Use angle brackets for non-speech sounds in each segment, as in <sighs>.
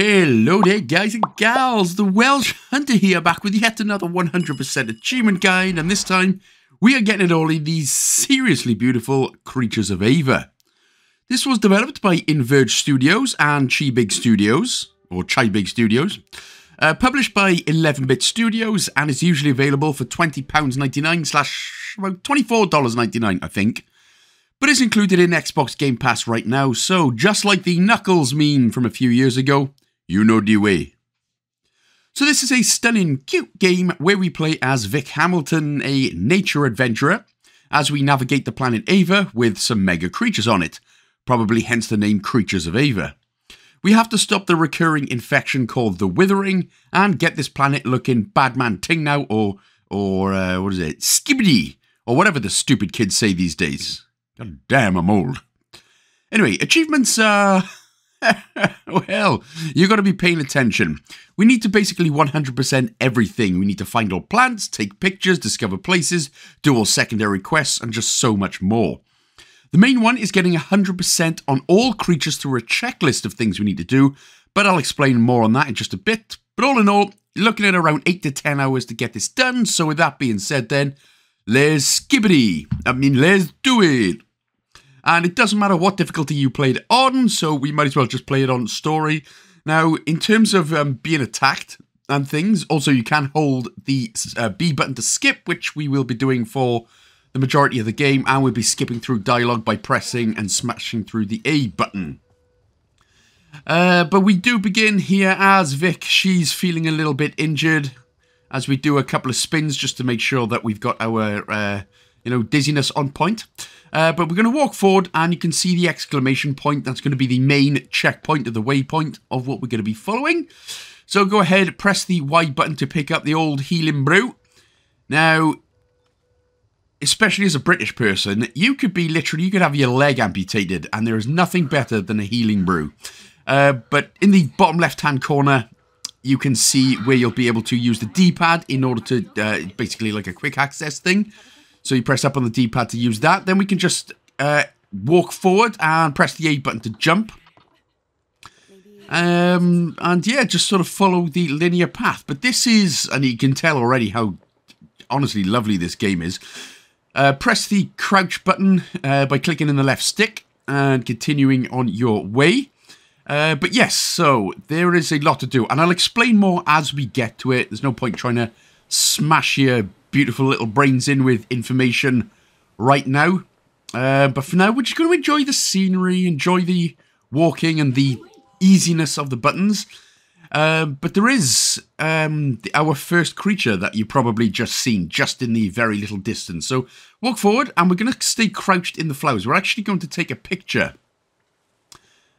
Hello there, guys and gals. The Welsh Hunter here, back with yet another 100% achievement guide, and this time we are getting it all in these seriously beautiful Creatures of Ava. This was developed by Inverge Studios and Chibig Studios, or Chai Big Studios, uh, published by 11-Bit Studios, and is usually available for £20.99 slash about $24.99, I think but it's included in Xbox Game Pass right now, so just like the Knuckles meme from a few years ago, you know the way. So this is a stunning, cute game where we play as Vic Hamilton, a nature adventurer, as we navigate the planet Ava with some mega creatures on it, probably hence the name Creatures of Ava. We have to stop the recurring infection called the Withering and get this planet looking Badman Ting now, or, or uh, what is it, Skibidi, or whatever the stupid kids say these days. God damn, I'm old. Anyway, achievements are. <laughs> well, you've got to be paying attention. We need to basically 100% everything. We need to find all plants, take pictures, discover places, do all secondary quests, and just so much more. The main one is getting 100% on all creatures through a checklist of things we need to do, but I'll explain more on that in just a bit. But all in all, looking at around 8 to 10 hours to get this done, so with that being said then, let's skibidi. I mean, let's do it. And it doesn't matter what difficulty you played it on, so we might as well just play it on story. Now, in terms of um, being attacked and things, also you can hold the uh, B button to skip, which we will be doing for the majority of the game, and we'll be skipping through dialogue by pressing and smashing through the A button. Uh, but we do begin here as Vic. She's feeling a little bit injured as we do a couple of spins just to make sure that we've got our, uh, you know, dizziness on point. Uh, but we're going to walk forward and you can see the exclamation point. That's going to be the main checkpoint of the waypoint of what we're going to be following. So go ahead, press the Y button to pick up the old healing brew. Now, especially as a British person, you could be literally, you could have your leg amputated and there is nothing better than a healing brew. Uh, but in the bottom left-hand corner, you can see where you'll be able to use the D-pad in order to, uh, basically like a quick access thing. So you press up on the D-pad to use that. Then we can just uh, walk forward and press the A button to jump. Um, and yeah, just sort of follow the linear path. But this is, and you can tell already how honestly lovely this game is. Uh, press the crouch button uh, by clicking in the left stick and continuing on your way. Uh, but yes, so there is a lot to do, and I'll explain more as we get to it. There's no point trying to smash your beautiful little brains in with information right now. Uh, but for now, we're just going to enjoy the scenery, enjoy the walking and the easiness of the buttons. Uh, but there is um, our first creature that you probably just seen, just in the very little distance. So walk forward, and we're going to stay crouched in the flowers. We're actually going to take a picture.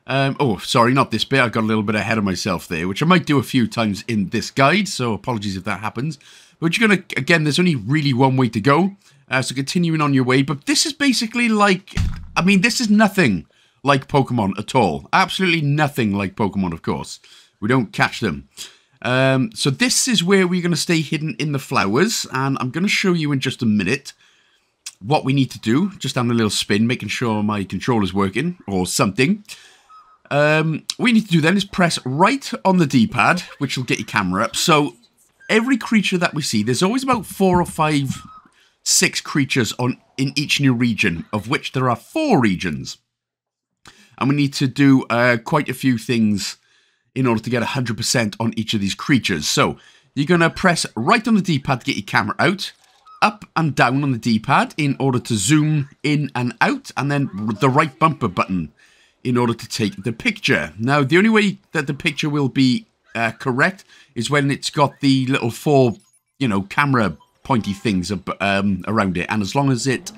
Um, oh, sorry, not this bit. I got a little bit ahead of myself there, which I might do a few times in this guide, so apologies if that happens. But you're going to, again, there's only really one way to go. Uh, so continuing on your way. But this is basically like, I mean, this is nothing like Pokemon at all. Absolutely nothing like Pokemon, of course. We don't catch them. Um, so this is where we're going to stay hidden in the flowers. And I'm going to show you in just a minute what we need to do. Just having a little spin, making sure my controller's working or something. Um, what we need to do then is press right on the D-pad, which will get your camera up. So every creature that we see, there's always about four or five, six creatures on in each new region, of which there are four regions. And we need to do uh, quite a few things in order to get 100% on each of these creatures. So you're going to press right on the D-pad to get your camera out, up and down on the D-pad in order to zoom in and out, and then the right bumper button in order to take the picture. Now, the only way that the picture will be uh, correct is when it's got the little four, you know, camera pointy things um, around it. And as long as it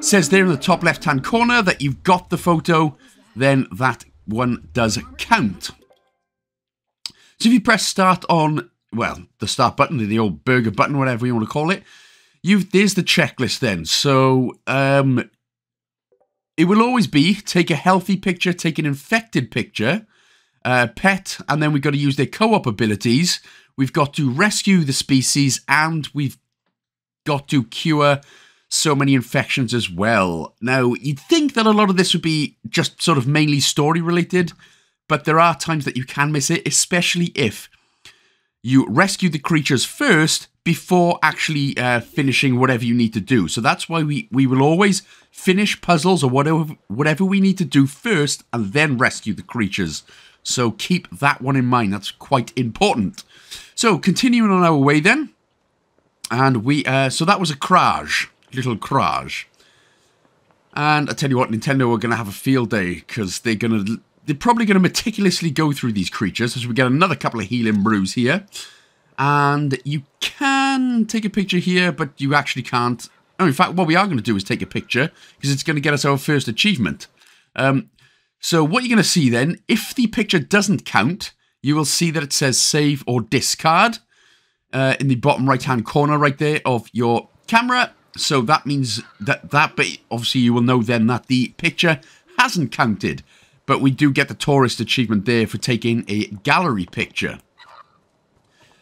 says there in the top left-hand corner that you've got the photo, then that one does count. So if you press start on, well, the start button, the old burger button, whatever you want to call it, you've there's the checklist then. So um, it will always be take a healthy picture, take an infected picture, uh, pet, and then we've got to use their co-op abilities. We've got to rescue the species, and we've got to cure so many infections as well. Now, you'd think that a lot of this would be just sort of mainly story related, but there are times that you can miss it, especially if you rescue the creatures first before actually uh, finishing whatever you need to do. So that's why we, we will always finish puzzles or whatever whatever we need to do first and then rescue the creatures. So keep that one in mind. That's quite important. So continuing on our way then. And we, uh, so that was a crash, little crash. And I tell you what, Nintendo are going to have a field day because they're going to, they're probably going to meticulously go through these creatures as we get another couple of healing brews here. And you can take a picture here, but you actually can't. Oh, in fact, what we are going to do is take a picture because it's going to get us our first achievement. Um, so what you're going to see then, if the picture doesn't count, you will see that it says save or discard uh, in the bottom right hand corner right there of your camera. So that means that that, but obviously you will know then that the picture hasn't counted. But we do get the tourist achievement there for taking a gallery picture.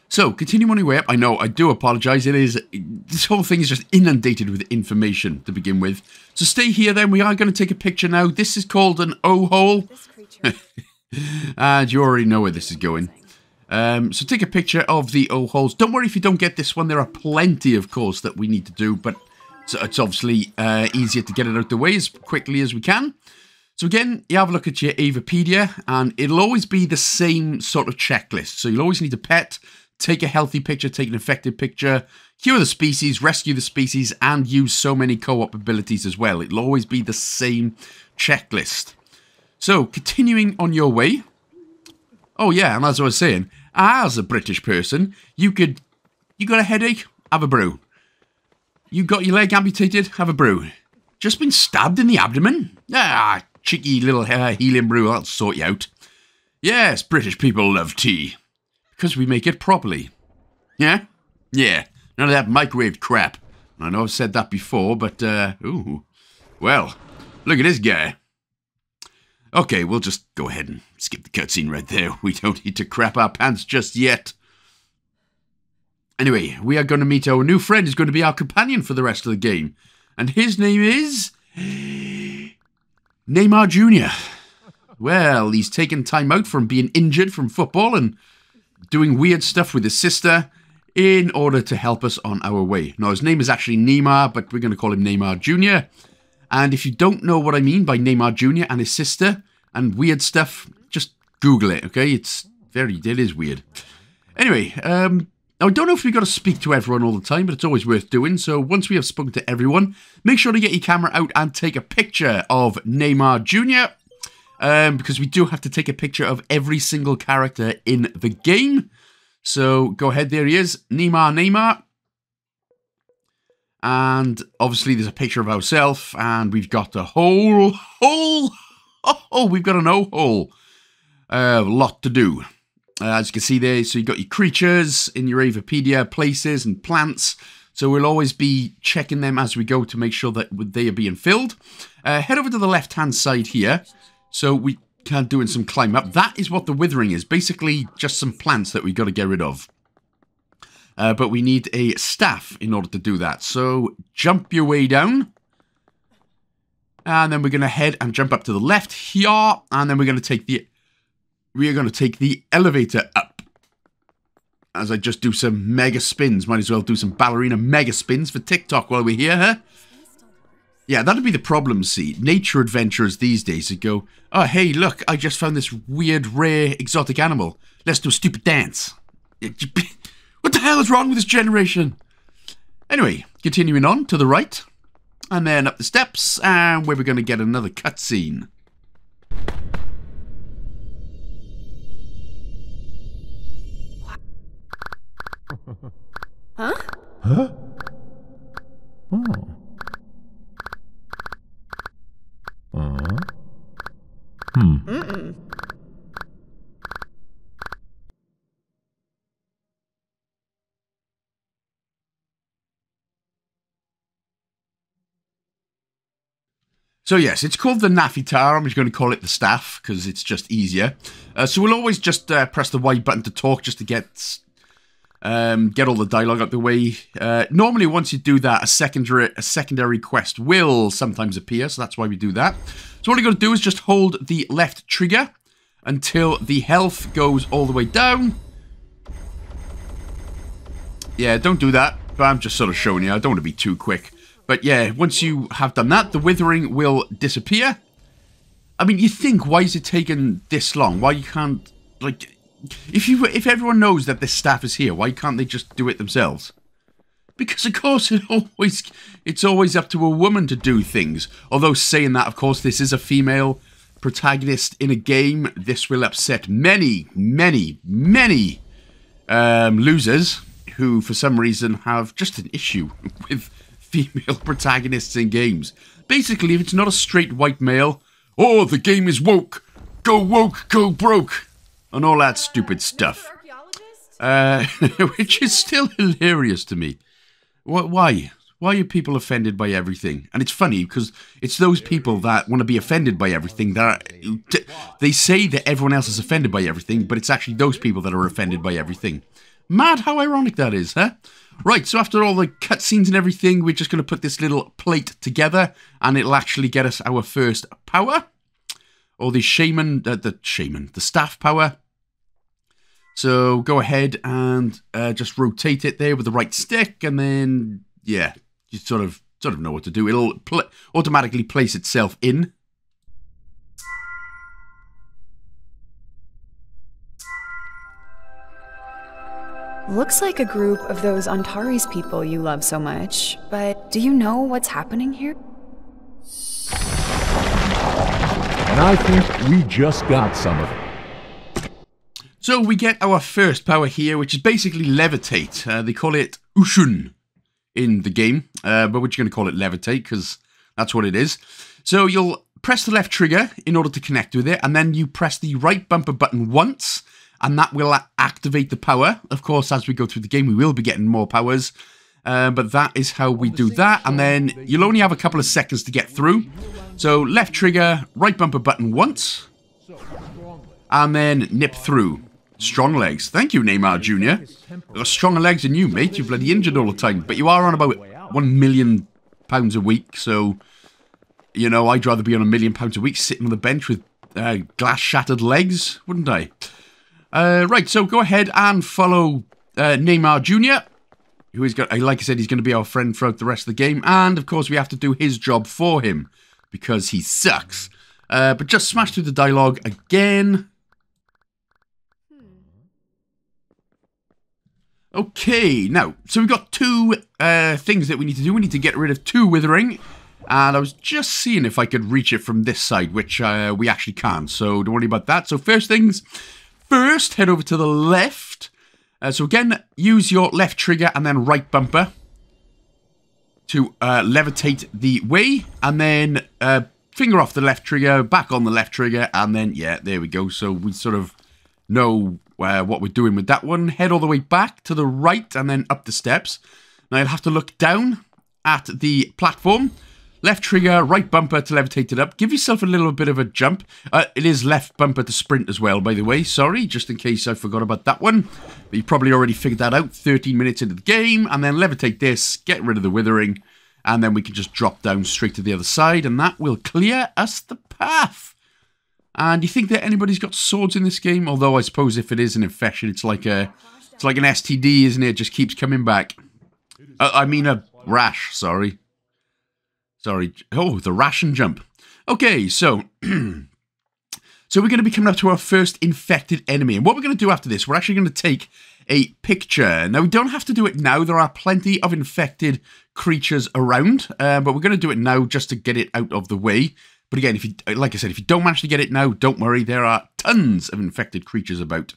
So, continuing on your way up, I know, I do apologise, it is, this whole thing is just inundated with information to begin with. So stay here then, we are going to take a picture now. This is called an O-hole. <laughs> and you already know where this is going. Um, so take a picture of the O-holes. Don't worry if you don't get this one, there are plenty, of course, that we need to do, but it's obviously uh, easier to get it out the way as quickly as we can. So again, you have a look at your Avapedia, and it'll always be the same sort of checklist. So you'll always need a pet, take a healthy picture, take an effective picture, cure the species, rescue the species, and use so many co-op abilities as well. It'll always be the same checklist. So, continuing on your way. Oh yeah, and as I was saying, as a British person, you could, you got a headache, have a brew. You got your leg amputated, have a brew. Just been stabbed in the abdomen? Ah, cheeky little uh, healing brew, I'll sort you out. Yes, British people love tea because we make it properly. Yeah? Yeah. None of that microwave crap. I know I've said that before, but, uh, ooh. Well, look at this guy. Okay, we'll just go ahead and skip the cutscene right there. <laughs> We don't need to crap our pants just yet. Anyway, we are going to meet our new friend who's going to be our companion for the rest of the game. And his name is... <gasps> Neymar Jr. Well, he's taken time out from being injured from football and doing weird stuff with his sister in order to help us on our way. Now, his name is actually Neymar, but we're going to call him Neymar Jr. And if you don't know what I mean by Neymar Jr. and his sister and weird stuff, just Google it, okay? It's very, it is weird. Anyway, um, I don't know if we've got to speak to everyone all the time, but it's always worth doing. So once we have spoken to everyone, make sure to get your camera out and take a picture of Neymar Jr um, because we do have to take a picture of every single character in the game. So go ahead, there he is, Neymar Neymar. And obviously there's a picture of ourselves, and we've got a whole, whole, oh, we've got an O-hole. A uh, lot to do. Uh, as you can see there, so you've got your creatures in your Avapedia, places and plants. So we'll always be checking them as we go to make sure that they are being filled. Uh, head over to the left-hand side here. So we can doing some climb up. That is what the withering is. Basically, just some plants that we've got to get rid of. Uh, but we need a staff in order to do that. So jump your way down. And then we're going to head and jump up to the left here. And then we're going to take the... We are going to take the elevator up. As I just do some mega spins. Might as well do some ballerina mega spins for TikTok while we're here, huh? Yeah, that'd be the problem, see. Nature adventurers these days would go, oh, hey, look, I just found this weird, rare, exotic animal. Let's do a stupid dance. <laughs> What the hell is wrong with this generation? Anyway, continuing on to the right, and then up the steps, and where we're going to get another cutscene. Huh? Huh? Oh. Uh, hmm. Mm-mm. So yes, it's called the Nafitar. I'm just going to call it the staff because it's just easier. Uh, so we'll always just uh, press the Y button to talk just to get um, get all the dialogue out the way. Uh, normally, once you do that, a secondary a secondary quest will sometimes appear, so that's why we do that. So all you got to do is just hold the left trigger, until the health goes all the way down. Yeah, don't do that. But I'm just sort of showing you. I don't want to be too quick. But yeah, once you have done that, the withering will disappear. I mean, you think, why is it taking this long? Why you can't, like, if you if everyone knows that this staff is here, why can't they just do it themselves? Because of course it always it's always up to a woman to do things. Although saying that, of course, this is a female protagonist in a game. This will upset many, many, many um, losers who, for some reason, have just an issue <laughs> with female protagonists in games. Basically, if it's not a straight white male, oh, the game is woke, go woke, go broke, and all that stupid stuff. Uh, <laughs> which is still hilarious to me. Why? Why are people offended by everything? And it's funny because it's those people that want to be offended by everything that are, they say that everyone else is offended by everything, but it's actually those people that are offended by everything. Mad how ironic that is, huh? Right, so after all the cutscenes and everything, we're just going to put this little plate together, and it'll actually get us our first power. Or the shaman, uh, the shaman, the staff power. So go ahead and uh, just rotate it there with the right stick, and then, yeah, you sort of sort of know what to do. It'll pl automatically place itself in. Looks like a group of those Antares people you love so much, but do you know what's happening here? And I think we just got some of it. So we get our first power here, which is basically levitate. Uh, they call it Ushun in the game, uh, but we're just going to call it levitate because that's what it is. So you'll press the left trigger in order to connect with it, and then you press the right bumper button once, and that will activate the power. Of course, as we go through the game, we will be getting more powers. Uh, but that is how we do that. And then you'll only have a couple of seconds to get through. So left trigger, right bumper button once. And then nip through. Strong legs. Thank you, Neymar Jr. I've got stronger legs than you, mate. You're bloody injured all the time. But you are on about one million pounds a week. So, you know, I'd rather be on a million pounds a week sitting on the bench with uh, glass shattered legs, wouldn't I? Uh, right, so go ahead and follow uh, Neymar Jr., who is, like I said, he's going to be our friend throughout the rest of the game. And, of course, we have to do his job for him because he sucks. Uh, but just smash through the dialogue again. Okay, now, so we've got two uh, things that we need to do. We need to get rid of two Withering. And I was just seeing if I could reach it from this side, which uh, we actually can't. So don't worry about that. So first things first, head over to the left. Uh, so again, use your left trigger and then right bumper to uh, levitate the way. And then uh, finger off the left trigger, back on the left trigger. And then, yeah, there we go. So we sort of know uh, what we're doing with that one. Head all the way back to the right and then up the steps. Now you'll have to look down at the platform. Left trigger, right bumper to levitate it up. Give yourself a little bit of a jump. Uh, it is left bumper to sprint as well, by the way. Sorry, just in case I forgot about that one. But you probably already figured that out 13 minutes into the game. And then levitate this, get rid of the withering. And then we can just drop down straight to the other side. And that will clear us the path. And do you think that anybody's got swords in this game? Although I suppose if it is an infection, it's like a, it's like an STD, isn't it? It just keeps coming back. Uh, I mean a rash, sorry. Sorry. Oh, the ration jump. Okay, so... <clears throat> so we're going to be coming up to our first infected enemy. And what we're going to do after this, we're actually going to take a picture. Now, we don't have to do it now. There are plenty of infected creatures around. Uh, but we're going to do it now just to get it out of the way. But again, if you, like I said, if you don't manage to get it now, don't worry. There are tons of infected creatures about.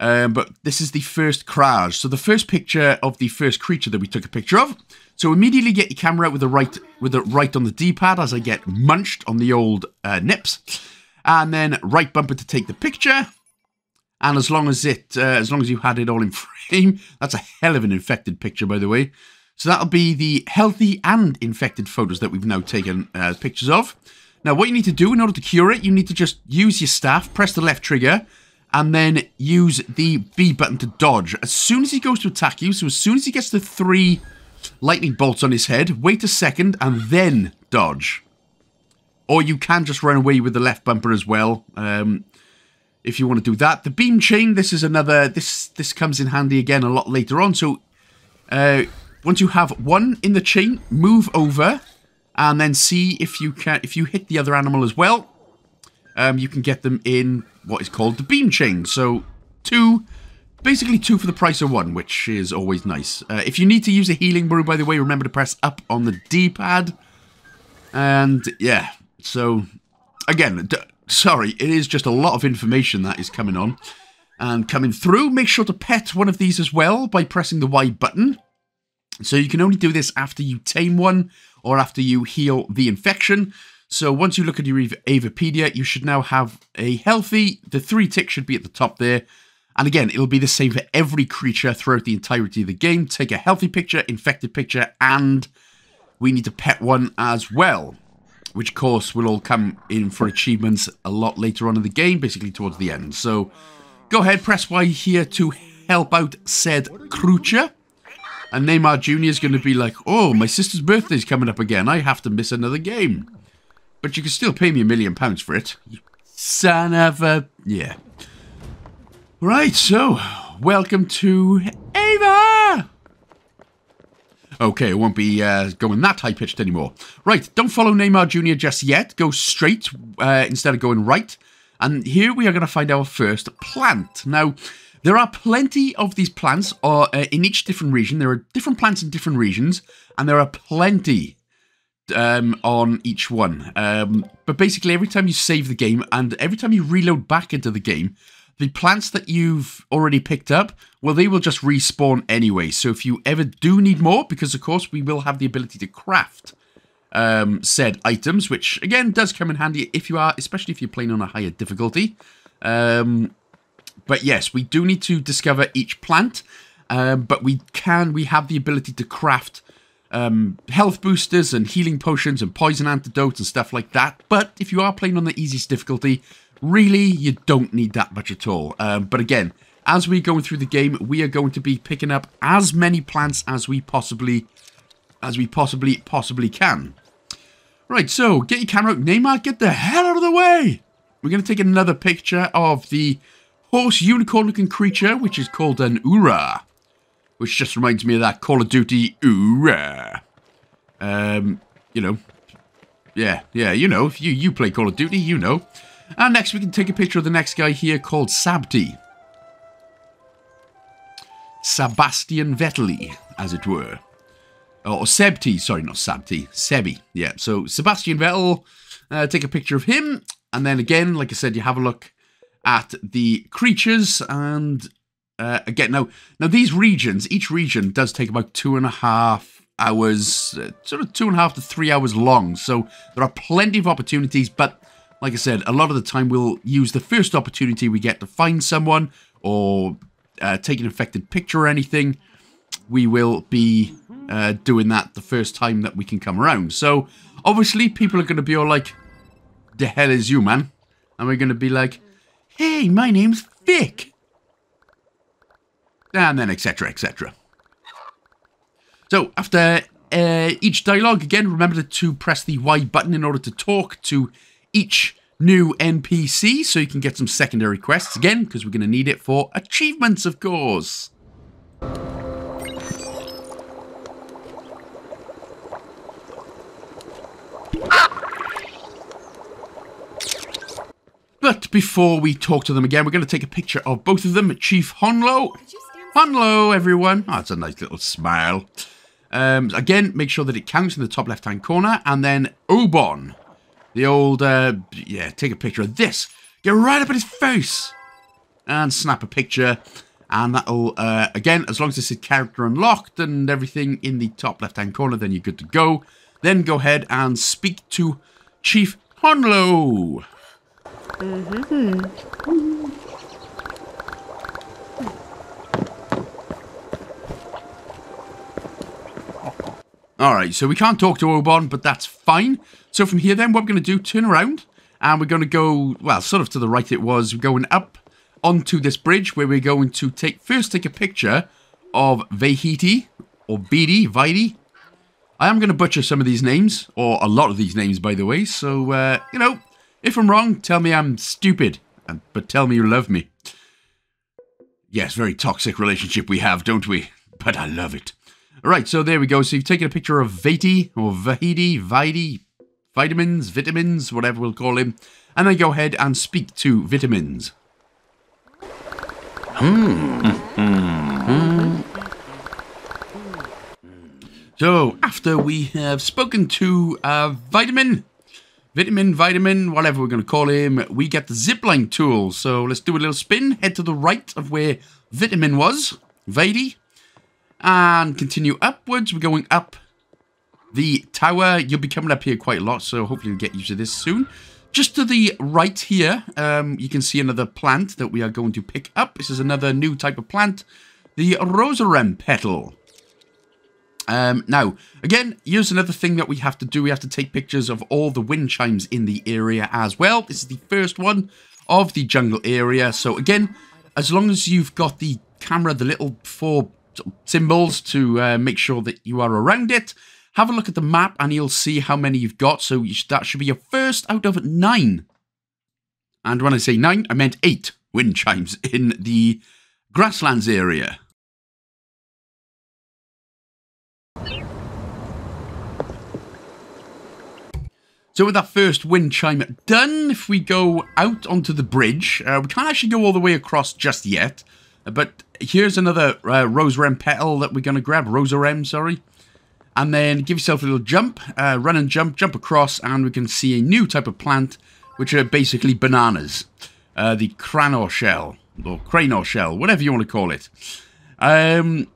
Um, but this is the first crash. So the first picture of the first creature that we took a picture of. So immediately get your camera out with the right with the right on the D-pad as I get munched on the old uh, nips, and then right bumper to take the picture. And as long as it, uh, as long as you had it all in <laughs> frame, that's a hell of an infected picture, by the way. So that'll be the healthy and infected photos that we've now taken uh, pictures of. Now, what you need to do in order to cure it, you need to just use your staff, press the left trigger, and then use the B button to dodge. As soon as he goes to attack you, so as soon as he gets the three lightning bolts on his head, wait a second, and then dodge. Or you can just run away with the left bumper as well. Um, if you want to do that. The beam chain, this is another, this this comes in handy again a lot later on. So uh, once you have one in the chain, move over and then see if you can, if you hit the other animal as well, um, you can get them in what is called the beam chain. So two, basically two for the price of one, which is always nice. Uh, if you need to use a healing brew, by the way, remember to press up on the D-pad. And yeah, so again, sorry, it is just a lot of information that is coming on and coming through. Make sure to pet one of these as well by pressing the Y button. So you can only do this after you tame one or after you heal the infection. So once you look at your Avapedia, you should now have a healthy, the three ticks should be at the top there. And again, it'll be the same for every creature throughout the entirety of the game. Take a healthy picture, infected picture, and we need to pet one as well. Which, of course, will all come in for achievements a lot later on in the game, basically towards the end. So, go ahead, press Y here to help out said creature. And Neymar Jr. is going to be like, oh, my sister's birthday's coming up again. I have to miss another game. But you can still pay me a million pounds for it. You son of a... Yeah. Right, so, welcome to Ava! Okay, it won't be uh, going that high-pitched anymore. Right, don't follow Neymar Jr. just yet. Go straight uh, instead of going right. And here we are going to find our first plant. Now, there are plenty of these plants uh, in each different region. There are different plants in different regions, and there are plenty um, on each one. Um, but basically, every time you save the game and every time you reload back into the game, the plants that you've already picked up, well, they will just respawn anyway. So if you ever do need more, because of course we will have the ability to craft um, said items, which again does come in handy if you are, especially if you're playing on a higher difficulty. Um, but yes, we do need to discover each plant, um, but we can, we have the ability to craft um, health boosters and healing potions and poison antidotes and stuff like that. But if you are playing on the easiest difficulty, really, you don't need that much at all. Um, but again, as we're going through the game, we are going to be picking up as many plants as we possibly, as we possibly, possibly can. Right, so get your camera out. Neymar, get the hell out of the way! We're going to take another picture of the horse unicorn looking creature, which is called an Ura which just reminds me of that Call of Duty Oorah. Um, you know, yeah, yeah, you know, if you, you play Call of Duty, you know. And next we can take a picture of the next guy here called Sabti. Sebastian Vettel, as it were. Or Sebti, sorry, not Sabti, Sebi. Yeah, so Sebastian Vettel, uh, take a picture of him. And then again, like I said, you have a look at the creatures and uh, again, now, now these regions, each region does take about two and a half hours, uh, sort of two and a half to three hours long. So there are plenty of opportunities, but like I said, a lot of the time we'll use the first opportunity we get to find someone or uh, take an infected picture or anything. We will be uh, doing that the first time that we can come around. So obviously people are going to be all like, the hell is you, man? And we're going to be like, hey, my name's Vic and then etc, etc. So, after uh, each dialogue, again, remember to press the Y button in order to talk to each new NPC so you can get some secondary quests again, because we're going to need it for achievements, of course. But before we talk to them again, we're going to take a picture of both of them, Chief Honlo Hello, everyone. Oh, that's a nice little smile. Um, again, make sure that it counts in the top left-hand corner. And then Obon. The old, uh, yeah, take a picture of this. Get right up at his face. And snap a picture. And that'll, uh, again, as long as this is character unlocked and everything in the top left-hand corner, then you're good to go. Then go ahead and speak to Chief Honlo. Mm -hmm. Alright, so we can't talk to Obon, but that's fine. So from here then, what we're going to do, turn around, and we're going to go, well, sort of to the right it was, we're going up onto this bridge, where we're going to take first take a picture of Vahiti, or Bidi, Vidi. I am going to butcher some of these names, or a lot of these names, by the way, so, uh, you know, if I'm wrong, tell me I'm stupid, but tell me you love me. Yes, very toxic relationship we have, don't we? <laughs> But I love it. All right, so there we go. So you've taken a picture of Vati or Vahidi, Vidi, vitamins, vitamins, whatever we'll call him, and then go ahead and speak to vitamins. Hmm. <laughs> So after we have spoken to uh, Vitamin, Vitamin, Vitamin, whatever we're going to call him, we get the zipline tool. So let's do a little spin, head to the right of where Vitamin was, Vadi, and continue upwards. We're going up the tower. You'll be coming up here quite a lot, so hopefully you'll get used to this soon. Just to the right here, um, you can see another plant that we are going to pick up. This is another new type of plant, the Rosarem petal. Um, now, again, here's another thing that we have to do. We have to take pictures of all the wind chimes in the area as well. This is the first one of the jungle area. So again, as long as you've got the camera, the little four symbols to uh, make sure that you are around it, have a look at the map and you'll see how many you've got. So that should be your first out of nine. And when I say nine, I meant eight wind chimes in the grasslands area. So with that first wind chime done, if we go out onto the bridge, uh, we can't actually go all the way across just yet. But here's another uh, Rosarem petal that we're going to grab. Rosarem, sorry. And then give yourself a little jump, uh, run and jump, jump across, and we can see a new type of plant, which are basically bananas. Uh, the cranor shell, or cranor shell, whatever you want to call it. Um,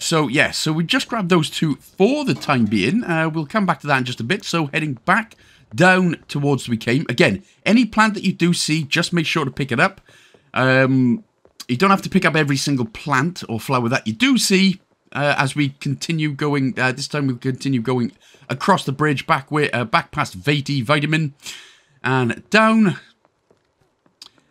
so, yeah, so we just grabbed those two for the time being. Uh, we'll come back to that in just a bit. So, heading back down towards we came. Again, any plant that you do see, just make sure to pick it up. Um, you don't have to pick up every single plant or flower that you do see. Uh, as we continue going, uh, this time we'll continue going across the bridge, back way, uh, back past Vati Vitamin, and down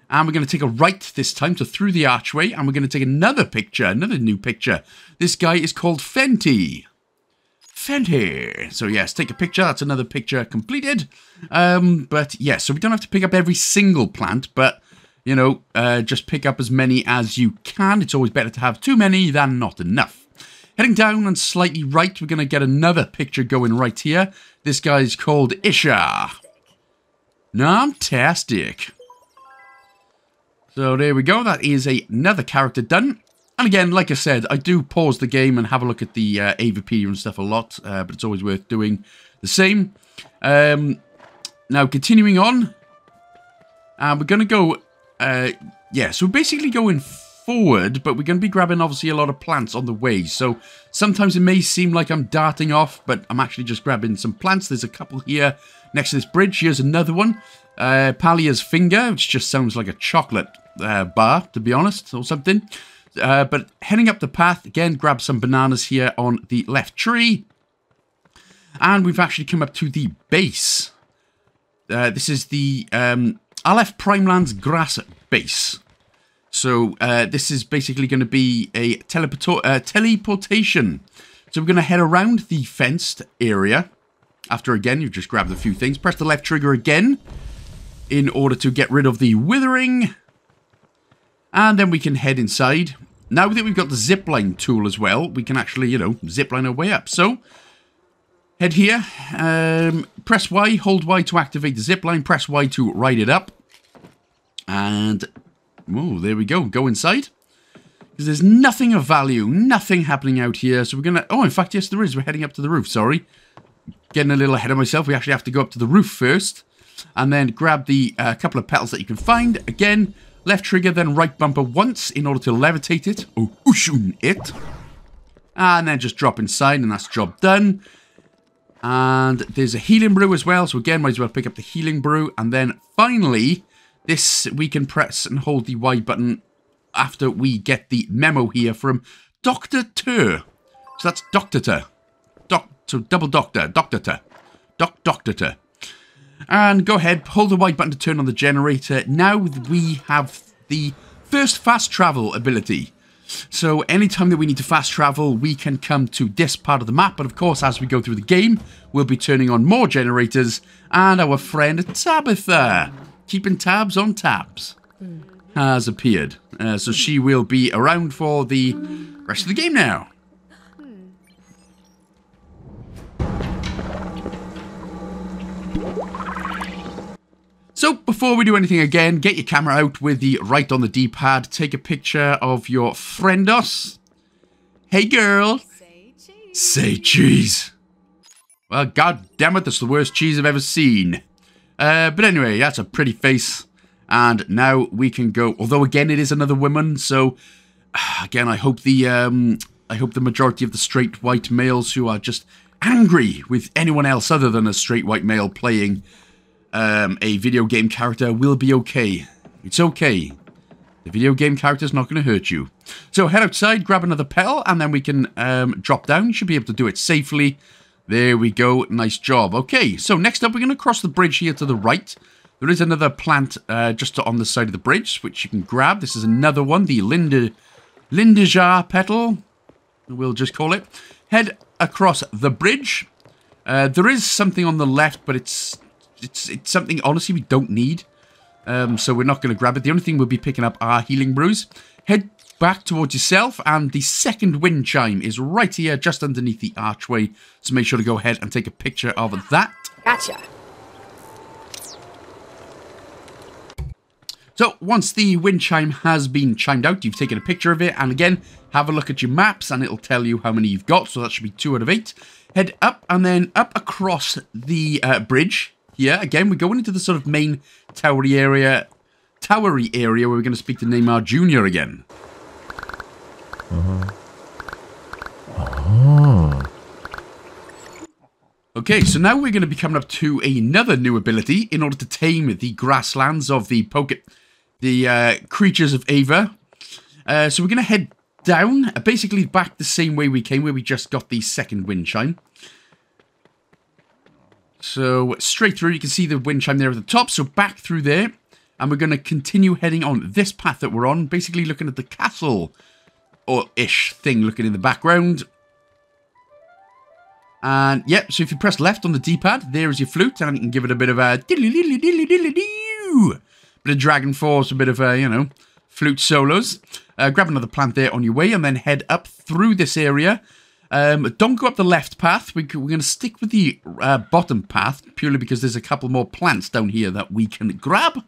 and we're going to take a right this time, so through the archway, and we're going to take another picture, another new picture. This guy is called Fenty. Fenty. So yes, take a picture. That's another picture completed. Um, but yes, yeah, so we don't have to pick up every single plant, but, you know, uh, just pick up as many as you can. It's always better to have too many than not enough. Heading down and slightly right, we're going to get another picture going right here. This guy's called Isha. Fantastic. So there we go. That is another character done. And again, like I said, I do pause the game and have a look at the uh, Avapedia and stuff a lot, uh, but it's always worth doing the same. Um, now, continuing on, uh, we're going to go, uh, yeah, so we're basically going forward, but we're going to be grabbing, obviously, a lot of plants on the way. So sometimes it may seem like I'm darting off, but I'm actually just grabbing some plants. There's a couple here next to this bridge. Here's another one. Uh, Palia's Finger, which just sounds like a chocolate uh, bar, to be honest, or something. Uh, but heading up the path, again, grab some bananas here on the left tree. And we've actually come up to the base. Uh, this is the um, Aleph Primelands grass base. So uh, this is basically going to be a uh, teleportation. So we're going to head around the fenced area. After, again, you've just grabbed a few things. Press the left trigger again in order to get rid of the withering. And then we can head inside. Now that we've got the zipline tool as well, we can actually, you know, zipline our way up. So, head here. Um, press Y, hold Y to activate the zipline. Press Y to ride it up. And, oh, there we go. Go inside. Because there's nothing of value, nothing happening out here. So we're going to, oh, in fact, yes, there is. We're heading up to the roof, sorry. Getting a little ahead of myself. We actually have to go up to the roof first. And then grab the uh, couple of petals that you can find. Again, Left trigger, then right bumper once in order to levitate it, oh, or ushun it. And then just drop inside, and that's job done. And there's a healing brew as well, so again, might as well pick up the healing brew. And then finally, this we can press and hold the Y button after we get the memo here from Dr. Tur. So that's Dr. Tur. Doc, so double doctor, Dr. Tur. Doc, Dr. Tur. And go ahead, hold the white button to turn on the generator. Now we have the first fast travel ability. So anytime that we need to fast travel, we can come to this part of the map. But of course, as we go through the game, we'll be turning on more generators and our friend Tabitha. keeping tabs on tabs has appeared. Uh, so she will be around for the rest of the game now. So before we do anything again, get your camera out with the right on the D-pad. Take a picture of your friendos. Hey girl. Say cheese. Say cheese. Well, god damn it, that's the worst cheese I've ever seen. Uh, but anyway, that's a pretty face. And now we can go. Although again, it is another woman, so <sighs> again, I hope the um, I hope the majority of the straight white males who are just angry with anyone else other than a straight white male playing um, a video game character will be okay. It's okay. The video game character's not going to hurt you. So head outside, grab another petal, and then we can um, drop down. You should be able to do it safely. There we go. Nice job. Okay, so next up, we're going to cross the bridge here to the right. There is another plant uh, just on the side of the bridge, which you can grab. This is another one, the Linda, Lindajar petal, we'll just call it. Head across the bridge. Uh, there is something on the left, but it's it's it's something honestly we don't need. Um, so we're not going to grab it. The only thing we'll be picking up are healing brews. Head back towards yourself, and the second wind chime is right here, just underneath the archway. So make sure to go ahead and take a picture of that. Gotcha. So once the wind chime has been chimed out, you've taken a picture of it, and again, have a look at your maps, and it'll tell you how many you've got. So that should be two out of eight. Head up, and then up across the uh, bridge here. Again, we're going into the sort of main towery area, towery area where we're going to speak to Neymar Jr. again. Okay, so now we're going to be coming up to another new ability in order to tame the grasslands of the poke, the uh, creatures of Ava. Uh, so we're going to head down, basically back the same way we came, where we just got the second wind chime. So straight through, you can see the wind chime there at the top. So back through there, and we're going to continue heading on this path that we're on, basically looking at the castle or ish thing looking in the background. And yep, so if you press left on the D-pad, there is your flute, and you can give it a bit of a. Bit of Dragon Force, a bit of a, you know, flute solos. Uh, grab another plant there on your way, and then head up through this area. Um, don't go up the left path. We, are going to stick with the uh, bottom path, purely because there's a couple more plants down here that we can grab.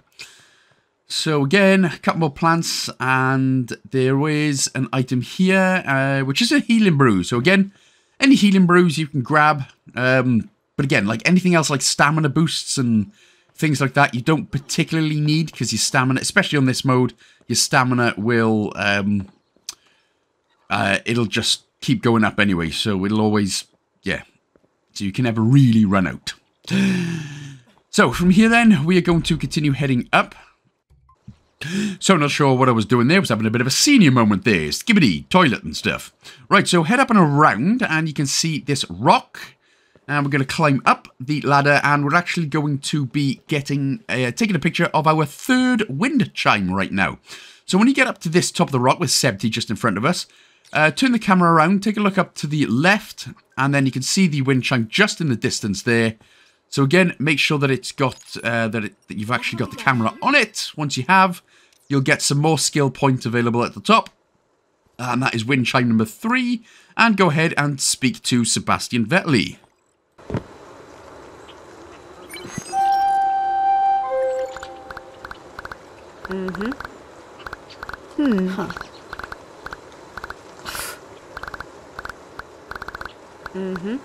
So again, a couple more plants, and there is an item here, uh, which is a healing brew. So again, any healing brews you can grab. Um, but again, like anything else like stamina boosts and things like that, you don't particularly need because your stamina, especially on this mode, your stamina will, um, uh, it'll just keep going up anyway. So it'll always, yeah. So you can never really run out. <gasps> So from here then, we are going to continue heading up. So not sure what I was doing there. Was having a bit of a senior moment there. Skibidi, toilet and stuff. Right, so head up and around and you can see this rock. And we're going to climb up the ladder and we're actually going to be getting, uh, taking a picture of our third wind chime right now. So when you get up to this top of the rock with Sebti just in front of us, uh, turn the camera around, take a look up to the left, and then you can see the wind chime just in the distance there. So again, make sure that it's got uh, that, it, that you've actually got the camera on it. Once you have, you'll get some more skill points available at the top. And that is wind chime number three. And go ahead and speak to Sebastian Vettel.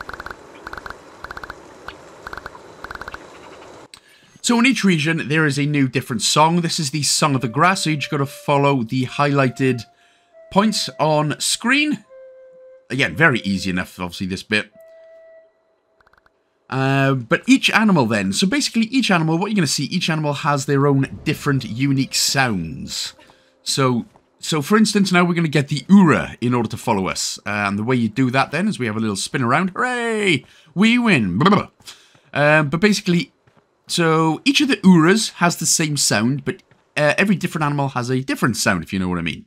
So in each region, there is a new different song. This is the Song of the Grass, so you just got to follow the highlighted points on screen. Again, very easy enough, obviously, this bit. Uh, but each animal then, so basically each animal, what you're going to see, each animal has their own different unique sounds. So, so for instance, now we're going to get the Ura in order to follow us. And the way you do that then is we have a little spin around. Hooray! We win! Blah, blah, blah. Um, but basically, so each of the Uras has the same sound, but uh, every different animal has a different sound, if you know what I mean.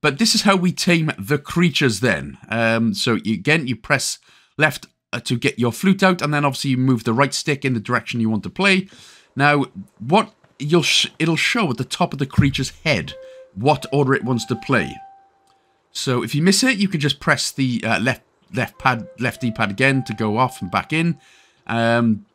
But this is how we tame the creatures then. Um, so you, again, you press left uh, to get your flute out, and then obviously you move the right stick in the direction you want to play. Now, what you'll sh it'll show at the top of the creature's head what order it wants to play. So if you miss it, you can just press the uh, left left pad left D-pad again to go off and back in. Um,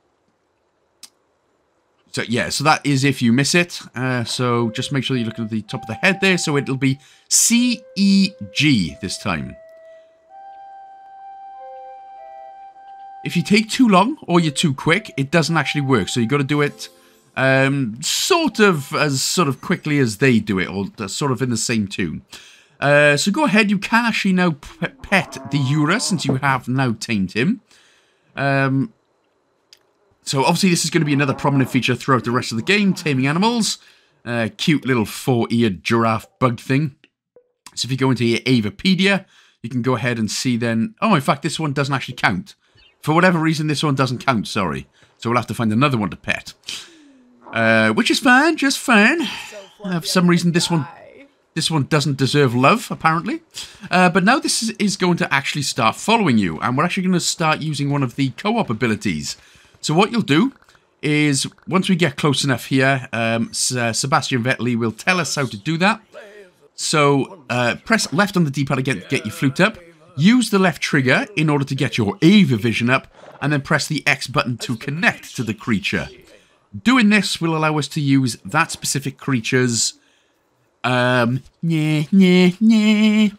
so yeah, so that is if you miss it. Uh, so just make sure you look at the top of the head there. So it'll be C E G this time. If you take too long or you're too quick, it doesn't actually work. So you got to do it um, sort of as sort of quickly as they do it, or sort of in the same tune. Uh, so go ahead, you can actually now pet the Ura since you have now tamed him. Um, so obviously this is going to be another prominent feature throughout the rest of the game, taming animals. Uh, cute little four-eared giraffe bug thing. So if you go into your Avapedia, you can go ahead and see then... Oh, in fact, this one doesn't actually count. For whatever reason, this one doesn't count, sorry. So we'll have to find another one to pet. Uh, which is fine, just fine. Uh, for some reason, this one this one doesn't deserve love, apparently. Uh, but now this is, is, going to actually start following you, and we're actually going to start using one of the co-op abilities. So what you'll do is, once we get close enough here, um, uh, Sebastian Vettel will tell us how to do that. So uh, press left on the D-pad again to get your flute up. Use the left trigger in order to get your Ava vision up, and then press the X button to connect to the creature. Doing this will allow us to use that specific creature's um, yeah, yeah, yeah.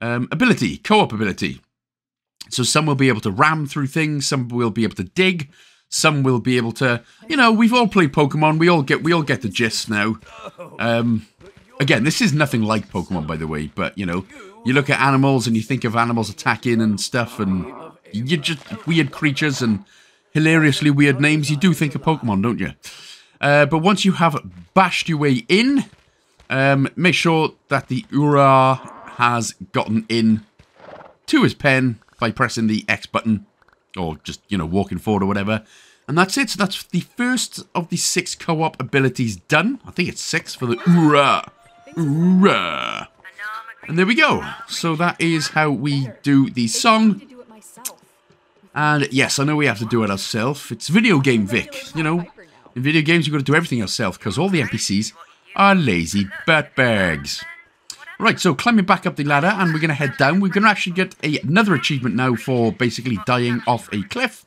Um, ability, co-op ability. So some will be able to ram through things, some will be able to dig, some will be able to, you know, we've all played Pokemon, we all get we all get the gist now. Um, again, this is nothing like Pokemon, by the way, but you know, you look at animals and you think of animals attacking and stuff, and you just weird creatures and hilariously weird names. You do think of Pokemon, don't you? Uh, but once you have bashed your way in, um, make sure that the Ura has gotten in to his pen by pressing the X button or just, you know, walking forward or whatever. And that's it. So that's the first of the six co-op abilities done. I think it's six for the Ura. Ura. And there we go. So that is how we do the song. And yes, I know we have to do it ourselves. It's video game Vic, you know. In video games, you've got to do everything yourself because all the NPCs are lazy butt bags. Right, so climbing back up the ladder and we're going to head down. We're going to actually get a, another achievement now for basically dying off a cliff.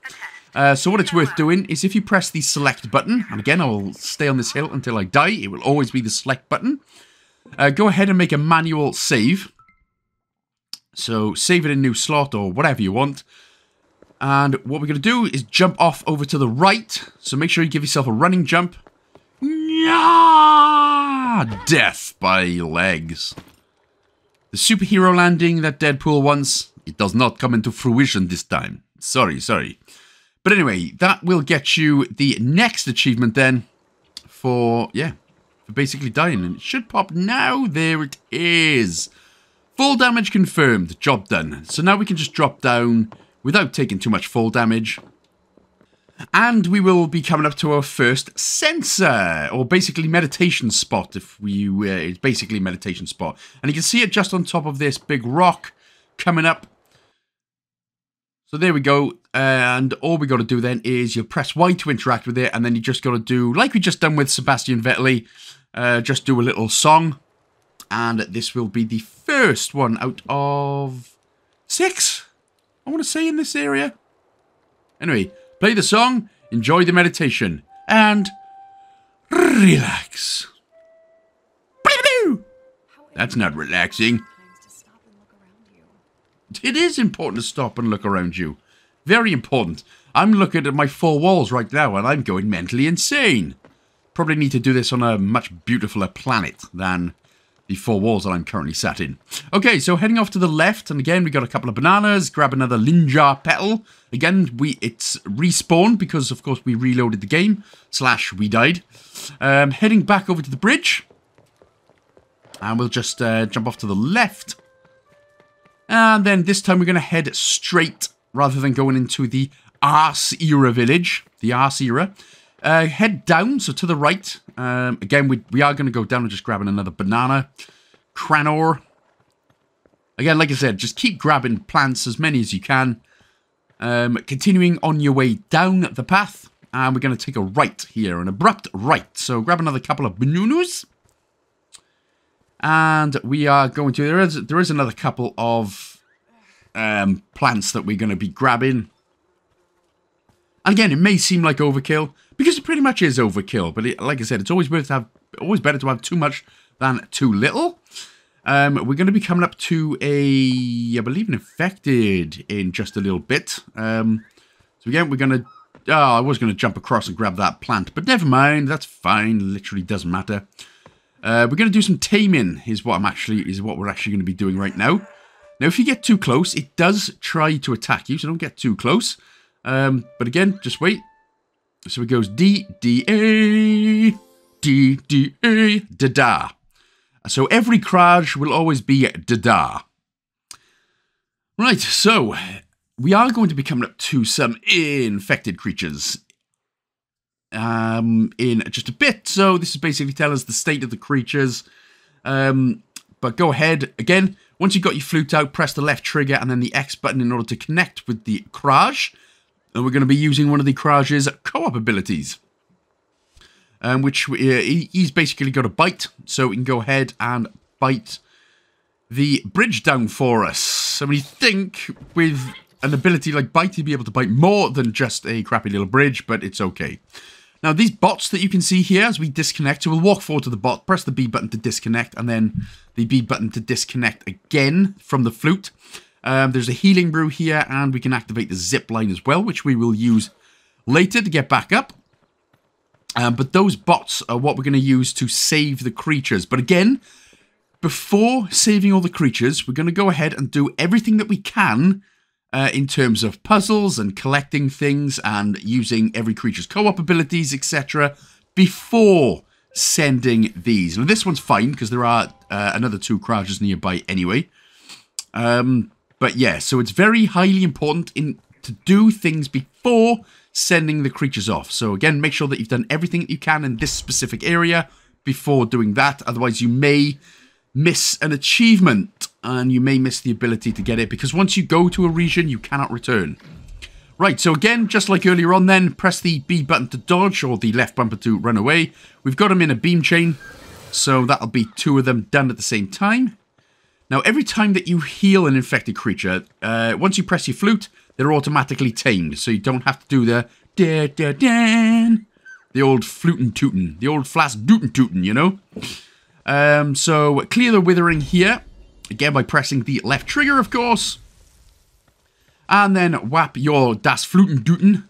Uh, so what it's worth doing is if you press the select button, and again I will stay on this hill until I die, it will always be the select button. Uh, go ahead and make a manual save. So save it in new slot or whatever you want. And what we're going to do is jump off over to the right. So make sure you give yourself a running jump. Death by legs. The superhero landing that Deadpool wants, it does not come into fruition this time. Sorry, sorry. But anyway, that will get you the next achievement then for, yeah, for basically dying. And it should pop now. There it is. Fall damage confirmed. Job done. So now we can just drop down without taking too much fall damage. And we will be coming up to our first censer, or basically meditation spot, if we, uh, it's basically meditation spot. And you can see it just on top of this big rock coming up. So there we go, and all we got to do then is you press Y to interact with it, and then you just got to do, like we just done with Sebastian Vettel, uh, just do a little song. And this will be the first one out of six, I want to say, in this area. Anyway, play the song, enjoy the meditation, and relax. That's not relaxing. It is important to stop and look around you. Very important. I'm looking at my four walls right now and I'm going mentally insane. Probably need to do this on a much beautifuler planet than the four walls that I'm currently sat in. Okay, so heading off to the left, and again, we got a couple of bananas, grab another linjar petal. Again, we it's respawned because, of course, we reloaded the game, slash we died. Um, heading back over to the bridge, and we'll just uh, jump off to the left. And then this time we're going to head straight, rather than going into the Arse Era village, the Arse Era. Uh, head down, so to the right. Um, again, we, we are going to go down and just grabbing another banana. Cranor. Again, like I said, just keep grabbing plants, as many as you can. Um, continuing on your way down the path. and we're going to take a right here, an abrupt right. So grab another couple of bananas. And we are going to, there is, there is another couple of um, plants that we're going to be grabbing. And again, it may seem like overkill, because it pretty much is overkill. But it, like I said, it's always worth to have, always better to have too much than too little. Um, we're going to be coming up to a, I believe, an infected in just a little bit. Um, so again, we're going to, oh, I was going to jump across and grab that plant, but never mind. That's fine. Literally doesn't matter. Uh, we're going to do some taming is what I'm actually, is what we're actually going to be doing right now. Now, if you get too close, it does try to attack you, so don't get too close. Um, but again, just wait. So it goes D, D, A, D, D, A, da, da. So every Kraj will always be Dada. Right, so we are going to be coming up to some infected creatures um, in just a bit. So this is basically telling us the state of the creatures. Um, but go ahead. Again, once you've got your flute out, press the left trigger and then the X button in order to connect with the Kraj. And we're going to be using one of the Kraj's co-op abilities um, which uh, he's basically got a bite, so we can go ahead and bite the bridge down for us. So we think with an ability like bite, he'd be able to bite more than just a crappy little bridge, but it's okay. Now, these bots that you can see here as we disconnect, so we'll walk forward to the bot, press the B button to disconnect, and then the B button to disconnect again from the flute. Um, there's a healing brew here, and we can activate the zip line as well, which we will use later to get back up. Um, but those bots are what we're going to use to save the creatures. But again, before saving all the creatures, we're going to go ahead and do everything that we can uh, in terms of puzzles and collecting things and using every creature's co-op abilities, etc. before sending these. Now, this one's fine because there are uh, another two Krajas nearby anyway. Um, but yeah, so it's very highly important in to do things before sending the creatures off. So again, make sure that you've done everything that you can in this specific area before doing that. Otherwise, you may miss an achievement and you may miss the ability to get it because once you go to a region, you cannot return. Right, so again, just like earlier on then, press the B button to dodge or the left bumper to run away. We've got them in a beam chain, so that'll be two of them done at the same time. Now, every time that you heal an infected creature, uh, once you press your flute, they're automatically tamed, so you don't have to do the da da da the old flutin' tootin', the old flask dootin' tootin', you know? Um, so clear the withering here, again by pressing the left trigger, of course. And then whap your Das Fluten Duten.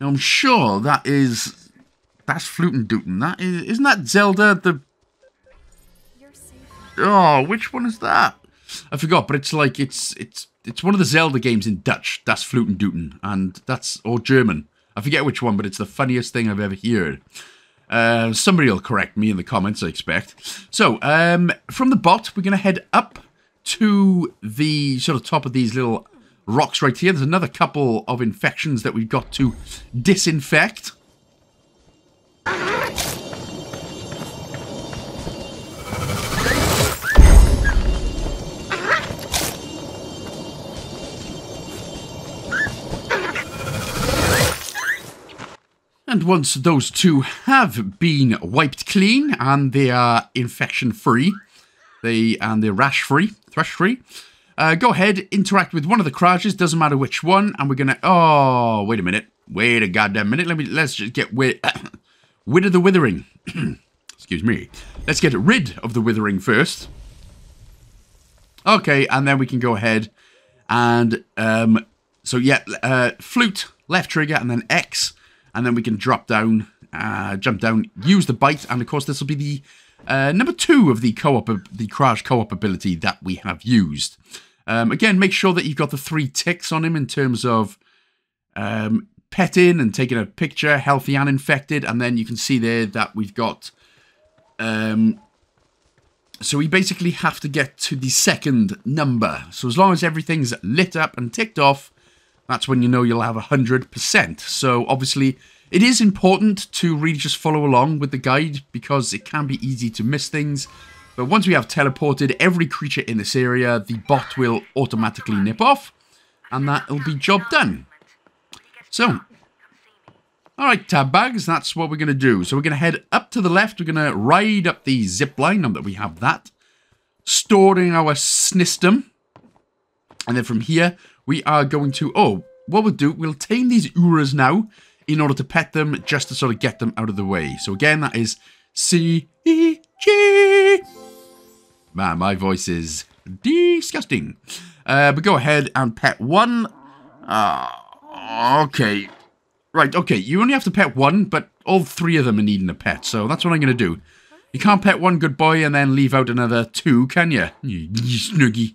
Now, I'm sure that is Das Fluten Duten. That is, isn't that Zelda the... Oh, which one is that? I forgot, but it's like, it's, it's it's one of the Zelda games in Dutch. Das Fluten Duten, and that's or German. I forget which one, but it's the funniest thing I've ever heard. Uh, somebody will correct me in the comments, I expect. So, um, from the bot, we're going to head up to the sort of top of these little rocks right here. There's another couple of infections that we've got to disinfect. And once those two have been wiped clean and they are infection free, they and they're rash free, thrush free, uh, go ahead, interact with one of the Krajas, doesn't matter which one, and we're gonna. Oh, wait a minute, wait a goddamn minute. Let me let's just get rid, <coughs> rid of the withering. <coughs> Excuse me. Let's get rid of the withering first. Okay, and then we can go ahead and um. So yeah, uh, flute left trigger and then X and then we can drop down, uh, jump down, use the bite, and of course this will be the uh, number two of the co-op, the Kraj co-op ability that we have used. Um, again, make sure that you've got the three ticks on him in terms of um, petting and taking a picture, healthy and infected, and then you can see there that we've got. Um, so we basically have to get to the second number. So as long as everything's lit up and ticked off, that's when you know you'll have 100%. So obviously, it is important to really just follow along with the guide because it can be easy to miss things. But once we have teleported every creature in this area, the bot will automatically nip off. And that'll be job done. So, All right, tab bags, that's what we're going to do. So we're going to head up to the left. We're going to ride up the zip line, now that we have that. Storing our snistum. And then from here, we are going to... Oh, what we'll do, we'll tame these Uras now in order to pet them, just to sort of get them out of the way. So again, that is C-E-G. Man, my voice is disgusting. Uh, but go ahead and pet one. Uh, okay. Right, okay, you only have to pet one, but all three of them are needing a pet, so that's what I'm going to do. You can't pet one good boy and then leave out another two, can you? You, snuggy.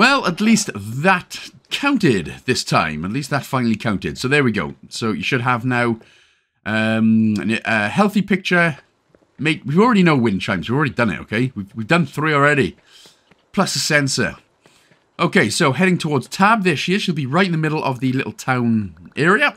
Well, at least that counted this time. At least that finally counted. So there we go. So you should have now um, a healthy picture. Mate, we already know wind chimes. We've already done it, okay? We've, we've done three already. Plus a censer. Okay, so heading towards Tab. There she is. She'll be right in the middle of the little town area.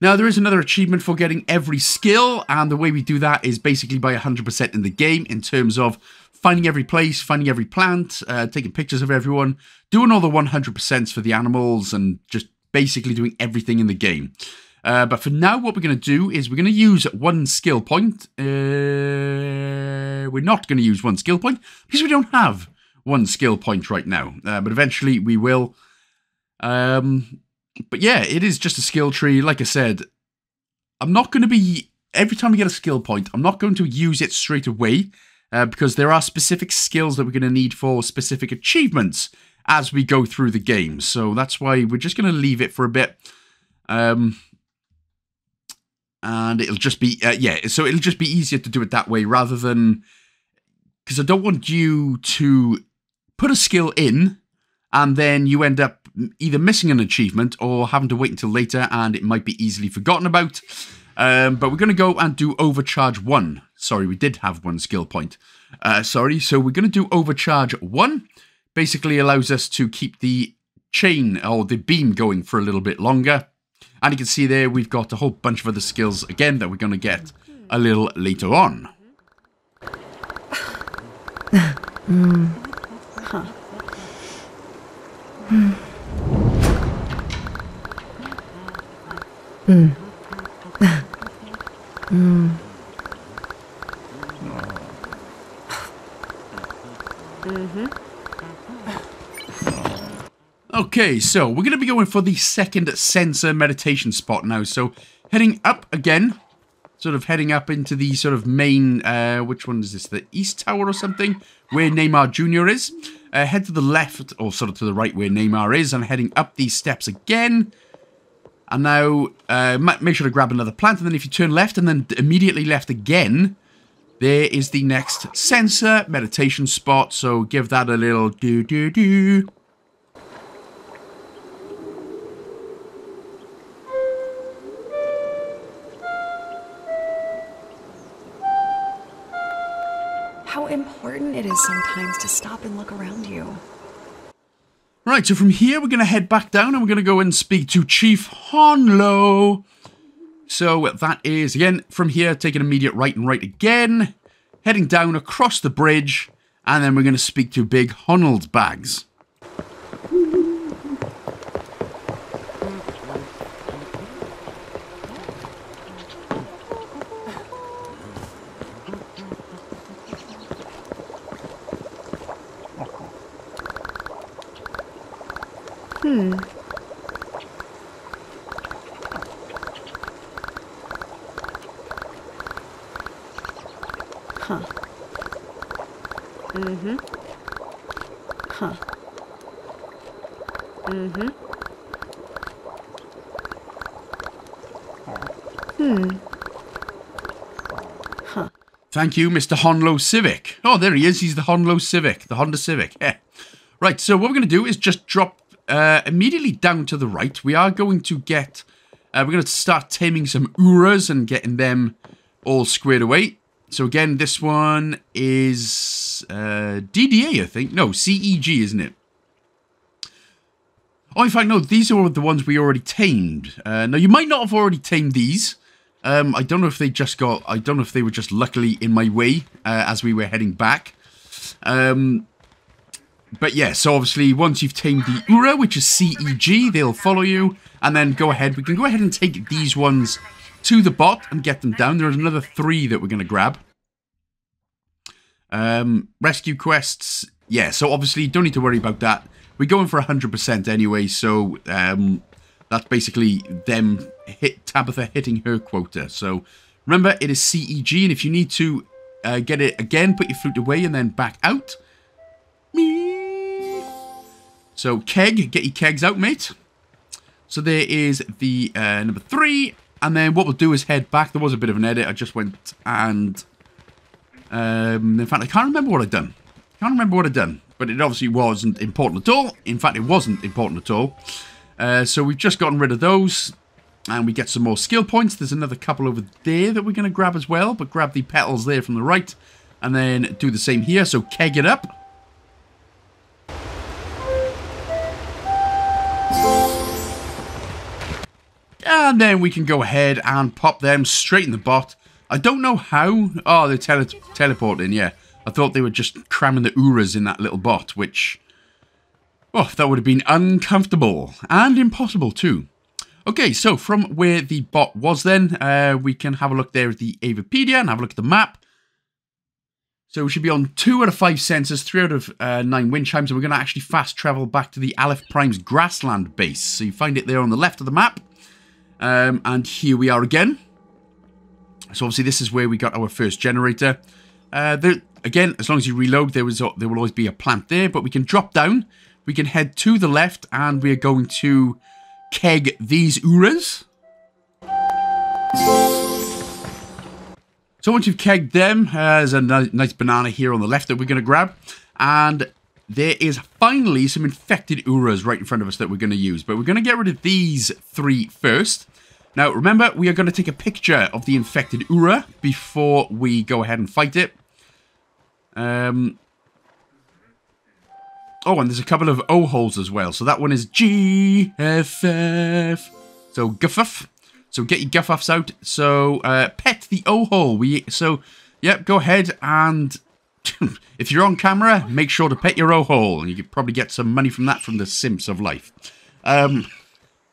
Now, there is another achievement for getting every skill, and the way we do that is basically by 100% in the game in terms of finding every place, finding every plant, uh, taking pictures of everyone, doing all the 100% for the animals, and just basically doing everything in the game. Uh, but for now, what we're going to do is we're going to use one skill point. Uh, we're not going to use one skill point because we don't have one skill point right now. Uh, but eventually we will. Um, but yeah, it is just a skill tree. Like I said, I'm not going to be every time we get a skill point. I'm not going to use it straight away uh, because there are specific skills that we're going to need for specific achievements as we go through the game. So that's why we're just going to leave it for a bit. Um, and it'll just be uh, yeah. So it'll just be easier to do it that way rather than because I don't want you to put a skill in and then you end up either missing an achievement or having to wait until later and it might be easily forgotten about. Um, but we're going to go and do Overcharge 1. Sorry, we did have one skill point. Uh, sorry, so we're going to do Overcharge 1. Basically allows us to keep the chain or the beam going for a little bit longer. And you can see there we've got a whole bunch of other skills again that we're going to get a little later on. <sighs> mm. Huh. Hmm. Hmm. <laughs> Okay, so we're going to be going for the second censer meditation spot now. So heading up again, sort of heading up into the sort of main, uh, which one is this? The East Tower or something? Where Neymar Jr. is. Uh, head to the left, or sort of to the right where Neymar is, and heading up these steps again. And now, uh, make sure to grab another plant, and then if you turn left and then immediately left again, there is the next censer meditation spot, so give that a little do-do-do. Important it is sometimes to stop and look around you. Right, so from here we're going to head back down and we're going to go and speak to Chief Honlo. So that is, again, from here, take an immediate right and right again. Heading down across the bridge. And then we're going to speak to Big Honnold Bags. Hmm. Huh. Mm-hmm. Huh. Mm-hmm. Hmm. Huh. Thank you, Mr. Honlo Civic. Oh, there he is. He's the Honlo Civic, the Honda Civic. Yeah. Right, so what we're going to do is just drop uh, immediately down to the right. We are going to get... Uh, we're going to start taming some Uras and getting them all squared away. So again, this one is uh, DDA, I think. No, CEG, isn't it? Oh, in fact, no, these are the ones we already tamed. Uh, now, you might not have already tamed these. Um, I don't know if they just got... I don't know if they were just luckily in my way uh, as we were heading back. Um, but yeah, so obviously once you've tamed the Ura, which is CEG, they'll follow you. And then go ahead. We can go ahead and take these ones to the bot and get them down. There's another three that we're going to grab. Um, rescue quests. Yeah, so obviously don't need to worry about that. We're going for 100% anyway, so um, that's basically them hit Tabitha hitting her quota. So remember, it is CEG, and if you need to uh, get it again, put your flute away and then back out. So keg, get your kegs out, mate. So there is the uh, number three. And then what we'll do is head back. There was a bit of an edit. I just went and... Um, in fact, I can't remember what I'd done. Can't remember what I'd done. But it obviously wasn't important at all. In fact, it wasn't important at all. Uh, so we've just gotten rid of those. And we get some more skill points. There's another couple over there that we're going to grab as well. But grab the petals there from the right. And then do the same here. So keg it up. And then we can go ahead and pop them straight in the bot. I don't know how. Oh, they're tele teleporting, yeah. I thought they were just cramming the Uras in that little bot, which... Oh, that would have been uncomfortable. And impossible, too. Okay, so from where the bot was then, uh, we can have a look there at the Avapedia and have a look at the map. So we should be on two out of five censers, three out of uh, nine wind chimes, and we're going to actually fast travel back to the Aleph Prime's grassland base. So you find it there on the left of the map. Um, and here we are again. So obviously this is where we got our first generator. Uh, there, again, as long as you reload, there was there will always be a plant there. But we can drop down. We can head to the left, and we are going to keg these Uras. So once you've kegged them, uh, there's a nice banana here on the left that we're going to grab. And there is finally some infected Uras right in front of us that we're going to use. But we're going to get rid of these three first. Now, remember, we are going to take a picture of the infected Ura before we go ahead and fight it. Um, oh, and there's a couple of O-holes as well. So that one is GFF. So, guffuff. So get your Guffafs out. So, uh, pet the O-hole. We, so, yep, go ahead and... <laughs> if you're on camera, make sure to pet your O-hole. And you could probably get some money from that from the Simps of life. Um,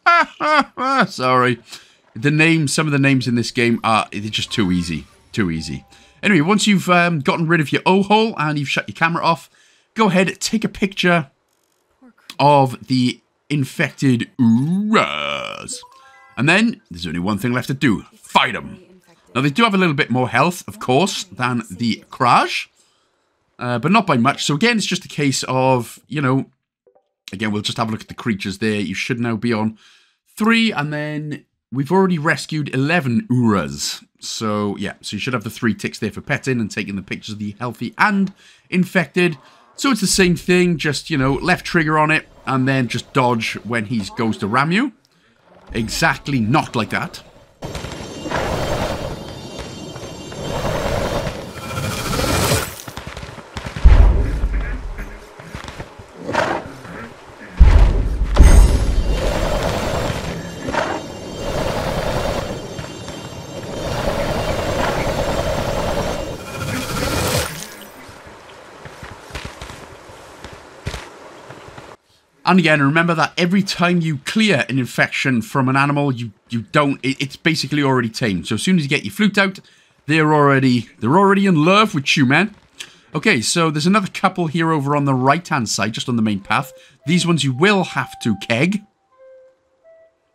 <laughs> sorry. The names, some of the names in this game are they're just too easy. Too easy. Anyway, once you've um, gotten rid of your O-hole and you've shut your camera off, go ahead, take a picture of the infected Uras. And then, there's only one thing left to do. Fight them. Now, they do have a little bit more health, of course, than the Kraj. Uh, but not by much. So again, it's just a case of, you know, again, we'll just have a look at the creatures there. You should now be on three, and then We've already rescued 11 Uras. So, yeah, so you should have the three ticks there for petting and taking the pictures of the healthy and infected. So it's the same thing, just, you know, left trigger on it, and then just dodge when he goes to ram you. Exactly not like that. And again, remember that every time you clear an infection from an animal, you you don't. It, it's basically already tamed. So as soon as you get your flute out, they're already they're already in love with you, man. Okay, so there's another couple here over on the right hand side, just on the main path. These ones you will have to keg.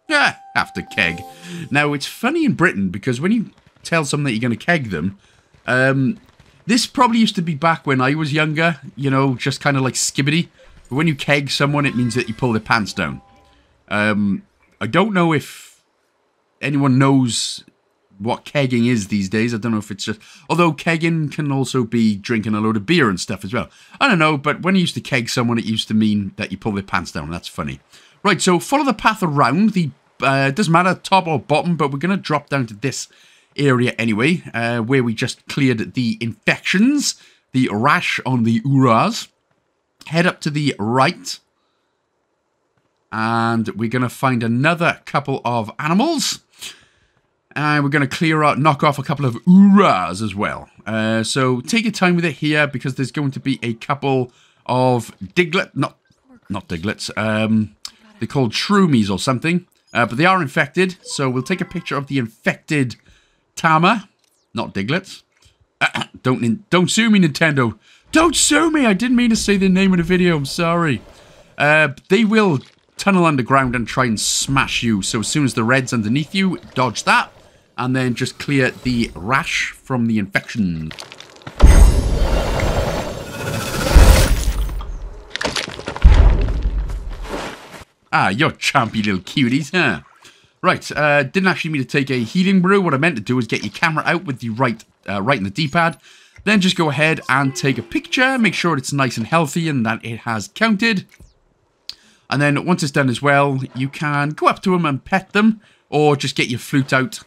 Yeah, have to keg. Now it's funny in Britain because when you tell someone that you're going to keg them, um, this probably used to be back when I was younger. You know, just kind of like skibidi but when you keg someone, it means that you pull their pants down. Um, I don't know if anyone knows what kegging is these days. I don't know if it's just... Although kegging can also be drinking a load of beer and stuff as well. I don't know, but when you used to keg someone, it used to mean that you pull their pants down. That's funny. Right, so follow the path around. The uh, doesn't matter, top or bottom, but we're going to drop down to this area anyway, uh, where we just cleared the infections, the rash on the Uras. Head up to the right. And we're going to find another couple of animals. And we're going to clear out, knock off a couple of Uras as well. Uh, so take your time with it here because there's going to be a couple of Diglett, not not Diglets, um, they're called Shroomies or something. Uh, but they are infected, so we'll take a picture of the infected Tama, not Diglets. <coughs> don't don't sue me, Nintendo. Don't sue me. I didn't mean to say the name of the video. I'm sorry. Uh, they will tunnel underground and try and smash you. So as soon as the red's underneath you, dodge that, and then just clear the rash from the infection. Ah, you're champy little cuties, huh? Right, uh, didn't actually mean to take a healing brew. What I meant to do was get your camera out with the right, uh, right in the D-pad. Then just go ahead and take a picture. Make sure it's nice and healthy and that it has counted. And then once it's done as well, you can go up to them and pet them. Or just get your flute out.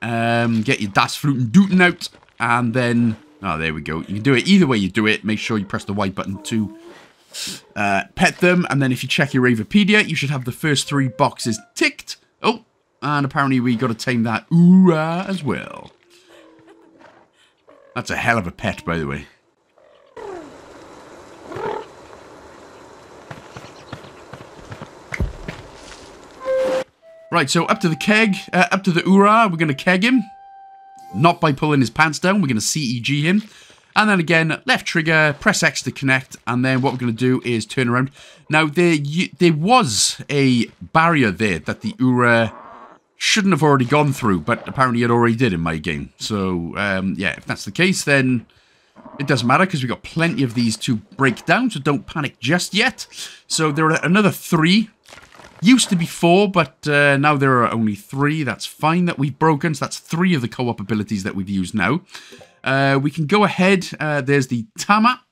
Um, get your Das Flute and out. And then, oh, there we go. You can do it either way you do it. Make sure you press the white button to uh, pet them. And then if you check your Avapedia, you should have the first three boxes ticked. Oh, and apparently we got to tame that Ura as well. That's a hell of a pet, by the way. Right, so up to the keg, uh, up to the Ura, we're going to keg him. Not by pulling his pants down, we're going to CEG him. And then again, left trigger, press X to connect, and then what we're going to do is turn around. Now, there, there was a barrier there that the Ura shouldn't have already gone through, but apparently it already did in my game. So, um, yeah, if that's the case, then it doesn't matter because we've got plenty of these to break down, so don't panic just yet. So there are another three. Used to be four, but uh, now there are only three. That's fine that we've broken. So that's three of the co-op abilities that we've used now. Uh, we can go ahead. Uh, there's the Tama.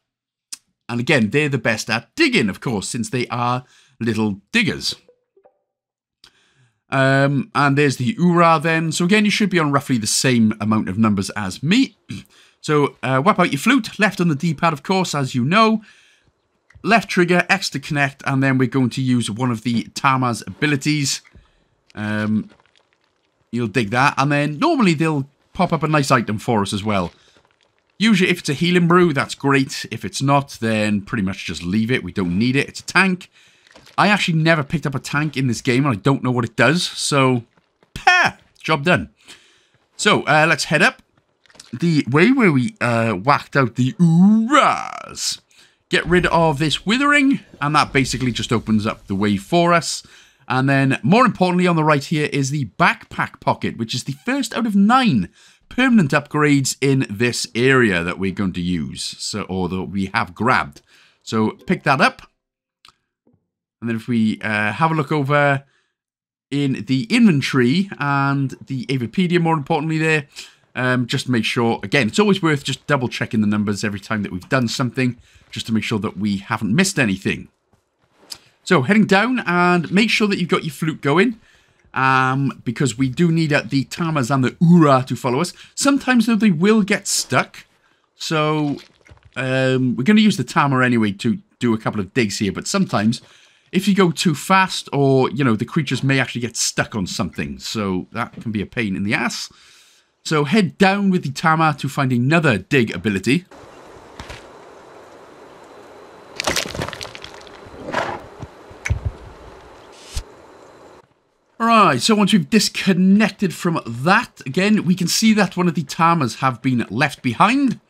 And again, they're the best at digging, of course, since they are little diggers. Um, and there's the Ura then. So again, you should be on roughly the same amount of numbers as me. <clears throat> So uh, whip out your flute, left on the D-pad, of course, as you know. Left trigger, X to connect, and then we're going to use one of the Tama's abilities. Um, you'll dig that, and then normally they'll pop up a nice item for us as well. Usually, if it's a healing brew, that's great. If it's not, then pretty much just leave it. We don't need it. It's a tank. I actually never picked up a tank in this game, and I don't know what it does. So, pah, job done. So, uh, let's head up. The way where we uh, whacked out the Uras. Get rid of this withering, and that basically just opens up the way for us. And then, more importantly, on the right here is the backpack pocket, which is the first out of nine permanent upgrades in this area that we're going to use, so or that we have grabbed. So pick that up. And then if we uh, have a look over in the inventory and the Avapedia, more importantly there, um, just make sure, again, it's always worth just double checking the numbers every time that we've done something, just to make sure that we haven't missed anything. So heading down and make sure that you've got your flute going. Um, because we do need uh, the Tamas and the Ura to follow us. Sometimes, though, they will get stuck. So, um, we're going to use the Tama anyway to do a couple of digs here. But sometimes, if you go too fast or, you know, the creatures may actually get stuck on something. So, that can be a pain in the ass. So, head down with the Tama to find another dig ability. Alright, so once we've disconnected from that, again, we can see that one of the Tamas have been left behind.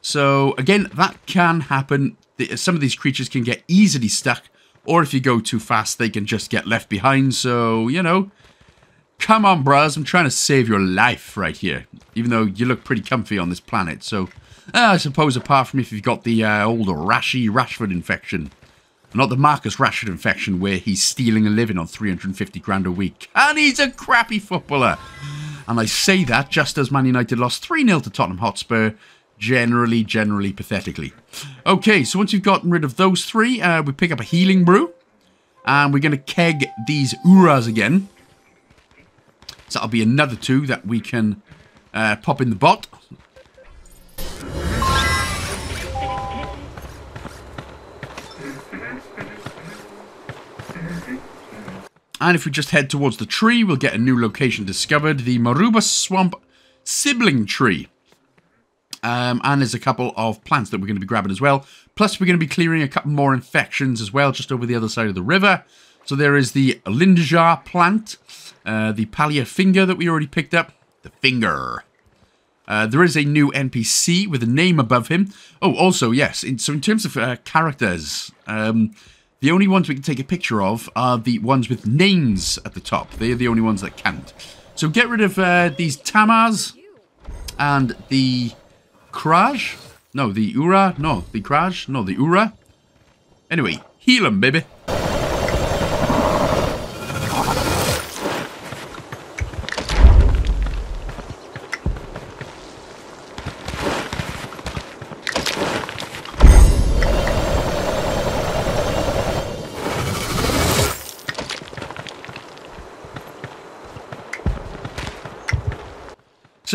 So, again, that can happen. Some of these creatures can get easily stuck, or if you go too fast, they can just get left behind. So, you know, come on, bros, I'm trying to save your life right here. Even though you look pretty comfy on this planet. So, uh, I suppose apart from if you've got the uh, old Rashy Rashford infection. Not the Marcus Rashford infection where he's stealing a living on 350 grand a week. And he's a crappy footballer. And I say that just as Man United lost 3-0 to Tottenham Hotspur, generally, generally pathetically. Okay, so once you've gotten rid of those three, uh, we pick up a healing brew. And we're going to keg these Uras again. So that'll be another two that we can uh, pop in the bot. And if we just head towards the tree, we'll get a new location discovered. The Maruba Swamp Sibling Tree. Um, and there's a couple of plants that we're going to be grabbing as well. Plus, we're going to be clearing a couple more infections as well, just over the other side of the river. So there is the Lindajar plant, uh, the Palia finger that we already picked up, the finger. Uh, there is a new NPC with a name above him. Oh, also, yes, in, so in terms of uh, characters, um, the only ones we can take a picture of are the ones with names at the top. They are the only ones that count. So get rid of uh, these Tamars and the Kraj. No, the Ura. No, the Kraj. No, the Ura. Anyway, heal him, baby.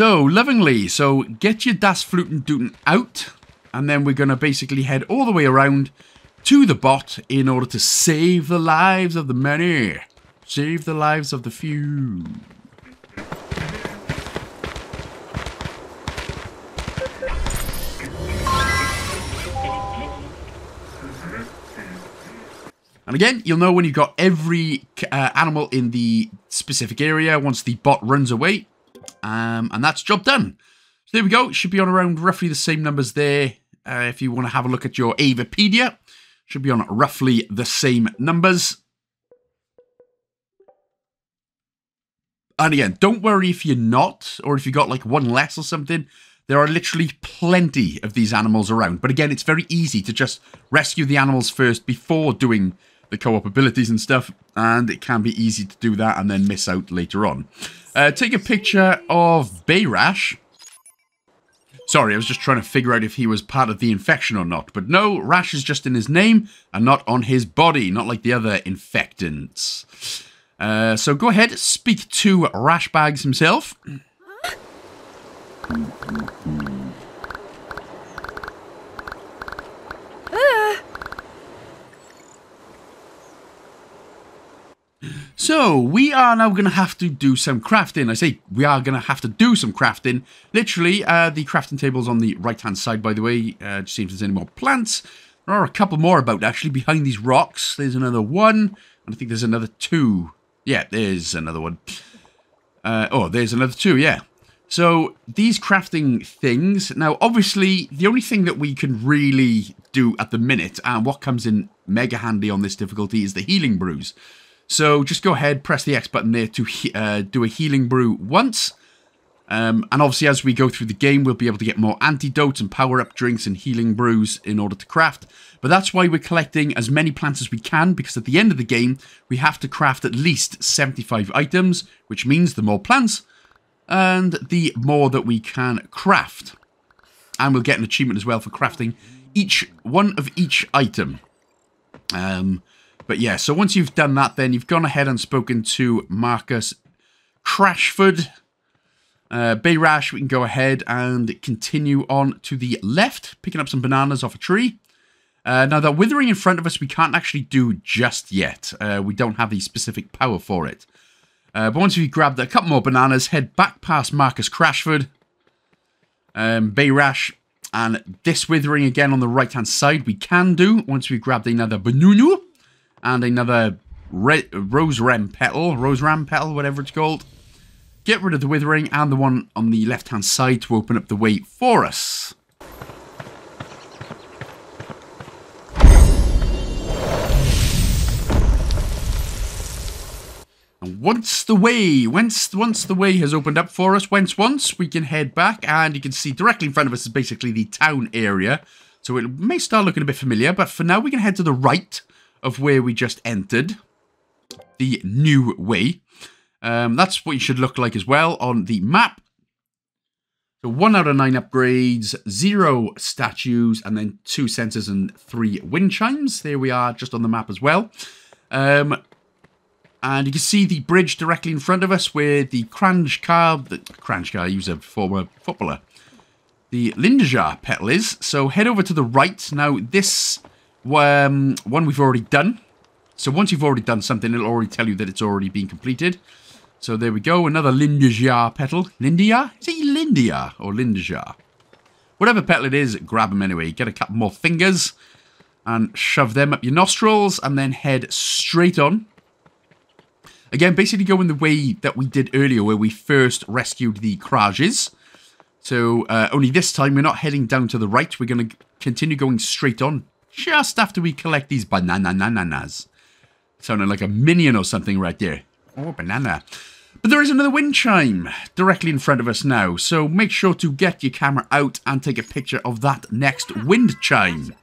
So, lovingly, so get your Das Fluten Duten out, and then we're going to basically head all the way around to the bot in order to save the lives of the many. Save the lives of the few. And again, you'll know when you've got every uh, animal in the specific area once the bot runs away. Um, and that's job done. So there we go. Should be on around roughly the same numbers there. Uh, if you want to have a look at your Avapedia, should be on roughly the same numbers. And again, don't worry if you're not, or if you got like one less or something. There are literally plenty of these animals around. But again, it's very easy to just rescue the animals first before doing the co-op abilities and stuff. And it can be easy to do that and then miss out later on. Uh, take a picture of Bayrash. Sorry, I was just trying to figure out if he was part of the infection or not. But no, Rash is just in his name and not on his body, not like the other infectants. Uh, so go ahead, speak to Rashbags himself. So, we are now going to have to do some crafting. I say we are going to have to do some crafting. Literally, uh, the crafting table's on the right-hand side, by the way. Uh, just see if there's any more plants. There are a couple more about, actually, behind these rocks. There's another one, and I think there's another two. Yeah, there's another one. Uh, oh, there's another two, yeah. So, these crafting things... Now, obviously, the only thing that we can really do at the minute, and what comes in mega handy on this difficulty, is the healing brews. So just go ahead, press the X button there to uh, do a healing brew once. Um, and obviously, as we go through the game, we'll be able to get more antidotes and power-up drinks and healing brews in order to craft. But that's why we're collecting as many plants as we can, because at the end of the game, we have to craft at least 75 items, which means the more plants, and the more that we can craft. And we'll get an achievement as well for crafting each one of each item. Um, but yeah, so once you've done that, then you've gone ahead and spoken to Marcus Crashford. Uh, Bayrash, we can go ahead and continue on to the left, picking up some bananas off a tree. Uh, now, that withering in front of us, we can't actually do just yet. Uh, we don't have the specific power for it. Uh, but once we've grabbed a couple more bananas, head back past Marcus Crashford, um, Bayrash, and this withering again on the right-hand side, we can do once we've grabbed another banana and another rose ram petal, rose ram petal, whatever it's called. Get rid of the withering and the one on the left hand side to open up the way for us. And once the way, once once the way has opened up for us, once once, we can head back and you can see directly in front of us is basically the town area. So it may start looking a bit familiar, but for now we can head to the right of where we just entered, the new way. Um, that's what you should look like as well on the map. So one out of nine upgrades, zero statues, and then two censers and three wind chimes. There we are, just on the map as well. Um, And you can see the bridge directly in front of us where the Kranjkar, the Kranjkar, he was a former footballer, the Lindajar petal is. So head over to the right. Now, this um, one we've already done. So once you've already done something, it'll already tell you that it's already been completed. So there we go, another Lindajar petal. Lindia? Is it Lindia or Lindajar? Whatever petal it is, grab them anyway. Get a couple more fingers and shove them up your nostrils and then head straight on. Again, basically go in the way that we did earlier where we first rescued the Krajes. So uh, only this time we're not heading down to the right. We're going to continue going straight on just after we collect these banana nanas. Sounding like a minion or something right there. Oh, banana. But there is another wind chime directly in front of us now, so make sure to get your camera out and take a picture of that next wind chime.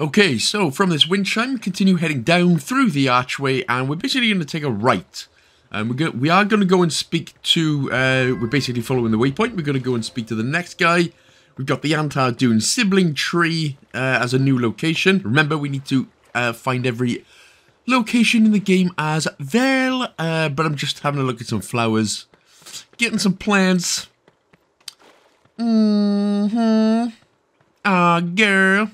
Okay, so from this wind chime, continue heading down through the archway, and we're basically going to take a right. And we're going we are going to go and speak to, uh, we're basically following the waypoint, we're going to go and speak to the next guy. We've got the Antar Dune sibling tree uh, as a new location. Remember, we need to uh, find every location in the game as well. Uh, but I'm just having a look at some flowers. Getting some plants. Mm-hmm. Ah, girl.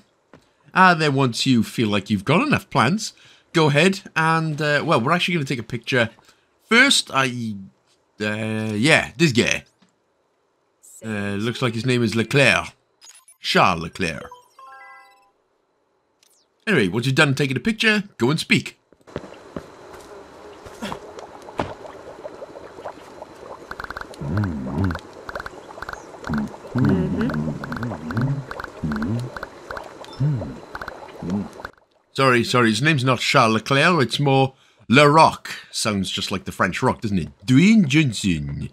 Ah, then once you feel like you've got enough plants, go ahead and, uh, well, we're actually going to take a picture. First, I, uh, yeah, this guy. Uh, looks like his name is Leclerc. Charles Leclerc. Anyway, once you're done taking a picture, go and speak. Sorry, sorry, his name's not Charles Leclerc, it's more Le Rock. Sounds just like the French rock, doesn't it? Dwayne Johnson.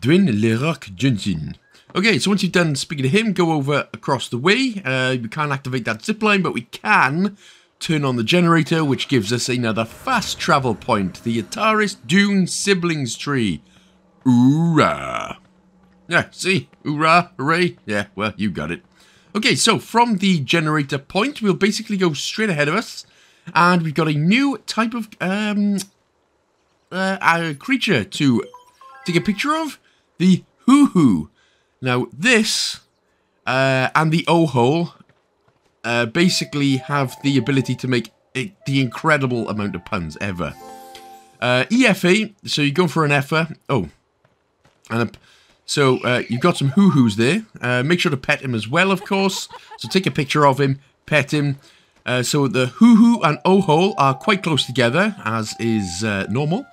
Dwayne Le Rock Johnson. Okay, so once you've done speaking to him, go over across the way. Uh, we can't activate that zip line, but we can turn on the generator, which gives us another fast travel point. The Ataris Dune Siblings Tree. Hoorah! Yeah, see? Hoorah, hooray. Yeah, well, you got it. Okay, so from the generator point, we'll basically go straight ahead of us. And we've got a new type of um, uh, uh, creature to take a picture of. The Hoo-Hoo. Now, this uh, and the O-Hole uh, basically have the ability to make it, the incredible amount of puns ever. Uh, EFA, so you go for an effer. Oh, and a, so uh, you've got some hoo-hoos there. Uh, make sure to pet him as well, of course. So take a picture of him, pet him. Uh, so the hoo-hoo and o-hole are quite close together, as is uh, normal.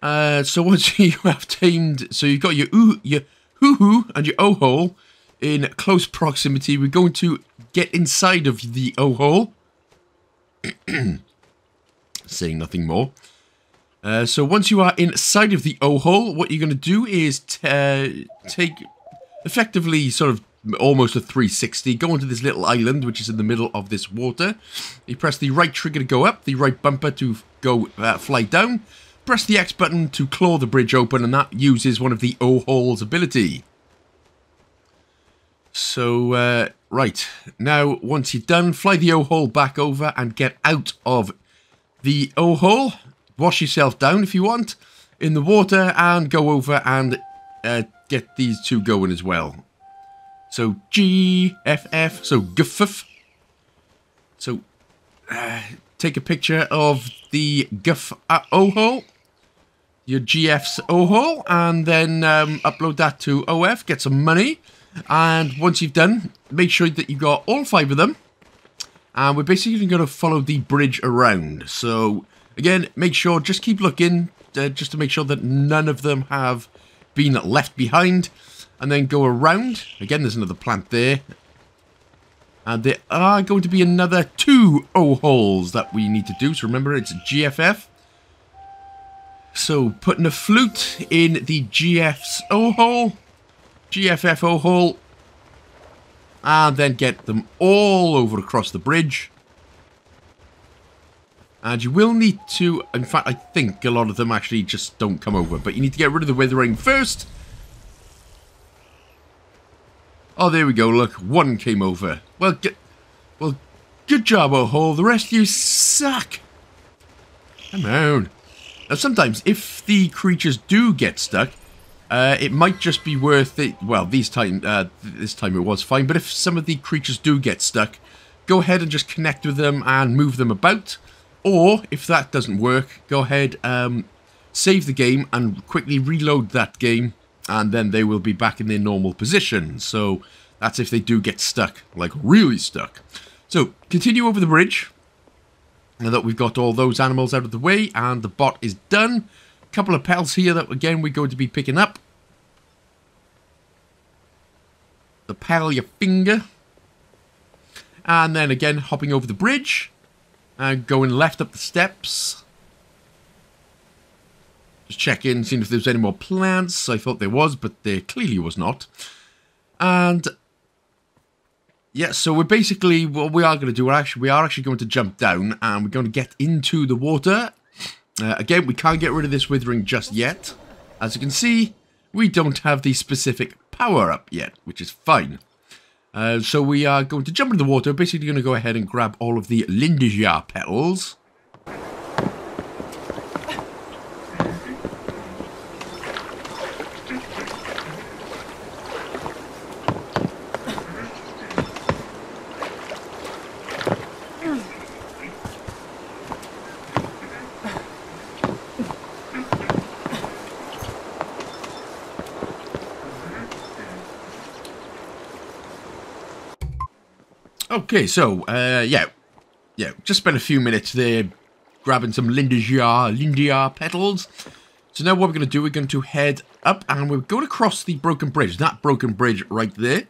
Uh, so <laughs> once you have tamed, so you've got your your hoo-hoo and your o-hole in close proximity. We're going to get inside of the o-hole. <clears throat> Saying nothing more. Uh, so once you are inside of the O-hole, what you're going to do is take effectively sort of almost a 360, go onto this little island which is in the middle of this water. You press the right trigger to go up, the right bumper to go uh, fly down. Press the X button to claw the bridge open and that uses one of the O-hole's ability. So, uh, right, now once you're done, fly the O-hole back over and get out of the O-hole wash yourself down if you want in the water and go over and uh, get these two going as well. So GFF, so GFF. So uh, take a picture of the GF O-hole, your GF's O-hole, and then um, upload that to OF, get some money. And once you've done, make sure that you've got all five of them. And we're basically going to follow the bridge around. So Again, make sure, just keep looking, uh, just to make sure that none of them have been left behind. And then go around. Again, there's another plant there. And there are going to be another two O-holes that we need to do. So remember, it's GFF. So putting a flute in the GF's O-hole. GFF O-hole. And then get them all over across the bridge. And you will need to, in fact, I think a lot of them actually just don't come over. But you need to get rid of the withering first. Oh, there we go. Look, one came over. Well, get, Well, good job, O-Hole. The rest of you suck. Come on. Now, sometimes, if the creatures do get stuck, uh, it might just be worth it. Well, these time, uh, this time it was fine. But if some of the creatures do get stuck, go ahead and just connect with them and move them about. Or, if that doesn't work, go ahead, um, save the game and quickly reload that game. And then they will be back in their normal position. So, that's if they do get stuck, like really stuck. So, continue over the bridge. Now that we've got all those animals out of the way and the bot is done. A couple of pals here that, again, we're going to be picking up. The pal your finger. And then again, hopping over the bridge. And going left up the steps. Just checking, seeing if there's any more plants. I thought there was, but there clearly was not. And yeah, so we're basically what we are going to do. We're actually we are actually going to jump down and we're going to get into the water. Uh, again, we can't get rid of this withering just yet. As you can see, we don't have the specific power up yet, which is fine. Uh, so we are going to jump into the water. Basically, going to go ahead and grab all of the Lindajar petals. Okay, so, uh, yeah. Yeah, just spent a few minutes there grabbing some Lindajar, Lindajar petals. So now what we're going to do, we're going to head up and we're going to cross the broken bridge. That broken bridge right there.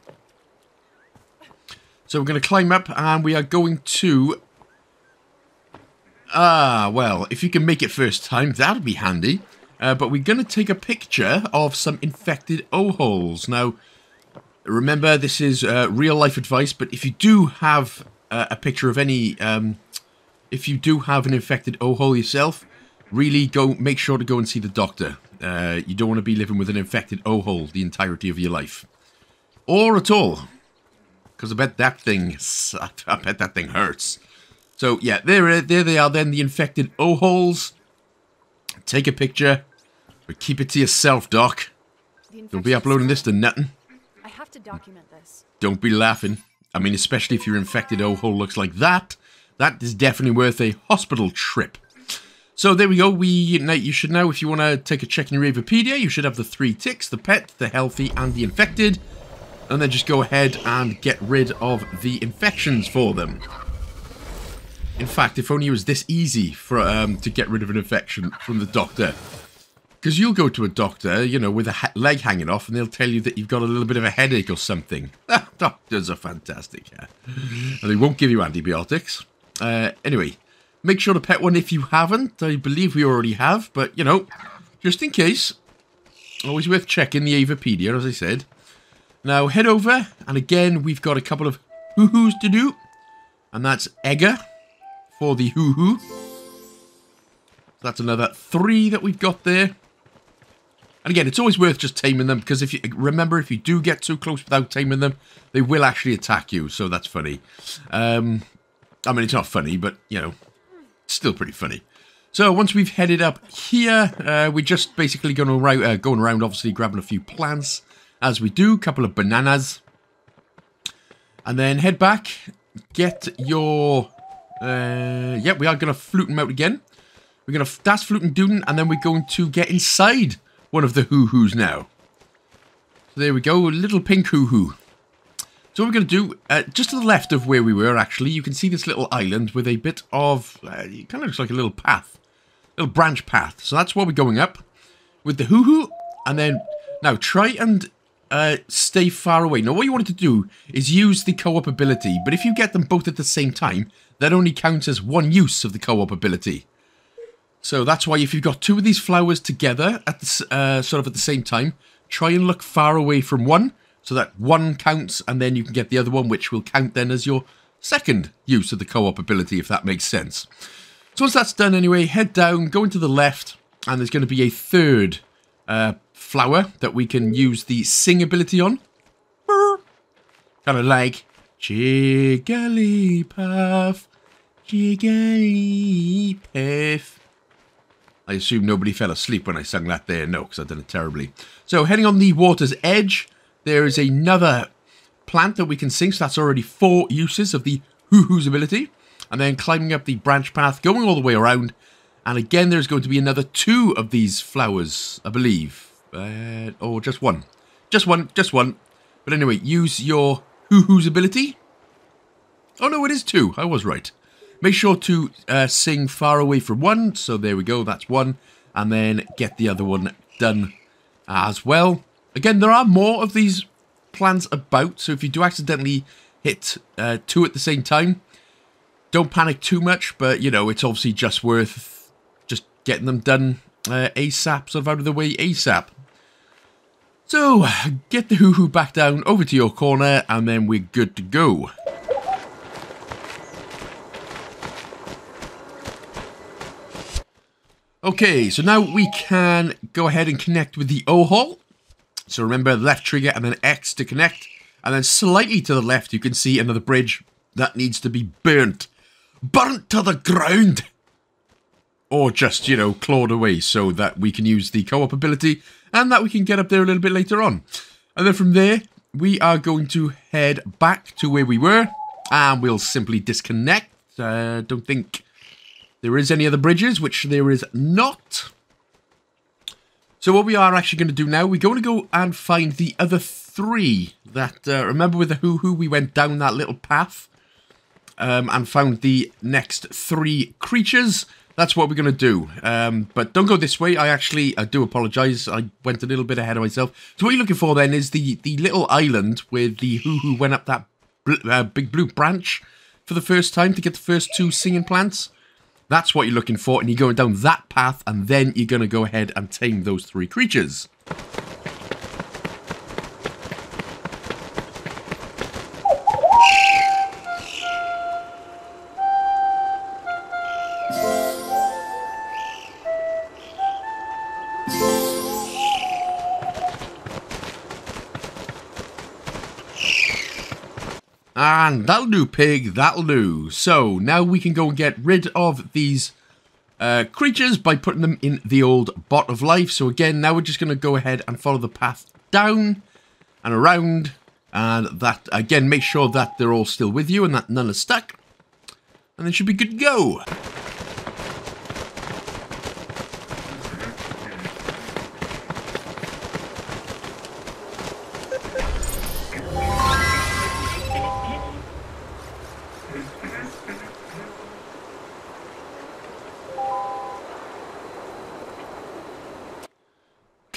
So we're going to climb up and we are going to... Ah, well, if you can make it first time, that'll be handy. Uh, but we're going to take a picture of some infected O-holes. Now, Remember, this is uh, real life advice, but if you do have uh, a picture of any, um, if you do have an infected O-hole yourself, really go make sure to go and see the doctor. Uh, you don't want to be living with an infected O-hole the entirety of your life, or at all, because I bet that thing, I bet that thing hurts. So yeah, there, there they are. Then the infected O-holes. Take a picture, but keep it to yourself, Doc. Don't be uploading this to nothing document this. Don't be laughing. I mean, especially if your infected O-hole looks like that. That is definitely worth a hospital trip. So there we go. We now you should know if you want to take a check in your Avapedia, you should have the three ticks: the pet, the healthy, and the infected. And then just go ahead and get rid of the infections for them. In fact, if only it was this easy for um, to get rid of an infection from the doctor. Because you'll go to a doctor, you know, with a leg hanging off, and they'll tell you that you've got a little bit of a headache or something. <laughs> Doctors are fantastic, yeah. and they won't give you antibiotics. Uh, anyway, make sure to pet one if you haven't. I believe we already have, but, you know, just in case, always worth checking the Avapedia, as I said. Now, head over, and again, we've got a couple of hoo-hoos to do. And that's Egger for the hoo-hoo. That's another three that we've got there. And again, it's always worth just taming them because if you remember, if you do get too close without taming them, they will actually attack you. So that's funny. Um, I mean, it's not funny, but you know, still pretty funny. So once we've headed up here, uh, we're just basically going around, uh, going around, obviously grabbing a few plants as we do, a couple of bananas, and then head back, get your. Uh, yeah, we are going to flute them out again. We're going to that's flute and dootin, and then we're going to get inside one of the hoo-hoos now. So there we go, a little pink hoo-hoo. So what we're going to do, uh, just to the left of where we were actually, you can see this little island with a bit of, uh, it kind of looks like a little path, little branch path. So that's where we're going up with the hoo-hoo, and then, now try and uh, stay far away. Now what you want to do is use the co-op ability, but if you get them both at the same time, that only counts as one use of the co-op ability. So that's why if you've got two of these flowers together at the, uh, sort of at the same time, try and look far away from one so that one counts and then you can get the other one which will count then as your second use of the co-op ability if that makes sense. So once that's done anyway, head down, go into the left and there's going to be a third uh, flower that we can use the sing ability on. Kind of like Jigglypuff, Jigglypuff. I assume nobody fell asleep when I sung that there. No, because I've done it terribly. So, heading on the water's edge, there is another plant that we can sing. So, that's already four uses of the Hoo-Hoo's ability. And then climbing up the branch path, going all the way around. And again, there's going to be another two of these flowers, I believe. Uh, or just one. Just one, just one. But anyway, use your Hoo-Hoo's ability. Oh no, it is two. I was right. Make sure to uh, sing far away from one. So there we go, that's one. And then get the other one done as well. Again, there are more of these plans about. So if you do accidentally hit uh, two at the same time, don't panic too much. But, you know, it's obviously just worth just getting them done uh, ASAP, sort of out of the way ASAP. So, get the hoo-hoo back down over to your corner, and then we're good to go. Okay, so now we can go ahead and connect with the O-hole. So remember, left trigger and then X to connect. And then slightly to the left, you can see another bridge that needs to be burnt. Burnt to the ground! Or just, you know, clawed away so that we can use the co-op ability and that we can get up there a little bit later on. And then from there, we are going to head back to where we were and we'll simply disconnect. Uh, don't think there is any other bridges, which there is not. So what we are actually going to do now, we're going to go and find the other three that, uh, remember with the hoo-hoo, we went down that little path um, and found the next three creatures. That's what we're going to do. Um, but don't go this way. I actually, I do apologise. I went a little bit ahead of myself. So what you're looking for then is the, the little island where the hoo-hoo went up that bl uh, big blue branch for the first time to get the first two singing plants. That's what you're looking for, and you're going down that path, and then you're going to go ahead and tame those three creatures. That'll do, pig. That'll do. So, now we can go and get rid of these uh, creatures by putting them in the old bot of life. So again, now we're just going to go ahead and follow the path down and around. And that, again, make sure that they're all still with you and that none are stuck. And then should be good to go.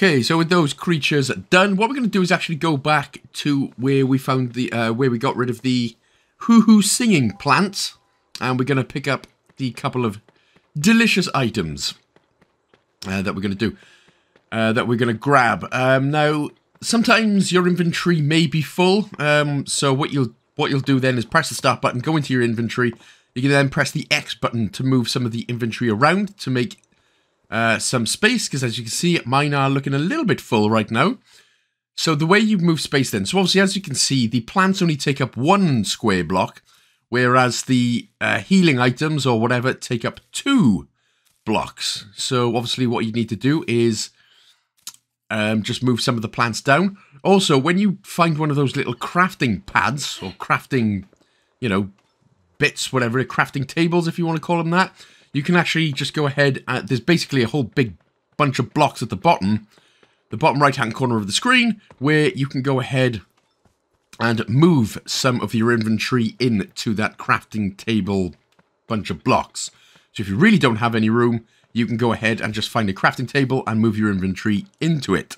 Okay, so with those creatures done, what we're going to do is actually go back to where we found the, uh, where we got rid of the hoo-hoo singing Plant. And we're going to pick up the couple of delicious items uh, that we're going to do, uh, that we're going to grab. Um, now, sometimes your inventory may be full, um, so what you'll, what you'll do then is press the start button, go into your inventory. You can then press the X button to move some of the inventory around to make uh, some space, because as you can see, mine are looking a little bit full right now. So the way you move space then, so obviously as you can see, the plants only take up one square block, whereas the uh, healing items or whatever take up two blocks. So obviously what you need to do is um, just move some of the plants down. Also, when you find one of those little crafting pads or crafting, you know, bits, whatever, crafting tables if you want to call them that, you can actually just go ahead. And, there's basically a whole big bunch of blocks at the bottom, the bottom right hand corner of the screen, where you can go ahead and move some of your inventory into that crafting table bunch of blocks. So if you really don't have any room, you can go ahead and just find a crafting table and move your inventory into it.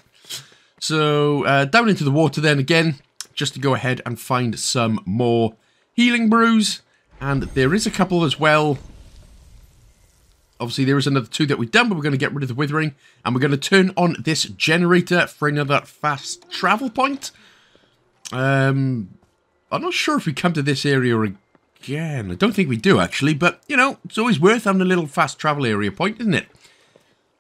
So uh, down into the water then again, just to go ahead and find some more healing brews. And there is a couple as well Obviously, there is another two that we've done, but we're going to get rid of the Withering. And we're going to turn on this generator for another fast travel point. Um, I'm not sure if we come to this area again. I don't think we do, actually. But, you know, it's always worth having a little fast travel area point, isn't it?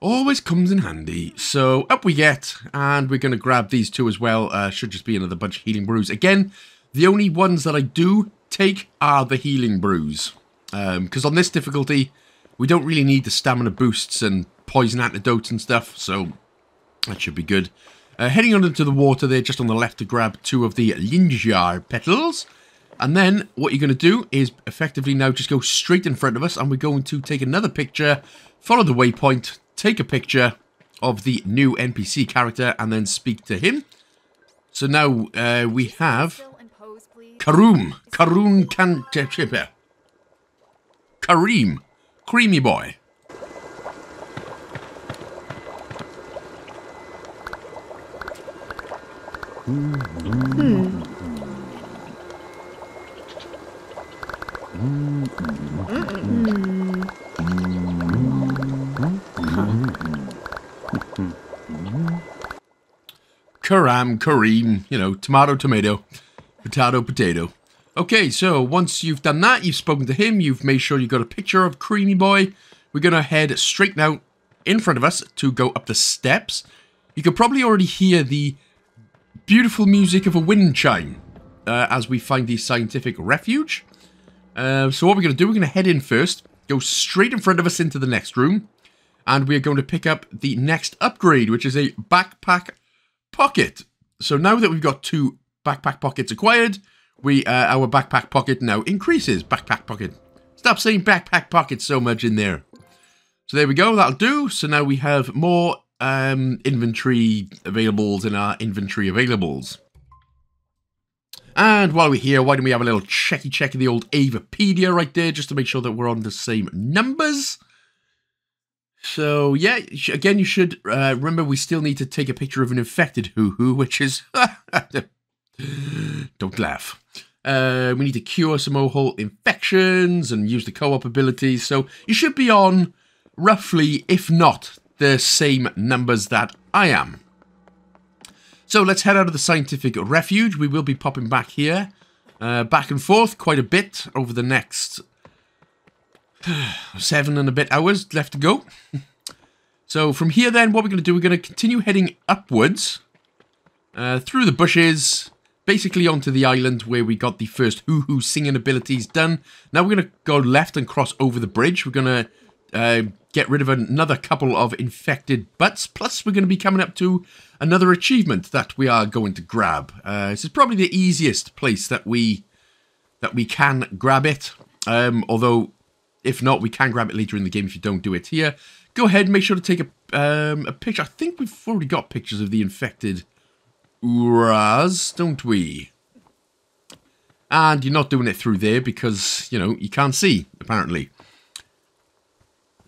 Always comes in handy. So, up we get. And we're going to grab these two as well. Uh, should just be another bunch of healing brews. Again, The only ones that I do take are the healing brews. Because on this difficulty, we don't really need the stamina boosts and poison antidotes and stuff, so that should be good. Uh, heading on into the water there, just on the left to grab two of the Linjar petals. And then what you're going to do is effectively now just go straight in front of us and we're going to take another picture, follow the waypoint, take a picture of the new NPC character and then speak to him. So now uh, we have Still and pose, please. Karoom, Karoon Kantechipe. Kareem, Creamy Boy. Karam, Kareem, you know, tomato, tomato, potato, potato. Okay, so once you've done that, you've spoken to him, you've made sure you got a picture of Creamy Boy. We're going to head straight now in front of us to go up the steps. You could probably already hear the beautiful music of a wind chime uh, as we find the scientific refuge. Uh, so what we're going to do, we're going to head in first, go straight in front of us into the next room, and we're going to pick up the next upgrade, which is a backpack pocket. So now that we've got two backpack pockets acquired, we uh, our backpack pocket now increases. Backpack pocket. Stop saying backpack pocket so much in there. So there we go. That'll do. So now we have more um, inventory availables in our inventory availables. And while we're here, why don't we have a little checky check of the old Avapedia right there, just to make sure that we're on the same numbers. So yeah, again, you should uh, remember we still need to take a picture of an infected hoo hoo, which is <laughs> <gasps> don't laugh. Uh, we need to cure some ohole infections and use the co-op abilities. So you should be on roughly, if not the same numbers that I am. So let's head out of the scientific refuge. We will be popping back here, uh, back and forth quite a bit over the next <sighs> seven and a bit hours left to go. <laughs> so from here then, what we're going to do, we're going to continue heading upwards uh, through the bushes, basically onto the island where we got the first hoo-hoo singing abilities done. Now we're going to go left and cross over the bridge. We're going to uh, get rid of another couple of infected butts. Plus, we're going to be coming up to another achievement that we are going to grab. Uh, this is probably the easiest place that we that we can grab it. Um, although, if not, we can grab it later in the game if you don't do it here. Go ahead, make sure to take a um, a picture. I think we've already got pictures of the infected Uras, don't we? And you're not doing it through there because, you know, you can't see, apparently.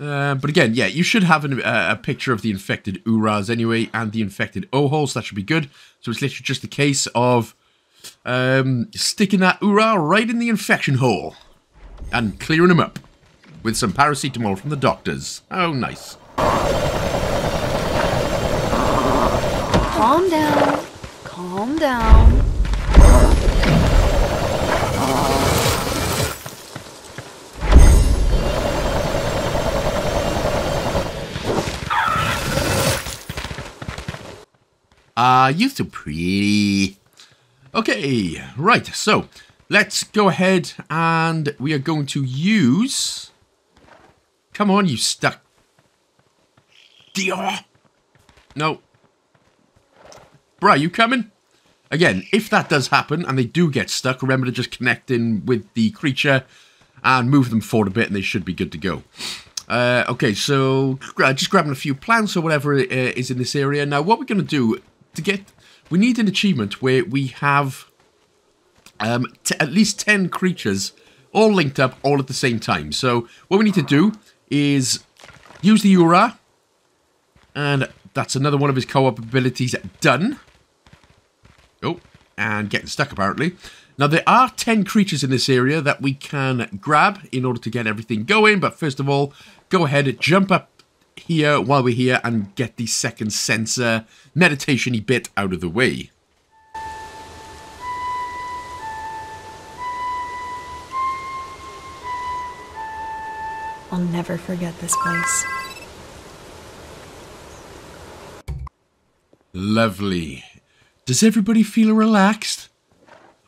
Uh, but again, yeah, you should have an, uh, a picture of the infected Uras anyway, and the infected O-holes. That should be good. So it's literally just a case of um, sticking that Ura right in the infection hole and clearing him up with some paracetamol from the doctors. Oh, nice. Calm down. Calm down. Ah, you so pretty. Okay, right, so let's go ahead and we are going to use... Come on, you stuck... Dio! No. Bruh, you coming? Again, if that does happen and they do get stuck, remember to just connect in with the creature and move them forward a bit and they should be good to go. Uh, okay, so just grabbing a few plants or whatever uh, is in this area. Now, what we're going to do to get... We need an achievement where we have um, at least 10 creatures all linked up all at the same time. So what we need to do is use the Ura. And that's another one of his co-op abilities done. Oh, and getting stuck apparently. Now there are 10 creatures in this area that we can grab in order to get everything going. But first of all, go ahead, jump up here while we're here and get the second censer meditation-y bit out of the way. I'll never forget this place. Lovely. Does everybody feel relaxed?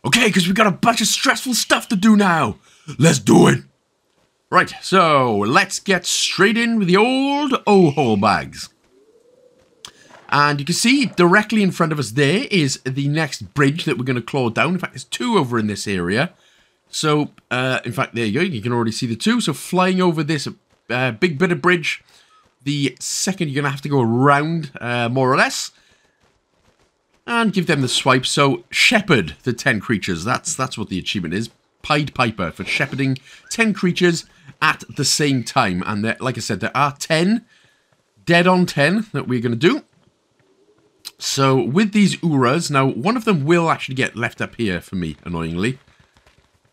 Okay, because we've got a bunch of stressful stuff to do now. Let's do it. Right, so let's get straight in with the old O-hole bags. And you can see directly in front of us there is the next bridge that we're going to claw down. In fact, there's two over in this area. So, uh, in fact, there you go. You can already see the two. So, flying over this uh, big bit of bridge, the second you're going to have to go around, uh, more or less, and give them the swipe. So, shepherd the 10 creatures. That's, that's what the achievement is. Pied Piper for shepherding 10 creatures at the same time. And there, like I said, there are 10 dead on 10 that we're going to do. So with these Uras, now one of them will actually get left up here for me, annoyingly.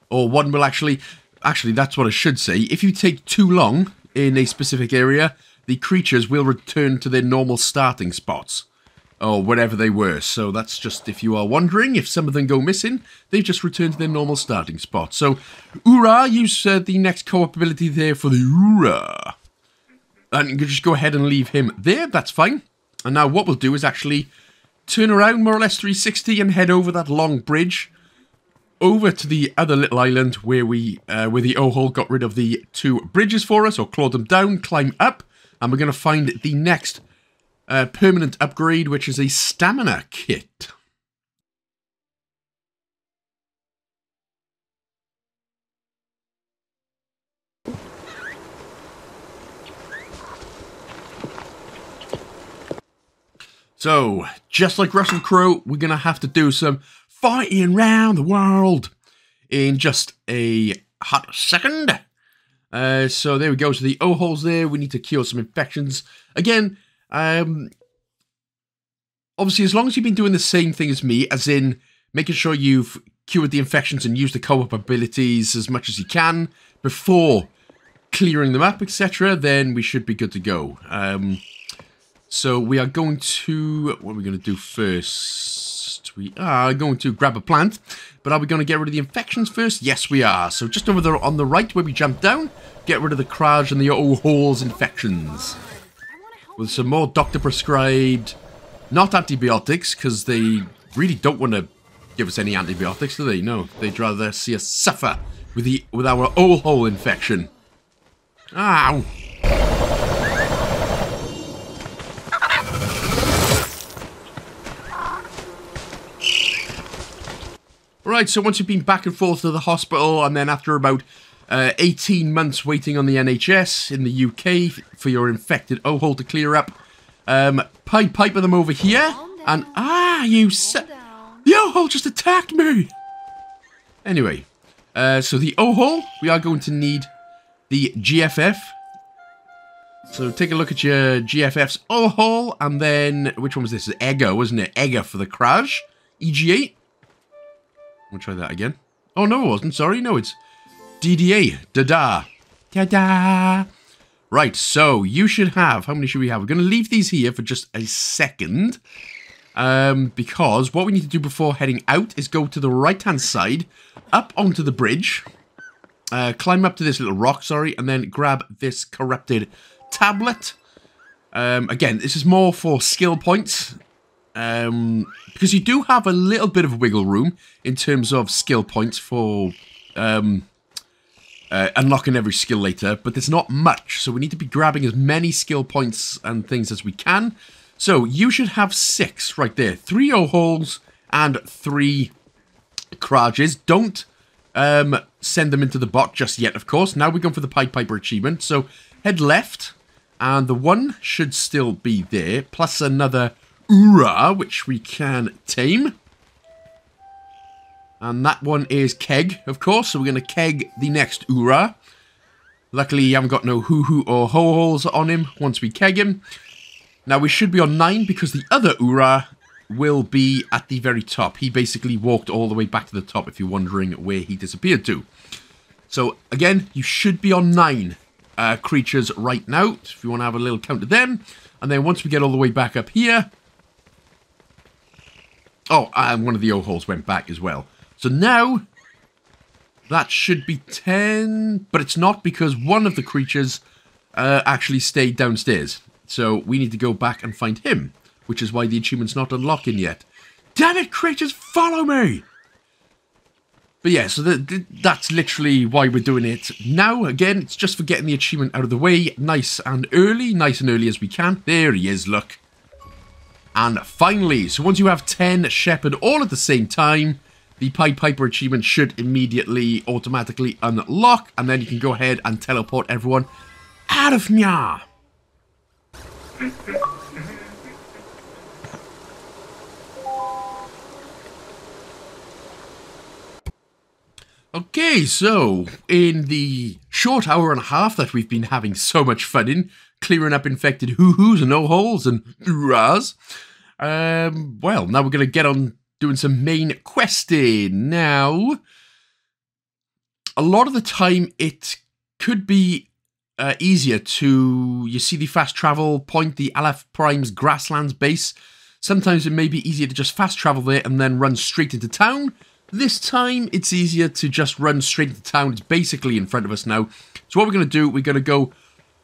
Or one will actually, actually that's what I should say. If you take too long in a specific area, the creatures will return to their normal starting spots. Or wherever they were. So that's just, if you are wondering, if some of them go missing, they've just return to their normal starting spot. So, Ura, use uh, the next co-op ability there for the Ura. And you can just go ahead and leave him there, that's fine. And now what we'll do is actually turn around more or less 360 and head over that long bridge over to the other little island where we uh, where the O-hole got rid of the two bridges for us or clawed them down, climb up, and we're going to find the next permanent upgrade, which is a stamina kit. So, just like Russell Crowe, we're going to have to do some fighting around the world in just a hot second. Uh, so there we go. So the O-holes there, we need to cure some infections. Again, um, obviously, as long as you've been doing the same thing as me, as in making sure you've cured the infections and used the co-op abilities as much as you can before clearing them up, etc., then we should be good to go. Um, so we are going to... What are we going to do first? We are going to grab a plant. But are we going to get rid of the infections first? Yes, we are. So just over there on the right where we jump down, get rid of the Kraj and the O-Holes infections. With some more doctor-prescribed, not antibiotics, because they really don't want to give us any antibiotics, do they? No, they'd rather see us suffer with the with our O-Hole infection. Ow! Right, so once you've been back and forth to the hospital, and then after about uh, 18 months waiting on the NHS in the UK for your infected O-hole to clear up, um, Pied Piper them over here, and ah, you The O-hole just attacked me! Anyway, uh, so the O-hole, we are going to need the GFF. So take a look at your GFF's O-hole, and then, which one was this? Ego, wasn't it? Ego for the crash. EG8. We'll try that again. Oh, no, it wasn't. Sorry. No, it's DDA. Da-da. Da-da. Right, so you should have... How many should we have? We're going to leave these here for just a second. Um, because what we need to do before heading out is go to the right-hand side, up onto the bridge, uh, climb up to this little rock, sorry, and then grab this corrupted tablet. Um, again, this is more for skill points. Um, because you do have a little bit of wiggle room in terms of skill points for um, uh, unlocking every skill later, but there's not much, so we need to be grabbing as many skill points and things as we can. So you should have six right there. Three O-holes and three Krajes. Don't um, send them into the bot just yet, of course. Now we're going for the Pied Piper achievement. So head left, and the one should still be there, plus another Ura, which we can tame. And that one is Keg, of course. So we're going to Keg the next Ura. Luckily, you haven't got no hoo-hoo or ho-holes on him once we Keg him. Now, we should be on 9 because the other Ura will be at the very top. He basically walked all the way back to the top if you're wondering where he disappeared to. So, again, you should be on 9 uh, creatures right now, if you want to have a little count of them. And then once we get all the way back up here, Oh, and one of the O-holes went back as well. So now, that should be 10, but it's not because one of the creatures uh, actually stayed downstairs. So we need to go back and find him, which is why the achievement's not unlocking yet. Damn it, creatures, follow me! But yeah, so that's literally why we're doing it now. Again, it's just for getting the achievement out of the way, nice and early, nice and early as we can. There he is, look. And finally, so once you have 10 Shepherd all at the same time, the Pied Piper achievement should immediately automatically unlock, and then you can go ahead and teleport everyone out of Nya. Okay, so in the short hour and a half that we've been having so much fun in, clearing up infected hoo-hoos and no-holes and <laughs> hoorahs, um, well, now we're going to get on doing some main questing. Now, a lot of the time it could be uh, easier to, you see the fast travel point, the Aleph Prime's grasslands base. Sometimes it may be easier to just fast travel there and then run straight into town. This time, it's easier to just run straight into town. It's basically in front of us now. So what we're going to do, we're going to go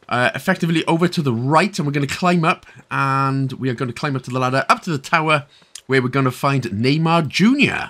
uh, effectively over to the right, and we're going to climb up, and we are going to climb up to the ladder, up to the tower, where we're going to find Neymar Jr.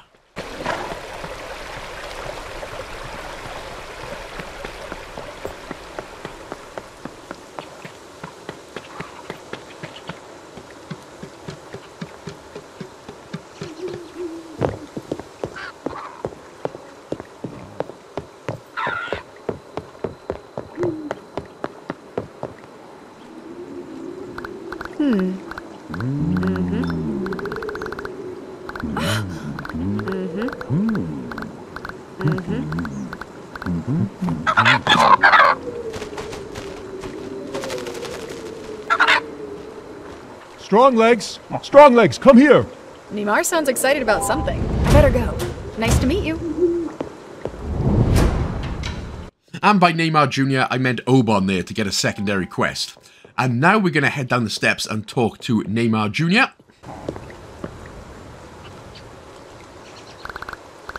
Strong legs, strong legs, come here. Neymar sounds excited about something. I better go. Nice to meet you. And by Neymar Jr., I meant Obon there to get a secondary quest. And now we're going to head down the steps and talk to Neymar Jr.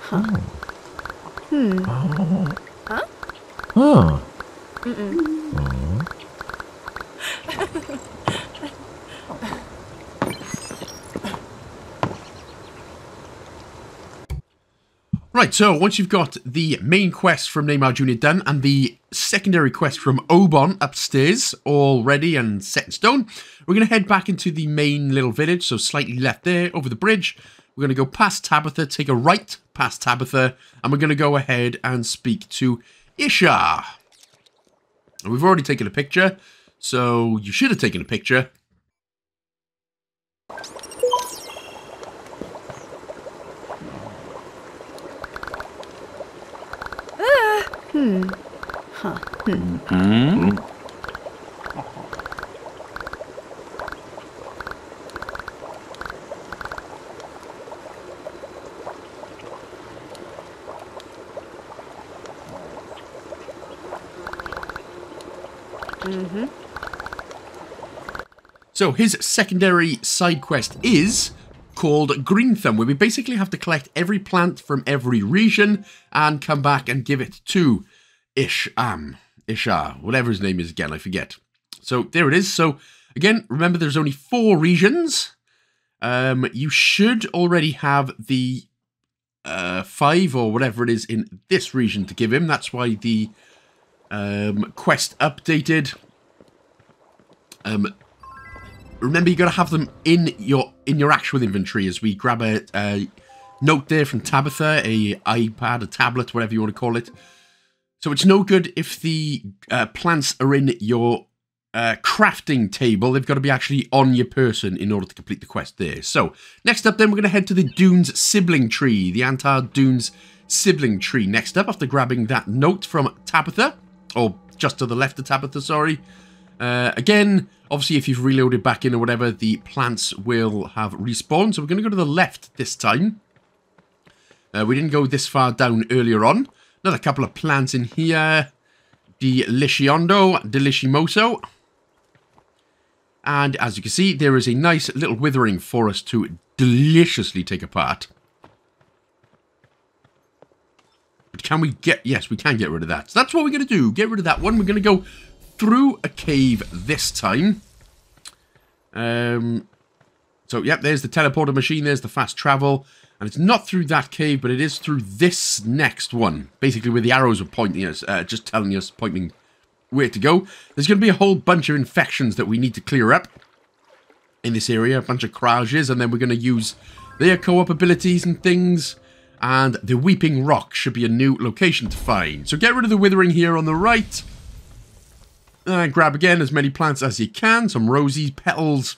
Huh. <laughs> Right, so once you've got the main quest from Neymar Jr. done and the secondary quest from Obon upstairs all ready and set in stone, we're going to head back into the main little village, so slightly left there, over the bridge. We're going to go past Tabitha, take a right past Tabitha, and we're going to go ahead and speak to Isha. And we've already taken a picture, so you should have taken a picture. So his secondary side quest is called Green Thumb, where we basically have to collect every plant from every region and come back and give it to Isham, Isha, whatever his name is again, I forget. So there it is. So again, remember there's only four regions. Um, you should already have the uh, five or whatever it is in this region to give him. That's why the um, quest updated. Um, remember you got to have them in your in your actual inventory as we grab a, a note there from Tabitha, a iPad, a tablet, whatever you want to call it. So it's no good if the uh, plants are in your uh, crafting table. They've got to be actually on your person in order to complete the quest there. So next up then we're going to head to the Dunes sibling tree, the Antar Dunes sibling tree. Next up after grabbing that note from Tabitha, or just to the left of Tabitha, sorry. Uh, again, obviously, if you've reloaded back in or whatever, the plants will have respawned. So we're going to go to the left this time. Uh, we didn't go this far down earlier on. Another couple of plants in here. Deliciondo, Delicioso. And as you can see, there is a nice little withering for us to deliciously take apart. But can we get... Yes, we can get rid of that. So that's what we're going to do. Get rid of that one. We're going to go through a cave this time. Um, so, yep, there's the teleporter machine. There's the fast travel. And it's not through that cave, but it is through this next one. Basically, where the arrows are pointing us, uh, just telling us, pointing where to go. There's going to be a whole bunch of infections that we need to clear up in this area. A bunch of Krages, and then we're going to use their co-op abilities and things. And the Weeping Rock should be a new location to find. So get rid of the Withering here on the right. And grab again as many plants as you can. Some rosy petals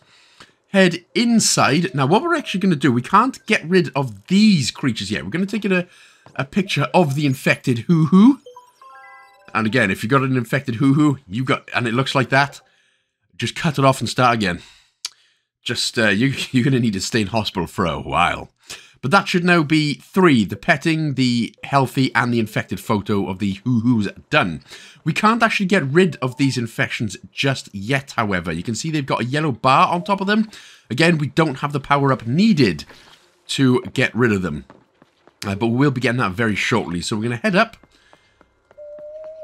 head inside. Now, what we're actually going to do, we can't get rid of these creatures yet. We're going to take a, a picture of the infected hoo-hoo. And again, if you've got an infected hoo-hoo, you got, and it looks like that, just cut it off and start again. Just, uh, you, <laughs> you're going to need to stay in hospital for a while. But that should now be three, the petting, the healthy, and the infected photo of the hoo-hoos done. We can't actually get rid of these infections just yet, however. You can see they've got a yellow bar on top of them. Again, we don't have the power-up needed to get rid of them. Uh, but we'll be getting that very shortly. So we're going to head up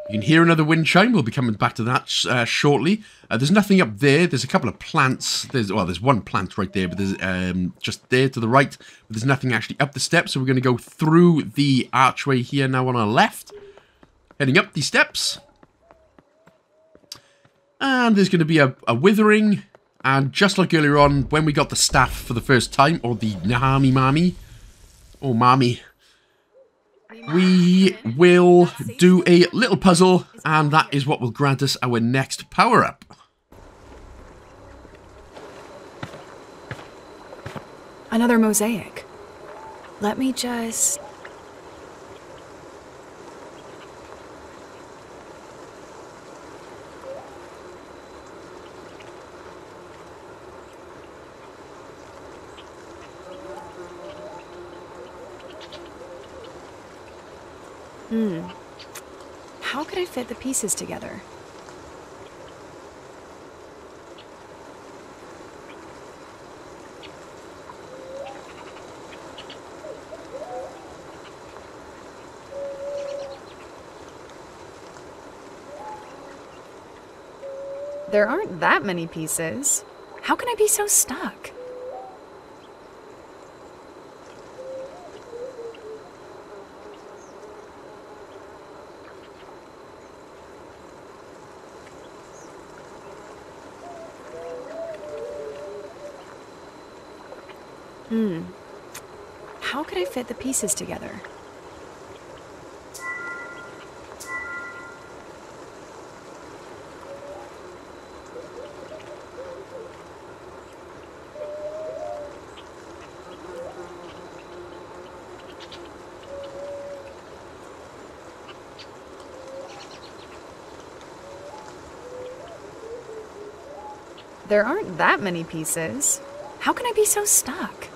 you can hear another wind chime. We'll be coming back to that uh, shortly. Uh, there's nothing up there. There's a couple of plants. There's Well, there's one plant right there, but there's um, just there to the right. But there's nothing actually up the steps, so we're going to go through the archway here now on our left. Heading up these steps. And there's going to be a, a withering. And just like earlier on, when we got the staff for the first time, or the Nahami Mami, or Mami, we will do a little puzzle, and that is what will grant us our next power-up. Another mosaic. Let me just... Hmm. How could I fit the pieces together? There aren't that many pieces. How can I be so stuck? Hmm. How could I fit the pieces together? There aren't that many pieces. How can I be so stuck?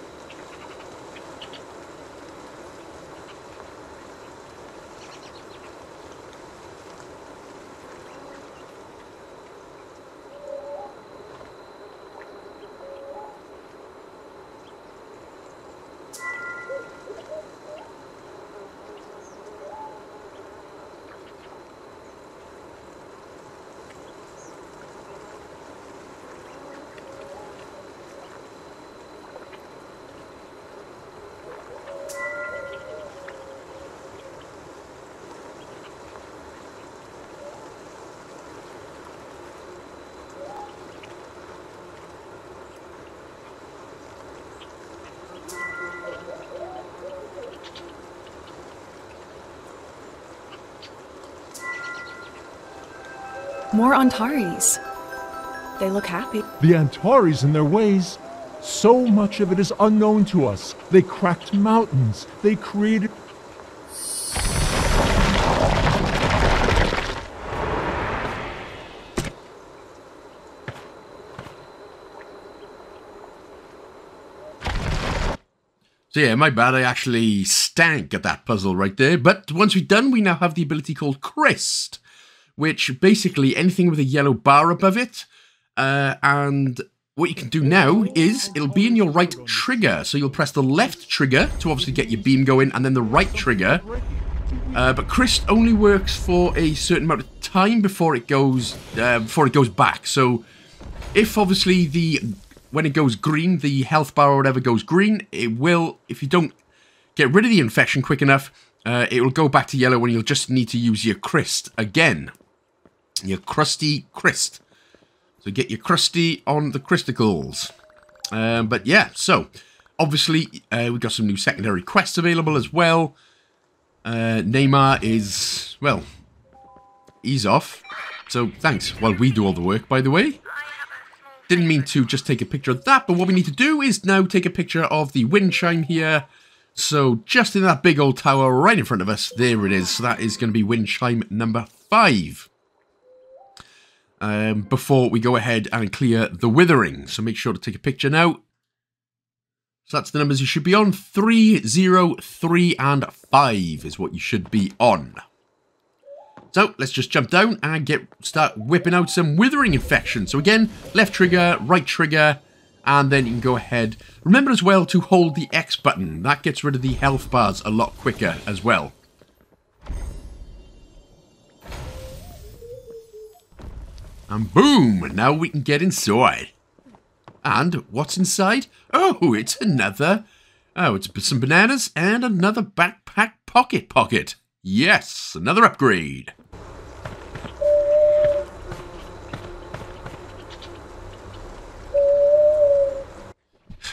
More Antares. They look happy. The Antares and their ways. So much of it is unknown to us. They cracked mountains. They created. So yeah, my bad, I actually stank at that puzzle right there. But once we're done, we now have the ability called Crest, which basically anything with a yellow bar above it. Uh, and what you can do now is it'll be in your right trigger. So you'll press the left trigger to obviously get your beam going, and then the right trigger. Uh, but Crest only works for a certain amount of time before it goes uh, before it goes back. So if obviously the when it goes green, the health bar or whatever goes green, it will, if you don't get rid of the infection quick enough, uh, it will go back to yellow when you'll just need to use your crest again. Your crusty crest. So get your crusty on the crysticles. Um, but yeah, so obviously uh, we've got some new secondary quests available as well. Uh, Neymar is, well, he's off. So thanks while we do all the work, by the way. Didn't mean to just take a picture of that, but what we need to do is now take a picture of the wind chime here. So just in that big old tower right in front of us, there it is. So that is going to be wind chime number five. Um, before we go ahead and clear the withering. So make sure to take a picture now. So that's the numbers you should be on. 3, 0, 3, and 5 is what you should be on. So let's just jump down and get start whipping out some withering infection. So again, left trigger, right trigger, and then you can go ahead. Remember as well to hold the X button. That gets rid of the health bars a lot quicker as well. And boom, now we can get inside. And what's inside? Oh, it's another... Oh, it's some bananas and another backpack pocket pocket. Yes, another upgrade.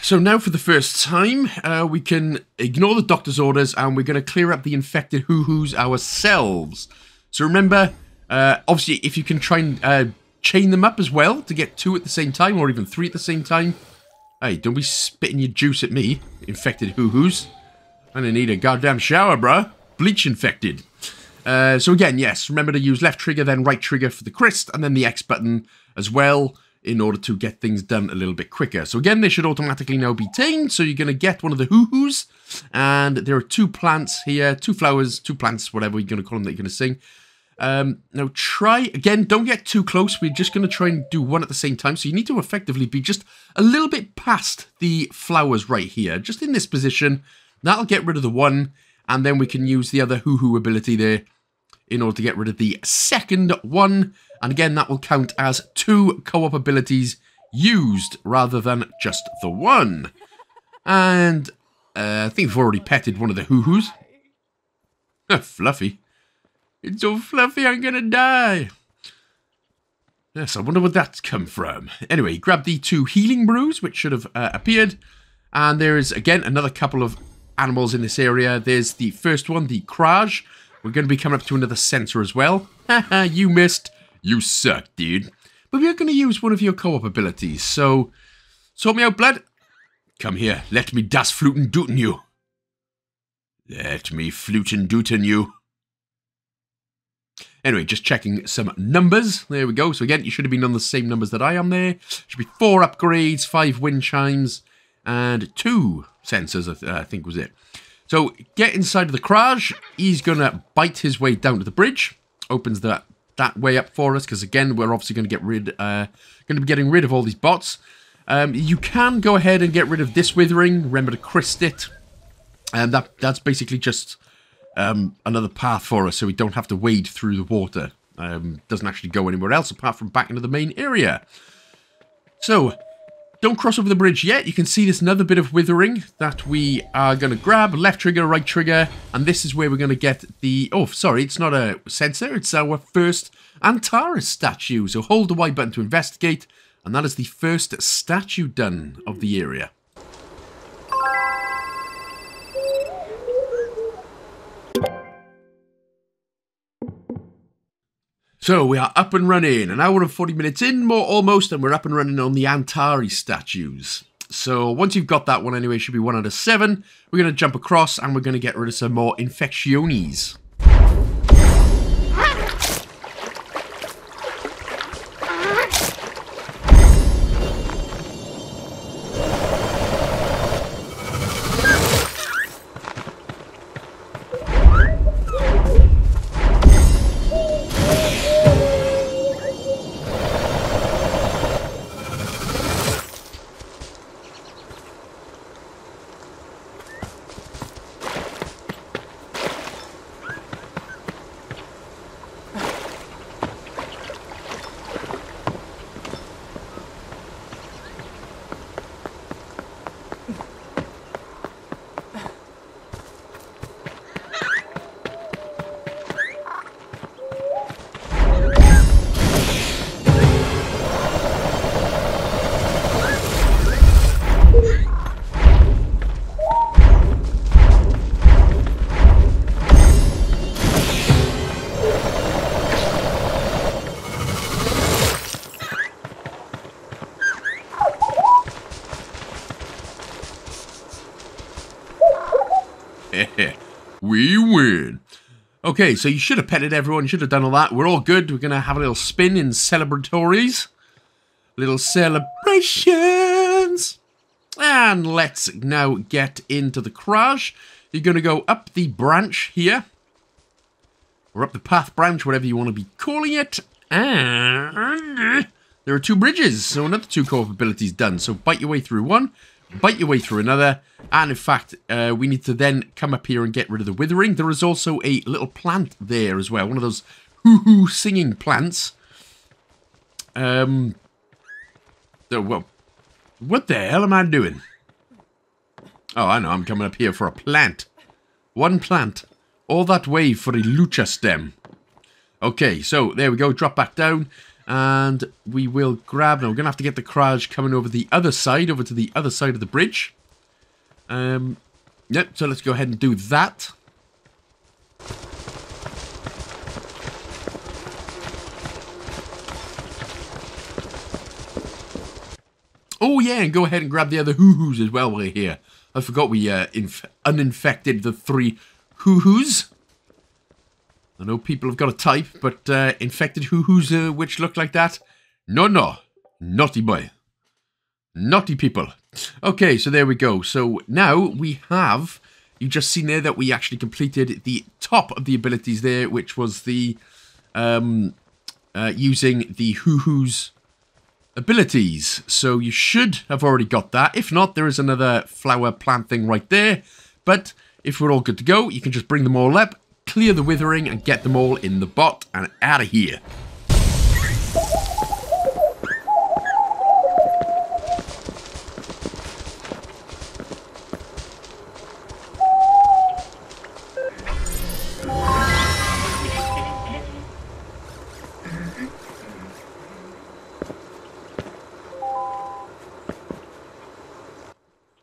So now for the first time, uh, we can ignore the doctor's orders and we're going to clear up the infected hoo-hoos ourselves. So remember, uh, obviously, if you can try and uh, chain them up as well to get two at the same time or even three at the same time. Hey, don't be spitting your juice at me, infected hoo-hoos. I don't need a goddamn shower, bruh. Bleach infected. Uh, so again, yes, remember to use left trigger, then right trigger for the crest, and then the X button as well in order to get things done a little bit quicker. So again, they should automatically now be tamed. So you're going to get one of the hoo-hoos. And there are two plants here, two flowers, two plants, whatever you're going to call them that you're going to sing. Um, now try, again, don't get too close. We're just going to try and do one at the same time. So you need to effectively be just a little bit past the flowers right here. Just in this position. That'll get rid of the one. And then we can use the other hoo-hoo ability there in order to get rid of the second one. And again, that will count as two co-op abilities used rather than just the one. And uh, I think we've already petted one of the hoo-hoos. <laughs> Fluffy. It's so fluffy, I'm gonna die. Yes, I wonder where that's come from. Anyway, grab the two healing brews, which should have uh, appeared. And there is, again, another couple of animals in this area. There's the first one, the Kraj. We're going to be coming up to another censer as well. Haha, <laughs> you missed. You suck, dude. But we're going to use one of your co-op abilities, so... Sort me out, blood. Come here, let me das fluten duten you. Let me fluten duten you. Anyway, just checking some numbers. There we go. So again, you should have been on the same numbers that I am there. Should be four upgrades, five wind chimes, and two censers, I, think was it. So get inside of the Kraj. He's going to bite his way down to the bridge. Opens that that way up for us because again, we're obviously going to get rid, uh, going to be getting rid of all these bots. Um, you can go ahead and get rid of this withering. Remember to crest it, and that that's basically just um, another path for us, so we don't have to wade through the water. Um, doesn't actually go anywhere else apart from back into the main area. So don't cross over the bridge yet. You can see there's another bit of withering that we are going to grab. Left trigger, right trigger. And this is where we're going to get the... Oh, sorry, it's not a censer. It's our first Antares statue. So hold the Y button to investigate. And that is the first statue done of the area. So we are up and running, an hour and 40 minutes in, more almost, and we're up and running on the Antari statues. So once you've got that one anyway, should be one out of seven. We're going to jump across and we're going to get rid of some more Infectiones. Okay, so you should have petted everyone. You should have done all that. We're all good. We're going to have a little spin in celebratories. Little celebrations. And let's now get into the crash. You're going to go up the branch here. Or up the path branch, whatever you want to be calling it. And uh, there are two bridges. So another two co-op abilities done. So bite your way through one bite your way through another. And in fact, uh, we need to then come up here and get rid of the withering. There is also a little plant there as well. One of those hoo-hoo singing plants. Um, so, well, what the hell am I doing? Oh, I know. I'm coming up here for a plant. One plant. All that way for a lucha stem. Okay, so there we go. Drop back down. And we will grab... Now, we're going to have to get the Kraj coming over the other side, over to the other side of the bridge. Um, yep, so let's go ahead and do that. Oh, yeah, and go ahead and grab the other hoo-hoos as well while we're here. I forgot we uh, uninfected the three hoo-hoos. I know people have got a type, but uh, infected hoo-hoos uh, which look like that? No, no. Naughty boy. Naughty people. Okay, so there we go. So now we have... You've just seen there that we actually completed the top of the abilities there, which was the... Um, uh, using the hoo-hoos abilities. So you should have already got that. If not, there is another flower plant thing right there. But if we're all good to go, you can just bring them all up clear the withering and get them all in the bot and out of here.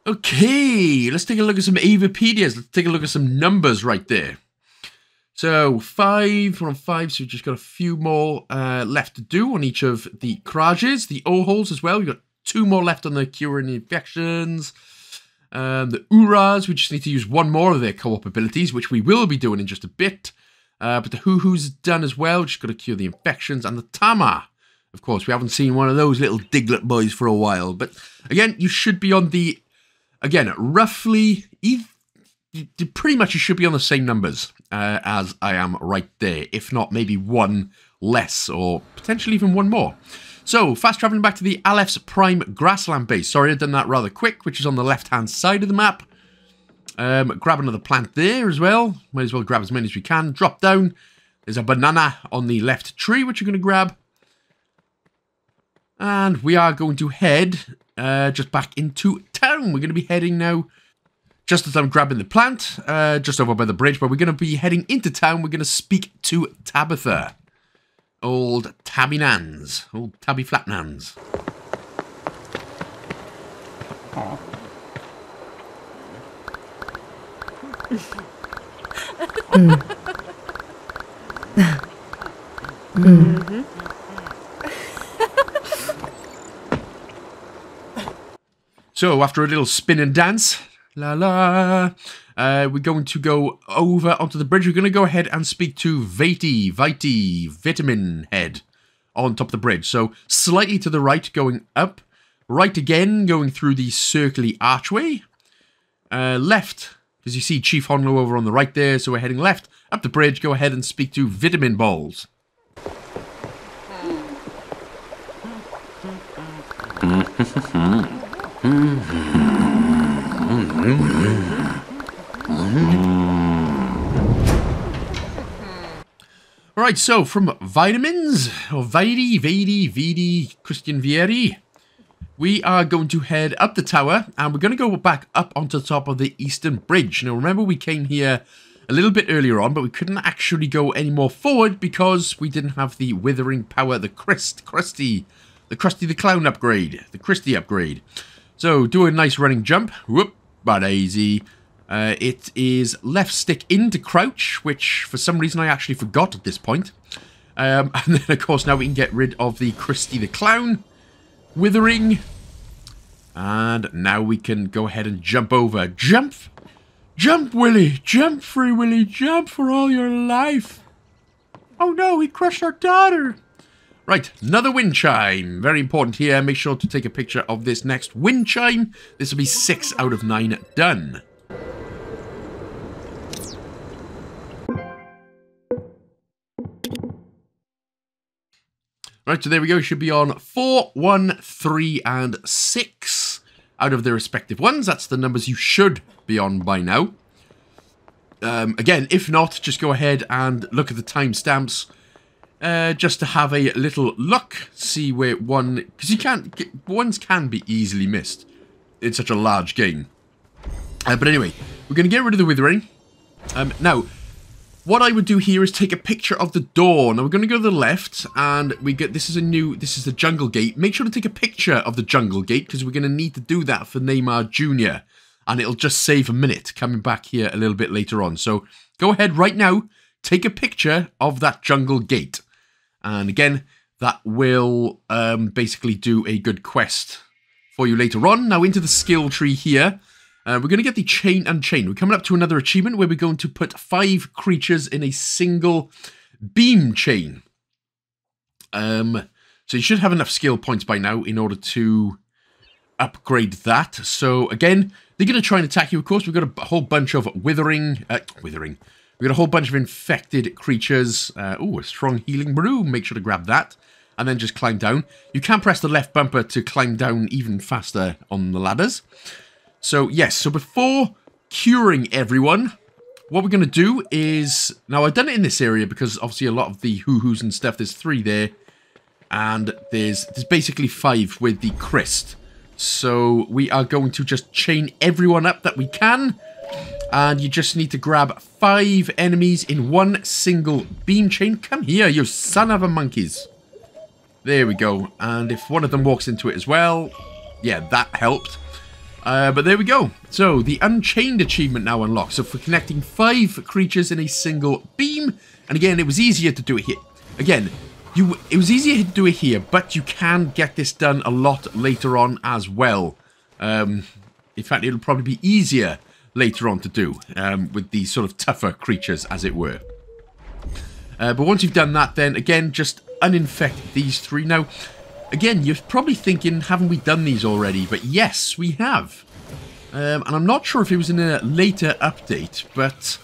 Okay, let's take a look at some Avapedias. Let's take a look at some numbers right there. So five, we're on five, so we've just got a few more uh, left to do on each of the Krajes, the O-holes as well. We've got two more left on the curing infections. Um, the Uras, we just need to use one more of their co-op abilities, which we will be doing in just a bit. Uh, but the Hoo-Hoo's done as well, just got to cure the infections. And the Tama, of course, we haven't seen one of those little Diglett boys for a while. But again, you should be on the, again, roughly, pretty much you should be on the same numbers uh, as I am right there. If not, maybe one less or potentially even one more. So, fast traveling back to the Aleph's Prime Grassland base. Sorry, I've done that rather quick, which is on the left-hand side of the map. Um, grab another plant there as well. Might as well grab as many as we can. Drop down. There's a banana on the left tree, which you're going to grab. And we are going to head uh, just back into town. We're going to be heading now just as I'm grabbing the plant, uh, just over by the bridge, but we're going to be heading into town. We're going to speak to Tabitha. Old Tabby Nans. Old Tabby Flatnans. mm. so, after a little spin and dance, La la. Uh, we're going to go over onto the bridge. We're going to go ahead and speak to Viti, Viti, Vitamin Head on top of the bridge. So slightly to the right, going up. Right again, going through the circly archway. Uh, left, because you see Chief Honlo over on the right there. So we're heading left up the bridge. Go ahead and speak to Vitamin Balls. <laughs> Mm. Alright, so from vitamins, or Vidi, Vidi, Vidi, Christian Vieri, we are going to head up the tower and we're going to go back up onto the top of the Eastern Bridge. Now, remember we came here a little bit earlier on, but we couldn't actually go any more forward because we didn't have the Withering Power, the Christ, Krusty, the Krusty the Clown upgrade, the Christy upgrade. So, do a nice running jump. Whoop, but easy. Uh, it is left stick into crouch, which for some reason I actually forgot at this point. Um, <laughs> and then, of course, now we can get rid of the Christy the Clown. Withering. And now we can go ahead and jump over. Jump. Jump, Willy! Jump, Free Willy! Jump for all your life! Oh no, he crushed our daughter! Right, another wind chime. Very important here. Make sure to take a picture of this next wind chime. This will be six out of nine done. Right, so there we go. Should be on four, one, three, and 6 out of their respective ones. That's the numbers you should be on by now. Um, again, if not, just go ahead and look at the timestamps uh, just to have a little look, see where one... Because you can't... Ones can be easily missed in such a large game. Uh, but anyway, we're going to get rid of the Withering. Um, now, what I would do here is take a picture of the door. Now we're going to go to the left and we get, this is a new, this is the jungle gate. Make sure to take a picture of the jungle gate because we're going to need to do that for Neymar Jr. And it'll just save a minute coming back here a little bit later on. So go ahead right now, take a picture of that jungle gate. And again, that will um, basically do a good quest for you later on. Now into the skill tree here. Uh, we're going to get the Chain and Chain. We're coming up to another achievement where we're going to put five creatures in a single beam chain. Um, so you should have enough skill points by now in order to upgrade that. So again, they're going to try and attack you, of course. We've got a whole bunch of withering, uh, withering. We've got a whole bunch of infected creatures. Uh, oh, a strong healing brew. Make sure to grab that. And then just climb down. You can press the left bumper to climb down even faster on the ladders. So, yes, so before curing everyone, what we're going to do is... Now, I've done it in this area because obviously a lot of the hoo-hoos and stuff, there's three there. And there's, there's basically five with the Christ. So, we are going to just chain everyone up that we can. And you just need to grab five enemies in one single beam chain. Come here, you son of a monkeys. There we go. And if one of them walks into it as well, yeah, that helped. Uh, but there we go. So, the Unchained achievement now unlocked. So, for connecting five creatures in a single beam. And again, it was easier to do it here. Again, you it was easier to do it here, but you can get this done a lot later on as well. Um, in fact, it'll probably be easier later on to do um, with these sort of tougher creatures, as it were. Uh, but once you've done that, then again, just uninfect these three. Now, Again, you're probably thinking, haven't we done these already? But yes, we have. Um, and I'm not sure if it was in a later update, but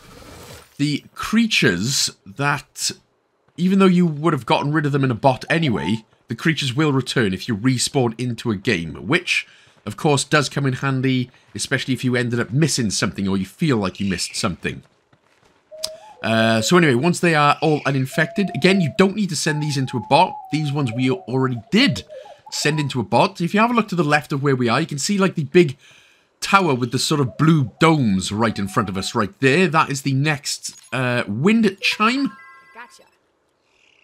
the creatures that, even though you would have gotten rid of them in a bot anyway, the creatures will return if you respawn into a game, which, of course, does come in handy, especially if you ended up missing something or you feel like you missed something. Uh, so anyway, once they are all uninfected, again, you don't need to send these into a bot. These ones we already did send into a bot. If you have a look to the left of where we are, you can see like the big tower with the sort of blue domes right in front of us right there. That is the next uh, wind chime. Gotcha.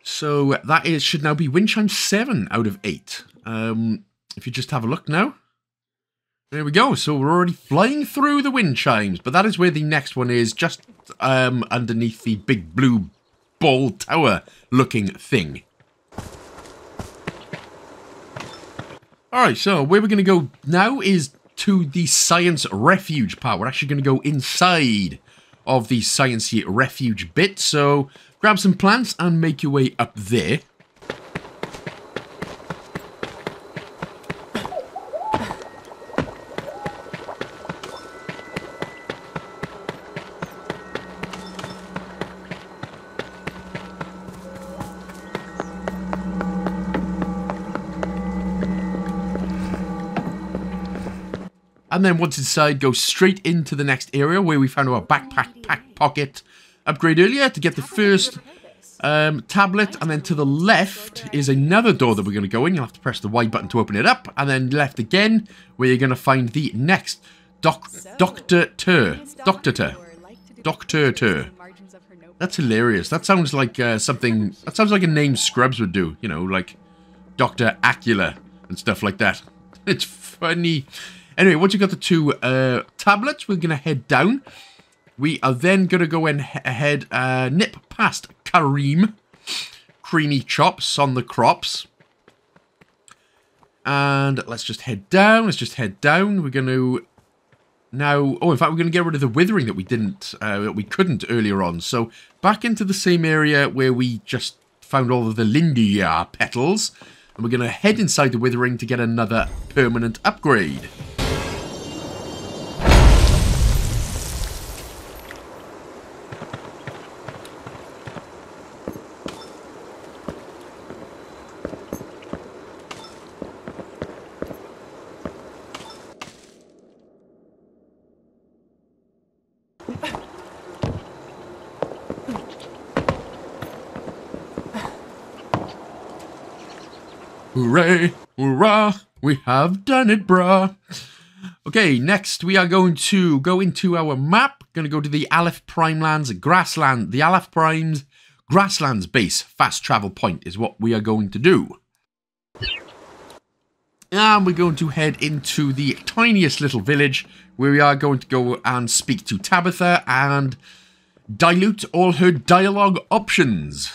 So that is should now be wind chime 7 out of 8. Um, if you just have a look now. There we go. So we're already flying through the wind chimes, but that is where the next one is, just um, underneath the big blue ball tower looking thing. Alright, so where we're going to go now is to the Science Refuge part. We're actually going to go inside of the Sciencey Refuge bit, so grab some plants and make your way up there. And then once inside, go straight into the next area where we found our backpack pack pocket upgrade earlier to get the first um, tablet. And then to the left is another door that we're going to go in. You'll have to press the Y button to open it up. And then left again where you're going to find the next doc Doctor Tur. Doctor Tur. Doctor Tur. That's hilarious. That sounds like uh, something... That sounds like a name Scrubs would do. You know, like Dr. Acula and stuff like that. <laughs> It's funny. Anyway, once you've got the two uh, tablets, we're going to head down. We are then going to go and ahead, uh, nip past Kareem. Creamy chops on the crops. And let's just head down. Let's just head down. We're going to now, oh, in fact, we're going to get rid of the withering that we didn't, uh, that we couldn't earlier on. So back into the same area where we just found all of the Lindia petals. And we're going to head inside the withering to get another permanent upgrade. Hurrah! We have done it, brah! Okay, next we are going to go into our map. To go to the Aleph Prime Lands Grassland. The Aleph Primes Grasslands base fast travel point is what we are going to do. And we're going to head into the tiniest little village where we are going to go and speak to Tabitha and dilute all her dialogue options.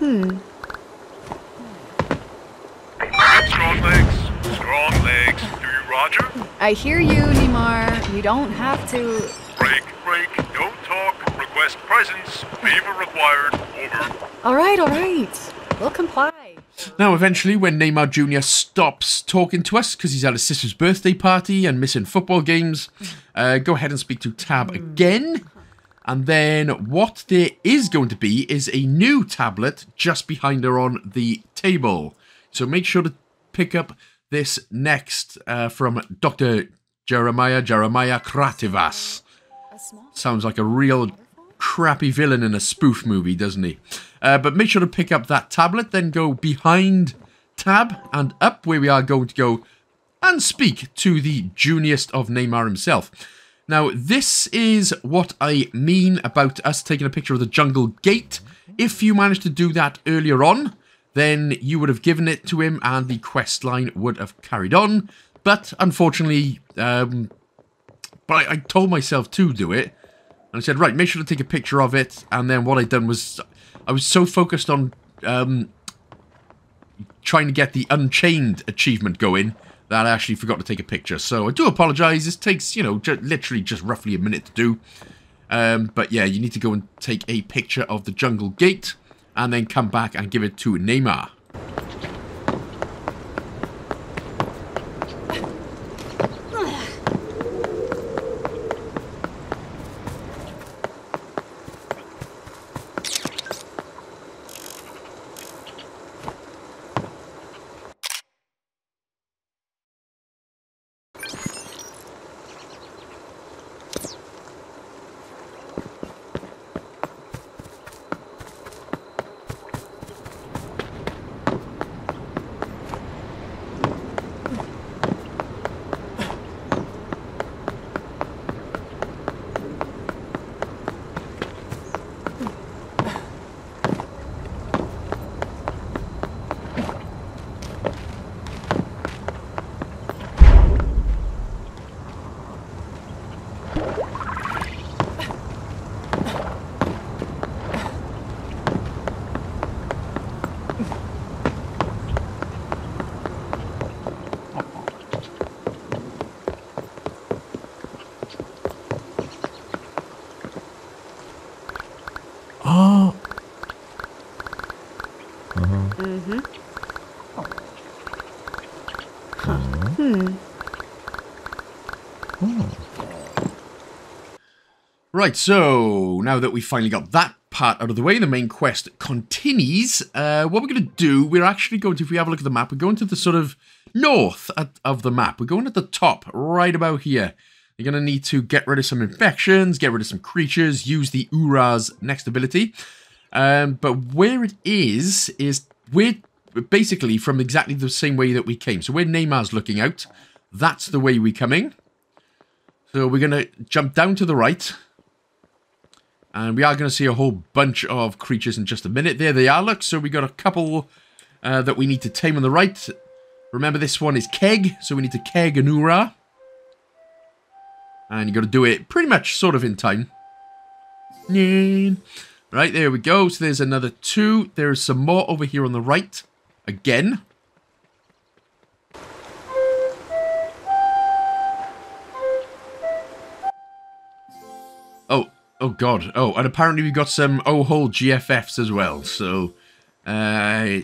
Strong legs, strong legs. Do you, Roger? I hear you, Neymar. You don't have to. Break, break, don't talk. Request presence. Favor required. Over. All right, all right. We'll comply. Now, eventually, when Neymar Jr. stops talking to us because he's at his sister's birthday party and missing football games, uh, go ahead and speak to Tab again. And then what there is going to be is a new tablet just behind her on the table. So make sure to pick up this next uh, from Dr. Jeremiah Jeremiah Krativas. Sounds like a real crappy villain in a spoof movie, doesn't he? Uh, but make sure to pick up that tablet, then go behind tab and up where we are going to go and speak to the juniorest of Neymar himself. Now, this is what I mean about us taking a picture of the jungle gate. If you managed to do that earlier on, then you would have given it to him and the quest line would have carried on. But unfortunately, um, but I, I told myself to do it. And I said, right, make sure to take a picture of it. And then what I'd done was, I was so focused on um, trying to get the Unchained achievement going that I actually forgot to take a picture. So I do apologise. This takes, you know, literally just roughly a minute to do. Um, but yeah, you need to go and take a picture of the jungle gate and then come back and give it to Neymar. Ah, Right, so now that we've finally got that part out of the way, the main quest continues. Uh, what we're going to do, we're actually going to, if we have a look at the map, we're going to the sort of north at, of the map. We're going at the top, right about here. You're going to need to get rid of some infections, get rid of some creatures, use the Ura's next ability. Um, but where it is, is we're basically from exactly the same way that we came. So where Neymar's looking out, that's the way we're coming. So we're going to jump down to the right. And we are going to see a whole bunch of creatures in just a minute. There they are, look. So we got a couple uh, that we need to tame on the right. Remember, this one is Keg, so we need to Keg an Ura. And you got to do it pretty much sort of in time. Right, there we go. So there's another two. There's some more over here on the right. Again. Oh, oh god. Oh, and apparently we've got some O-hole GFFs as well. So, uh,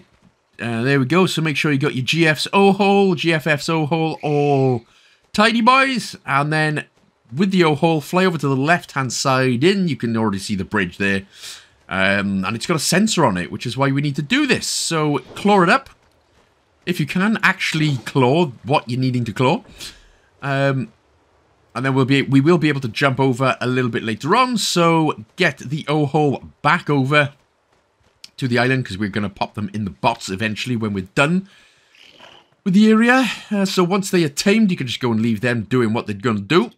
uh, there we go. So make sure you got your GFs O-hole, GFFs O-hole, all tidy boys. And then with the O-hole, fly over to the left-hand side in. You can already see the bridge there. Um, and it's got a sensor on it, which is why we need to do this. So claw it up. If you can, actually claw what you're needing to claw. Um, and then we'll be we will be able to jump over a little bit later on. So get the O-hole back over to the island because we're going to pop them in the bots eventually when we're done with the area. Uh, so once they are tamed, you can just go and leave them doing what they're going to do.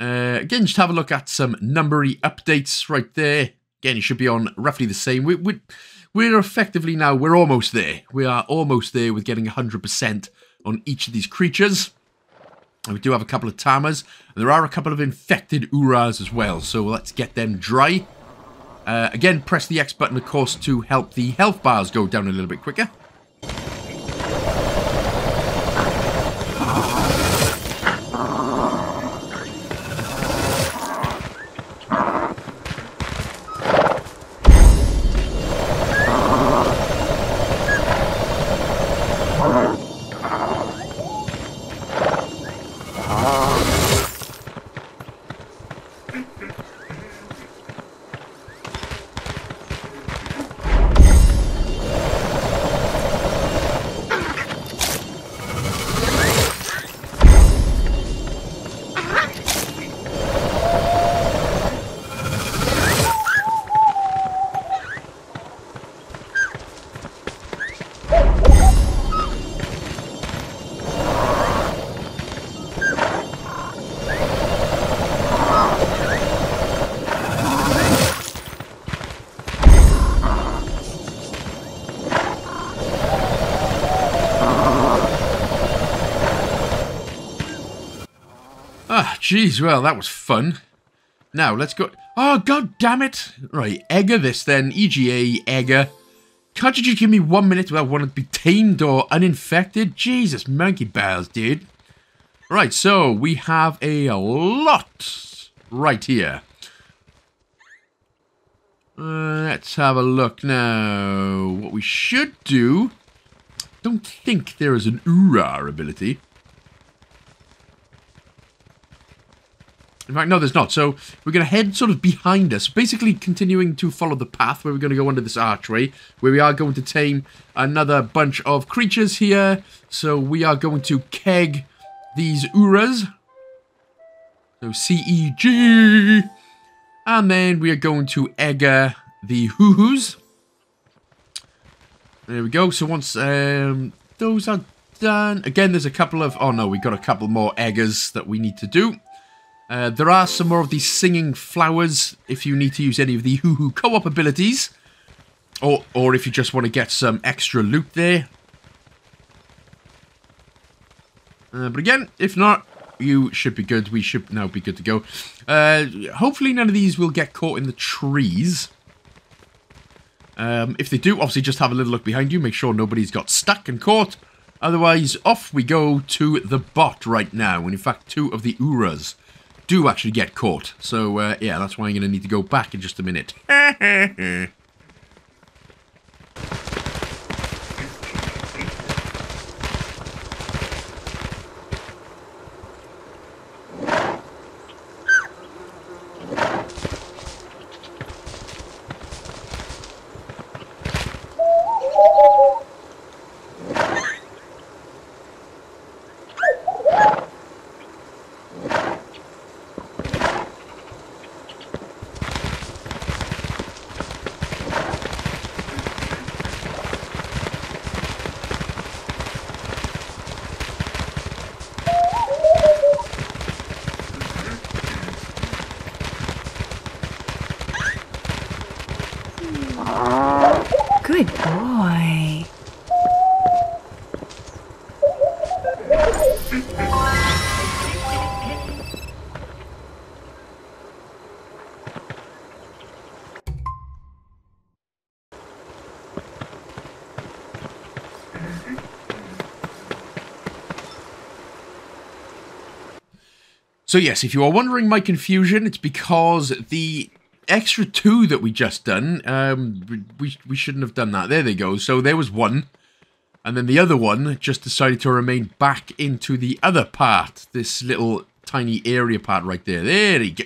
Uh, again, just have a look at some numbery updates right there. Again, it should be on roughly the same. We, we, we're effectively now, we're almost there. We are almost there with getting 100% on each of these creatures. We do have a couple of Tamas. There are a couple of infected Uras as well. So let's get them dry. Uh, again, press the X button, of course, to help the health bars go down a little bit quicker. Jeez, well, that was fun. Now, let's go... Oh, god damn it! Right, Egger this then. EGA, Egger. Can't you just give me one minute without wanting to be tamed or uninfected? Jesus, monkey bars, dude. Right, so we have a lot right here. Uh, let's have a look now. What we should do... Don't think there is an Ura ability. In fact, no, there's not. So we're going to head sort of behind us, basically continuing to follow the path where we're going to go under this archway, where we are going to tame another bunch of creatures here. So we are going to keg these Uras. So C-E-G. And then we are going to Egger the Hoo-Hoos. There we go. So once um, those are done... Again, there's a couple of... Oh, no, we've got a couple more Eggers that we need to do. Uh, there are some more of these singing flowers if you need to use any of the Hoo Hoo co-op abilities. Or, or if you just want to get some extra loot there. Uh, but again, if not, you should be good. We should now be good to go. Uh, hopefully none of these will get caught in the trees. Um, if they do, obviously just have a little look behind you. Make sure nobody's got stuck and caught. Otherwise, off we go to the bot right now. And in fact, two of the Uras do actually get caught. So, uh, yeah, that's why I'm going to need to go back in just a minute. <laughs> So yes, if you are wondering my confusion, it's because the extra two that we just done, um, we, we shouldn't have done that. There they go. So there was one. And then the other one just decided to remain back into the other part. This little tiny area part right there. There you go.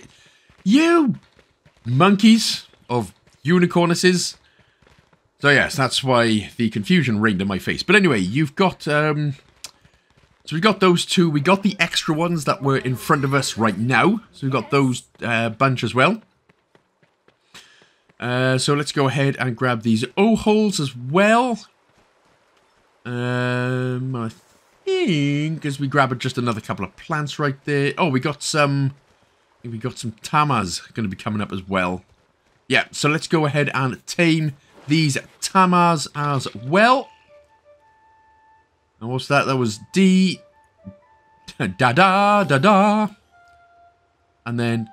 You monkeys of unicornuses. So yes, that's why the confusion reigned in my face. But anyway, you've got... Um, so we got those two. We got the extra ones that were in front of us right now. So we've got those uh, bunch as well. Uh, so let's go ahead and grab these O-holes as well. Um, I think as we grab just another couple of plants right there. Oh, we got some... We got some tamas going to be coming up as well. Yeah, so let's go ahead and tame these tamas as well. And what's that? That was D. <laughs> Da da da da. And then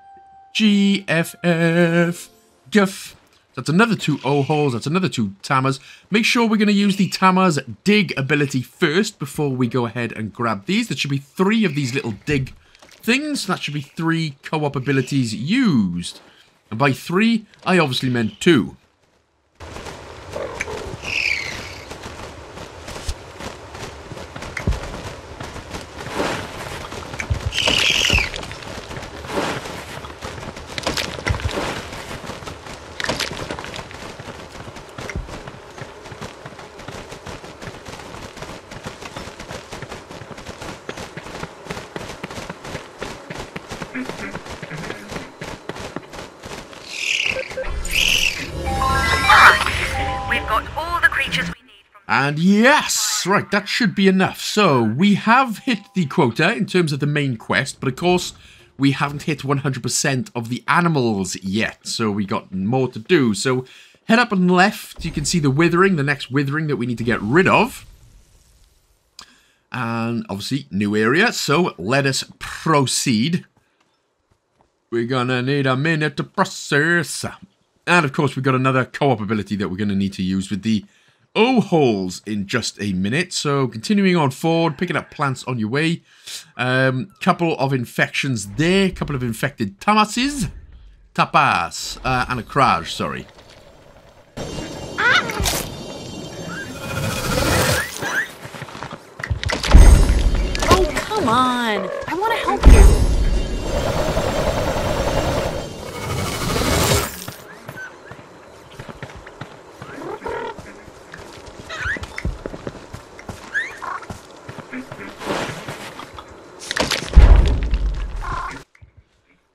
G F F. Guff. That's another two O-holes. That's another two Tamas. Make sure we're going to use the Tamas dig ability first before we go ahead and grab these. There should be three of these little dig things. That should be three co-op abilities used. And by three, I obviously meant two. And yes, right, that should be enough. So we have hit the quota in terms of the main quest, but of course we haven't hit 100% of the animals yet. So we got more to do. So head up and left, you can see the withering, the next withering that we need to get rid of. And obviously new area, so let us proceed. We're gonna need a minute to process. And of course, we've got another co-op ability that we're to need to use with the O-holes in just a minute. So continuing on forward, picking up plants on your way. Um, couple of infections there, couple of infected tamases. Tapas, uh, and a crash. sorry. Oh, come on. I want to help you.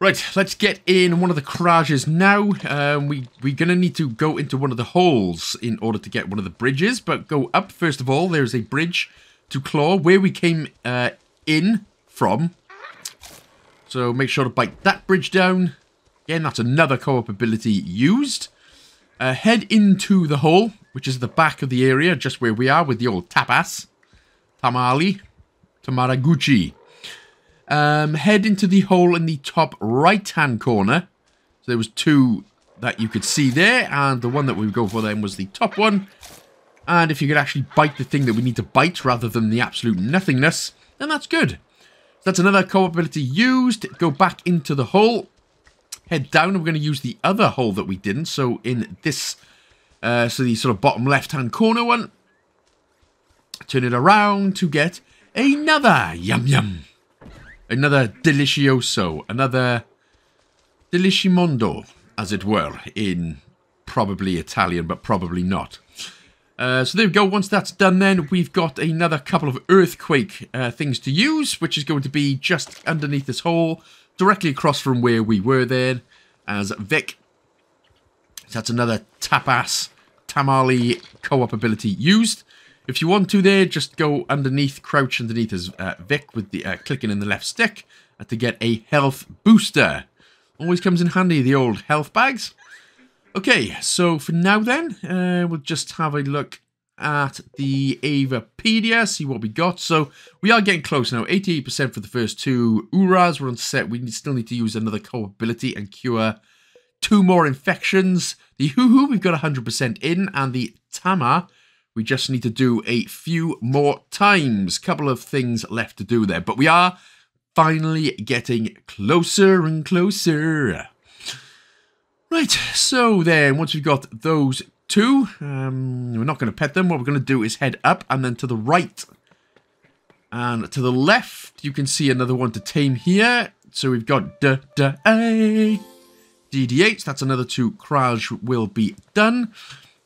Right, let's get in one of the krajes now. Um, we, we're going to need to go into one of the holes in order to get one of the bridges. But go up, first of all. There's a bridge to Claw, where we came uh, in from. So make sure to bite that bridge down. Again, that's another co-op ability used. Uh, head into the hole, which is the back of the area, just where we are with the old tapas. Tamali. Tamaraguchi. Um, head into the hole in the top right-hand corner. So there was two that you could see there, and the one that we would go for then was the top one. And if you could actually bite the thing that we need to bite rather than the absolute nothingness, then that's good. So that's another co-op ability used. Go back into the hole. Head down, and we're going to use the other hole that we didn't. So in this, uh, so the sort of bottom left-hand corner one. Turn it around to get another yum yum. Another delicioso. Another delishimondo, as it were, in probably Italian, but probably not. Uh, so there we go. Once that's done, then we've got another couple of earthquake uh, things to use, which is going to be just underneath this hole, directly across from where we were then, as Vic. So that's another tapas tamale co-op ability used. If you want to there, just go underneath, crouch underneath as uh, Vic with the uh, clicking in the left stick uh, to get a health booster. Always comes in handy, the old health bags. Okay, so for now then, uh, we'll just have a look at the Avapedia, see what we got. So we are getting close now. 88% for the first two Uras. We're on set. We still need to use another co-ability and cure two more infections. The Hoo-Hoo, we've got 100% in. And the Tama, we just need to do a few more times. Couple of things left to do there. But we are finally getting closer and closer. Right, so then once we've got those two, um, we're not going to pet them. What we're going to do is head up and then to the right. And to the left, you can see another one to tame here. So we've got da DD8. That's another two Kraj will be done.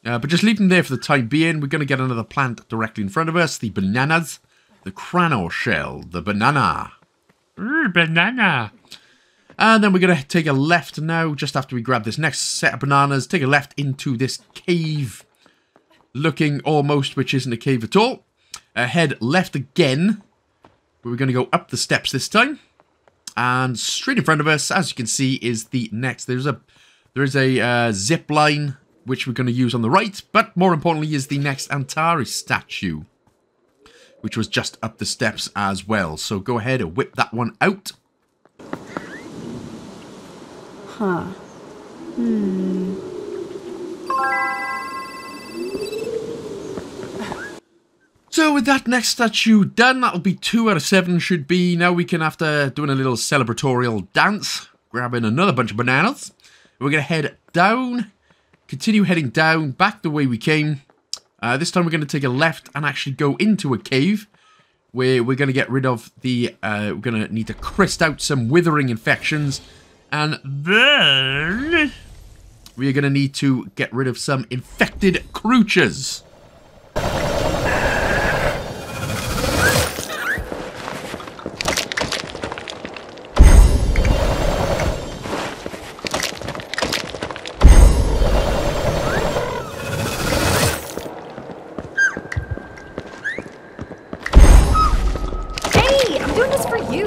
Uh, but just leave them there for the time being. We're going to get another plant directly in front of us. The bananas. The crano shell. The banana. Mm, banana. And then we're going to take a left now, just after we grab this next set of bananas. Take a left into this cave. Looking almost, which isn't a cave at all. Uh, head left again. We're going to go up the steps this time. And straight in front of us, as you can see, is the next. There's a there is a uh, zip line which we're going to use on the right, but more importantly is the next Antares statue, which was just up the steps as well. So go ahead and whip that one out. Huh. Hmm. So with that next statue done, that'll be two out of seven should be. Now we can, after doing a little celebratorial dance, grabbing another bunch of bananas. We're going to head down, continue heading down, back the way we came. Uh, this time we're going to take a left and actually go into a cave where we're going to get rid of the, uh, we're going to need to crest out some withering infections. And then we're going to need to get rid of some infected creatures. Hey, I'm doing this for you.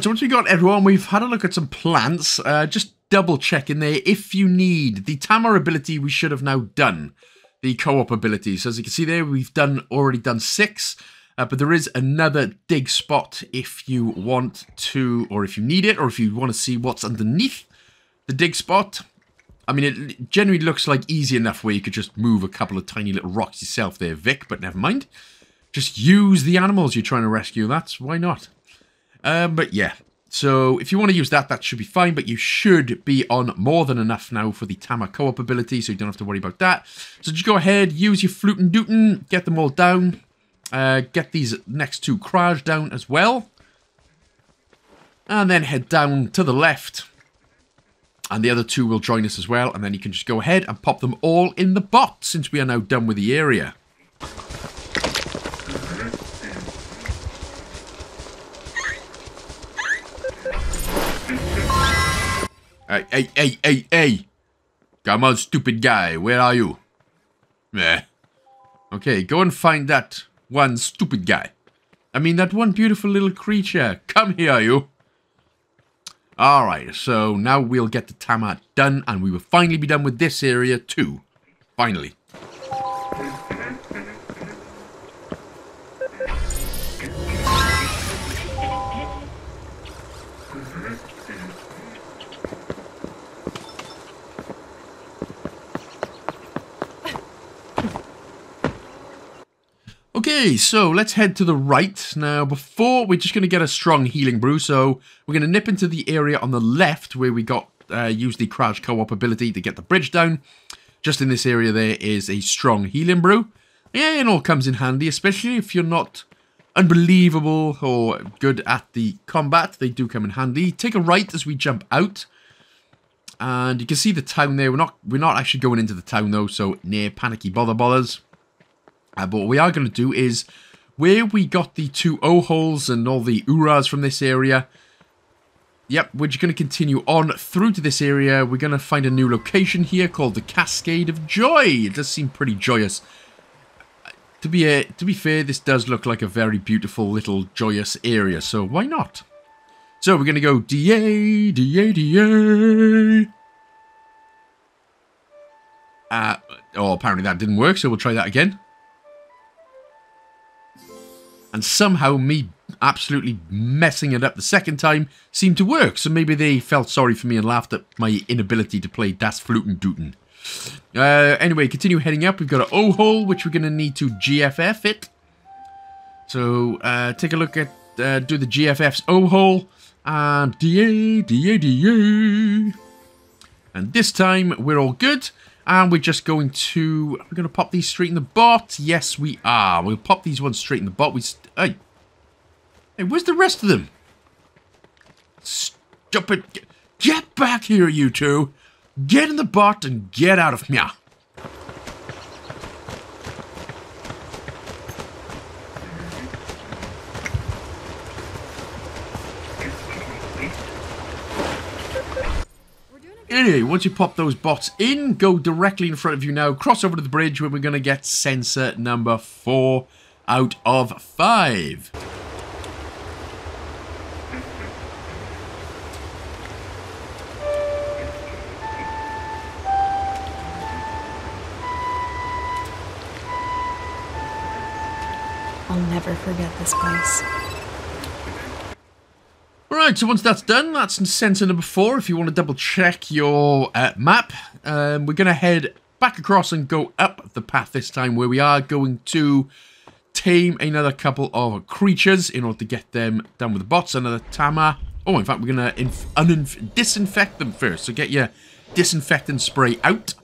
Right, so once we got everyone, we've had a look at some plants. Uh, just double check in there if you need the Tamar ability we should have now done. The co-op ability. So as you can see there, we've done already done six. Uh, but there is another dig spot if you want to, or if you need it, or if you want to see what's underneath the dig spot. I mean, it generally looks like easy enough where you could just move a couple of tiny little rocks yourself there, Vic, but never mind. Just use the animals you're trying to rescue. That's why not? Um, but yeah, so if you want to use that, that should be fine, but you should be on more than enough now for the Tama co-op ability, so you don't have to worry about that. So just go ahead, use your flute and dootin, get them all down. Uh, get these next two Kraj down as well. And then head down to the left. And the other two will join us as well, and then you can just go ahead and pop them all in the bot, since we are now done with the area. Hey, hey, hey, hey, hey. Come on, stupid guy. Where are you? Eh. Okay, go and find that one stupid guy. I mean, that one beautiful little creature. Come here, you. Alright, so now we'll get the Tamat done, and we will finally be done with this area too. Finally. Okay, so let's head to the right. Now, before, we're just going to get a strong healing brew. So we're going to nip into the area on the left where we got uh, use the crouch co-op ability to get the bridge down. Just in this area there is a strong healing brew. Yeah, it all comes in handy, especially if you're not unbelievable or good at the combat. They do come in handy. Take a right as we jump out. And you can see the town there. We're not we're not actually going into the town though, so near panicky bother bothers. Uh, but what we are going to do is, where we got the two O-holes and all the Uras from this area, yep, we're just going to continue on through to this area. We're going to find a new location here called the Cascade of Joy. It does seem pretty joyous. To be, a, to be fair, this does look like a very beautiful little joyous area, so why not? So we're going to go DA, DA, DA. Uh, oh, apparently that didn't work, so we'll try that again. And somehow me absolutely messing it up the second time seemed to work. So maybe they felt sorry for me and laughed at my inability to play Das Fluten Duten. Uh, anyway, continue heading up. We've got an O-hole, which we're going to need to GFF it. So uh, take a look at, uh, do the GFF's O-hole. And DA, DA, DA. And this time we're all good. And we're just going to, we're going to pop these straight in the bot. Yes, we are. We'll pop these ones straight in the bot. We, hey, hey, where's the rest of them? Stupid, get back here, you two. Get in the bot and get out of here. Anyway, once you pop those bots in, go directly in front of you now, cross over to the bridge where we're going to get censer number 4 out of 5. I'll never forget this place. Alright, so once that's done, that's censer number four. If you want to double check your uh, map, um, we're going to head back across and go up the path this time where we are going to tame another couple of creatures in order to get them done with the bots. Another Tama. Oh, in fact, we're going to disinfect them first. So get your disinfectant spray out.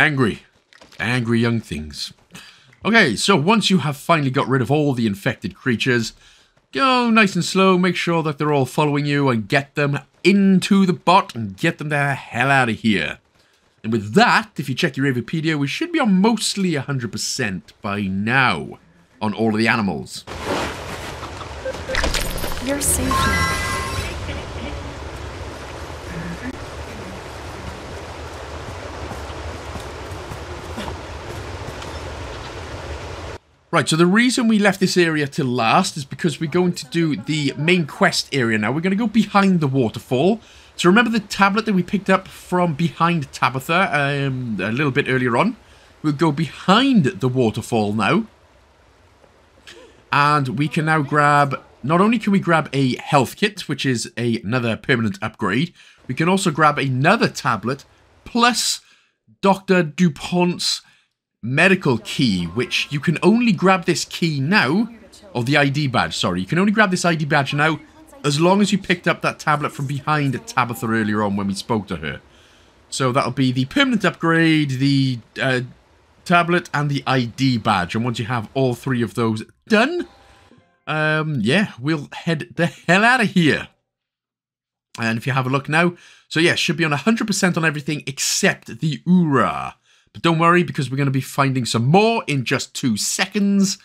Angry. Angry young things. Okay, so once you have finally got rid of all the infected creatures, go nice and slow, make sure that they're all following you, and get them into the bot and get them the hell out of here. And with that, if you check your Avapedia, we should be on mostly 100% by now on all of the animals. You're safe now. Right, so the reason we left this area till last is because we're going to do the main quest area now. We're going to go behind the waterfall. So remember the tablet that we picked up from behind Tabitha um, a little bit earlier on? We'll go behind the waterfall now. And we can now grab... Not only can we grab a health kit, which is a, another permanent upgrade, we can also grab another tablet, plus Dr. DuPont's medical key, which you can only grab this key now, or the ID badge, sorry. You can only grab this ID badge now as long as you picked up that tablet from behind Tabitha earlier on when we spoke to her. So that'll be the permanent upgrade, the uh, tablet, and the ID badge. And once you have all three of those done, um, yeah, we'll head the hell out of here. And if you have a look now, so yeah, should be on 100% on everything except the Ura. But don't worry, because we're going to be finding some more in just two seconds.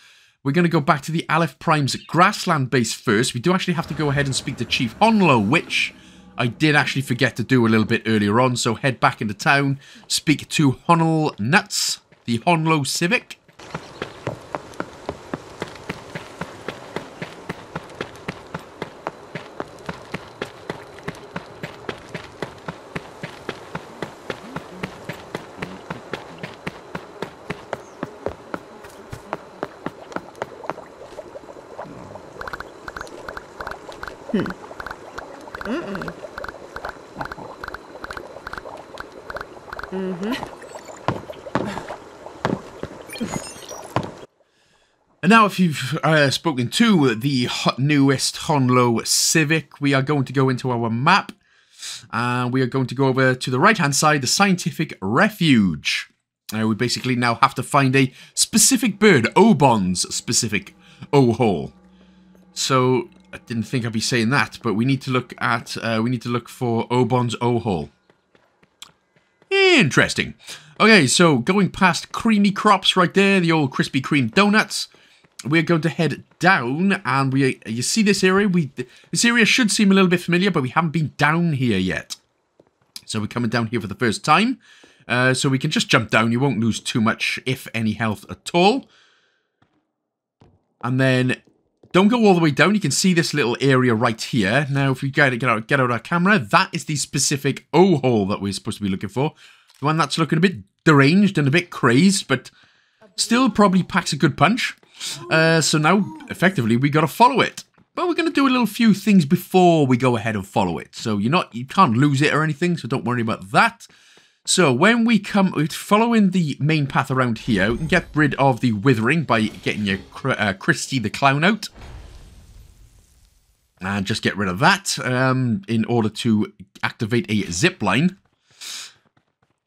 We're going to go back to the Aleph Prime's grassland base first. We do actually have to go ahead and speak to Chief Honlo, which I did actually forget to do a little bit earlier on, so head back into town, speak to Honol Nuts, the Honlo Civic. And now, if you've uh, spoken to the hot newest Honlo Civic, we are going to go into our map. And we are going to go over to the right-hand side, the Scientific Refuge. Uh, we basically now have to find a specific bird, Obon's specific O-hole. So, I didn't think I'd be saying that, but we need to look at, uh, we need to look for Obon's O-hole. Interesting. Okay, so going past Creamy Crops right there, the old Krispy Kreme donuts we're going to head down and we you see this area? We this area should seem a little bit familiar but we haven't been down here yet. So we're coming down here for the first time. Uh, so we can just jump down. You won't lose too much if any health at all. And then don't go all the way down. You can see this little area right here. Now if we get, get out get out our camera that is the specific O hole that we're supposed to be looking for. The one that's looking a bit deranged and a bit crazed but still probably packs a good punch uh, so now, effectively, we got to follow it. But we're going to do a little few things before we go ahead and follow it. So you're not, you can't lose it or anything, so don't worry about that. So when we come, following the main path around here, we can get rid of the withering by getting your uh, Christy the Clown out. And just get rid of that um, in order to activate a zip line.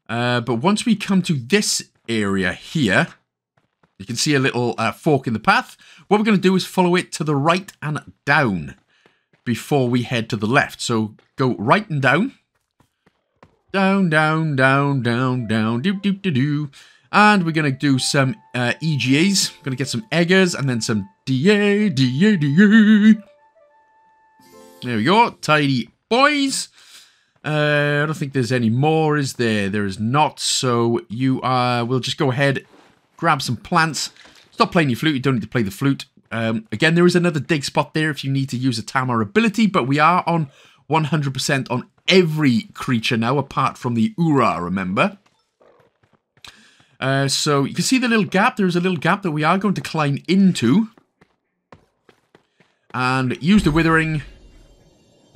Uh, but once we come to this area here, you can see a little uh, fork in the path. What we're going to do is follow it to the right and down before we head to the left. So go right and down. Down, down, down, down, down, do, do, do, do. And we're going to do some uh, EGAs. We're going to get some eggers and then some DA, DA, DA. There we go. Tidy boys. Uh, I don't think there's any more, is there? There is not. So you uh, we'll just go ahead grab some plants. Stop playing your flute, you don't need to play the flute. Um, again, there is another dig spot there if you need to use a Tamar ability, but we are on 100% on every creature now, apart from the Ura, remember? Uh, so you can see the little gap. There's a little gap that we are going to climb into. And use the Withering,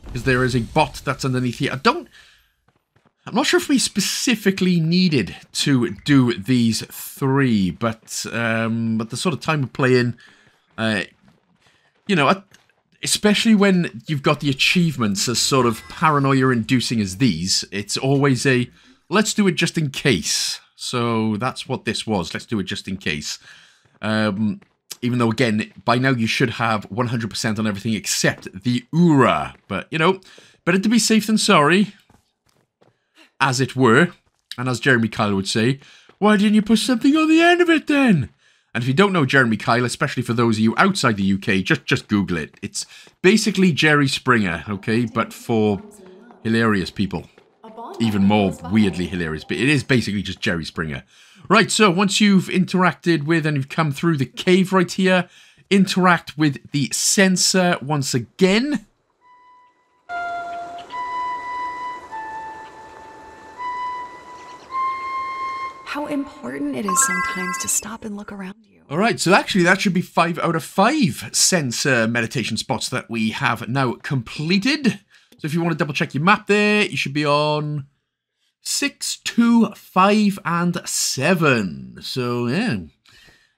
because there is a bot that's underneath here. I don't... I'm not sure if we specifically needed to do these three, but um, but the sort of time of playing, uh, you know, especially when you've got the achievements as sort of paranoia-inducing as these, it's always a let's do it just in case. So that's what this was. Let's do it just in case. Um, even though, again, by now you should have 100% on everything except the Ura. But, you know, better to be safe than sorry as it were. And as Jeremy Kyle would say, why didn't you put something on the end of it then? And if you don't know Jeremy Kyle, especially for those of you outside the UK, just just Google it. It's basically Jerry Springer, okay, but for hilarious people. Even more weirdly hilarious, but it is basically just Jerry Springer. Right, so once you've interacted with and you've come through the cave right here, interact with the censer once again. How important it is sometimes to stop and look around you. All right, so actually that should be five out of five censer meditation spots that we have now completed. So if you want to double check your map there, you should be on six, two, five, and seven. So yeah,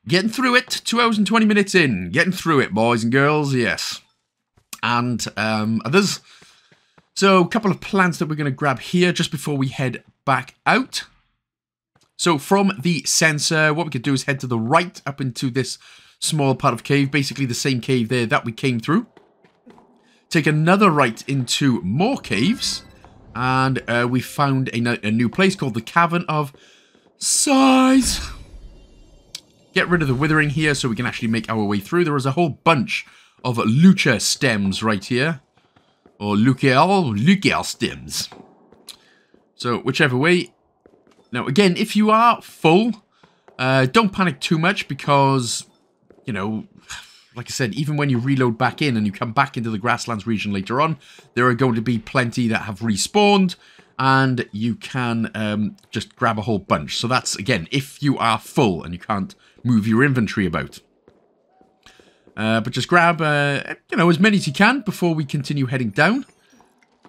getting through it. Two hours and 20 minutes in. Getting through it, boys and girls, yes. And um, others. So a couple of plants that we're going to grab here just before we head back out. So from the censer, what we could do is head to the right up into this small part of cave, basically the same cave there that we came through. Take another right into more caves, and uh, we found a, a new place called the Cavern of Size. Get rid of the withering here so we can actually make our way through. There is a whole bunch of lucha stems right here. or Lucael, Lucael stems. So whichever way. Now again, if you are full, uh, don't panic too much because, you know, like I said, even when you reload back in and you come back into the grasslands region later on, there are going to be plenty that have respawned and you can um, just grab a whole bunch. So that's, again, if you are full and you can't move your inventory about. Uh, but just grab, uh, you know, as many as you can before we continue heading down.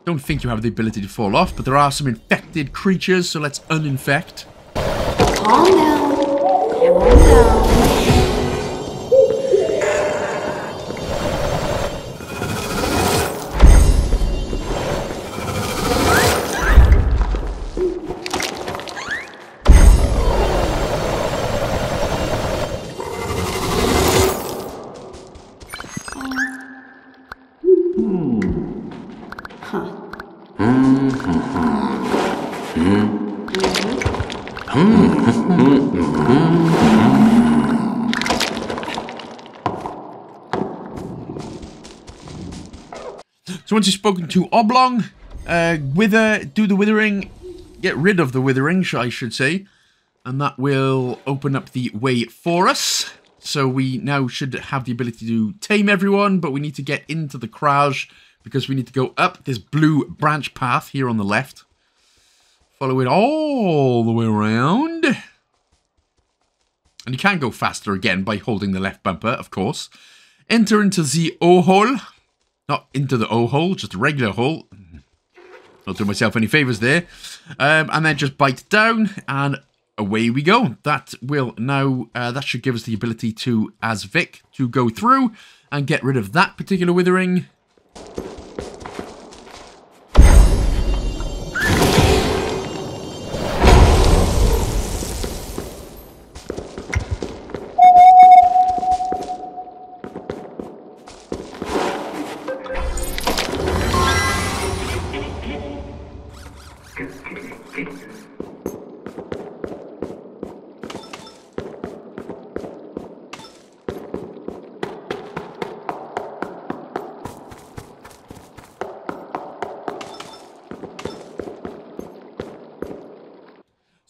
Don't think you have the ability to fall off, but there are some infected creatures, so let's uninfect. Oh, Calm down. Calm down. Once you've spoken to Oblong, uh, wither, do the withering, get rid of the withering, I should say, and that will open up the way for us. So we now should have the ability to tame everyone, but we need to get into the Kraj because we need to go up this blue branch path here on the left. Follow it all the way around. And you can go faster again by holding the left bumper, of course. Enter into the O-hole. Not into the O-hole, just a regular hole. Not doing myself any favours there. Um, and then just bite down and away we go. That will now, uh, that should give us the ability to, as Vic, to go through and get rid of that particular withering.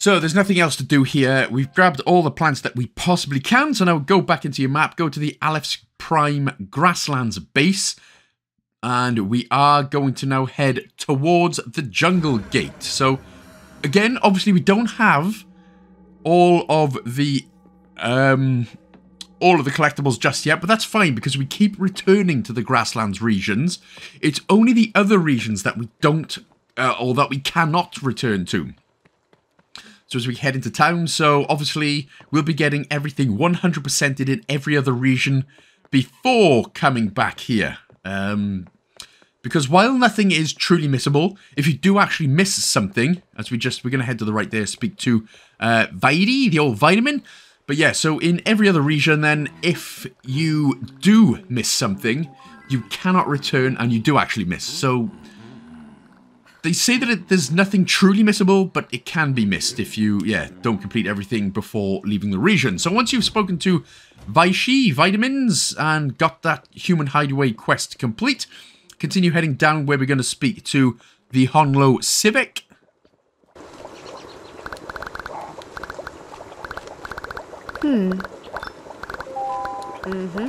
So there's nothing else to do here. We've grabbed all the plants that we possibly can. So now go back into your map, go to the Aleph's Prime Grasslands base. And we are going to now head towards the Jungle Gate. So again, obviously we don't have all of the um all of the collectibles just yet, but that's fine because we keep returning to the grasslands regions. It's only the other regions that we don't uh, or that we cannot return to. So as we head into town, so obviously we'll be getting everything 100%ed in every other region before coming back here. Um, because while nothing is truly missable, if you do actually miss something, as we just, we're going to head to the right there, speak to uh, Vaidi, the old vitamin. But yeah, so in every other region then, if you do miss something, you cannot return and you do actually miss. So they say that it, there's nothing truly missable, but it can be missed if you, yeah, don't complete everything before leaving the region. So once you've spoken to Vaishi Vitamins and got that human hideaway quest complete, continue heading down where we're going to speak to the Honlo Civic. Hmm. Mm-hmm.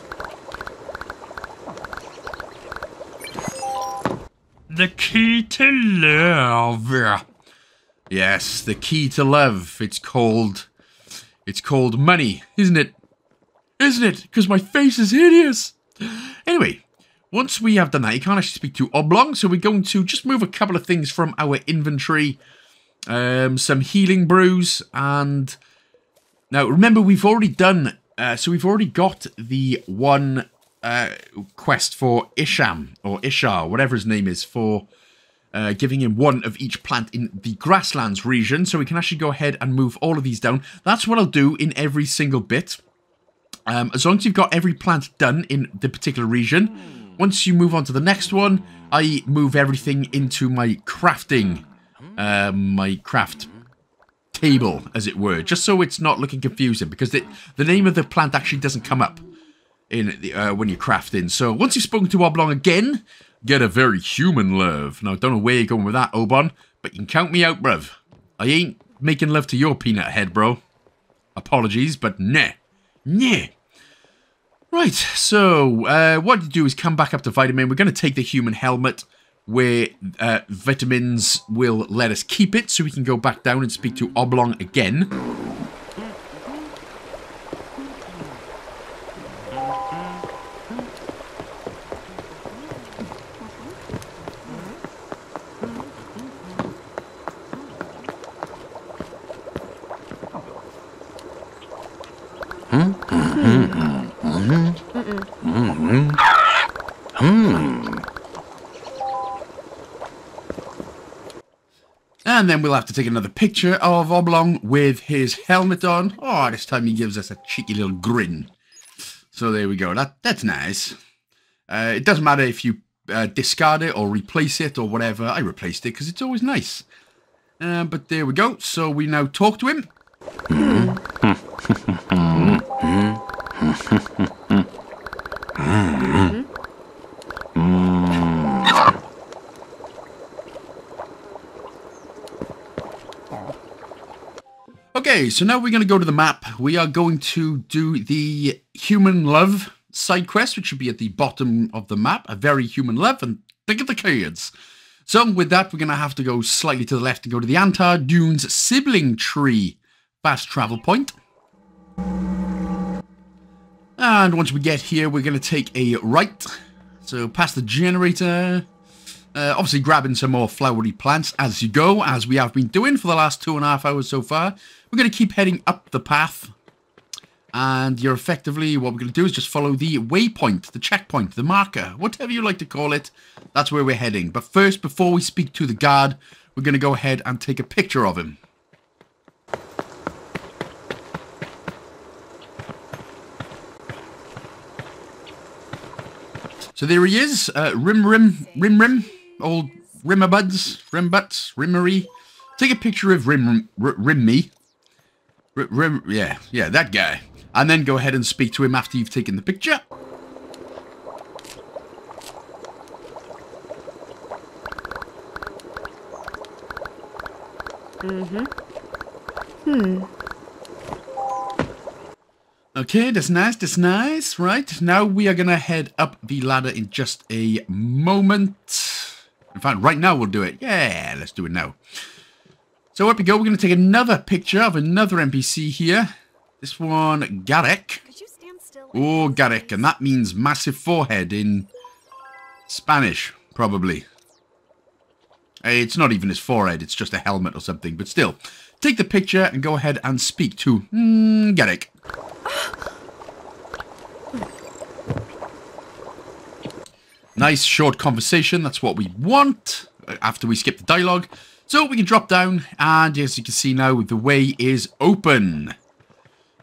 <laughs> The key to love. Yes, the key to love. It's called. It's called money, isn't it? Isn't it? Because my face is hideous. Anyway, once we have done that, you can't actually speak to Oblong, so we're going to just move a couple of things from our inventory. Um, some healing brews, and now remember we've already done. Uh, so we've already got the one uh, quest for Isham or Ishar, whatever his name is, for uh, giving him one of each plant in the grasslands region. So we can actually go ahead and move all of these down. That's what I'll do in every single bit. Um, as long as you've got every plant done in the particular region, once you move on to the next one, I move everything into my crafting, um, my craft table, as it were, just so it's not looking confusing, because it, the name of the plant actually doesn't come up in the, uh, when you're crafting. So once you've spoken to Oblong again, get a very human love. Now, I don't know where you're going with that, Obon, but you can count me out, bruv. I ain't making love to your peanut head, bro. Apologies, but nah. Nah. Right, so uh, what you do is come back up to Vitamin. We're going to take the human helmet where uh, Vitamins will let us keep it so we can go back down and speak to Oblong again. Then we'll have to take another picture of Oblong with his helmet on. Oh, this time he gives us a cheeky little grin. So there we go. That That's nice. Uh, it doesn't matter if you uh, discard it or replace it or whatever. I replaced it because it's always nice. Uh, but there we go. So we now talk to him. <laughs> Okay, so now we're going to go to the map. We are going to do the Human Love side quest, which should be at the bottom of the map. A very human love, and think of the kids. So with that, we're going to have to go slightly to the left and go to the Antar Dunes Sibling Tree fast travel point. And once we get here, we're going to take a right. So past the generator. Uh, obviously grabbing some more flowery plants as you go, as we have been doing for the last two and a half hours so far. We're going to keep heading up the path. And you're effectively, what we're going to do is just follow the waypoint, the checkpoint, the marker, whatever you like to call it. That's where we're heading. But first, before we speak to the guard, we're going to go ahead and take a picture of him. So there he is, uh, Rim Rim, Rim Rim, old Rimmerbuds, Rimbutts, Rimmery. Take a picture of Rim, Rim, Rim yeah, yeah, that guy. And then go ahead and speak to him after you've taken the picture. Mm-hmm. Hmm. Okay, that's nice, that's nice. Right, now we are going to head up the ladder in just a moment. In fact, right now we'll do it. Yeah, let's do it now. So up we go. We're going to take another picture of another NPC here. This one, Garek. Could you stand still? Oh, Garek, and that means massive forehead in Spanish, probably. Eh, It's not even his forehead, it's just a helmet or something, but still. Take the picture and go ahead and speak to mm, Garek. <gasps> Nice short conversation, that's what we want uh, after we skip the dialogue. So we can drop down, and as you can see now, the way is open.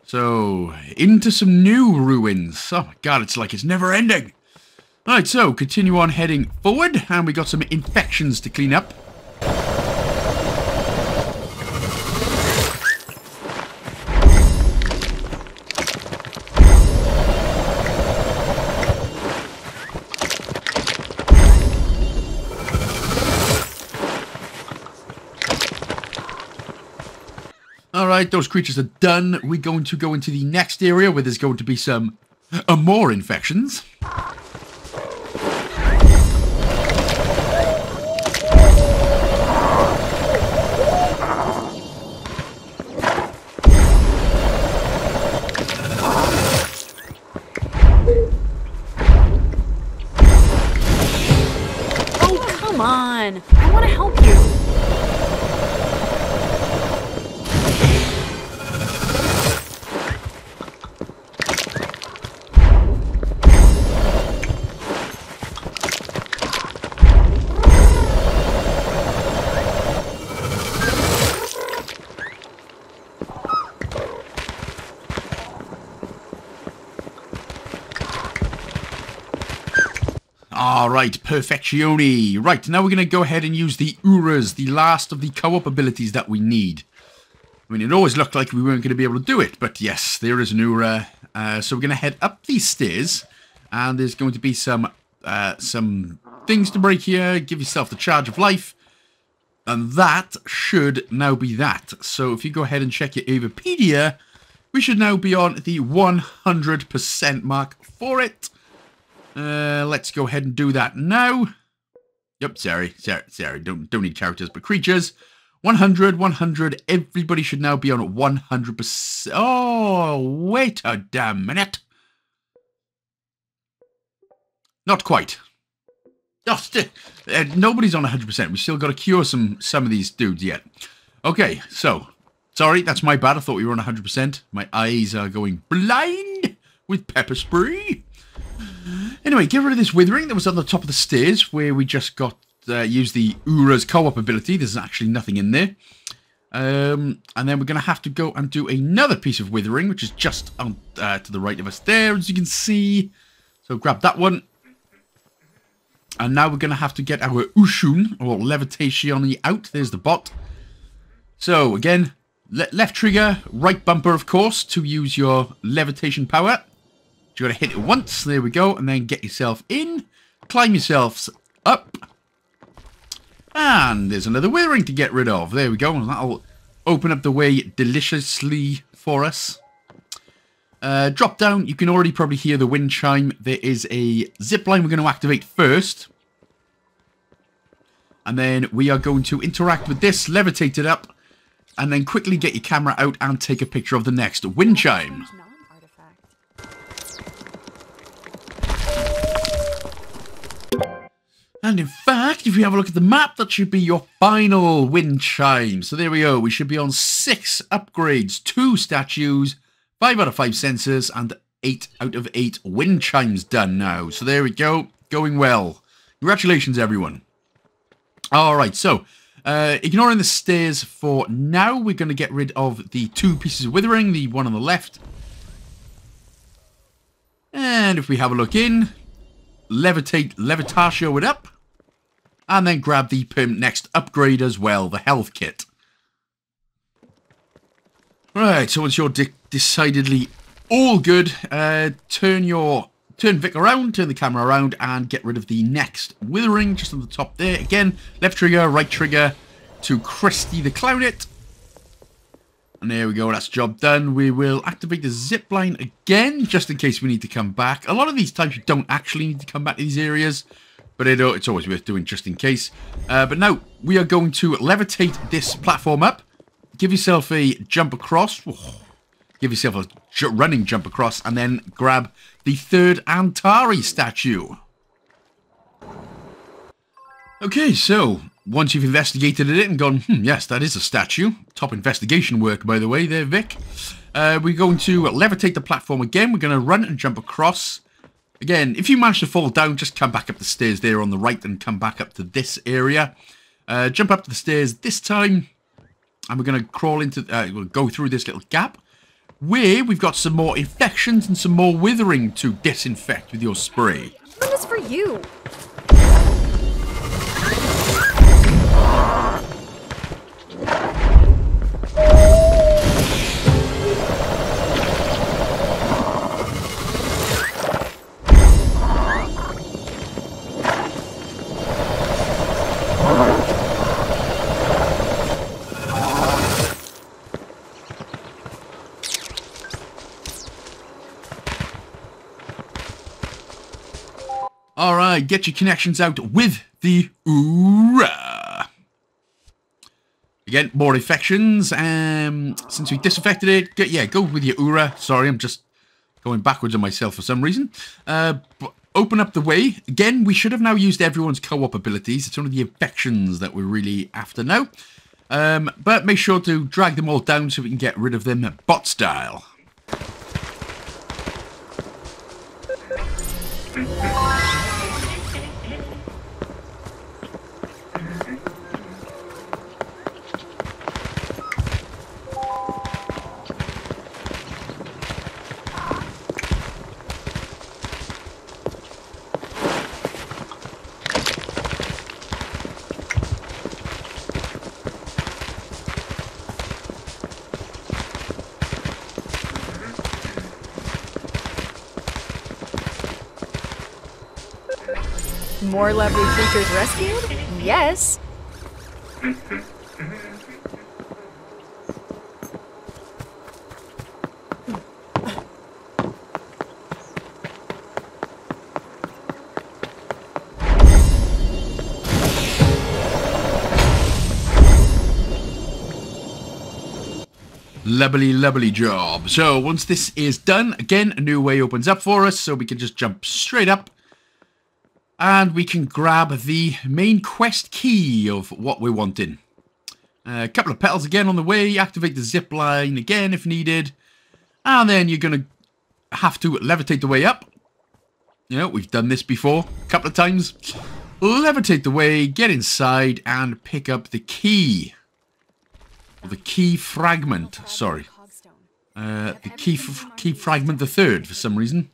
So, into some new ruins. Oh my god, it's like it's never ending. Alright, so continue on heading forward, and we got some infections to clean up. Those creatures are done. We're going to go into the next area where there's going to be some uh, more infections. Oh, come on. Alright, Perfectioni. Right, now we're going to go ahead and use the Uras, the last of the co-op abilities that we need. I mean, it always looked like we weren't going to be able to do it, but yes, there is an Ura. Uh, so we're going to head up these stairs, and there's going to be some uh, some things to break here. Give yourself the charge of life, and that should now be that. So if you go ahead and check your Avapedia, we should now be on the 100% mark for it. Uh, let's go ahead and do that now. Yep, sorry, sorry, sorry. Don't don't need characters, but creatures. 100, 100. Everybody should now be on 100%. Oh, wait a damn minute. Not quite. Oh, uh, nobody's on 100%. We still got to cure some some of these dudes yet. Okay, so sorry, that's my bad. I thought we were on 100%. My eyes are going blind with pepper spray. Anyway, get rid of this withering that was on the top of the stairs where we just got uh, used the Ura's co-op ability. There's actually nothing in there. Um, and then we're going to have to go and do another piece of withering, which is just on uh, to the right of us there, as you can see. So grab that one. And now we're going to have to get our Ushun, or Levitation, out. There's the bot. So, again, le left trigger, right bumper, of course, to use your levitation power. You got to hit it once. There we go. And then get yourself in. Climb yourselves up. And there's another withering to get rid of. There we go. And that'll open up the way deliciously for us. Uh, drop down. You can already probably hear the wind chime. There is a zip line we're going to activate first. And then we are going to interact with this, levitate it up, and then quickly get your camera out and take a picture of the next wind chime. And in fact, if you have a look at the map, that should be your final wind chime. So there we go. We should be on six upgrades, two statues, five out of five censers, and eight out of eight wind chimes done now. So there we go. Going well. Congratulations, everyone. All right, so uh, ignoring the stairs for now, we're going to get rid of the two pieces of withering, the one on the left. And if we have a look in, levitate, levitatio it up. And then grab the perm next upgrade as well, the health kit. Right, so once you're de decidedly all good, uh, turn your turn Vic around, turn the camera around, and get rid of the next withering just on the top there. Again, left trigger, right trigger to Christy the Clownet. And there we go, that's job done. We will activate the zip line again, just in case we need to come back. A lot of these times you don't actually need to come back to these areas, but it, it's always worth doing just in case. Uh, but now, we are going to levitate this platform up. Give yourself a jump across. Give yourself a running jump across, and then grab the third Antari statue. Okay, so once you've investigated it and gone, hmm, yes, that is a statue. Top investigation work, by the way, there, Vic. Uh, we're going to levitate the platform again. We're going to run and jump across. Again, if you manage to fall down, just come back up the stairs there on the right and come back up to this area. Uh, jump up to the stairs this time. And we're going to crawl into, uh, we'll go through this little gap. Where we've got some more infections and some more withering to disinfect with your spray. What is for you? All right, get your connections out with the Ura. Again, more infections. Um, since we disinfected it, get, yeah, go with your Ura. Sorry, I'm just going backwards on myself for some reason. Uh, open up the way. Again, we should have now used everyone's co-op abilities. It's only the infections that we're really after now. Um, but make sure to drag them all down so we can get rid of them bot style. More lovely creatures rescued? Yes. Lovely, lovely job. So once this is done, again, a new way opens up for us, so we can just jump straight up. And we can grab the main quest key of what we're wanting. a couple of petals again on the way, activate the zip line again if needed. And then you're going to have to levitate the way up. You know, we've done this before a couple of times. Levitate the way, get inside, and pick up the key. The key fragment, sorry. Uh, the key, key fragment the third, for some reason.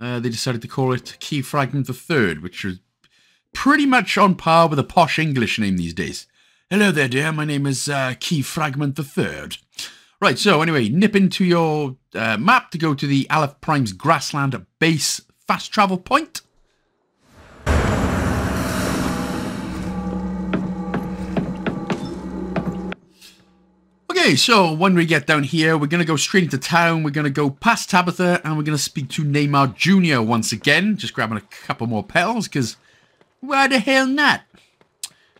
Uh, they decided to call it key fragment III, which is pretty much on par with a posh English name these days. Hello there, dear. My name is uh, Key Fragment III. Right, so anyway, nip into your uh, map to go to the Aleph Prime's grassland base fast travel point. Okay, so when we get down here, we're going to go straight into town. We're going to go past Tabitha and we're going to speak to Neymar Jr. once again. Just grabbing a couple more petals because why the hell not?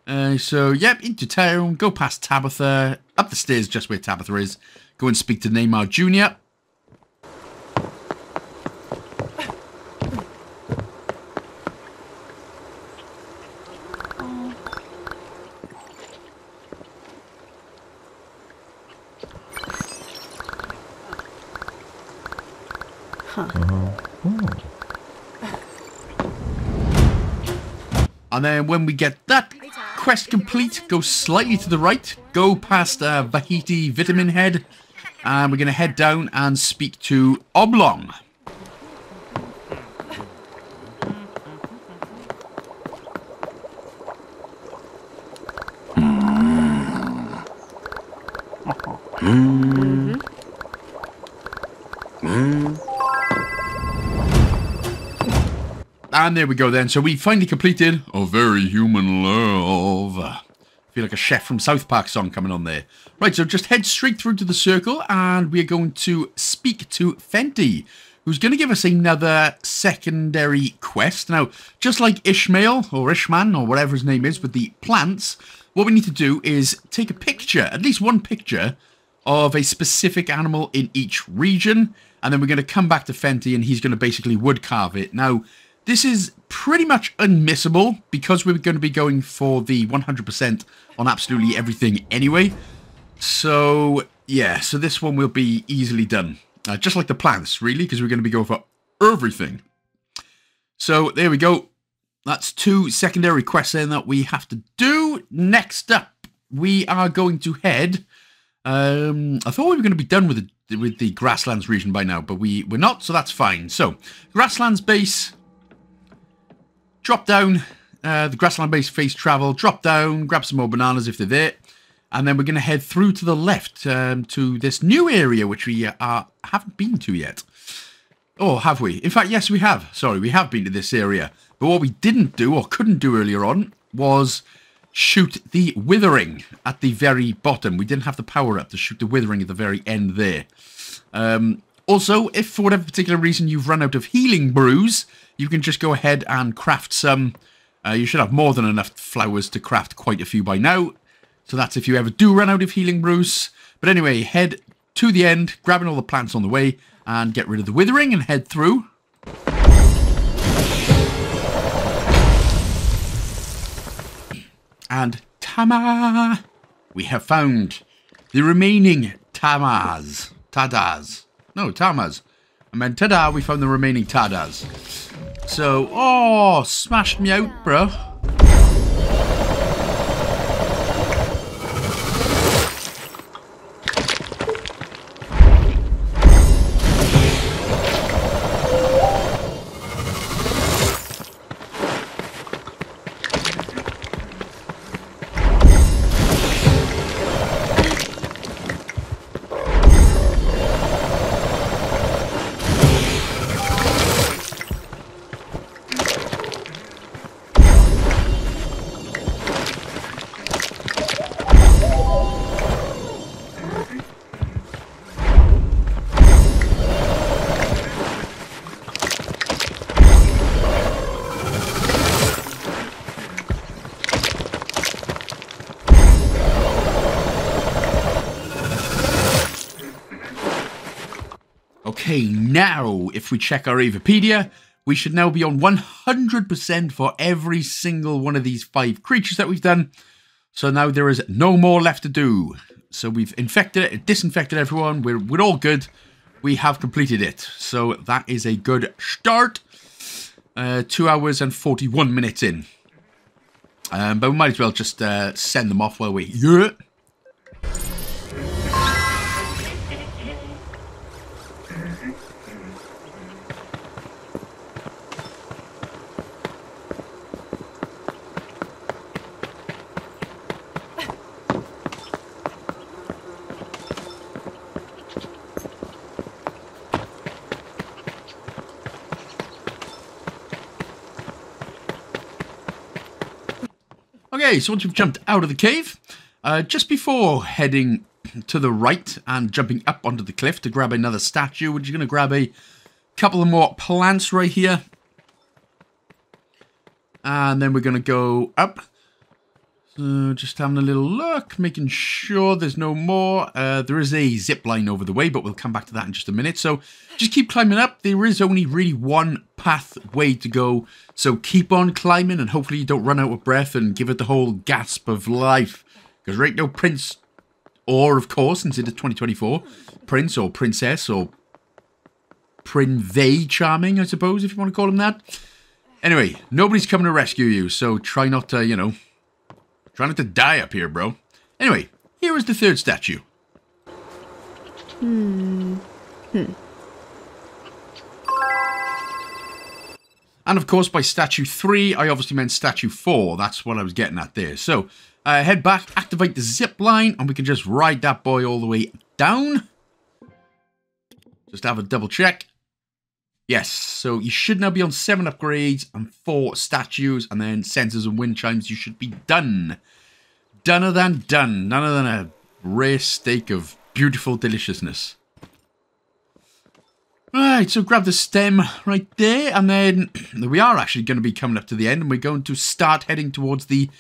Uh, so, yep, into town, go past Tabitha, up the stairs just where Tabitha is. Go and speak to Neymar Jr. And then when we get that quest complete, go slightly to the right, go past uh, Vahiti Vitamin Head, and we're going to head down and speak to Oblong. Hmm. Hmm. Hmm. And there we go then. So we finally completed A Very Human Love. I feel like a chef from South Park song coming on there. Right, so just head straight through to the circle and we're going to speak to Fenty, who's going to give us another secondary quest. Now, just like Ishmael or Ishman or whatever his name is with the plants, what we need to do is take a picture, at least one picture, of a specific animal in each region. And then we're going to come back to Fenty and he's going to basically wood carve it. Now, this is pretty much unmissable because we're going to be going for the 100% on absolutely everything anyway. So, yeah, so this one will be easily done. Uh, just like the plants, really, because we're going to be going for everything. So, there we go. That's two secondary quests then that we have to do. Next up, we are going to head... Um, I thought we were going to be done with the, with the Grasslands region by now, but we, we're not, so that's fine. So, Grasslands base, drop down uh, the grassland base face travel, drop down, grab some more bananas if they're there, and then we're going to head through to the left um, to this new area which we uh, haven't been to yet. Oh, have we? In fact, yes, we have. Sorry, we have been to this area. But what we didn't do or couldn't do earlier on was shoot the withering at the very bottom. We didn't have the power up to shoot the withering at the very end there. Um, also, if for whatever particular reason you've run out of healing brews, you can just go ahead and craft some. Uh, you should have more than enough flowers to craft quite a few by now. So that's if you ever do run out of healing brews. But anyway, head to the end, grabbing all the plants on the way, and get rid of the withering and head through. <clears throat> And Tama! We have found the remaining Tamas. Tadas. No, Tamas. I meant tada, we found the remaining Tadas. So, oh, smashed me out, bro. If we check our Avapedia, we should now be on 100% for every single one of these five creatures that we've done. So now there is no more left to do. So we've infected it, disinfected everyone, we're, we're all good. We have completed it. So that is a good start. Uh, two hours and 41 minutes in. Um, but we might as well just uh, send them off while we... Yeah. Okay, so once we've jumped out of the cave, uh, just before heading to the right and jumping up onto the cliff to grab another statue, we're just going to grab a couple of more plants right here. And then we're going to go up. So just having a little look, making sure there's no more. Uh, there is a zip line over the way, but we'll come back to that in just a minute. So just keep climbing up. There is only really one pathway to go. So keep on climbing and hopefully you don't run out of breath and give it the whole gasp of life. Because right now, Prince, or of course, since it is 2024, Prince or Princess or Prince Charming, I suppose, if you want to call him that. Anyway, nobody's coming to rescue you, so try not to, you know, try not to die up here, bro. Anyway, here is the third statue. Hmm. Hmm. And of course, by statue 3, I obviously meant statue 4. That's what I was getting at there. So, uh, head back, activate the zip line, and we can just ride that boy all the way down. Just have a double check. Yes, so you should now be on 7 upgrades and 4 statues, and then censers and wind chimes. You should be done. Doner than done. None other than a rare steak of beautiful deliciousness. Right, so grab the stem right there, and then <clears throat> we are actually going to be coming up to the end, and we're going to start heading towards the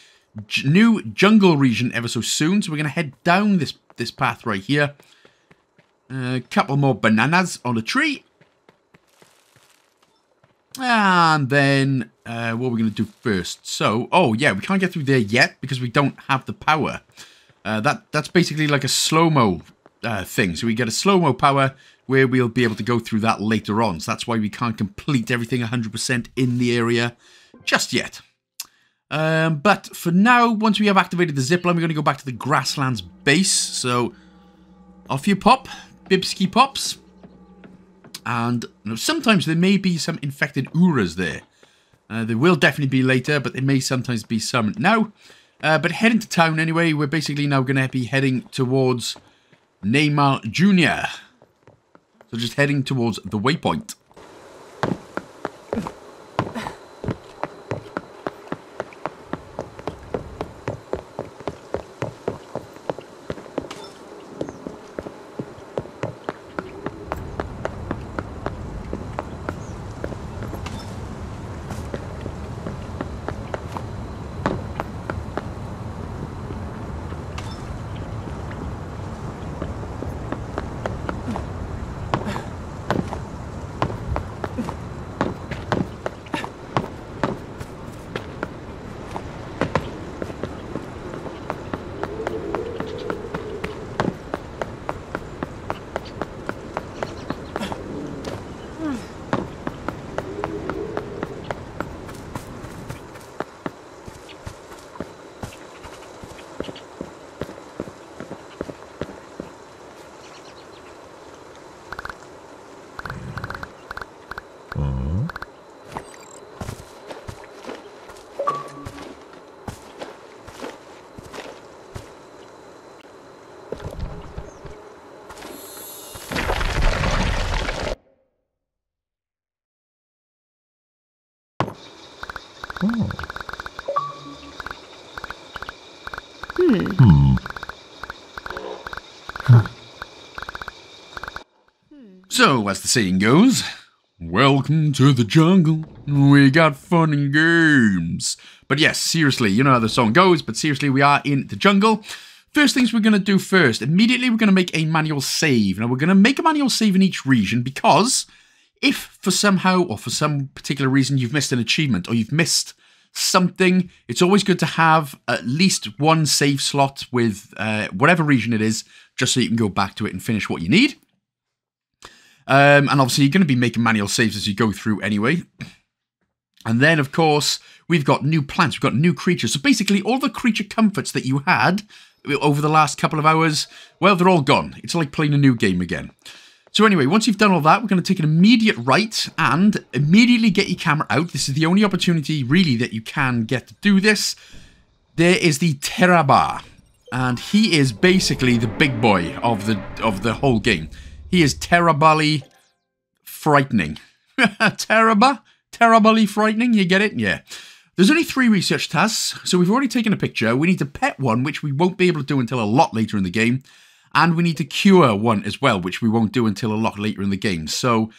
new jungle region ever so soon. So we're going to head down this, this path right here. A couple more bananas on a tree. And then, uh, what we're going to do first. So, oh yeah, we can't get through there yet because we don't have the power. Uh, that That's basically like a slow-mo uh, thing. So we get a slow-mo power where we'll be able to go through that later on. So that's why we can't complete everything 100% in the area just yet. Um, but for now, once we have activated the zipline, we're going to go back to the grasslands base. So off you pop, Bibsky pops. And you know, sometimes there may be some infected Uras there. Uh, there will definitely be later, but there may sometimes be some now. Uh, but heading to town anyway, we're basically now going to be heading towards Neymar Jr. So just heading towards the waypoint. As the saying goes, welcome to the jungle. We got fun and games. But yes, seriously, you know how the song goes, but seriously, we are in the jungle. first things we're going to do first, immediately we're going to make a manual save. Now, we're going to make a manual save in each region because if for somehow or for some particular reason you've missed an achievement or you've missed something, it's always good to have at least one save slot with uh, whatever region it is, just so you can go back to it and finish what you need. Um, and obviously, you're going to be making manual saves as you go through anyway. And then, of course, we've got new plants, we've got new creatures. So basically, all the creature comforts that you had over the last couple of hours, well, they're all gone. It's like playing a new game again. So anyway, once you've done all that, we're going to take an immediate right and immediately get your camera out. This is the only opportunity, really, that you can get to do this. There is the Teraba, and he is basically the big boy of the of the whole game. He is terribly frightening. <laughs> Teraba? Terribly frightening, you get it? Yeah. There's only three research tasks, so we've already taken a picture. We need to pet one, which we won't be able to do until a lot later in the game. And we need to cure one as well, which we won't do until a lot later in the game. So,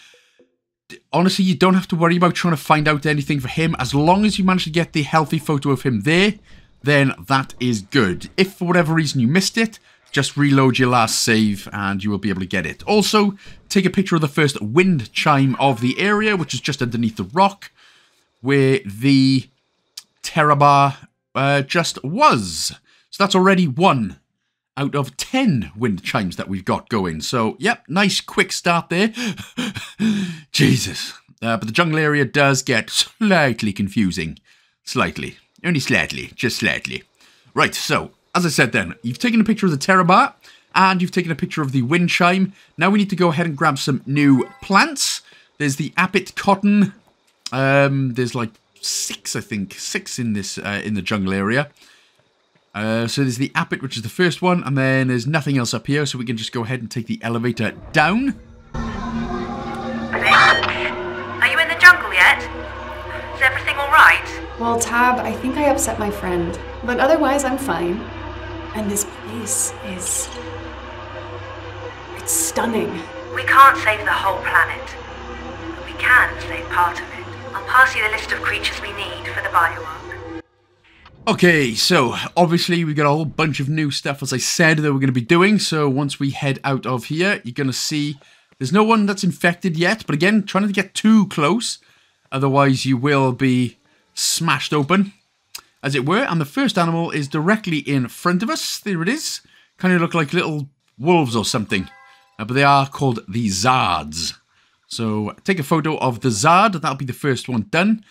honestly, you don't have to worry about trying to find out anything for him. As long as you manage to get the healthy photo of him there, then that is good. If for whatever reason you missed it, just reload your last save and you will be able to get it. Also, take a picture of the first wind chime of the area, which is just underneath the rock, where the Teraba uh, just was. So that's already one out of 10 wind chimes that we've got going. So, yep, nice quick start there. <laughs> Jesus. Uh, but the jungle area does get slightly confusing. Slightly. Only slightly. Just slightly. Right, so, as I said then, you've taken a picture of the Teraba, and you've taken a picture of the wind chime. Now we need to go ahead and grab some new plants. There's the Apit Cotton. Um, there's like six, I think, six in this uh, in the jungle area. Uh, so there's the Apit, which is the first one, and then there's nothing else up here, so we can just go ahead and take the elevator down. Are you in the jungle yet? Is everything alright? Well, Tab, I think I upset my friend, but otherwise I'm fine. And this place is. It's stunning. We can't save the whole planet, but we can save part of it. I'll pass you the list of creatures we need for the bioarc. Okay, so obviously we've got a whole bunch of new stuff, as I said, that we're going to be doing. So once we head out of here, you're going to see there's no one that's infected yet. But again, trying to get too close, otherwise you will be smashed open, as it were. And the first animal is directly in front of us. There it is. Kind of look like little wolves or something. Uh, but they are called the Zards. So take a photo of the Zard. That'll be the first one done.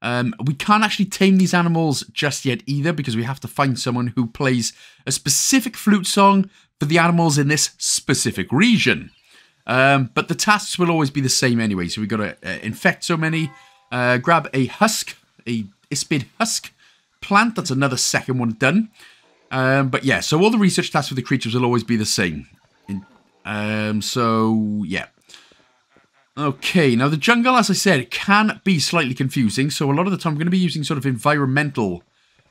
Um, we can't actually tame these animals just yet either because we have to find someone who plays a specific flute song for the animals in this specific region. Um, but the tasks will always be the same anyway. So we've got to uh, infect so many, uh, grab a husk, a Ispid husk plant. That's another second one done. Um, but yeah, so all the research tasks for the creatures will always be the same. In, um, so yeah. Okay, now the jungle, as I said, can be slightly confusing. So a lot of the time, I'm going to be using sort of environmental.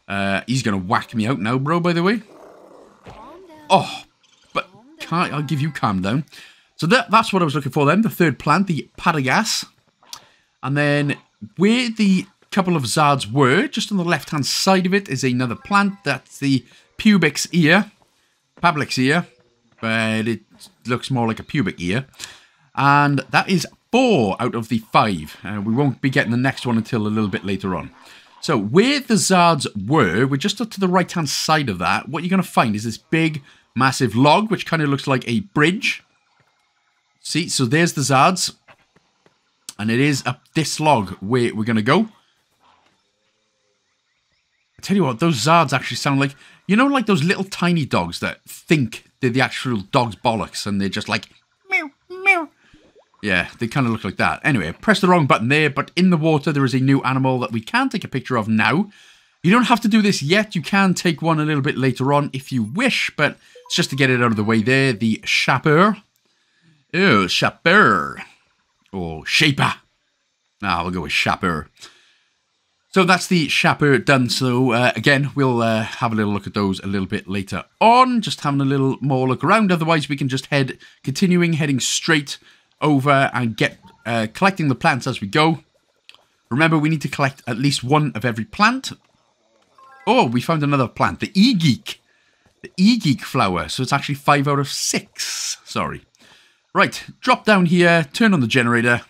Uh, he's going to whack me out now, bro. By the way. Oh, but can't I'll give you calm down. So that that's what I was looking for. Then the third plant, the Padagas, and then where the couple of Zards were, just on the left hand side of it, is another plant. That's the Pubix ear, Publix ear, but it looks more like a pubic ear. And that is four out of the five. Uh, we won't be getting the next one until a little bit later on. So where the Zards were, we're just up to the right hand side of that. What you're going to find is this big, massive log, which kind of looks like a bridge. See, so there's the Zards. And it is up this log where we're going to go. I tell you what, those Zards actually sound like, you know, like those little tiny dogs that think they're the actual dog's bollocks and they're just like, meow, meow. Yeah, they kind of look like that. Anyway, press the wrong button there, but in the water there is a new animal that we can take a picture of now. You don't have to do this yet. You can take one a little bit later on if you wish, but it's just to get it out of the way there. The Shaper. Oh, oh, Shaper. Or Shaper. Now we'll go with Shaper. So that's the Shaper done. So uh, again, we'll uh, have a little look at those a little bit later on. Just having a little more look around. Otherwise, we can just head, continuing, heading straight over and get uh, collecting the plants as we go. Remember, we need to collect at least one of every plant. Oh, we found another plant, the E-Geek. the E-Geek flower. So it's actually 5 out of 6. Sorry. Right, drop down here, turn on the generator.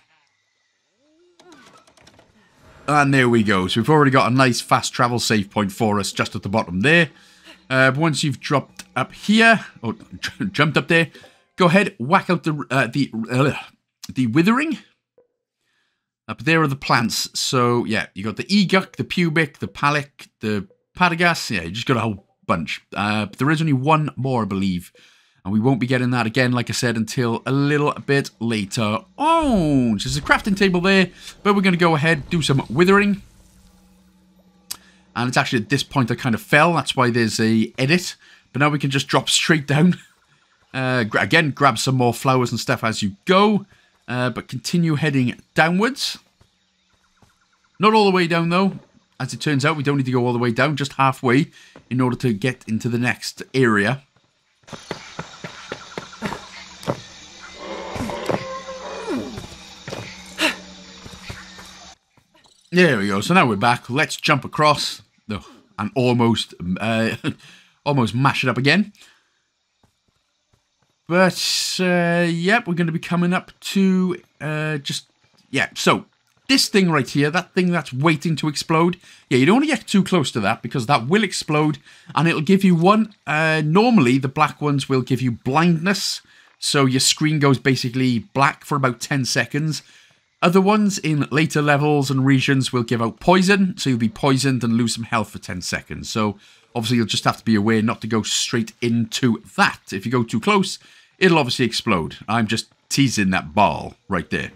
And there we go. So we've already got a nice fast travel save point for us just at the bottom there. Uh, once you've dropped up here, or <laughs> jumped up there, go ahead, whack out the uh, the uh, the withering. Up there are the plants. So yeah, you got the eguck, the pubic, the palic, the patagas. Yeah, you just got a whole bunch. Uh, there is only one more, I believe. And we won't be getting that again, like I said, until a little bit later on. There's a crafting table there, but we're going to go ahead do some withering. And it's actually at this point I kind of fell. That's why there's a edit. But now we can just drop straight down. <laughs> Uh, again, grab some more flowers and stuff as you go. Uh, but continue heading downwards. Not all the way down, though. As it turns out, we don't need to go all the way down, just halfway, in order to get into the next area. There we go. So now we're back. Let's jump across oh, and almost, uh, <laughs> almost mash it up again. But uh, yep, we're going to be coming up to uh, just yeah. So this thing right here, that thing that's waiting to explode. Yeah, you don't want to get too close to that because that will explode and it'll give you one. Uh, normally, the black ones will give you blindness, so your screen goes basically black for about ten seconds. Other ones in later levels and regions will give out poison, so you'll be poisoned and lose some health for 10 seconds. So obviously you'll just have to be aware not to go straight into that. If you go too close, it'll obviously explode. I'm just teasing that ball right there.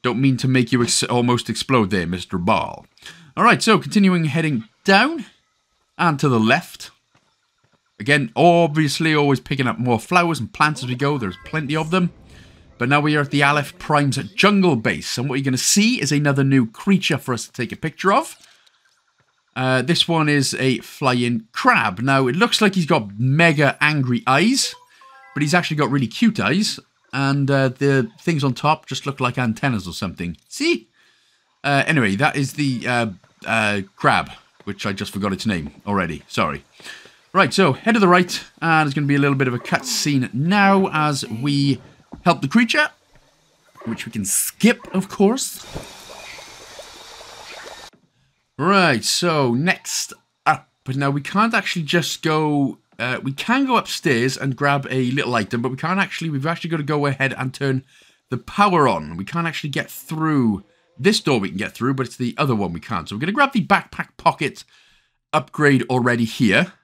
Don't mean to make you ex almost explode there, Mr. Ball. Alright, so continuing heading down and to the left. Again, obviously always picking up more flowers and plants as we go. There's plenty of them. But now we are at the Aleph Prime's jungle base, and what you're going to see is another new creature for us to take a picture of. Uh, this one is a flying crab. Now, it looks like he's got mega angry eyes, but he's actually got really cute eyes, and uh, the things on top just look like antennas or something. See? Uh, anyway, that is the uh, uh, crab, which I just forgot its name already. Sorry. Right, so head to the right, and it's going to be a little bit of a cut scene now as we help the creature, which we can skip, of course. Right, so next up. Now, we can't actually just go... Uh, we can go upstairs and grab a little item, but we can't actually... We've actually got to go ahead and turn the power on. We can't actually get through... This door we can get through, but it's the other one we can't. So we're going to grab the backpack pocket upgrade already here.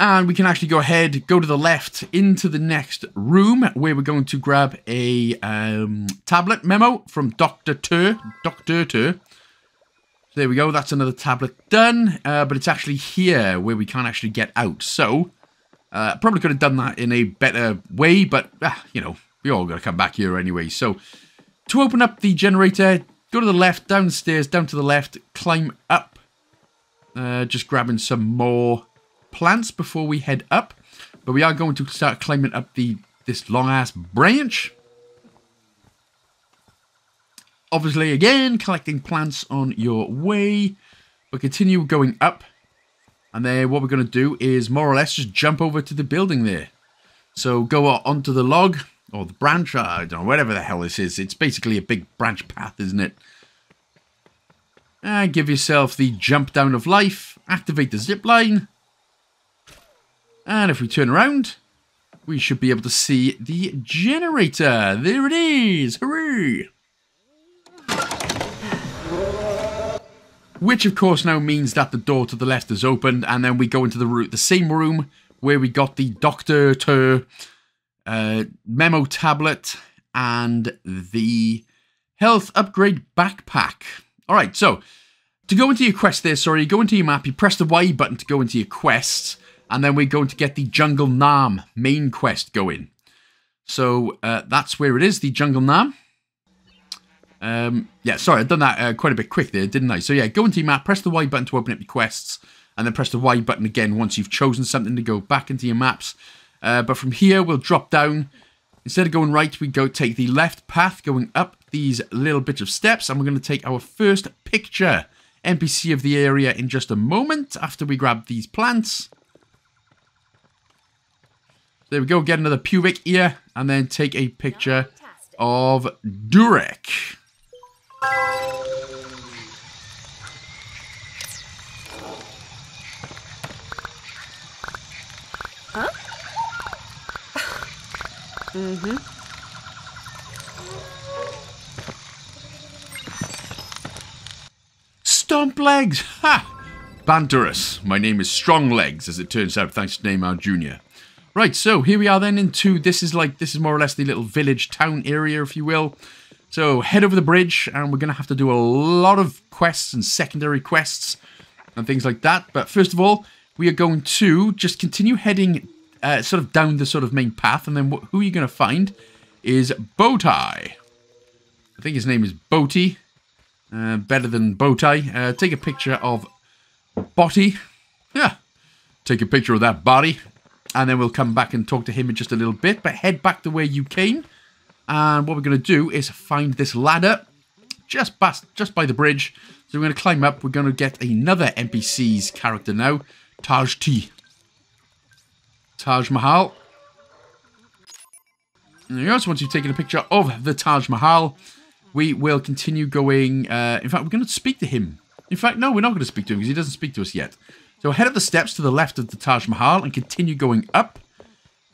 And we can actually go ahead, go to the left into the next room where we're going to grab a um, tablet memo from Dr. Tur. Dr. Tur. There we go. That's another tablet done. Uh, but it's actually here where we can't actually get out. So, uh, probably could have done that in a better way. But, ah, you know, we all got to come back here anyway. So, to open up the generator, go to the left, downstairs, down to the left, climb up. Uh, just grabbing some more plants before we head up. But we are going to start climbing up the this long ass branch. Obviously, again, collecting plants on your way. But continue going up. And then what we're going to do is more or less just jump over to the building there. So go onto the log or the branch, I don't know, whatever the hell this is. It's basically a big branch path, isn't it? And give yourself the jump down of life. Activate the zip line. And if we turn around, we should be able to see the generator. There it is. Hooray! Which, of course, now means that the door to the left is opened, and then we go into the, room, the same room where we got the Doctor Tur uh, memo tablet and the health upgrade backpack. All right, so to go into your quest there, sorry, you go into your map, you press the Y button to go into your quests, and then we're going to get the Jungle Nam main quest going. So uh, that's where it is, the Jungle Nam. Um, yeah, sorry, I've done that uh, quite a bit quick there, didn't I? So yeah, go into your map, press the Y button to open up your quests, and then press the Y button again once you've chosen something to go back into your maps. Uh, but from here, we'll drop down. Instead of going right, we go take the left path, going up these little bits of steps, and we're going to take our first picture NPC of the area in just a moment after we grab these plants. There we go. Get another pubic ear and then take a picture of Durek. Huh Mhm. Stomp legs! Ha! Banterous. My name is Strong Legs, as it turns out, thanks to Neymar Jr. Right, so here we are then into this is like this is more or less the little village town area, if you will. So head over the bridge, and we're gonna have to do a lot of quests and secondary quests and things like that. But first of all, we are going to just continue heading uh, sort of down the sort of main path, and then wh- who you're gonna find is Bowtie. I think his name is Boaty. Uh, better than Bowtie. Uh, take a picture of Botty. Yeah. Take a picture of that body. And then we'll come back and talk to him in just a little bit. But head back the way you came. And what we're going to do is find this ladder just past, just by the bridge. So we're going to climb up. We're going to get another NPC's character now. Taj T. Taj Mahal. Go. So once you've taken a picture of the Taj Mahal, we will continue going. Uh, in fact, we're going to speak to him. In fact, no, we're not going to speak to him because he doesn't speak to us yet. So head up the steps to the left of the Taj Mahal and continue going up.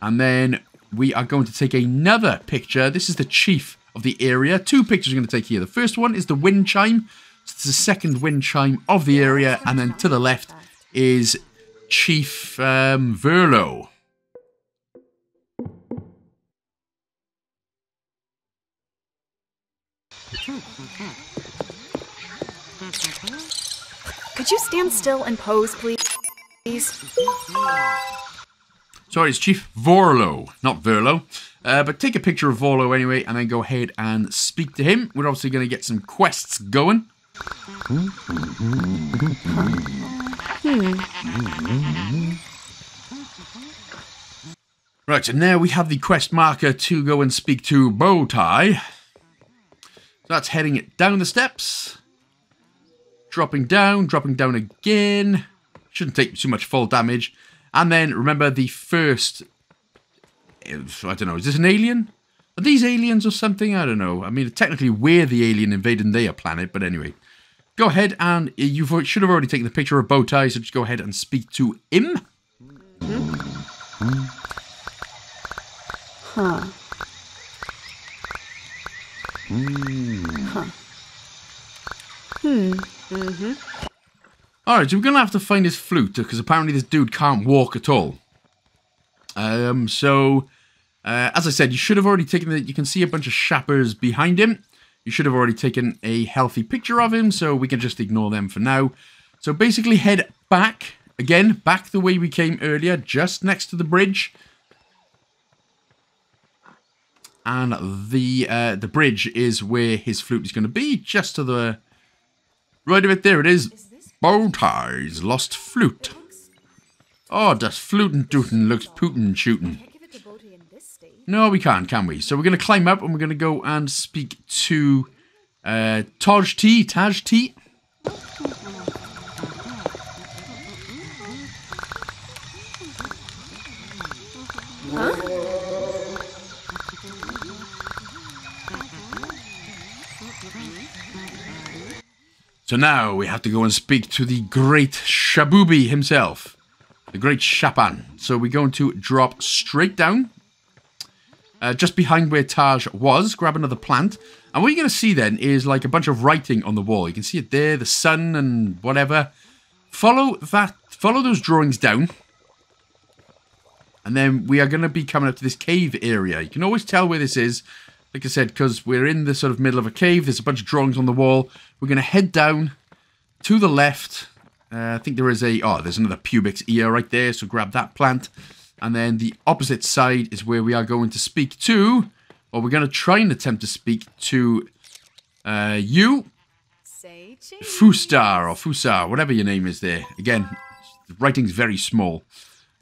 And then we are going to take another picture. This is the chief of the area. Two pictures we're going to take here. The first one is the wind chime. So it's the second wind chime of the area. And then to the left is Chief um, Verlo. Could you stand still and pose, please? Please. Sorry, it's Chief Vorlo, not Verlo. Uh, but take a picture of Vorlo anyway, and then go ahead and speak to him. We're obviously going to get some quests going. Right, so now we have the quest marker to go and speak to Bowtie. So that's heading it down the steps. Dropping down, dropping down again. Shouldn't take too much fall damage. And then remember the first. I don't know. Is this an alien? Are these aliens or something? I don't know. I mean, technically, we're the alien invading their planet, but anyway. Go ahead and you should have already taken the picture of Bowtie, so just go ahead and speak to him. Hmm? Huh. Hmm. Hmm. Alright, so we're going to have to find his flute, because apparently this dude can't walk at all. Um, so, uh, as I said, you should have already taken the... You can see a bunch of shappers behind him. You should have already taken a healthy picture of him, so we can just ignore them for now. So basically head back, again, back the way we came earlier, just next to the bridge. And the uh, the bridge is where his flute is going to be, just to the right it. There it is. Bowtie's lost flute. Oh, das Fluten Duten looks Putin shooting. Give it to Bodhi in this state. No, we can't, can we? So we're going to climb up and we're going to go and speak to uh, Taj T. Taj T. So now we have to go and speak to the great Shabubi himself, the great Shapan. So we're going to drop straight down uh, just behind where Taj was, grab another plant. And what you're going to see then is like a bunch of writing on the wall. You can see it there, the sun and whatever. Follow that, follow those drawings down. And then we are going to be coming up to this cave area. You can always tell where this is, like I said, because we're in the sort of middle of a cave. There's a bunch of drawings on the wall. We're going to head down to the left. Uh, I think there is a, oh, there's another pubic ear right there. So grab that plant. And then the opposite side is where we are going to speak to, or we're going to try and attempt to speak to uh, you, Say. Fustar or Fusar, whatever your name is there. Again, the writing's very small,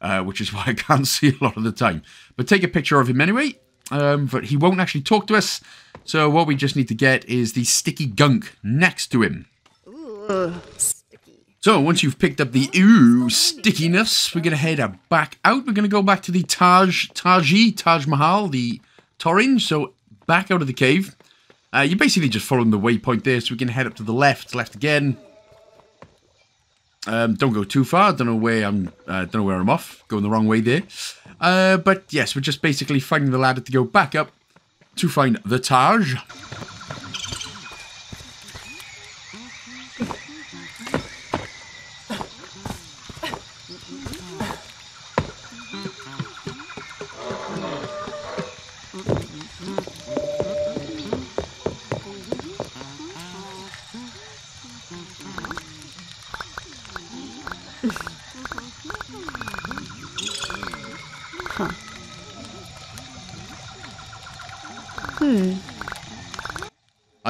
uh, which is <laughs> why I can't see a lot of the time. But take a picture of him anyway. Um, but he won't actually talk to us. So what we just need to get is the sticky gunk next to him. Ooh, sticky. So once you've picked up the ooh stickiness, we're going to head back out. We're going to go back to the Taj, Taji, Taj Mahal, the Torin. So back out of the cave. Uh, you're basically just following the waypoint there. So we can head up to the left, left again. Um, don't go too far. Don't know where I'm. Uh, don't know where I'm off. Going the wrong way there. Uh, but yes, we're just basically finding the ladder to go back up to find the Taj.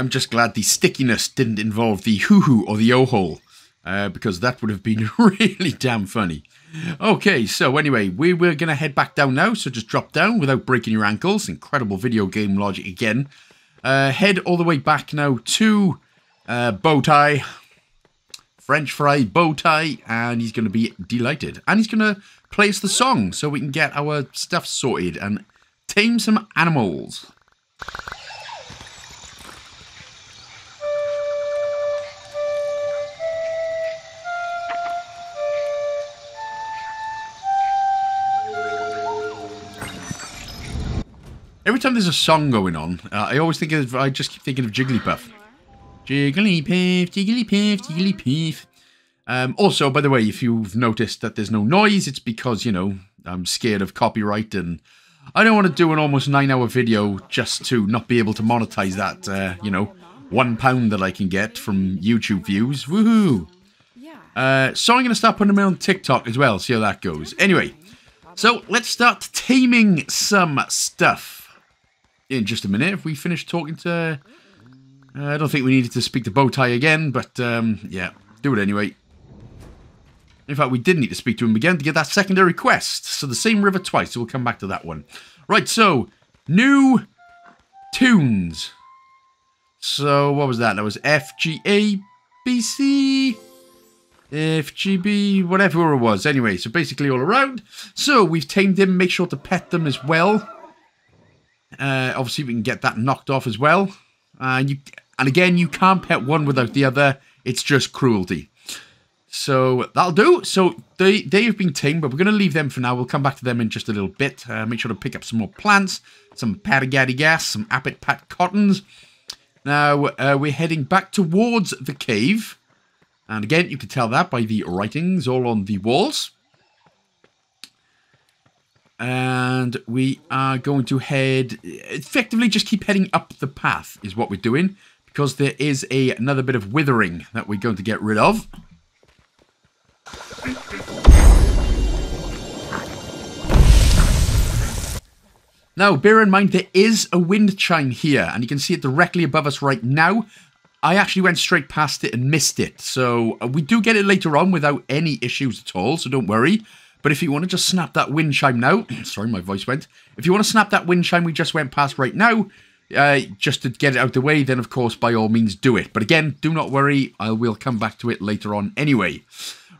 I'm just glad the stickiness didn't involve the hoo-hoo or the o-hole, uh, because that would have been <laughs> really damn funny. Okay, so anyway, we were going to head back down now, so just drop down without breaking your ankles. Incredible video game logic again. Uh, head all the way back now to uh, Bowtie, French fry Bowtie, and he's going to be delighted. And he's going to play us the song so we can get our stuff sorted and tame some animals. Every time there's a song going on, uh, I always think of, I just keep thinking of Jigglypuff. Jigglypuff, Jigglypuff, Jigglypuff. Um, also, by the way, if you've noticed that there's no noise, it's because, you know, I'm scared of copyright and I don't want to do an almost nine hour video just to not be able to monetize that, uh, you know, one pound that I can get from YouTube views. Woohoo! Uh, so I'm going to start putting them on TikTok as well, see how that goes. Anyway, so let's start taming some stuff in just a minute. If we finish talking to... Uh, I don't think we needed to speak to Bowtie again, but um, yeah, do it anyway. In fact, we did need to speak to him again to get that secondary quest. So the same river twice, so we'll come back to that one. Right, so, new tunes. So, what was that? That was FGA, BC, FGB, whatever it was. Anyway, so basically all around. So, we've tamed him. Make sure to pet them as well. Uh, obviously, we can get that knocked off as well. And you, and again, you can't pet one without the other. It's just cruelty. So that'll do. So they they have been tamed, but we're going to leave them for now. We'll come back to them in just a little bit. Uh, make sure to pick up some more plants, some Paragaddy gas, some Appet Pat cottons. Now uh, we're heading back towards the cave. And again, you can tell that by the writings all on the walls. And we are going to head, effectively just keep heading up the path is what we're doing. Because there is a, another bit of withering that we're going to get rid of. Now, bear in mind, there is a wind chime here, and you can see it directly above us right now. I actually went straight past it and missed it, so uh, we do get it later on without any issues at all, so don't worry. But if you want to just snap that wind chime now, <clears throat> sorry, my voice went. If you want to snap that wind chime we just went past right now, uh, just to get it out of the way, then of course, by all means, do it. But again, do not worry, I will come back to it later on anyway.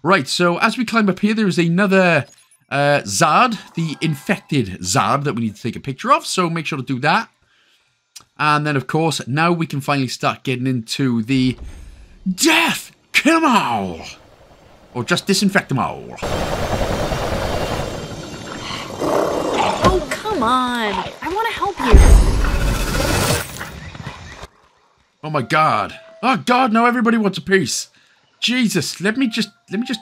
Right, so as we climb up here, there is another uh, Zard, the infected Zard that we need to take a picture of, so make sure to do that. And then, of course, now we can finally start getting into the Death! Kill them all! Or just disinfect them all. Come on. I want to help you. Oh my god. Oh god, now everybody wants a piece. Jesus, let me just, let me just...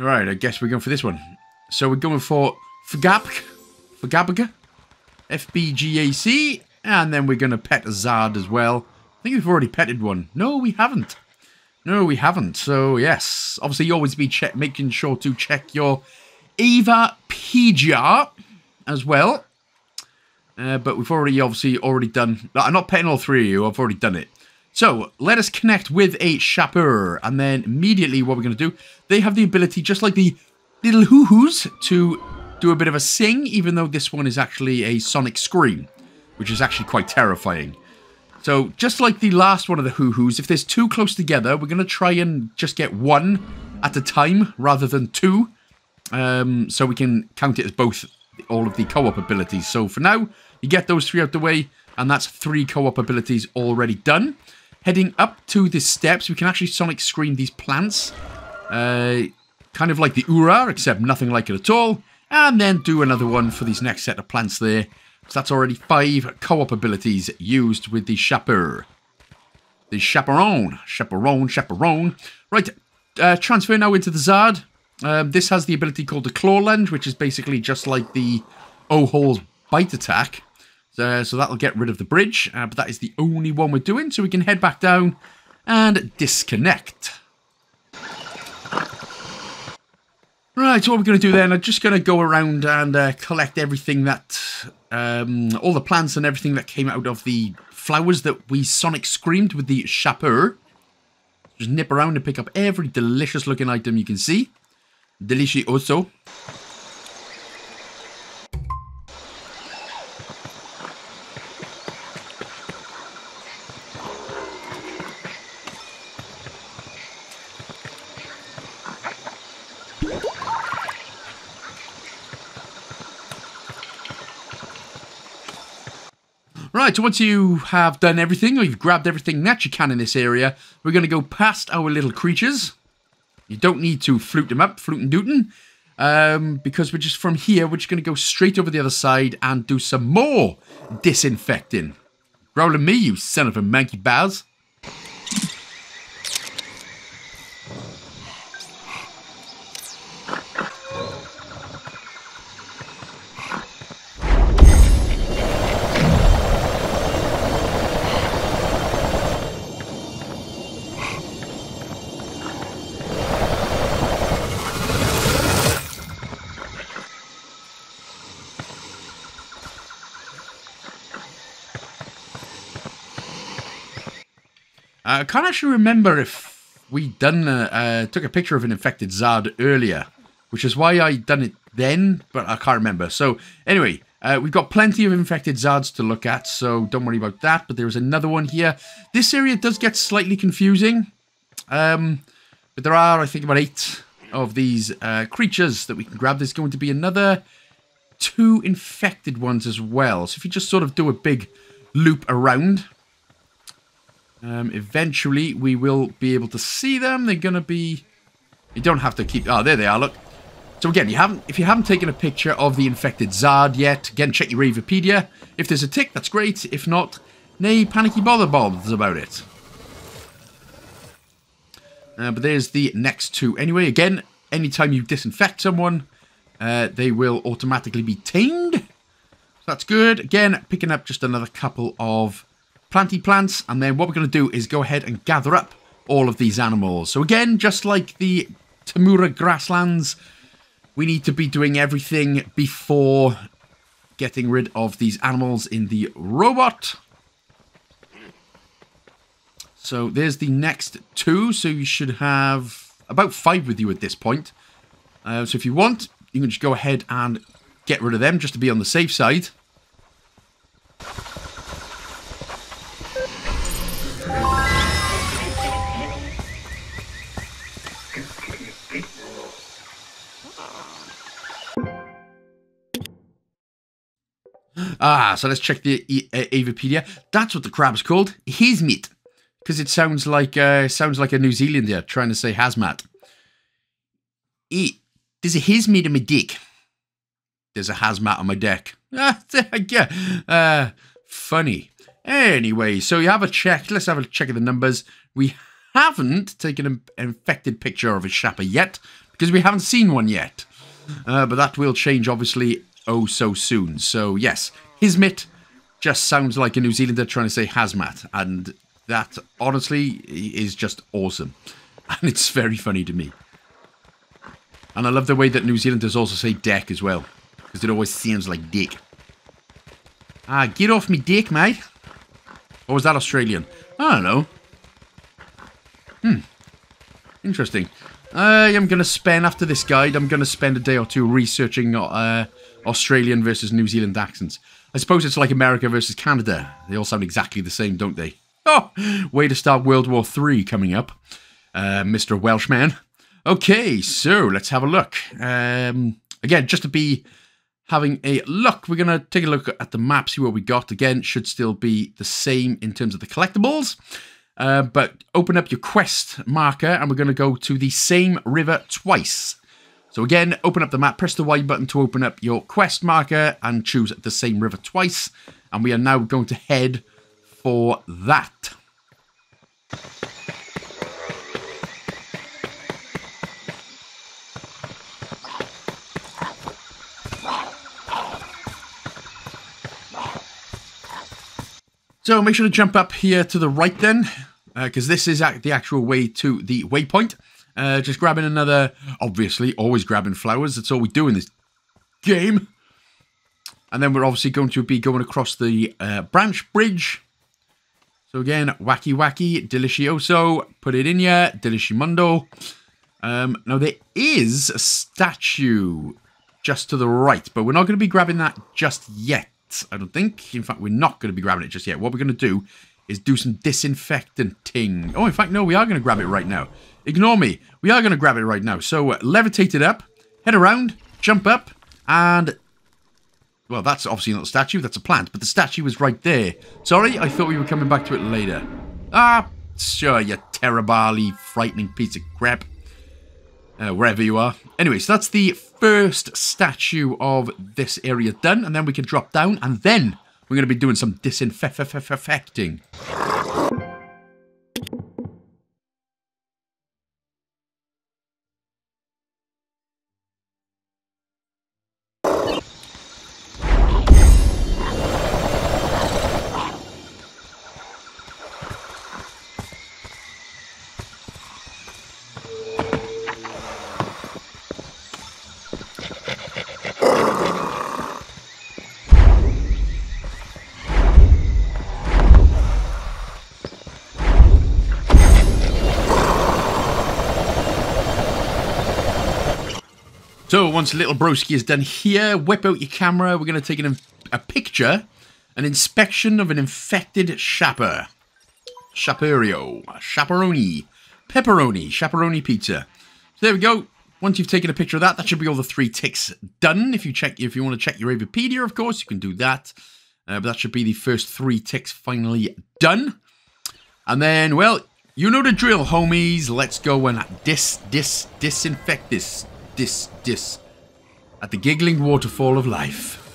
Alright, I guess we're going for this one. So we're going for Fagapk, Fagabaga, FBGAC, and then we're going to pet a Zard as well. I think we've already petted one. No, we haven't. No, we haven't. So, yes, obviously you always be check, making sure to check your Eva PGR as well. Uh, but we've already obviously already done... I'm not petting all three of you, I've already done it. So, let us connect with a Shapur, and then immediately what we're going to do, they have the ability, just like the little hoo-hoos, to do a bit of a sing, even though this one is actually a sonic scream, which is actually quite terrifying. So just like the last one of the hoo-hoos, if there's two close together, we're going to try and just get one at a time rather than two. Um, so we can count it as both all of the co-op abilities. So for now, you get those three out the way, and that's three co-op abilities already done. Heading up to the steps, we can actually sonic screen these plants. Uh, kind of like the Ura, except nothing like it at all. And then do another one for these next set of plants there. So that's already five co-op abilities used with the Chaper. The Chaperone. Chaperone, Chaperone. Right, uh, transfer now into the Zard. Um, this has the ability called the Claw Lunge, which is basically just like the O-Hole's Bite Attack. Uh, so that'll get rid of the bridge, uh, but that is the only one we're doing, so we can head back down and disconnect. Right, so what we're going to do then, I'm just going to go around and uh, collect everything that, um, all the plants and everything that came out of the flowers that we sonic screamed with the Chaper. Just nip around and pick up every delicious looking item you can see. Delicioso. Right, so once you have done everything, or you've grabbed everything that you can in this area, we're going to go past our little creatures. You don't need to flute them up, flute and dootin', um, because we're just from here, we're just going to go straight over the other side and do some more disinfecting. Rolling me, you son of a monkey baz. I can't actually remember if we done uh, uh, took a picture of an infected Zard earlier, which is why I done it then, but I can't remember. So anyway, uh, we've got plenty of infected Zards to look at, so don't worry about that. But there's another one here. This area does get slightly confusing, um, but there are, I think, about eight of these uh, creatures that we can grab. There's going to be another two infected ones as well. So if you just sort of do a big loop around, um, eventually, we will be able to see them. They're going to be... You don't have to keep... Oh, there they are, look. So again, you haven't if you haven't taken a picture of the infected Zard yet, again, check your Avapedia. If there's a tick, that's great. If not, nay, panicky bother bobs about it. Uh, but there's the next two. Anyway, again, anytime you disinfect someone, uh, they will automatically be tamed. So that's good. Again, picking up just another couple of planty plants. And then what we're going to do is go ahead and gather up all of these animals. So again, just like the Tamura grasslands, we need to be doing everything before getting rid of these animals in the robot. So there's the next two. So you should have about five with you at this point. Uh, so if you want, you can just go ahead and get rid of them just to be on the safe side. Ah, so let's check the e Avapedia. That's what the crab's called. His meat. Because it sounds like uh, sounds like a New Zealander trying to say hazmat. E there's a his meat on my dick. There's a hazmat on my deck. Ah, <laughs> yeah. Uh, funny. Anyway, so you have a check. Let's have a check of the numbers. We haven't taken an infected picture of a Shapper yet because we haven't seen one yet. Uh, but that will change, obviously, oh so soon. So, yes, Hismit just sounds like a New Zealander trying to say hazmat. And that, honestly, is just awesome. <laughs> And it's very funny to me. And I love the way that New Zealanders also say deck as well. Because it always sounds like dick. Ah, get off me dick, mate. Or was that Australian? I don't know. Hmm. Interesting. I am going to spend, after this guide, I'm going to spend a day or two researching uh, Australian versus New Zealand accents. I suppose it's like America versus Canada. They all sound exactly the same, don't they? <laughs> Oh, way to start World War Three coming up, uh, Mr. Welshman. Okay, so let's have a look. Um, again, just to be having a look, we're going to take a look at the map, see what we got. Again, should still be the same in terms of the collectibles. Uh, but open up your quest marker and we're going to go to the same river twice. So again, open up the map, press the Y button to open up your quest marker and choose the same river twice. And we are now going to head for that. So make sure to jump up here to the right then, because uh, this is the actual way to the waypoint. Uh, just grabbing another, obviously, always grabbing flowers. That's all we do in this game. And then we're obviously going to be going across the uh, branch bridge. So again, wacky wacky, delicioso, put it in here, delicimundo. Um, now there is a statue just to the right, but we're not going to be grabbing that just yet. I don't think. In fact, we're not going to be grabbing it just yet. What we're going to do is do some disinfectanting. Oh, in fact, no, we are going to grab it right now. Ignore me. We are going to grab it right now. So, uh, levitate it up, head around, jump up, and... Well, that's obviously not a statue, that's a plant, but the statue was right there. Sorry, I thought we were coming back to it later. Ah, sure, you terribly frightening piece of crap. Uh, wherever you are. Anyway, so that's the first statue of this area done, and then we can drop down, and then we're going to be doing some disinfecting. So once little broski is done here, whip out your camera. We're going to take an, a picture, an inspection of an infected shapper. Chaperio, chaperoni, pepperoni, chaperoni pizza. So there we go. Once you've taken a picture of that, that should be all the three ticks done. If you check, if you want to check your Avapedia, of course, you can do that. Uh, but that should be the first three ticks finally done. And then, well, you know the drill, homies. Let's go and dis, dis, disinfect this dis, dis, at the giggling waterfall of life.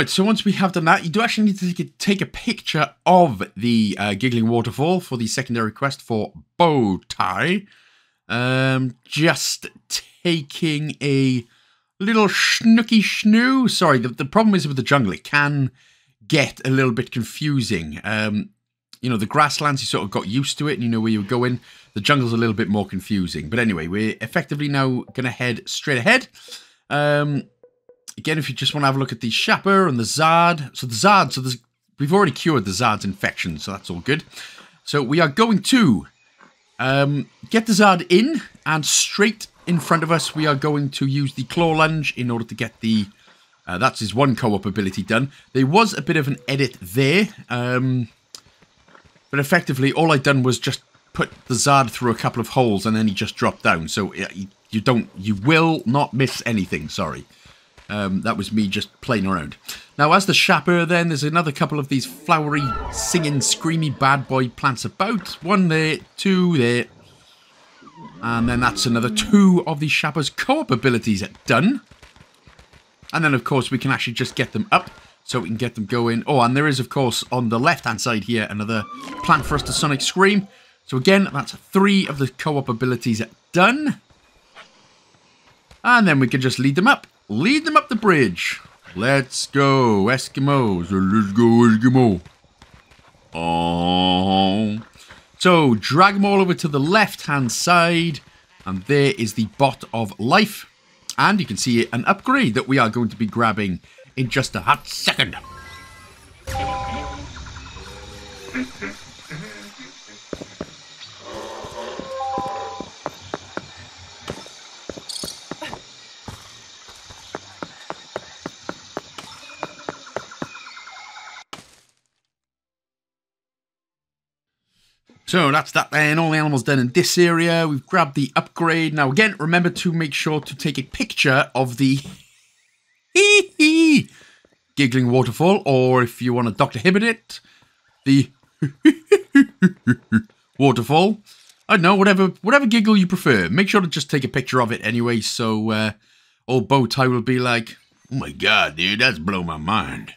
Right, so once we have done that, you do actually need to take a, take a picture of the uh, Giggling Waterfall for the secondary quest for Bow Tie. Um, just taking a little schnooky schnoo. Sorry, the, the problem is with the jungle, it can get a little bit confusing. Um, you know, the grasslands, you sort of got used to it and you know where you're going. The jungle's a little bit more confusing. But anyway, we're effectively now going to head straight ahead. Um, Again, if you just want to have a look at the Shapper and the Zard. So the Zard, so we've already cured the Zard's infection, so that's all good. So we are going to um, get the Zard in, and straight in front of us, we are going to use the Claw Lunge in order to get the... Uh, that's his one co-op ability done. There was a bit of an edit there, um, but effectively all I'd done was just put the Zard through a couple of holes and then he just dropped down. So you don't, you will not miss anything, sorry. Um, that was me just playing around. Now, as the Shapper, then, there's another couple of these flowery, singing, screamy bad boy plants about. One there, two there. And then that's another two of the Shapper's co-op abilities done. And then, of course, we can actually just get them up so we can get them going. Oh, and there is, of course, on the left-hand side here, another plant for us to Sonic Scream. So again, that's three of the co-op abilities done. And then we can just lead them up. Lead them up the bridge. Let's go, Eskimos. Let's go, Eskimo. Oh. So, drag them all over to the left-hand side. And there is the bot of life. And you can see an upgrade that we are going to be grabbing in just a hot second. So that's that then. All the animals done in this area. We've grabbed the upgrade. Now again, remember to make sure to take a picture of the <laughs> giggling waterfall, or if you want to Dr. Hibbert it, the <laughs> waterfall. I don't know, whatever whatever giggle you prefer. Make sure to just take a picture of it anyway, so uh, old Bowtie will be like, oh my god, dude, that's blow my mind.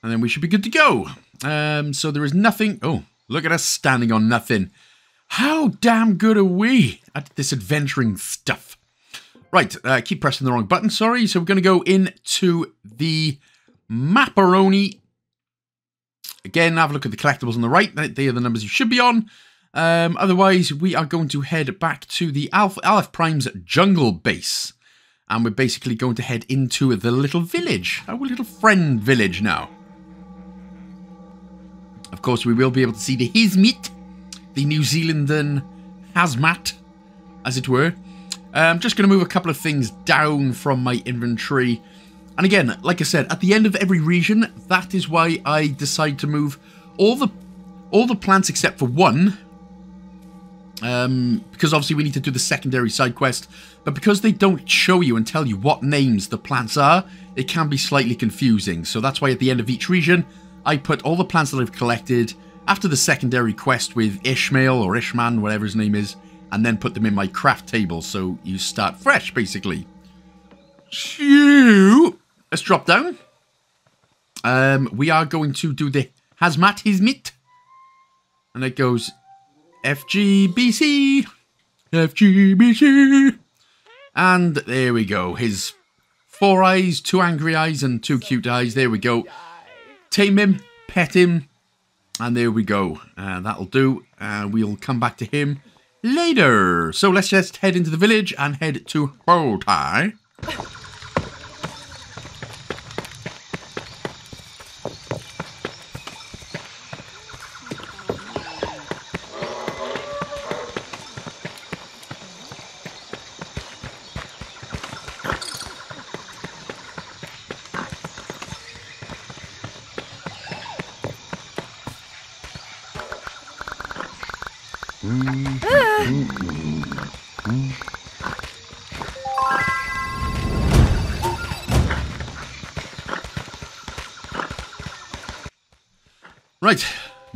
And then we should be good to go. Um, so there is nothing... Oh, Look at us standing on nothing. How damn good are we at this adventuring stuff? Right, uh, keep pressing the wrong button, sorry. So we're going to go into the Mapperoni. Again, have a look at the collectibles on the right. They are the numbers you should be on. Um, otherwise, we are going to head back to the Alpha, Aleph Prime's jungle base. And we're basically going to head into the little village. Our little friend village now. Of course, we will be able to see the Hizmit, the New Zealandan hazmat, as it were. I'm just going to move a couple of things down from my inventory. And again, like I said, at the end of every region, that is why I decide to move all the all the plants except for one. Um, because obviously we need to do the secondary side quest. But because they don't show you and tell you what names the plants are, it can be slightly confusing. So that's why at the end of each region, I put all the plants that I've collected after the secondary quest with Ishmael or Ishman, whatever his name is, and then put them in my craft table so you start fresh, basically. So, let's drop down. Um, we are going to do the Hazmat Hizmit. And it goes FGBC, FGBC. And there we go. His four eyes, two angry eyes, and two cute eyes. There we go tame him, pet him, and there we go. Uh, that'll do. And uh, we'll come back to him later. So let's just head into the village and head to Bowtie.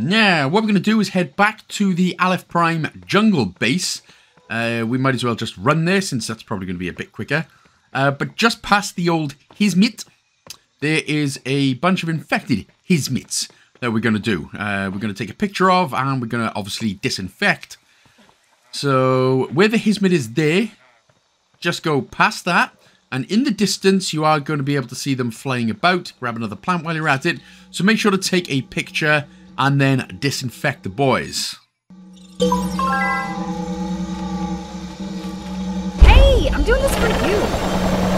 Now what we're going to do is head back to the Aleph Prime jungle base. Uh, we might as well just run there since that's probably going to be a bit quicker. Uh, but just past the old Hizmit, there is a bunch of infected Hizmits that we're going to do. Uh, we're going to take a picture of and we're going to obviously disinfect. So where the Hizmit is there, just go past that. And in the distance, you are going to be able to see them flying about. Grab another plant while you're at it. So make sure to take a picture and then disinfect the boys. Hey, I'm doing this for you.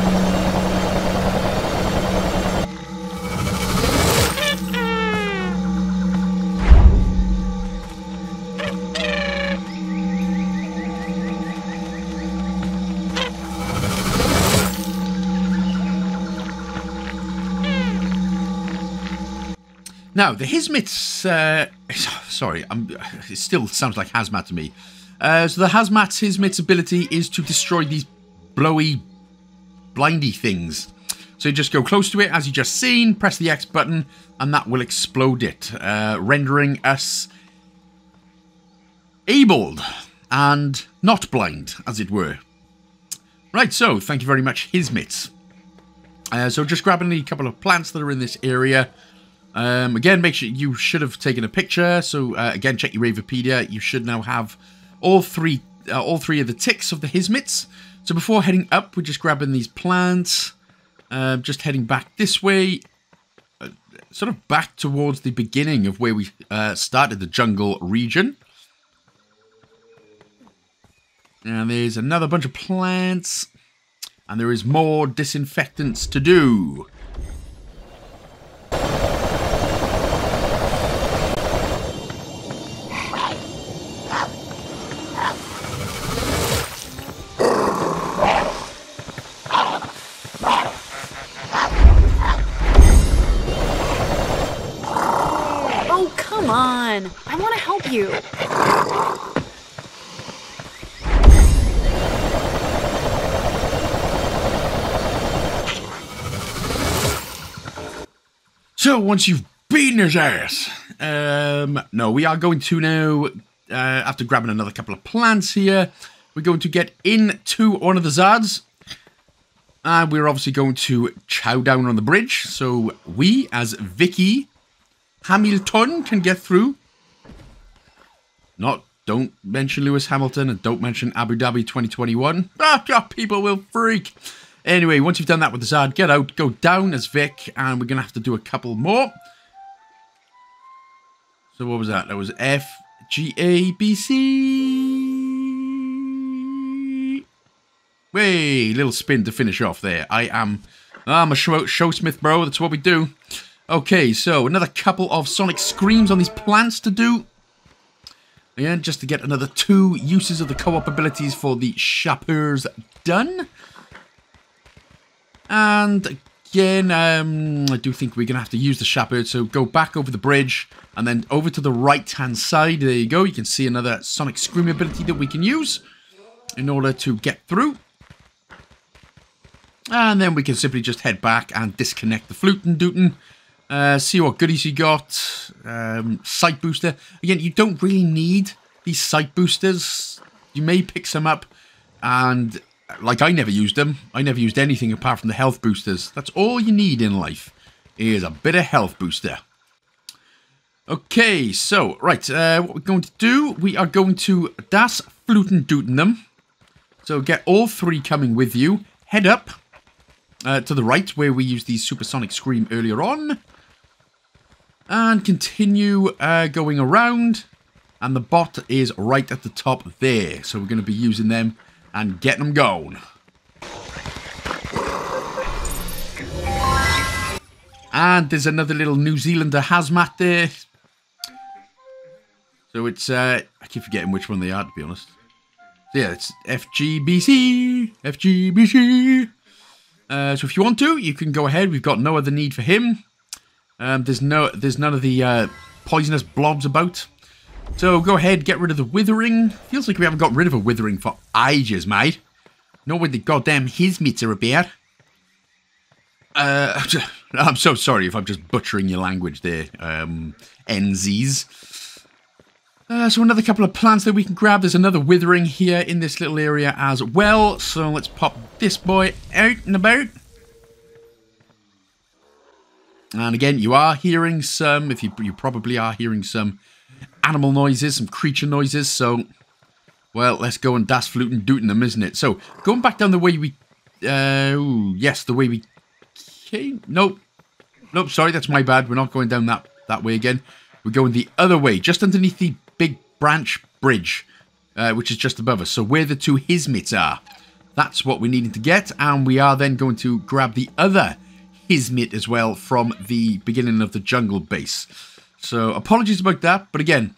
Now, the Hizmit's... Uh, <laughs> sorry, I'm, <laughs> it still sounds like Hazmat to me. Uh, so the Hazmat Hizmit's ability is to destroy these blowy, blindy things. So you just go close to it, as you just seen, press the X button, and that will explode it, uh, rendering us abled and not blind, as it were. Right, so thank you very much, Hizmits. Uh, so just grabbing a couple of plants that are in this area. Um, again, make sure you should have taken a picture. So uh, again, check your Avapedia. You should now have all three, uh, all three of the ticks of the Hizmits. So before heading up, we're just grabbing these plants. Uh, just heading back this way, uh, sort of back towards the beginning of where we uh, started the jungle region. And there's another bunch of plants. And there is more disinfectants to do. On. I want to help you. So once you've beaten his ass, um, no, we are going to now, uh, after grabbing another couple of plants here, we're going to get into one of the Zards. And we're obviously going to chow down on the bridge. So we, as Vicky Hamilton, can get through. Not, don't mention Lewis Hamilton and don't mention Abu Dhabi 2021. Ah, people will freak. Anyway, once you've done that with the Zard, get out, go down as Vic, and we're going to have to do a couple more. So what was that? That was F, G, A, B, C. Way, little spin to finish off there. I am, I'm a show, showsmith, bro. That's what we do. Okay, so another couple of Sonic Screams on these plants to do. Again, just to get another two uses of the co-op abilities for the Shappers done. And again, um, I do think we're going to have to use the shepherd. So go back over the bridge and then over to the right-hand side. There you go. You can see another Sonic Scream ability that we can use in order to get through. And then we can simply just head back and disconnect the flute and Dootin. Uh, see what goodies you got. Um, sight booster. Again, you don't really need these sight boosters. You may pick some up and like I never used them. I never used anything apart from the health boosters. That's all you need in life is a bit of health booster. Okay, so, right, uh, what we're going to do, we are going to Das Fluten Duten them. So get all three coming with you. Head up uh, to the right where we used the supersonic scream earlier on. And continue uh, going around. And the bot is right at the top there. So we're going to be using them and getting them going. And there's another little New Zealander hazmat there. So it's, uh, I keep forgetting which one they are, to be honest. Yeah, it's FGBC, FGBC. Uh, so if you want to, you can go ahead. We've got no other need for him. Um, there's no, there's none of the uh, poisonous blobs about. So go ahead, get rid of the withering. Feels like we haven't got rid of a withering for ages, mate. Know what the goddamn hizmits are about. Uh, <laughs> I'm so sorry if I'm just butchering your language there, um, NZs. Uh, so another couple of plants that we can grab. There's another withering here in this little area as well. So let's pop this boy out and about. And again, you are hearing some, if you, you probably are hearing some animal noises, some creature noises. So, well, let's go and das flute and dooting them, isn't it? So, going back down the way we, uh, ooh, yes, the way we came. Nope, nope. Sorry, that's my bad. We're not going down that that way again. We're going the other way, just underneath the big branch bridge, uh, which is just above us. So where the two Hizmits are, that's what we're needing to get, and we are then going to grab the other Hizmit as well from the beginning of the jungle base. So apologies about that, but again,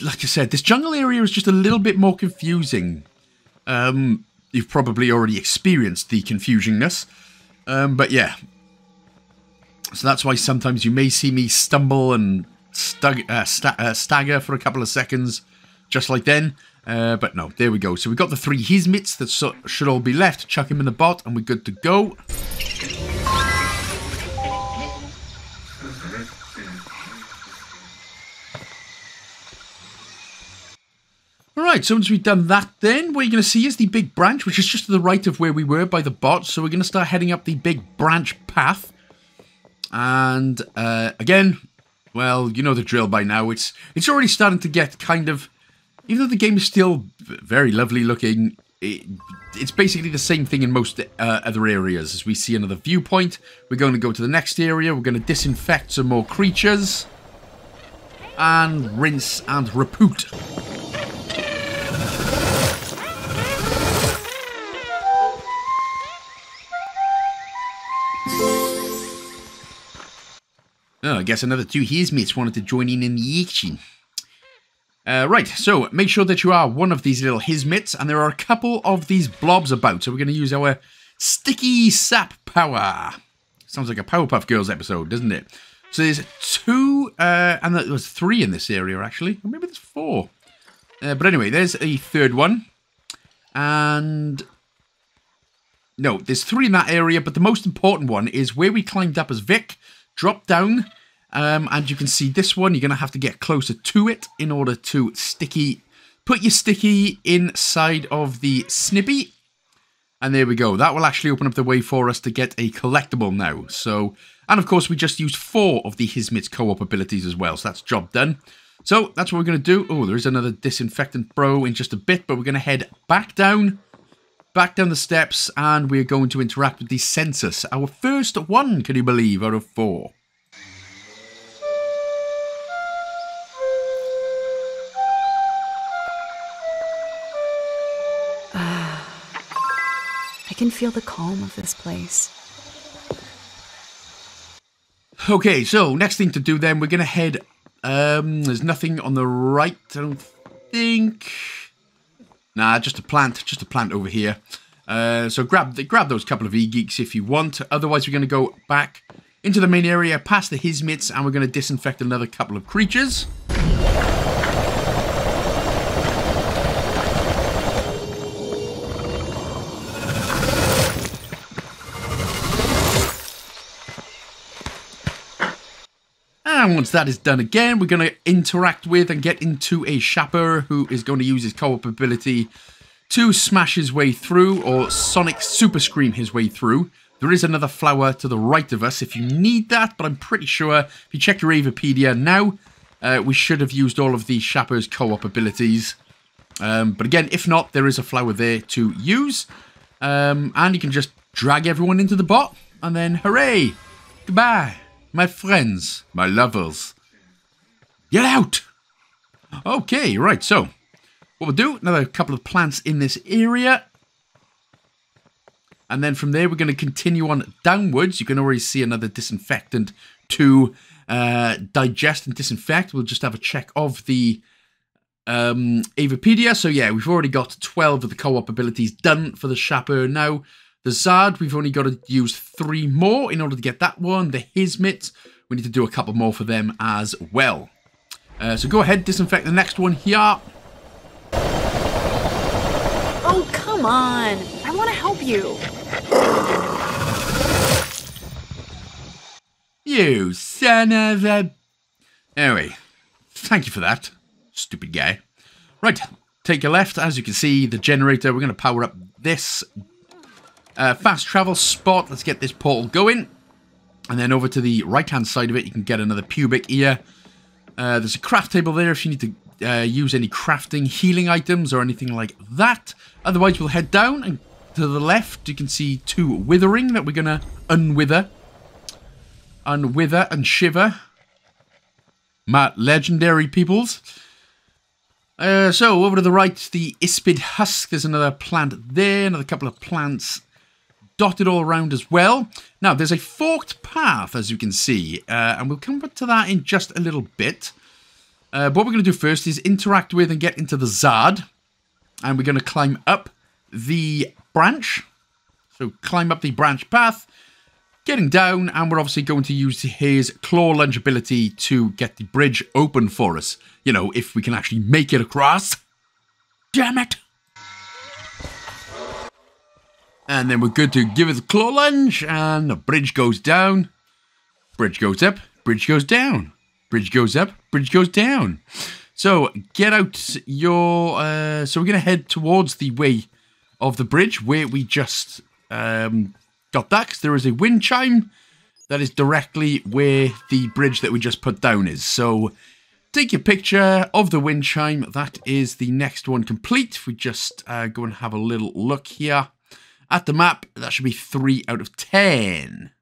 like I said, this jungle area is just a little bit more confusing. Um, you've probably already experienced the confusingness. Um, but yeah. So that's why sometimes you may see me stumble and uh, sta uh, stagger for a couple of seconds, just like then. Uh, but no, there we go. So we've got the three Hizmits that so should all be left. Chuck him in the bot and we're good to go. Alright, so once we've done that then, what you're going to see is the big branch, which is just to the right of where we were by the bot. So we're going to start heading up the big branch path. And uh, again, well, you know the drill by now. It's it's already starting to get kind of, even though the game is still very lovely looking, it, it's basically the same thing in most uh, other areas. As we see another viewpoint, we're going to go to the next area. We're going to disinfect some more creatures. And rinse and repeat. Oh, I guess another two Hismits wanted to join in in the action. Uh, right, so make sure that you are one of these little hismits, and there are a couple of these blobs about. So we're going to use our sticky sap power. Sounds like a Powerpuff Girls episode, doesn't it? So there's two, uh, and there was three in this area actually, or maybe there's four. Uh, but anyway, there's a third one, and no, there's three in that area. But the most important one is where we climbed up as Vic dropped down um, and you can see this one. You're going to have to get closer to it in order to sticky put your sticky inside of the snippy. And there we go. That will actually open up the way for us to get a collectible now. So and of course we just used four of the Hismit's co-op abilities as well. So that's job done. So that's what we're going to do. Oh there's another disinfectant bro in just a bit but we're going to head back down back down the steps and we're going to interact with the censers. Our first one, can you believe, out of four. I can feel the calm of this place. Okay, so next thing to do then, we're going to head... Um, there's nothing on the right, I don't think... Nah, just a plant, just a plant over here. Uh, so grab the, grab those couple of e-geeks if you want. Otherwise, we're going to go back into the main area, past the Hismits, and we're going to disinfect another couple of creatures. And once that is done again, we're going to interact with and get into a Shapper who is going to use his co-op ability to smash his way through or Sonic Super Scream his way through. There is another flower to the right of us if you need that, but I'm pretty sure if you check your Avapedia now, uh, we should have used all of the Shapper's co-op abilities. Um, but again, if not, there is a flower there to use. Um, and you can just drag everyone into the bot, and then hooray! Goodbye! My friends, my lovers. Get out! Okay, right, so what we'll do, another couple of plants in this area. And then from there, we're going to continue on downwards. You can already see another disinfectant to uh, digest and disinfect. We'll just have a check of the um. So yeah, we've already got 12 of the co-op abilities done for the Shapper now. The Zard, we've only got to use three more in order to get that one. The Hismit, we need to do a couple more for them as well. Uh, so go ahead, disinfect the next one here. Oh, come on. I want to help you. You son of a... Anyway, thank you for that, stupid guy. Right, take a left. As you can see, the generator, we're going to power up this uh, fast travel spot. Let's get this portal going. And then over to the right-hand side of it, you can get another pubic ear. Uh, there's a craft table there if you need to uh, use any crafting healing items or anything like that. Otherwise, we'll head down and to the left, you can see two withering that we're going to unwither. Unwither and shiver. My legendary peoples. Uh, so, over to the right, the Ispid Husk. There's another plant there, another couple of plants dotted all around as well. Now, there's a forked path, as you can see, uh, and we'll come back to that in just a little bit. Uh, what we're going to do first is interact with and get into the Zard, and we're going to climb up the branch. So climb up the branch path, getting down, and we're obviously going to use his claw lunge ability to get the bridge open for us. You know, if we can actually make it across. Damn it! And then we're good to give it the claw lunge, and the bridge goes down. Bridge goes up, bridge goes down. Bridge goes up, bridge goes down. So get out your. Uh, so we're going to head towards the way of the bridge where we just um, got that. there is a wind chime that is directly where the bridge that we just put down is. So take a picture of the wind chime. That is the next one complete. If we just uh, go and have a little look here at the map, that should be 3 out of 10.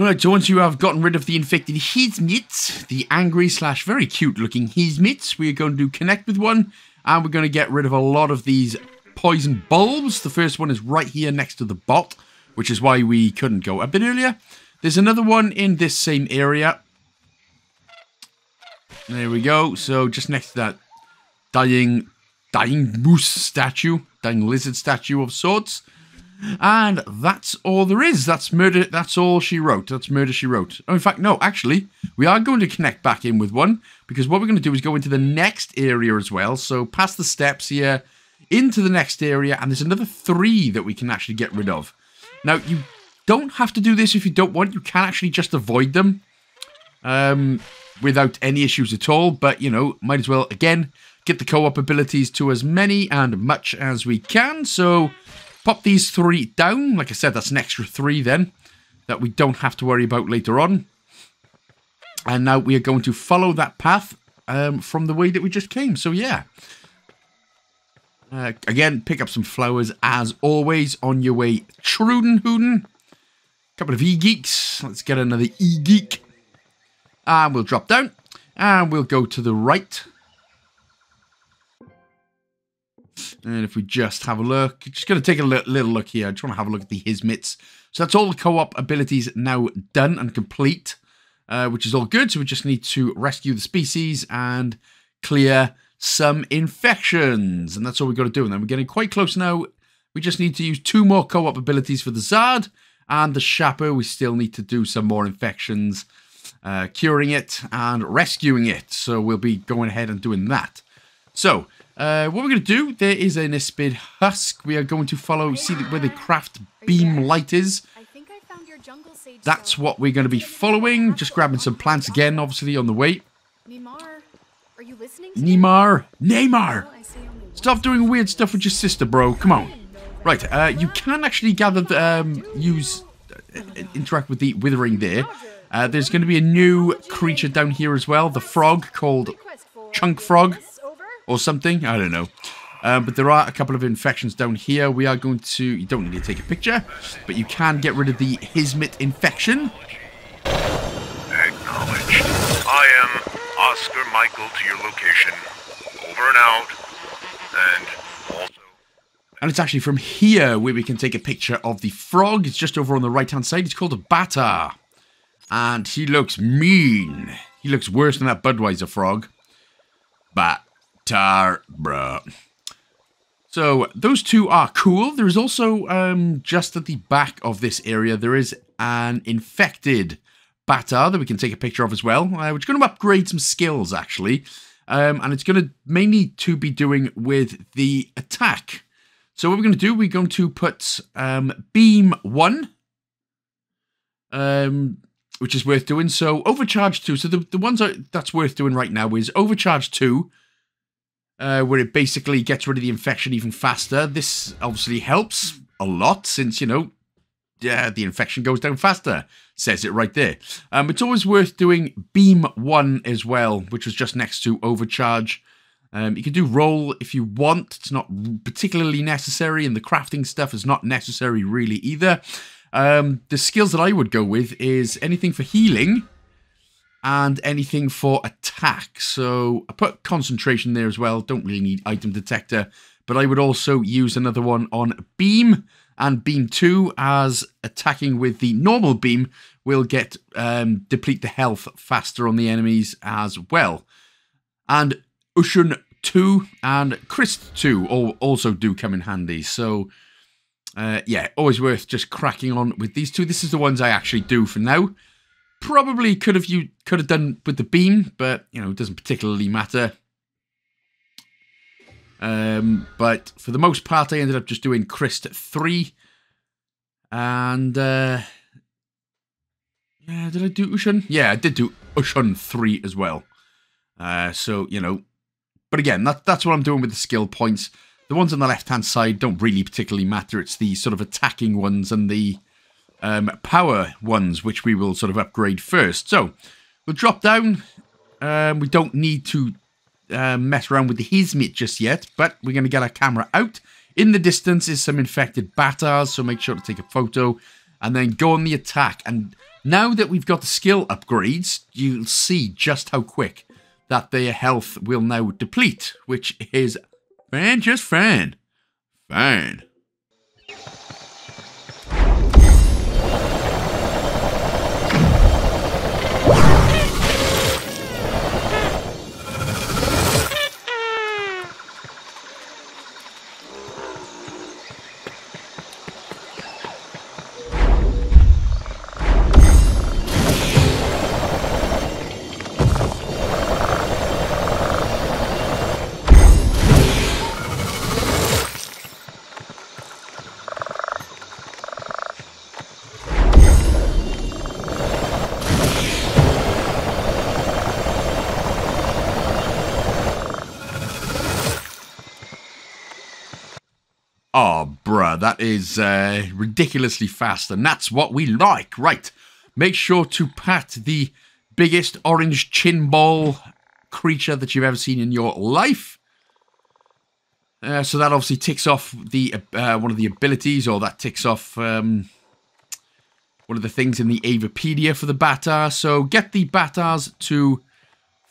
Right, so once you have gotten rid of the infected Hismits, the angry slash very cute looking Hismits, we are going to connect with one and we're going to get rid of a lot of these poison bulbs. The first one is right here next to the bot, which is why we couldn't go a bit earlier. There's another one in this same area. There we go. So just next to that dying, dying moose statue, dying lizard statue of sorts. And that's all there is. That's murder. That's all she wrote. That's murder she wrote. Oh, in fact, no, actually, we are going to connect back in with one because what we're going to do is go into the next area as well. So past the steps here, into the next area, and there's another three that we can actually get rid of. Now, you don't have to do this if you don't want. You can actually just avoid them um, without any issues at all. But, you know, might as well, again, get the co-op abilities to as many and much as we can. So pop these three down. Like I said, that's an extra three then that we don't have to worry about later on. And now we are going to follow that path um, from the way that we just came. So yeah. Uh, again, pick up some flowers as always on your way. Truden, Trudenhuden. Couple of e-geeks. Let's get another e-geek. And we'll drop down. And we'll go to the right. And if we just have a look, just going to take a little look here. I just want to have a look at the Hismits. So that's all the co-op abilities now done and complete, uh, which is all good. So we just need to rescue the species and clear some infections. And that's all we've got to do. And then we're getting quite close now. We just need to use two more co-op abilities for the Zard and the Shapper. We still need to do some more infections, uh, curing it and rescuing it. So we'll be going ahead and doing that. So, uh, what we're going to do, there is an Ispid Husk. We are going to follow, see where the craft beam light is. I think I found your jungle sage. That's what we're going to be following. Just grabbing some plants again, obviously, on the way. Mimar, are you listening? Neymar. Neymar. Well, I say only one. Stop doing weird stuff with your sister, bro. Come on. Right, uh, you can actually gather, the, um, use, uh, interact with the withering there. Uh, there's going to be a new creature down here as well, the frog called Chunk Frog. Or something. I don't know. Um, but there are a couple of infections down here. We are going to... You don't need to take a picture, but you can get rid of the Hismit infection. Acknowledged. I am Oscar Michael to your location. Over and out. And also, And it's actually from here where we can take a picture of the frog. It's just over on the right-hand side. It's called a Bata. And he looks mean. He looks worse than that Budweiser frog. So those two are cool. There is also, um, just at the back of this area, there is an infected Bata that we can take a picture of as well, uh, which is going to upgrade some skills, actually. Um, and it's going to mainly to be doing with the attack. So what we're going to do, we're going to put um, Beam 1, um, which is worth doing. So Overcharge 2, so the, the ones that- that's worth doing right now is Overcharge 2, uh, where it basically gets rid of the infection even faster. This obviously helps a lot since, you know, yeah, the infection goes down faster. Says it right there. Um, it's always worth doing Beam 1 as well, which was just next to Overcharge. Um, you can do Roll if you want. It's not particularly necessary, and the crafting stuff is not necessary really either. Um, the skills that I would go with is anything for healing and anything for attack. So I put concentration there as well. Don't really need item detector, but I would also use another one on beam and beam 2 as attacking with the normal beam will get um, deplete the health faster on the enemies as well. And Ushun 2 and Christ 2 also do come in handy. So, uh, yeah, always worth just cracking on with these two. This is the ones I actually do for now. Probably could have you could have done with the beam, but you know, it doesn't particularly matter. Um, but for the most part, I ended up just doing Christ 3. And, uh, yeah, did I do Ushun? Yeah, I did do Ushun 3 as well. Uh, so, you know, but again, that, that's what I'm doing with the skill points. The ones on the left-hand side don't really particularly matter. It's the sort of attacking ones and the um, power ones, which we will sort of upgrade first. So, we'll drop down. Um, we don't need to uh, mess around with the Hismit just yet, but we're going to get our camera out. In the distance is some infected batars, so make sure to take a photo and then go on the attack. And now that we've got the skill upgrades, you'll see just how quick that their health will now deplete, which is fan just fine. Fine. Is uh, ridiculously fast, and that's what we like. Right, make sure to pat the biggest orange chin ball creature that you've ever seen in your life. Uh, so that obviously ticks off the uh, one of the abilities, or that ticks off um, one of the things in the Avapedia for the Batar. So get the Batars to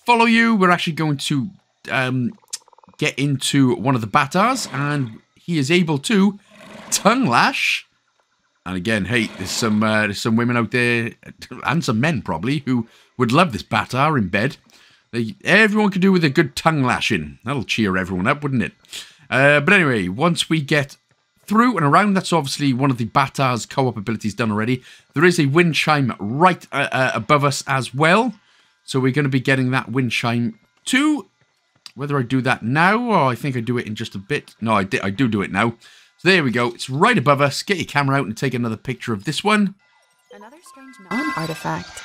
follow you. We're actually going to um, get into one of the Batars, and he is able to tongue lash. And again, hey, there's some uh, there's some women out there, and some men probably, who would love this Batar in bed. They, everyone could do with a good tongue lashing. That'll cheer everyone up, wouldn't it? Uh, but anyway, once we get through and around, that's obviously one of the Batar's co-op abilities done already. There is a wind chime right uh, uh, above us as well. So we're going to be getting that wind chime too. Whether I do that now or I think I do it in just a bit. No, I, I do do it now. So there we go. It's right above us. Get your camera out and take another picture of this one. Another strange non-artifact.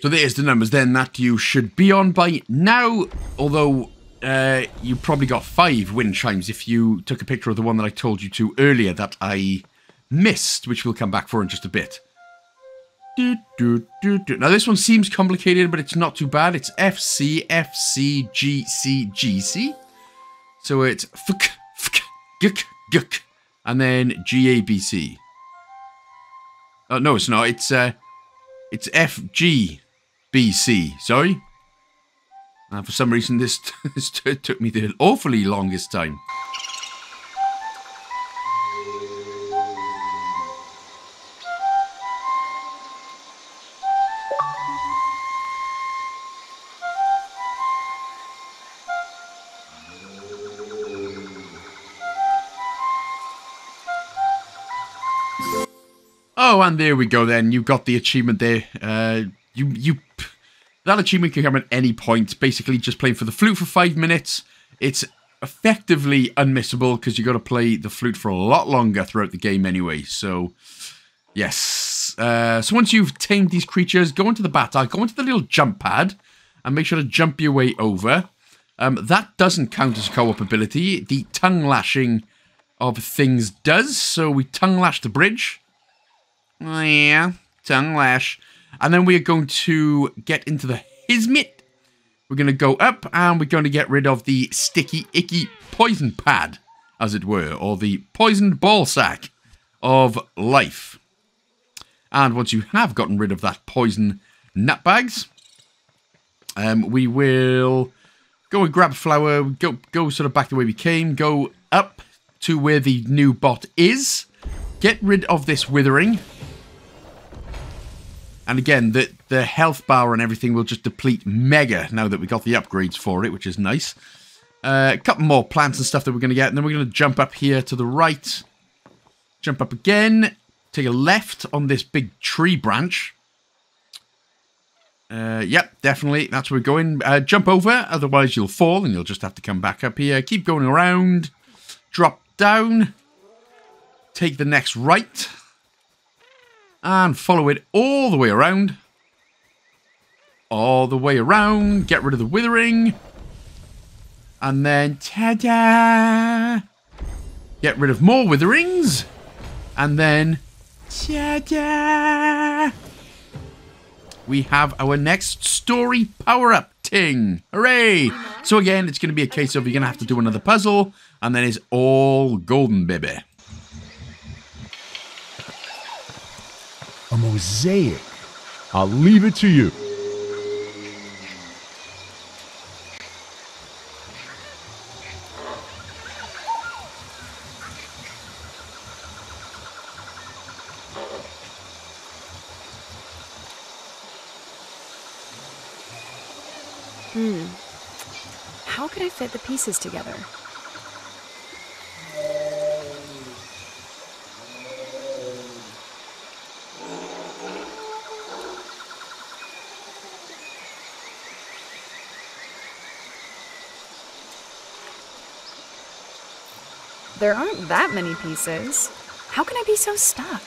So there's the numbers then that you should be on by now, although uh, you probably got five wind chimes if you took a picture of the one that I told you to earlier that I missed, which we'll come back for in just a bit. Do, do, do, do. Now this one seems complicated, but it's not too bad. It's FC, FC, GC, GC. So it's FK, FK, GK, GK, and then GABC. Oh, no, it's not. It's, uh, it's FG. BC. Sorry. For some reason, this, <laughs> this took me the awfully longest time. Oh, and there we go then. You got the achievement there. Uh, you you that achievement can come at any point. Basically, just playing for the flute for five minutes. It's effectively unmissable because you got to play the flute for a lot longer throughout the game anyway. So, yes. Uh, so once you've tamed these creatures, go into the battle, go into the little jump pad, and make sure to jump your way over. Um, that doesn't count as co-op ability. The tongue lashing of things does. So we tongue lash the bridge. Oh, yeah, tongue lash. And then we are going to get into the Hismit. We're going to go up and we're going to get rid of the sticky, icky poison pad, as it were, or the poisoned ball sack of life. And once you have gotten rid of that poison nutbags, um, we will go and grab flower, go, go sort of back the way we came, go up to where the new bot is, get rid of this withering, And again, the, the health bar and everything will just deplete mega now that we got the upgrades for it, which is nice. Uh, a couple more plants and stuff that we're going to get. And then we're going to jump up here to the right. Jump up again. Take a left on this big tree branch. Uh, yep, definitely. That's where we're going. Uh, jump over, otherwise you'll fall and you'll just have to come back up here. Keep going around. Drop down. Take the next right. And follow it all the way around. All the way around. Get rid of the withering. And then, ta-da! Get rid of more witherings. And then, ta-da! We have our next story power-up ting. Hooray! So again, it's going to be a case of you're going to have to do another puzzle. And then it's all golden, baby. A mosaic. I'll leave it to you. Hmm. How could I fit the pieces together? There aren't that many pieces. How can I be so stuck?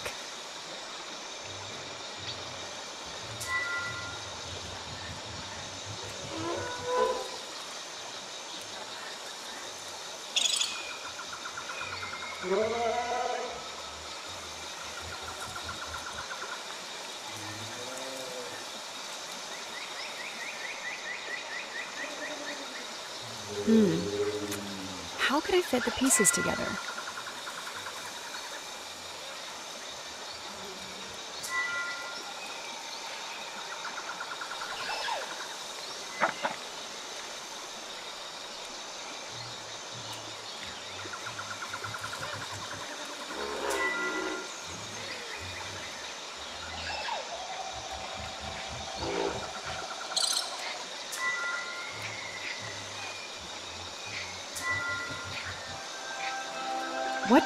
The pieces together?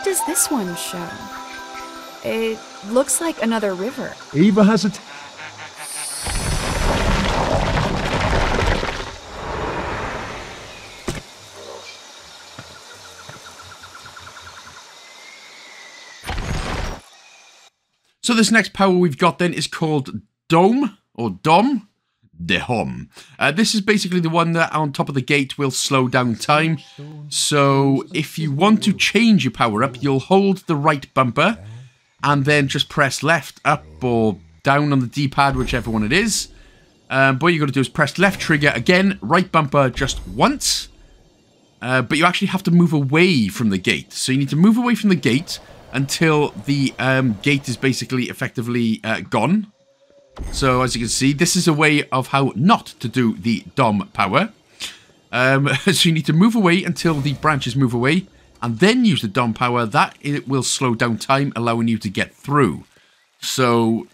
Does this one show? It looks like another river. Ava has a. T- So this next power we've got then is called Dome or Dom. Dehom. Uh, this is basically the one that on top of the gate will slow down time. So if you want to change your power up, you'll hold the right bumper and then just press left, up or down on the D-pad, whichever one it is. Um, but all you got to do is press left trigger again, right bumper just once. Uh, but you actually have to move away from the gate. So you need to move away from the gate until the um, gate is basically effectively uh, gone. So as you can see, this is a way of how not to do the Dom power. Um, <laughs> so you need to move away until the branches move away and then use the Dom power. That it will slow down time, allowing you to get through. So,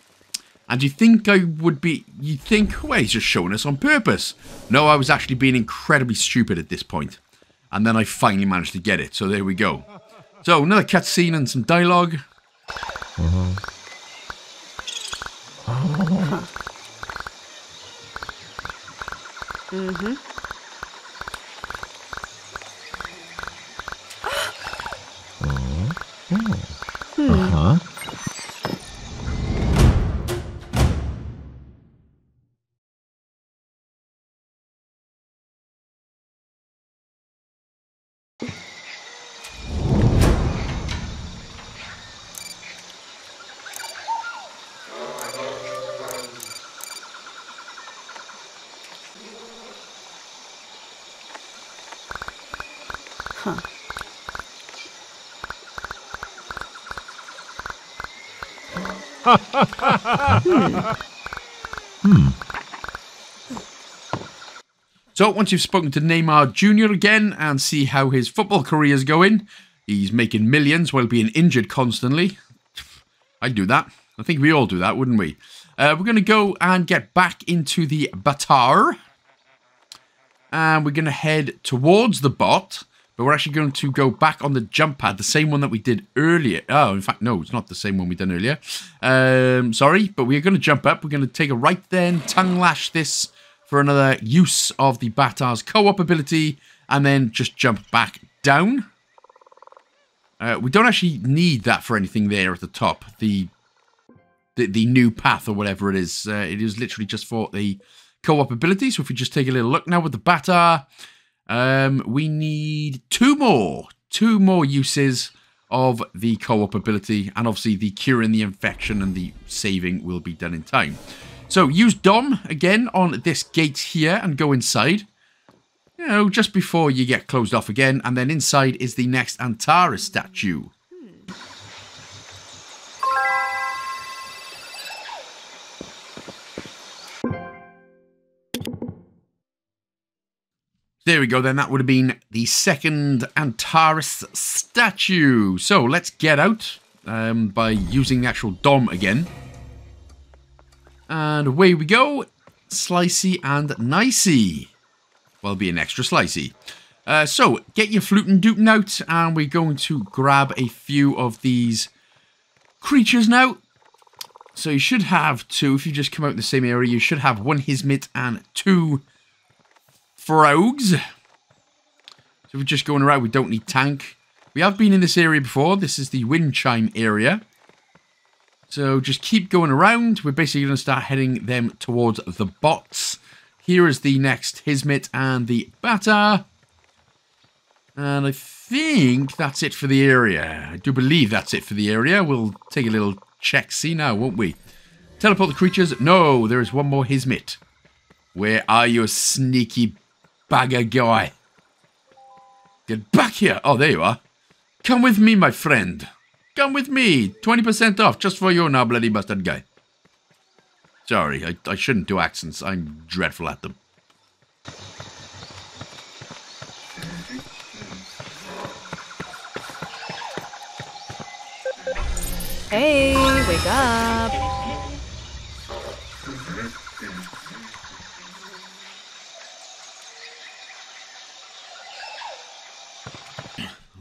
and you think I would be, you think, well, he's just showing us on purpose. No, I was actually being incredibly stupid at this point. And then I finally managed to get it. So there we go. So another cutscene and some dialogue. Huh? Huh. So once you've spoken to Neymar Jr. again and see how his football career is going, he's making millions while being injured constantly. I'd do that. I think we all do that, wouldn't we? Uh, we're going to go and get back into the Batar. And we're going to head towards the bot. But we're actually going to go back on the jump pad, the same one that we did earlier. Oh, in fact, no, it's not the same one we done earlier. Um, sorry, but we're going to jump up. We're going to take a right then, tongue lash this for another use of the Batar's co-op ability, and then just jump back down. Uh, we don't actually need that for anything there at the top. The the, the new path or whatever it is. Uh, it is literally just for the co-op ability. So if we just take a little look now with the Batar, um, we need two more, two more uses of the co-op ability, and obviously the curing the infection and the saving will be done in time. So use Dom again on this gate here and go inside. You know, just before you get closed off again, and then inside is the next Antares statue. There we go, then that would have been the second Antares statue. So let's get out um, by using the actual Dom again. And away we go. Slicey and nicey. Well, be an extra slicey. Uh, so, get your fluting dootin out, and we're going to grab a few of these creatures now. So you should have two, if you just come out in the same area, you should have one Hismit and two Frogs. So we're just going around, we don't need tank. We have been in this area before. This is the wind chime area. So just keep going around. We're basically going to start heading them towards the bots. Here is the next Hismit and the Batar. And I think that's it for the area. I do believe that's it for the area. We'll take a little check-see now, won't we? Teleport the creatures. No, there is one more Hismit. Where are you, sneaky bagger guy? Get back here. Oh, there you are. Come with me, my friend. Come with me. 20% off just for you now, bloody bastard guy. Sorry, I, I shouldn't do accents. I'm dreadful at them. Hey, wake up.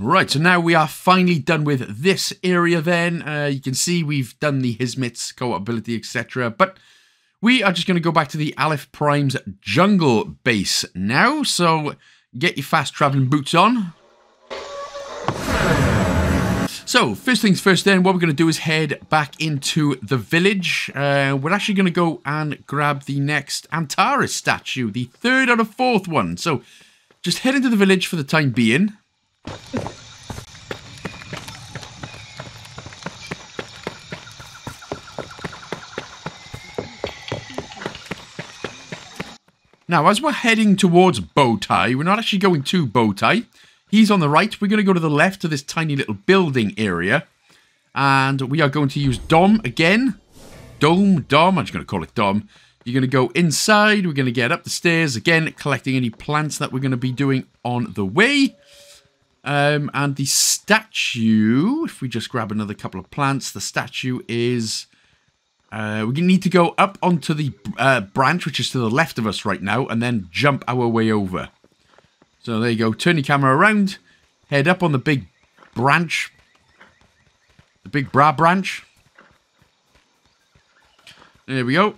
Right, so now we are finally done with this area then. Uh, you can see we've done the Hismit's co-op ability, etc. But we are just going to go back to the Aleph Prime's jungle base now. So get your fast traveling boots on. So, first things first then, what we're going to do is head back into the village. Uh, we're actually going to go and grab the next Antares statue, the third or the fourth one. So, just head into the village for the time being. Now, as we're heading towards Bowtie, we're not actually going to Bowtie. He's on the right. We're going to go to the left of this tiny little building area. And we are going to use Dom again. Dome, Dom, I'm just going to call it Dom. You're going to go inside. We're going to get up the stairs again, collecting any plants that we're going to be doing on the way. Um, and the statue, if we just grab another couple of plants, the statue is... Uh, we need to go up onto the uh, branch, which is to the left of us right now, and then jump our way over. So there you go. Turn your camera around. Head up on the big branch. The big bra branch. There we go.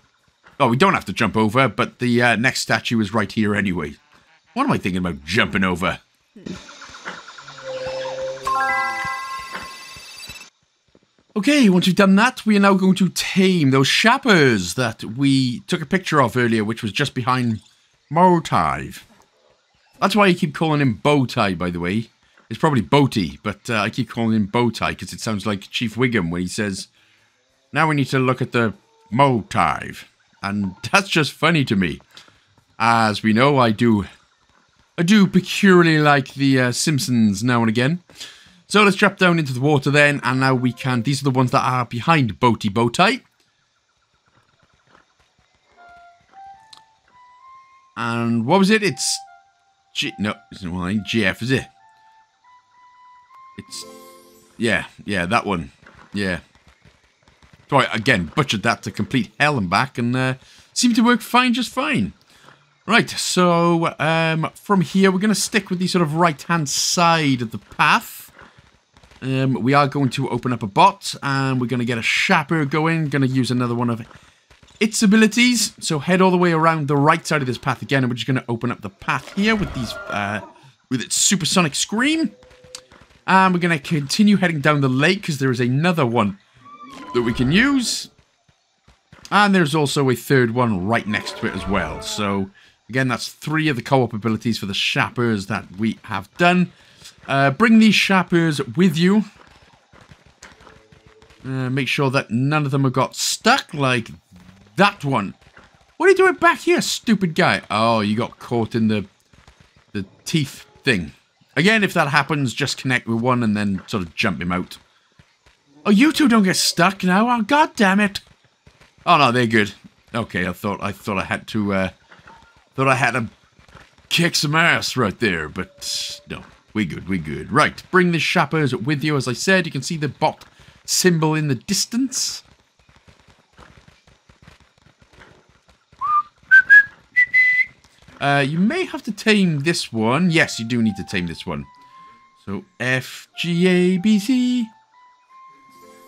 Oh, we don't have to jump over, but the uh, next statue is right here anyway. What am I thinking about jumping over? <laughs> Okay, once we've done that, we are now going to tame those shappers that we took a picture of earlier, which was just behind Motive. That's why I keep calling him Bowtie, by the way. It's probably Boaty, but uh, I keep calling him Bowtie because it sounds like Chief Wiggum when he says, now we need to look at the motive. And <laughs> that's just funny to me. As we know, I do I do peculiarly like the uh, Simpsons now and again. So let's drop down into the water then, and now we can... These are the ones that are behind Boaty Bowtie. And what was it? It's... G no, it's not well, GF, is it? It's... Yeah, yeah, that one. Yeah. So I, again, butchered that to complete hell and back and uh, seemed to work fine, just fine. Right, so um, from here, we're going to stick with the sort of right-hand side of the path. Um, we are going to open up a bot, and we're going to get a Shapper going. Going to use another one of its abilities. So head all the way around the right side of this path again, and we're just going to open up the path here with these, uh, with its supersonic scream. And we're going to continue heading down the lake, because there is another one that we can use. And there's also a third one right next to it as well. So Again, that's three of the co-op abilities for the Shappers that we have done. Uh, bring these Shappers with you. Uh, make sure that none of them have got stuck like that one. What are you doing back here, stupid guy? Oh, you got caught in the the teeth thing. Again, if that happens, just connect with one and then sort of jump him out. Oh, you two don't get stuck now. Oh, god damn it. Oh, no, they're good. Okay, I thought I thought I had to uh, Thought I had to kick some ass right there, but no. We good, we're good. Right, bring the shappers with you. As I said, you can see the bot symbol in the distance. Uh, you may have to tame this one. Yes, you do need to tame this one. So, F, G, A, B, C.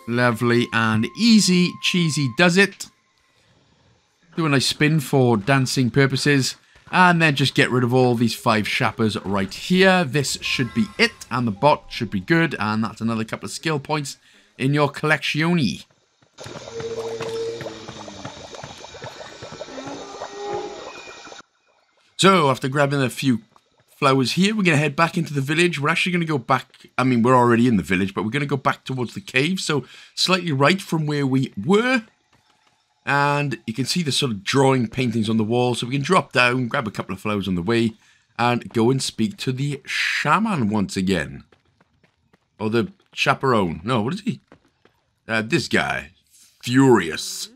Lovely and easy. Cheesy does it do a nice spin for dancing purposes, and then just get rid of all these five shappers right here. This should be it, and the bot should be good, and that's another couple of skill points in your collectione. So, after grabbing a few flowers here, we're going to head back into the village. We're actually going to go back, I mean, we're already in the village, but we're going to go back towards the cave, so slightly right from where we were. And you can see the sort of drawing paintings on the wall. So we can drop down, grab a couple of flowers on the way, and go and speak to the shaman once again. Or the chaperone. No, what is he? Uh, this guy. Furious.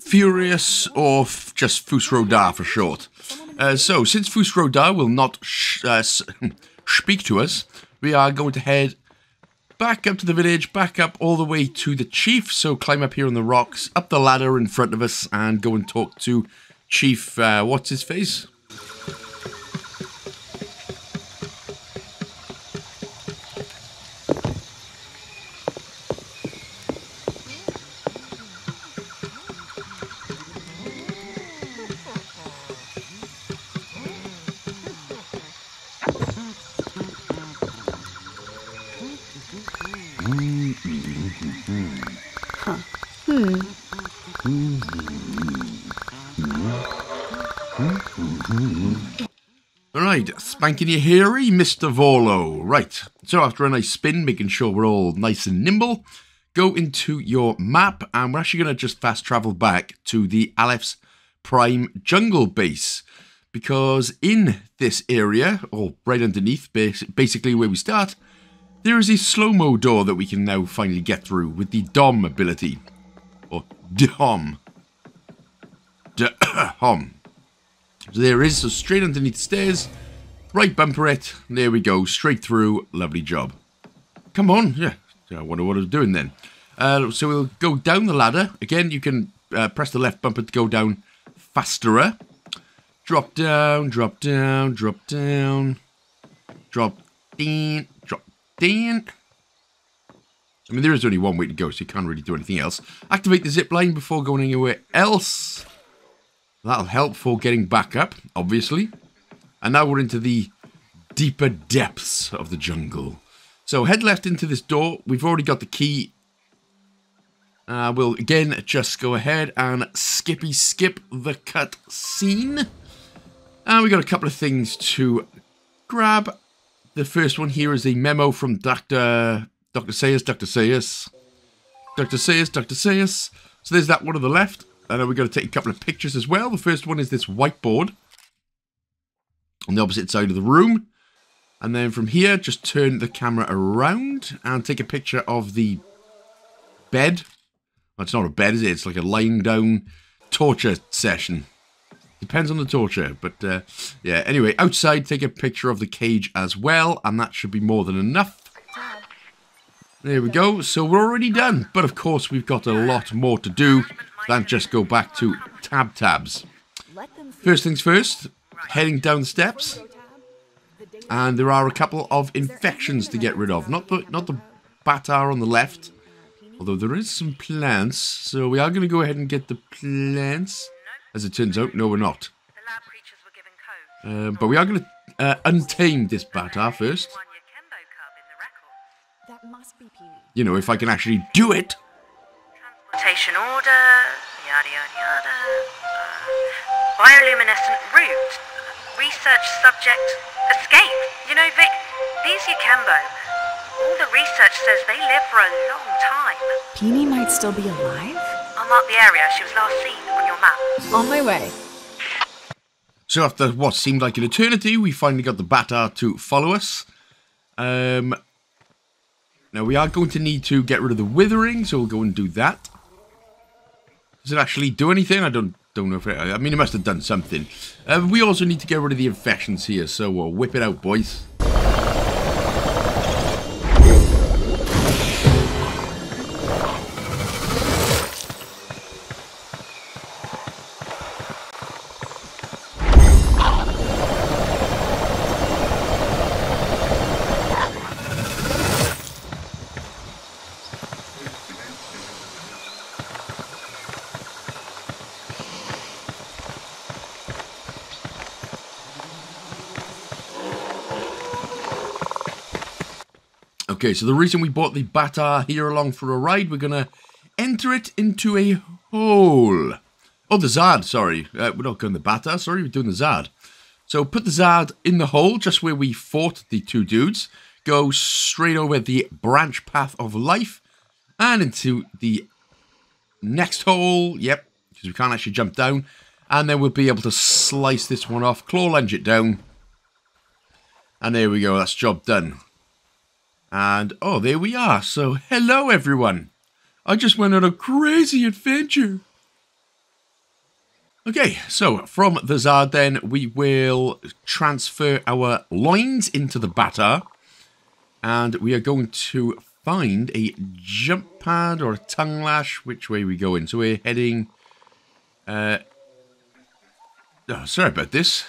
Furious, or just Fusroda for short. Uh, so, since Fusroda will not uh, <laughs> speak to us, we are going to head back up to the village, back up all the way to the chief. So climb up here on the rocks, up the ladder in front of us, and go and talk to Chief, uh, what's his face? Spanking you hairy, Mr. Volo. Right, so after a nice spin, making sure we're all nice and nimble, go into your map, and we're actually going to just fast travel back to the Aleph's Prime Jungle Base. Because in this area, or right underneath, basically where we start, there is a slow-mo door that we can now finally get through with the Dom ability. Or Dom. Dom. So there is, so straight underneath the stairs, right bumper it, there we go, straight through, lovely job. Come on, yeah, I wonder what I was doing then. Uh, so we'll go down the ladder, again you can uh, press the left bumper to go down faster. Drop down, drop down, drop down, drop down, drop down. I mean, there is only one way to go, so you can't really do anything else. Activate the zip line before going anywhere else. That'll help for getting back up, obviously. And now we're into the deeper depths of the jungle. So head left into this door. We've already got the key. Uh, we'll again just go ahead and skippy skip the cut scene. And we got a couple of things to grab. The first one here is a memo from Dr. Dr. Sayers, Dr. Sayers. Dr. Sayers, Dr. Sayers. So there's that one on the left. And then we've got to take a couple of pictures as well. The first one is this whiteboard on the opposite side of the room. And then from here, just turn the camera around and take a picture of the bed. Well, it's not a bed, is it? It's like a lying down torture session. Depends on the torture, but uh, yeah. Anyway, outside, take a picture of the cage as well, and that should be more than enough. There we go. So we're already done. But of course, we've got a lot more to do than just go back to tab tabs. First things first, heading down the steps. And there are a couple of infections to get rid of. Not the not the batar on the left. Although there is some plants. So we are going to go ahead and get the plants. As it turns out, no we're not. The lab creatures were given codes. Um, but we are going to uh, untame this batar first. One Yakembo cub in the record. That must be Peony. You know, if I can actually do it. Transportation order, bioluminescent root, Research subject escape. You know, Vic, these Yakembo, all the research says they live for a long time. Peony might still be alive? I'll mark the area she was last seen on your map. On my way. So after what seemed like an eternity, we finally got the Batar to follow us. Um, now we are going to need to get rid of the Withering, so we'll go and do that. Does it actually do anything? I don't don't know if it... I mean, it must have done something. Uh, we also need to get rid of the infections here, so we'll whip it out, boys. Okay, so the reason we bought the Batar here along for a ride, we're going to enter it into a hole. Oh, the Zard, sorry. Uh, we're not going the Batar, sorry, we're doing the Zard. So put the Zard in the hole, just where we fought the two dudes. Go straight over the branch path of life and into the next hole. Yep, because we can't actually jump down. And then we'll be able to slice this one off, claw lunge it down. And there we go, that's job done. And oh, there we are. So, hello everyone. I just went on a crazy adventure. Okay, so from the Zard then, we will transfer our loins into the batter. And we are going to find a jump pad or a tongue lash. Which way we going? So we're heading... Uh, oh, sorry about this.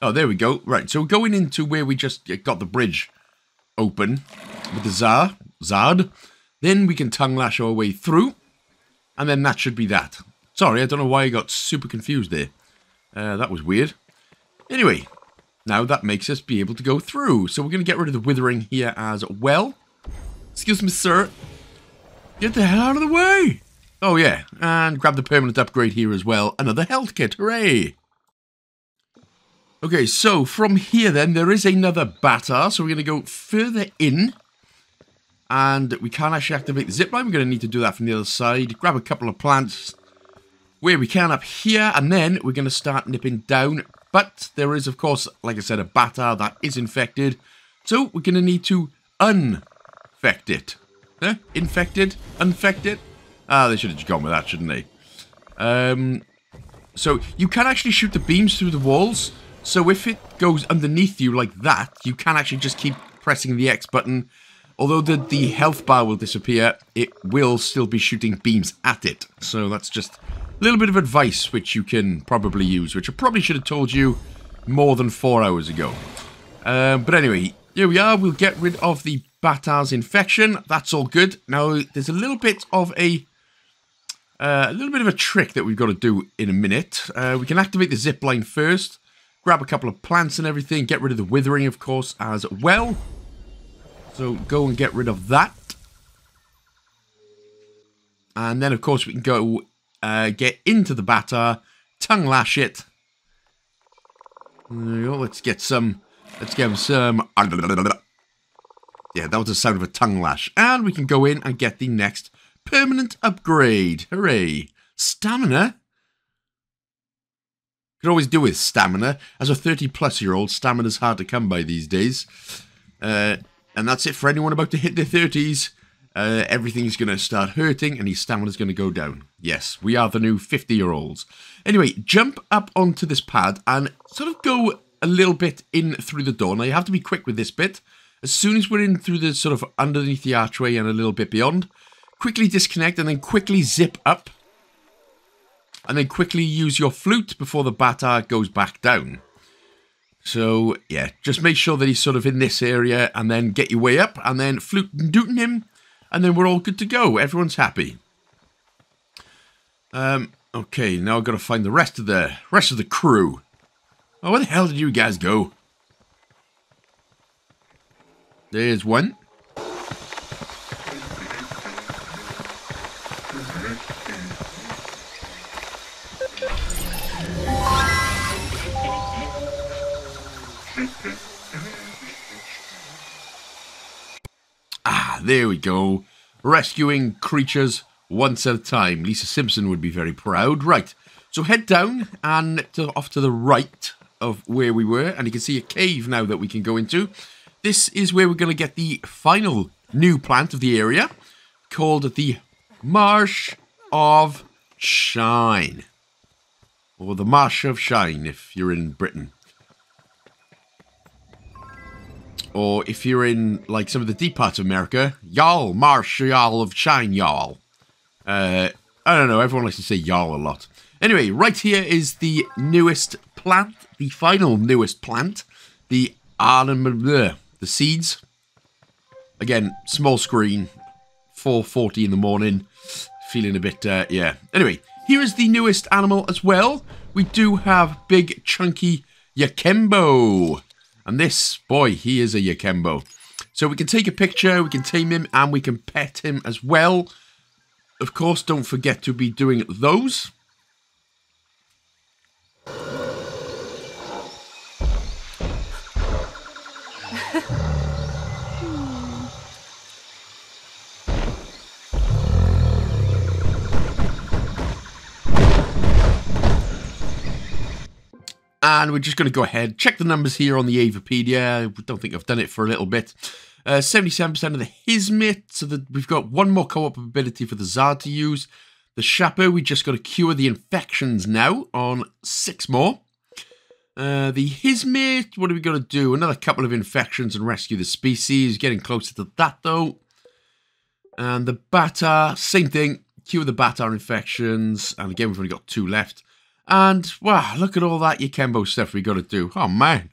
Oh, there we go. Right, so we're going into where we just got the bridge open with the Zar, Zard. Then we can tongue lash our way through. And then that should be that. Sorry, I don't know why I got super confused there. Uh, that was weird. Anyway, now that makes us be able to go through. So we're going to get rid of the withering here as well. Excuse me, sir. Get the hell out of the way. Oh, yeah. And grab the permanent upgrade here as well. Another health kit. Hooray. Okay, so from here then, there is another batter. So we're going to go further in. And we can't actually activate the zipline. We're going to need to do that from the other side. Grab a couple of plants where we can up here. And then we're going to start nipping down. But there is, of course, like I said, a batter that is infected. So we're going to need to unfect it. Eh? Infected? Unfected? Ah, they should have just gone with that, shouldn't they? Um, so you can actually shoot the beams through the walls. So if it goes underneath you like that, you can actually just keep pressing the X button. Although the, the health bar will disappear, it will still be shooting beams at it. So that's just a little bit of advice which you can probably use, which I probably should have told you more than four hours ago. Um, but anyway, here we are. We'll get rid of the Batar's infection. That's all good. Now, there's a little bit of a... Uh, a little bit of a trick that we've got to do in a minute. Uh, we can activate the zip line first. Grab a couple of plants and everything. Get rid of the withering, of course, as well. So go and get rid of that. And then, of course, we can go uh, get into the batter, tongue lash it. Let's get some. Let's get some. Yeah, that was the sound of a tongue lash. And we can go in and get the next permanent upgrade. Hooray! Stamina. Could always do with stamina. As a 30 plus year old, stamina's hard to come by these days. Uh, and that's it for anyone about to hit their 30s. Uh, everything's going to start hurting and his stamina's going to go down. Yes, we are the new 50 year olds. Anyway, jump up onto this pad and sort of go a little bit in through the door. Now, you have to be quick with this bit. as soon as we're in through the sort of underneath the archway and a little bit beyond, quickly disconnect and then quickly zip up. And then quickly use your flute before the bata goes back down. So, yeah, just make sure that he's sort of in this area and then get your way up and then flute and dooting him. And then we're all good to go. Everyone's happy. Um, okay, now I've got to find the rest of the rest of the crew. Oh, where the hell did you guys go? There's one. There we go. Rescuing creatures once at a time. Lisa Simpson would be very proud. Right, so head down and to, off to the right of where we were, and you can see a cave now that we can go into. This is where we're going to get the final new plant of the area, called the Marsh of Shine. Or the Marsh of Shine, if you're in Britain. Or if you're in, like, some of the deep parts of America, y'all, Marsh, y'all of Shine, y'all. Uh, I don't know, everyone likes to say y'all a lot. Anyway, right here is the newest plant, the final newest plant, the Arnhem, the seeds. Again, small screen, 4.40 in the morning, feeling a bit, uh, yeah. Anyway, here is the newest animal as well. We do have big, chunky Yakembo. And this, boy, he is a Yakembo. So we can take a picture, we can tame him, and we can pet him as well. Of course, don't forget to be doing those. <laughs> And we're just going to go ahead, check the numbers here on the Avapedia. I don't think I've done it for a little bit. 77% uh, of the Hismit, so that we've got one more co-op ability for the Zard to use. The Shapper, we just got to cure the infections now on six more. Uh, the Hismit, what are we going to do? Another couple of infections and rescue the species. Getting closer to that, though. And the Bata, same thing. Cure the Bata infections. And again, we've only got two left. And, wow, look at all that Yakembo stuff we got to do. Oh, man.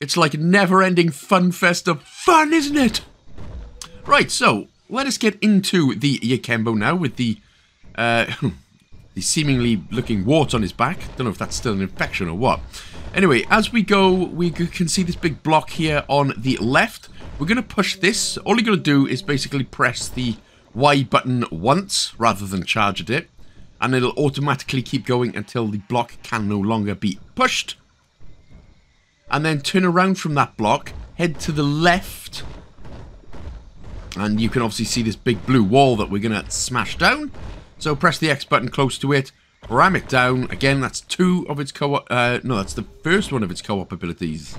It's like a never-ending fun fest of fun, isn't it? Right, so, let us get into the Yakembo now with the, uh, <laughs> the seemingly looking wart on his back. Don't know if that's still an infection or what. Anyway, as we go, we can see this big block here on the left. We're going to push this. All you're going to do is basically press the Y button once rather than charge at it and it'll automatically keep going until the block can no longer be pushed. And then turn around from that block, head to the left, and you can obviously see this big blue wall that we're going to smash down. So press the X button close to it, ram it down. Again, that's two of its co-op, uh, no, that's the first one of its co-op abilities,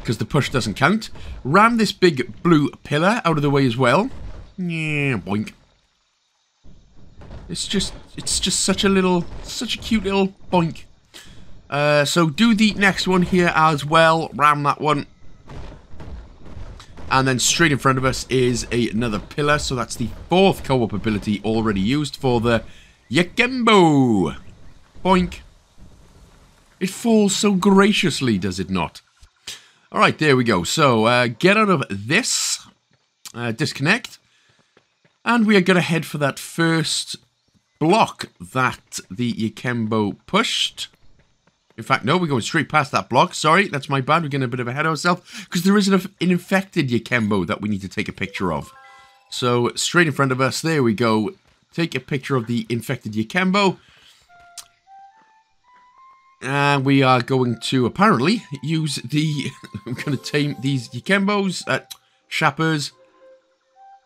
because the push doesn't count. Ram this big blue pillar out of the way as well. Yeah, boink. It's just, it's just such a little, such a cute little boink. Uh, so do the next one here as well. Ram that one. And then straight in front of us is a, another pillar. So that's the fourth co-op ability already used for the Yakembo. Boink. It falls so graciously, does it not? Alright, there we go. So, uh, get out of this. Uh, disconnect. And we are going to head for that first block that the Yakembo pushed. In fact, no, we're going straight past that block. Sorry, that's my bad. We're getting a bit of ahead of ourselves. Because there is an, an infected Yakembo that we need to take a picture of. So, straight in front of us, there we go. Take a picture of the infected Yakembo. And we are going to, apparently, use the... <laughs> I'm going to tame these Yakembos, uh, Shappers.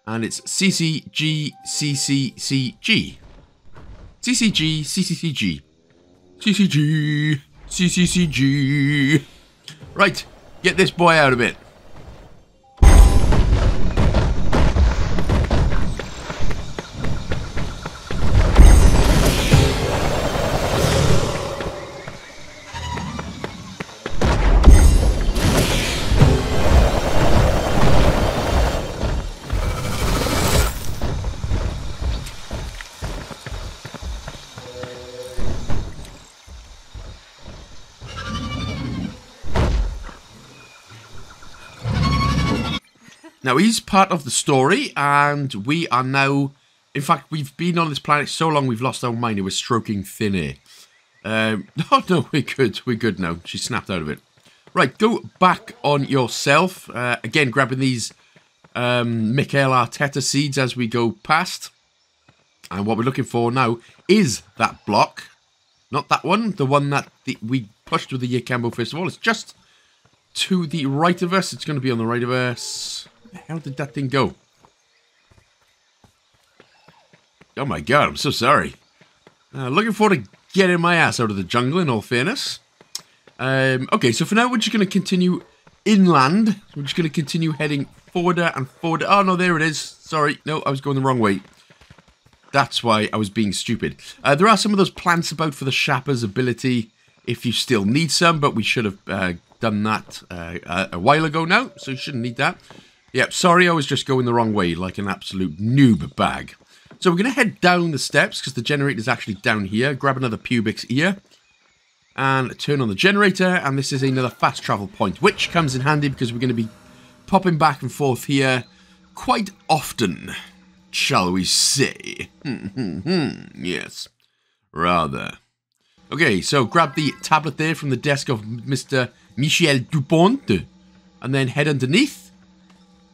And it's CCG, CCG, CCCG. CCG, CCCG. Right, get this boy out of it. Now, he's part of the story, and we are now... In fact, we've been on this planet so long we've lost our mind. We're stroking thin air. Um, <laughs> oh, no, we're good. We're good now. She snapped out of it. Right, go back on yourself. Uh, again, grabbing these um, Arteta seeds as we go past. And what we're looking for now is that block. Not that one. The one that the, we pushed with the Yakembo first of all. It's just to the right of us. It's going to be on the right of us. Hell did that thing go? Oh my god, I'm so sorry. Uh, looking forward to getting my ass out of the jungle, in all fairness. Um, okay, so for now, we're just going to continue inland. We're just going to continue heading forwarder and forwarder. Oh, no, there it is. Sorry. No, I was going the wrong way. That's why I was being stupid. Uh, there are some of those plants about for the Shapper's ability if you still need some, but we should have uh, done that uh, a while ago now, so you shouldn't need that. Yep, sorry, I was just going the wrong way like an absolute noob bag. So we're going to head down the steps because the generator is actually down here. Grab another Pubix ear and turn on the generator. And this is another fast travel point, which comes in handy because we're going to be popping back and forth here quite often, shall we say. <laughs> yes, rather. Okay, so grab the tablet there from the desk of Mr. Michel Dupont and then head underneath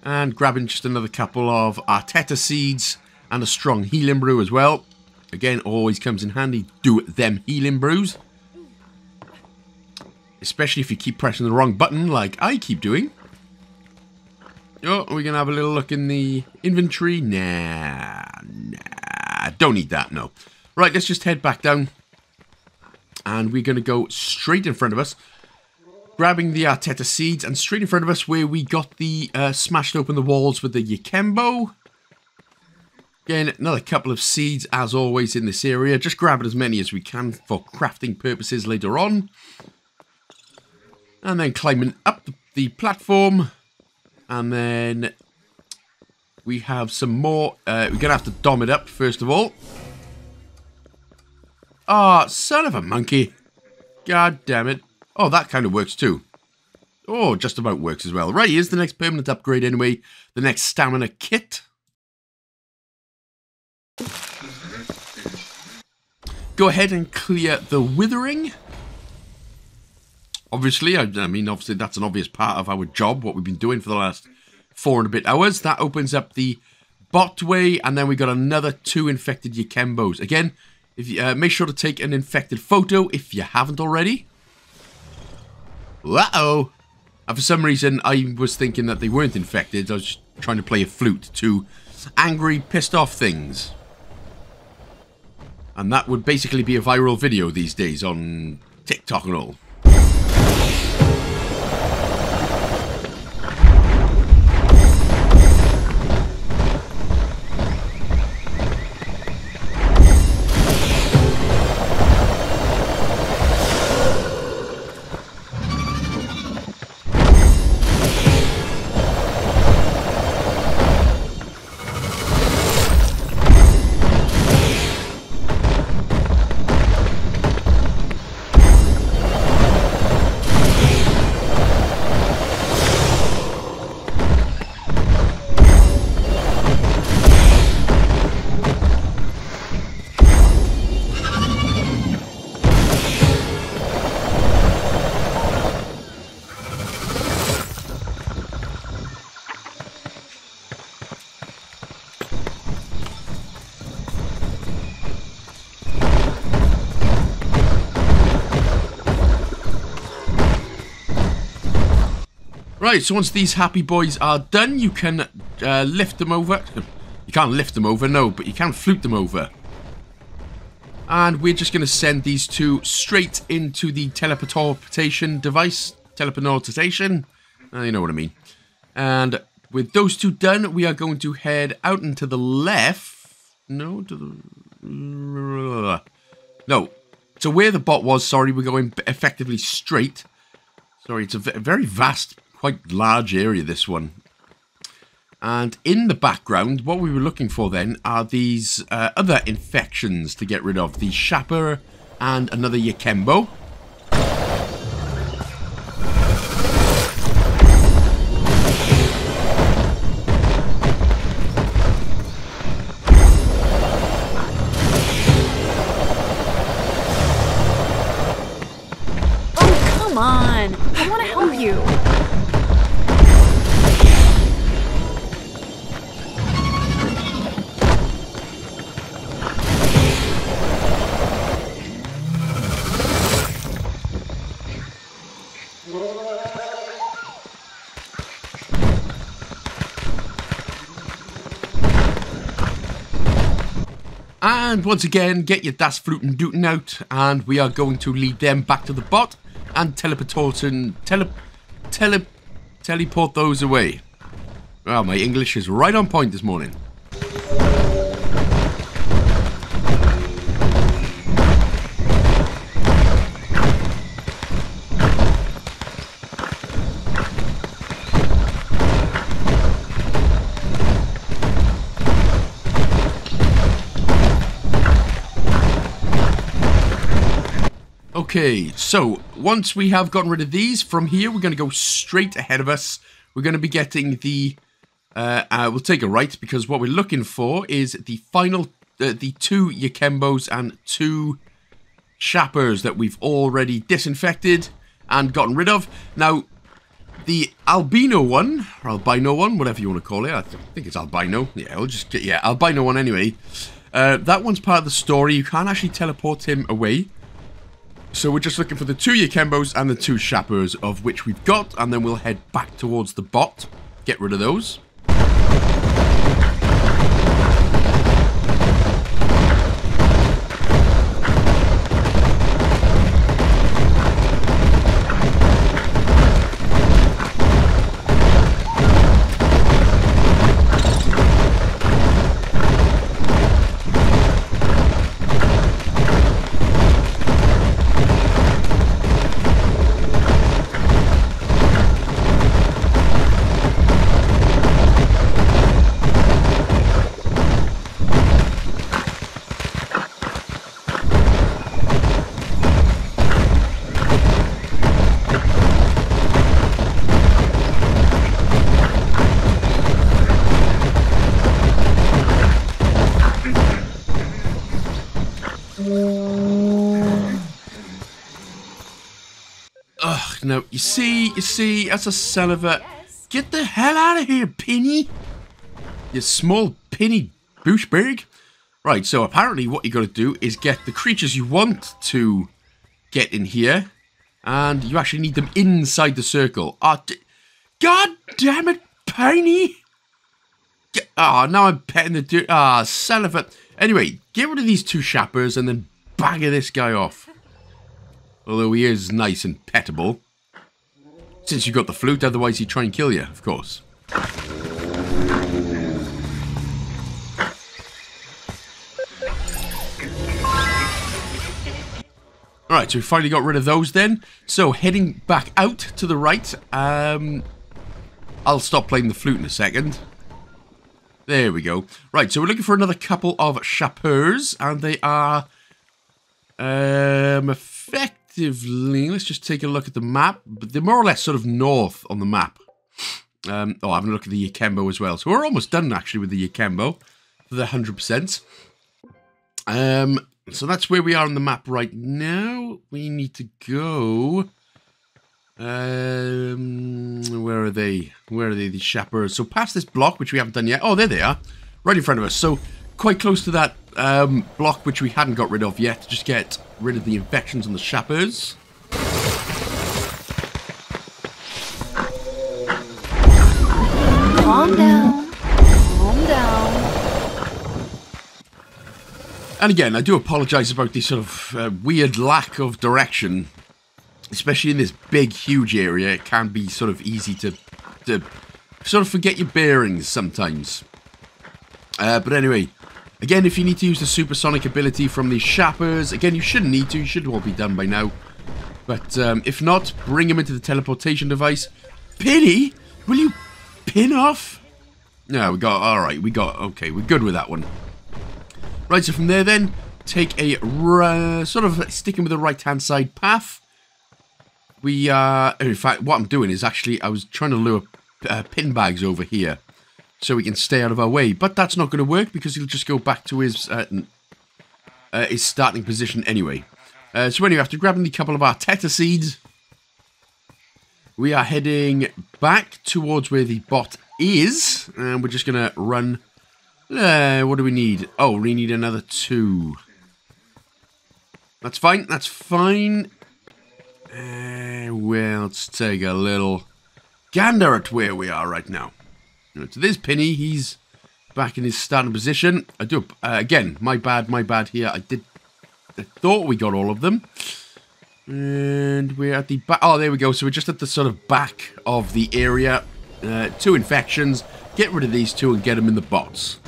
and grabbing just another couple of uh, Arteta seeds and a strong healing brew as well. Again, always comes in handy. Do them healing brews. Especially if you keep pressing the wrong button like I keep doing. Oh, we're going to have a little look in the inventory. Nah, nah. Don't need that, no. Right, let's just head back down. And we're going to go straight in front of us. Grabbing the Arteta seeds. And straight in front of us where we got the uh, smashed open the walls with the Yakembo. Again, another couple of seeds as always in this area. Just grab as many as we can for crafting purposes later on. And then climbing up the platform. And then we have some more. Uh, we're going to have to dom it up first of all. Ah, oh, son of a monkey. God damn it. Oh, that kind of works too. Oh, just about works as well. Right, here's the next permanent upgrade anyway. The next stamina kit. Go ahead and clear the withering. Obviously, I, I, mean, obviously that's an obvious part of our job, what we've been doing for the last four and a bit hours. That opens up the botway, and then we got another two infected Yakembos. Again, if you, uh, make sure to take an infected photo if you haven't already. Uh-oh. And for some reason, I was thinking that they weren't infected. I was just trying to play a flute to angry, pissed off things. And that would basically be a viral video these days on TikTok and all. Right, so once these happy boys are done, you can uh, lift them over. You can't lift them over, no, but you can flute them over. And we're just going to send these two straight into the teleportation device. Teleportation. Uh, you know what I mean. And with those two done, we are going to head out into the left. No, to the... No. So where the bot was, sorry, we're going effectively straight. Sorry, it's a very vast quite large area, this one. And in the background, what we were looking for then are these uh, other infections to get rid of. The Shapper and another Yakembo. And once again, get your Das Flute and Dootin out, and we are going to lead them back to the bot and teleport tele, tele, teleport those away. Well, my English is right on point this morning. Okay, so once we have gotten rid of these, from here we're going to go straight ahead of us. We're going to be getting the... Uh, uh, we'll take a right because what we're looking for is the final... Uh, the two Yakembos and two Shappers that we've already disinfected and gotten rid of. Now, the albino one, or albino one, whatever you want to call it. I th think it's albino. Yeah, we'll just get, yeah, albino one anyway. Uh, that one's part of the story. You can't actually teleport him away. So we're just looking for the two Yakembos and the two Shappers, of which we've got, and then we'll head back towards the bot, get rid of those. No, you see, you see, that's a son of a... Get the hell out of here, Penny! You small Penny Bushberg. Right, so apparently what you got to do is get the creatures you want to get in here, and you actually need them inside the circle. Oh, God damn it, Penny! Ah, oh, now I'm petting the dude. Ah, oh, a... Anyway, get rid of these two shappers and then bagger this guy off. Although he is nice and pettable. Since you got the flute, otherwise he'd try and kill you, of course. Alright, so we finally got rid of those then. So, heading back out to the right. Um, I'll stop playing the flute in a second. There we go. Right, so we're looking for another couple of Shappers, and they are um, let's just take a look at the map. They're more or less sort of north on the map. Um, oh, having a look at the Yakembo as well. So we're almost done actually with the Yakembo for the 100%. Um, so that's where we are on the map right now. We need to go... Um, where are they? Where are they? The Shappers. So past this block, which we haven't done yet. Oh, there they are. Right in front of us. So quite close to that um, block, which we hadn't got rid of yet. Just get rid of the infections on the Shappers. Calm down. Calm down. And again, I do apologise about this sort of uh, weird lack of direction especially in this big, huge area, it can be sort of easy to, to sort of forget your bearings sometimes. Uh, but anyway, again, if you need to use the supersonic ability from the Shappers, again, you shouldn't need to. You should all be done by now. But um, if not, bring them into the teleportation device. Pinny, will you pin off? No, we got, all right, we got, okay, we're good with that one. Right, so from there then, take a, sort of sticking with the right-hand side path we, uh, in fact, what I'm doing is actually, I was trying to lure uh, pin bags over here so he can stay out of our way. But that's not going to work because he'll just go back to his, uh, uh, his starting position anyway. Uh, so anyway, after grabbing a couple of Arteta Seeds, we are heading back towards where the bot is, and we're just gonna run. Uh, what do we need? Oh, we need another two. That's fine. That's fine. Uh, well, let's take a little gander at where we are right now. So there's Penny. He's back in his starting position. I do uh, again. My bad. My bad. Here, I did. I thought we got all of them. And we're at the back. Oh, there we go. So we're just at the sort of back of the area. Uh, two infections. Get rid of these two and get them in the bots.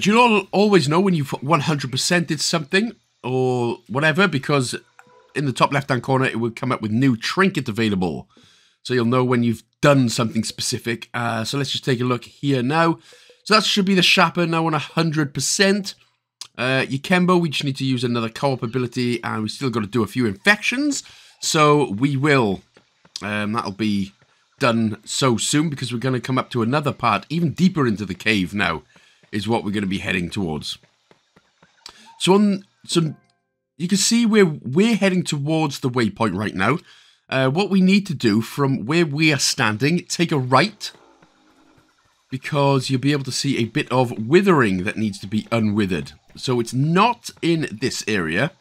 And you'll always know when you've 100% did something or whatever because in the top left hand corner it will come up with new trinket available. So you'll know when you've done something specific. Uh, so let's just take a look here now. So that should be the Shapper now on 100%. Uh, Yakembo, we just need to use another co-op ability and we still got to do a few infections. So we will. Um, that'll be done so soon because we're going to come up to another part even deeper into the cave now is what we're going to be heading towards. So on, so you can see we're we're heading towards the waypoint right now. Uh, what we need to do from where we are standing, take a right, because you'll be able to see a bit of withering that needs to be unwithered. So it's not in this area.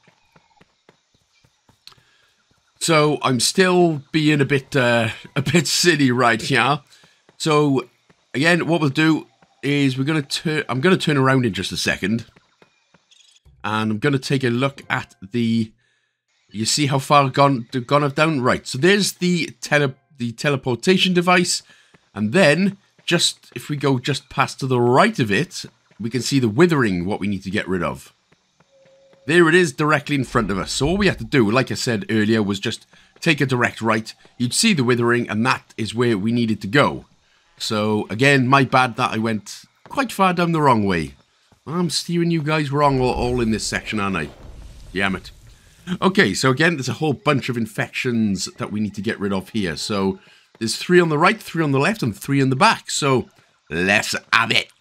So I'm still being a bit uh, <laughs> a bit silly right here. So again, what we'll do is we're gonna turn. I'm gonna turn around in just a second, and I'm gonna take a look at the. You see how far gone gone I've down right. So there's the tele the teleportation device, and then just if we go just past to the right of it, we can see the withering. What we need to get rid of. There it is, directly in front of us. So all we have to do, like I said earlier, was just take a direct right. You'd see the withering, and that is where we needed to go. So, again, my bad that I went quite far down the wrong way. I'm steering you guys wrong all, in this section, aren't I? Damn it. Okay, so again, there's a whole bunch of infections that we need to get rid of here. So, there's three on the right, three on the left, and three in the back. So, let's have it.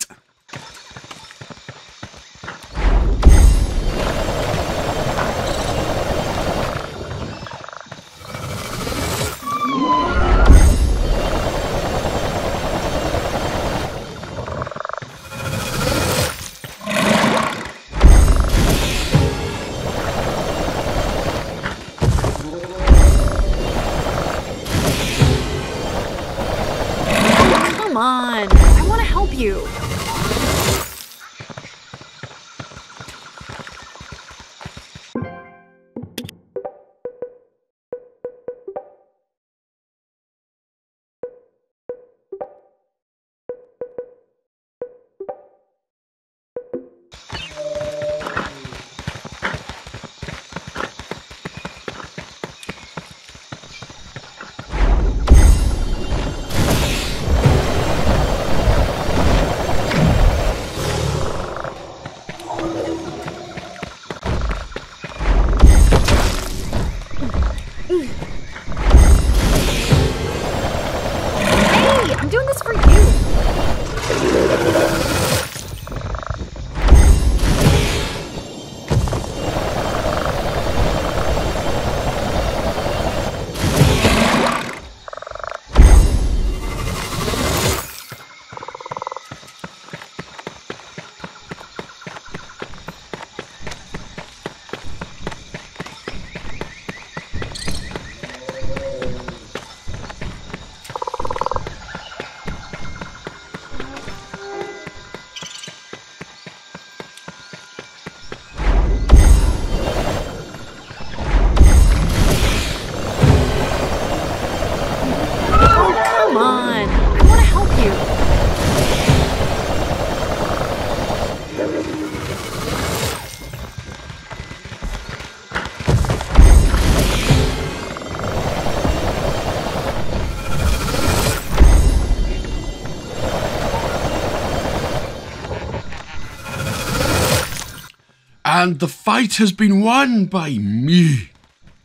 And the fight has been won by me.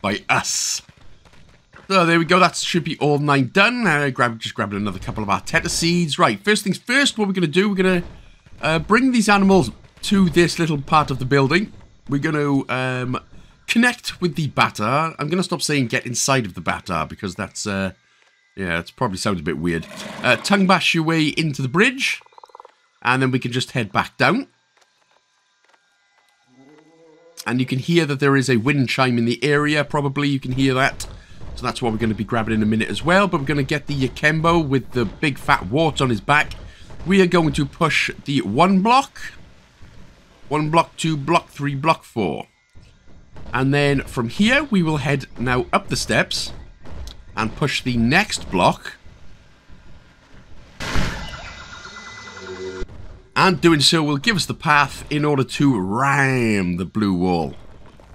By us. So there we go. That should be all nine done. Uh, grab, just grabbing another couple of Arteta seeds. Right, first things first, what we're going to do, we're going to uh, bring these animals to this little part of the building. We're going to um, connect with the batter. I'm going to stop saying get inside of the batter because that's, uh, yeah, it probably sounds a bit weird. Uh, tongue bash your way into the bridge and then we can just head back down. And you can hear that there is a wind chime in the area, probably. You can hear that. So that's what we're going to be grabbing in a minute as well. But we're going to get the Yakembo with the big fat wart on his back. We are going to push the one block. One block, two block, three block, four. And then from here, we will head now up the steps and push the next block. And doing so will give us the path in order to ram the blue wall.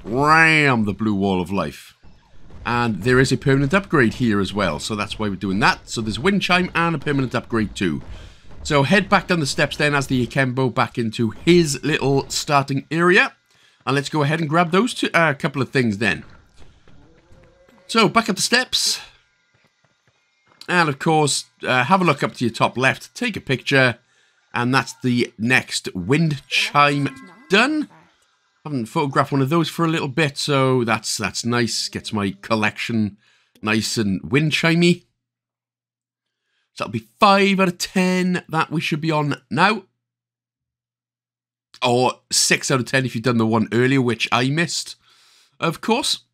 Ram the blue wall of life. And there is a permanent upgrade here as well, so that's why we're doing that. So there's wind chime and a permanent upgrade too. So head back down the steps then as the Akembo back into his little starting area. And let's go ahead and grab those two, uh, couple of things then. So back up the steps. And of course, uh, have a look up to your top left, take a picture. And that's the next wind chime done. Haven't photographed one of those for a little bit, so that's that's nice. Gets my collection nice and wind chimey. So that'll be 5 out of 10 that we should be on now. Or 6 out of 10 if you've done the one earlier, which I missed, of course.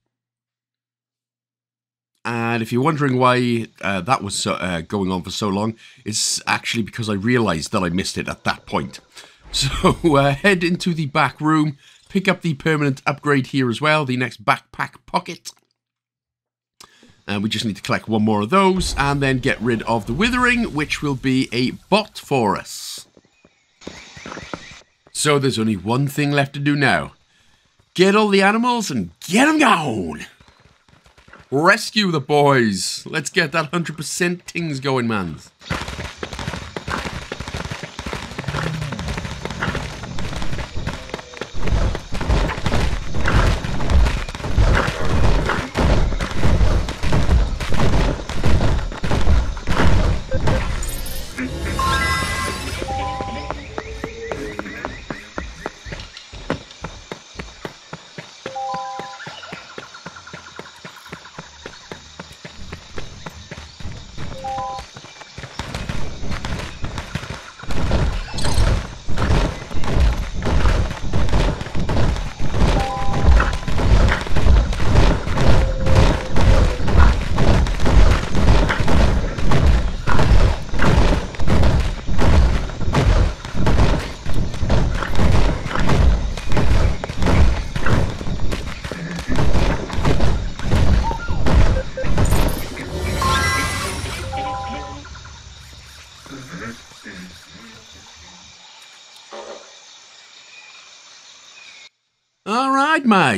And if you're wondering why uh, that was so, uh, going on for so long, it's actually because I realised that I missed it at that point. <laughs> So uh, head into the back room, pick up the permanent upgrade here as well, the next backpack pocket. And we just need to collect one more of those and then get rid of the withering, which will be a bot for us. So there's only one thing left to do now. Get all the animals and get them gone! Rescue the boys. Let's get that 100% things going, man.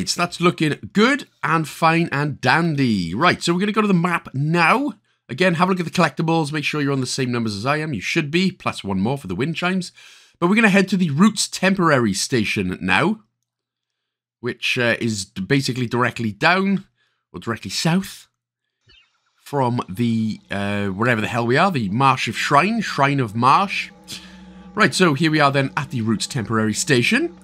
Right, that's looking good and fine and dandy. Right, so we're going to go to the map now. Again, have a look at the collectibles. Make sure you're on the same numbers as I am. You should be, plus one more for the wind chimes. But we're going to head to the Roots Temporary Station now, which uh, is basically directly down or directly south from the, uh, wherever the hell we are, the Marsh of Shrine, Shrine of Marsh. Right, so here we are then at the Roots Temporary Station.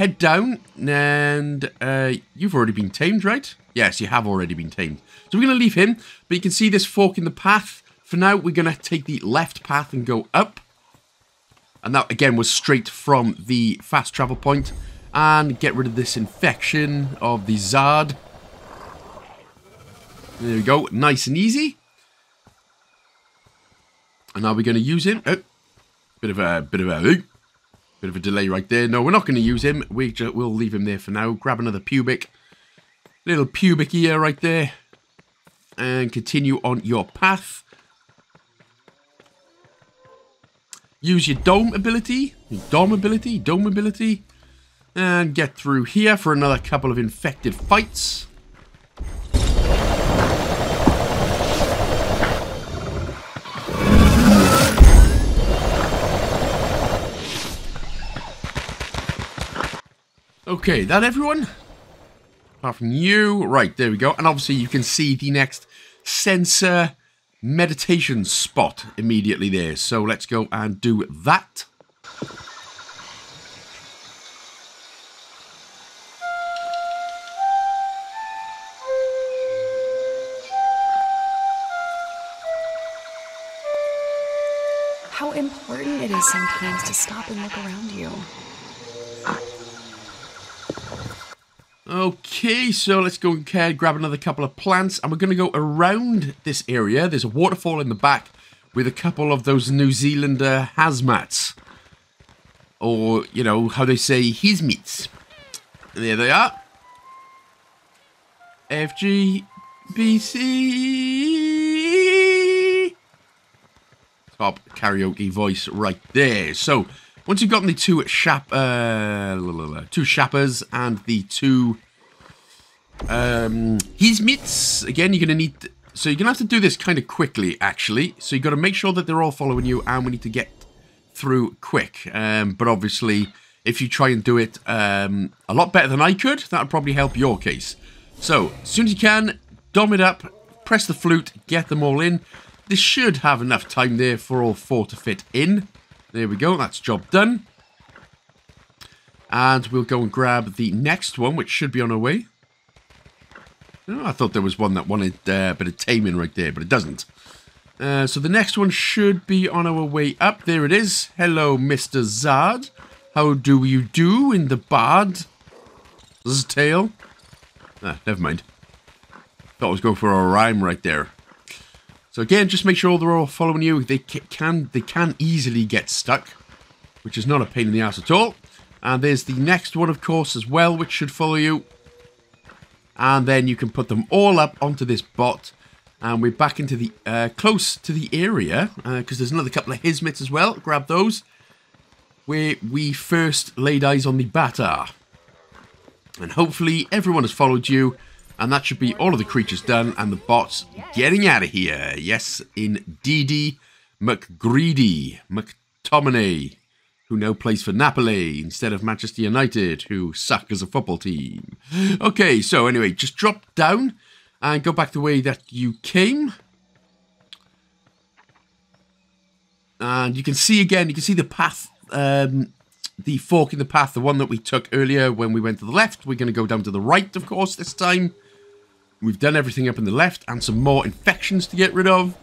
Head down, and uh, you've already been tamed, right? Yes, you have already been tamed. So we're going to leave him, but you can see this fork in the path. For now, we're going to take the left path and go up. And that, again, was straight from the fast travel point. And get rid of this infection of the Zard. There we go, nice and easy. And now we're going to use him. Oh, bit of a, bit of a, bit of a delay right there. No, we're not going to use him. We we'll leave him there for now. Grab another pubic. Little pubic ear right there. And continue on your path. Use your dome ability. Dome ability. Dome ability. And get through here for another couple of infected fights. Okay, that everyone? Apart from you. Right, there we go. And obviously you can see the next censer meditation spot immediately there. So let's go and do that. How important it is sometimes to stop and look around you. Okay, so let's go and grab another couple of plants, and we're going to go around this area. There's a waterfall in the back with a couple of those New Zealander hazmats. Or, you know, how they say, his meats. There they are. F, G, B, C. Top karaoke voice right there. So, once you've gotten the two shap, uh, two shappers and the two um, Hismits, again, you're going to need... So you're going to have to do this kind of quickly, actually. So you've got to make sure that they're all following you, and we need to get through quick. Um, but obviously, if you try and do it um, a lot better than I could, that would probably help your case. So, as soon as you can, dom it up, press the flute, get them all in. This should have enough time there for all four to fit in. There we go, that's job done. And we'll go and grab the next one, which should be on our way. Oh, I thought there was one that wanted uh, a bit of taming right there, but it doesn't. Uh, so the next one should be on our way up. There it is. Hello, Mr. Zard. How do you do in the bard? Z tail? Ah, never mind. Thought I was going for a rhyme right there. So again, just make sure they're all following you. They can they can easily get stuck, which is not a pain in the ass at all. And there's the next one, of course, as well, which should follow you. And then you can put them all up onto this bot. And we're back into the uh, close to the area because uh, there's another couple of Hismits as well. Grab those. Where we first laid eyes on the Batar and hopefully everyone has followed you and that should be all of the creatures done and the bots getting out of here yes indeedy McGreedy McTominay who now plays for Napoli instead of Manchester United, who suck as a football team. Okay, so anyway, just drop down and go back the way that you came. And you can see again, you can see the path, um, the fork in the path, the one that we took earlier when we went to the left. We're going to go down to the right, of course, this time. We've done everything up in the left and some more infections to get rid of.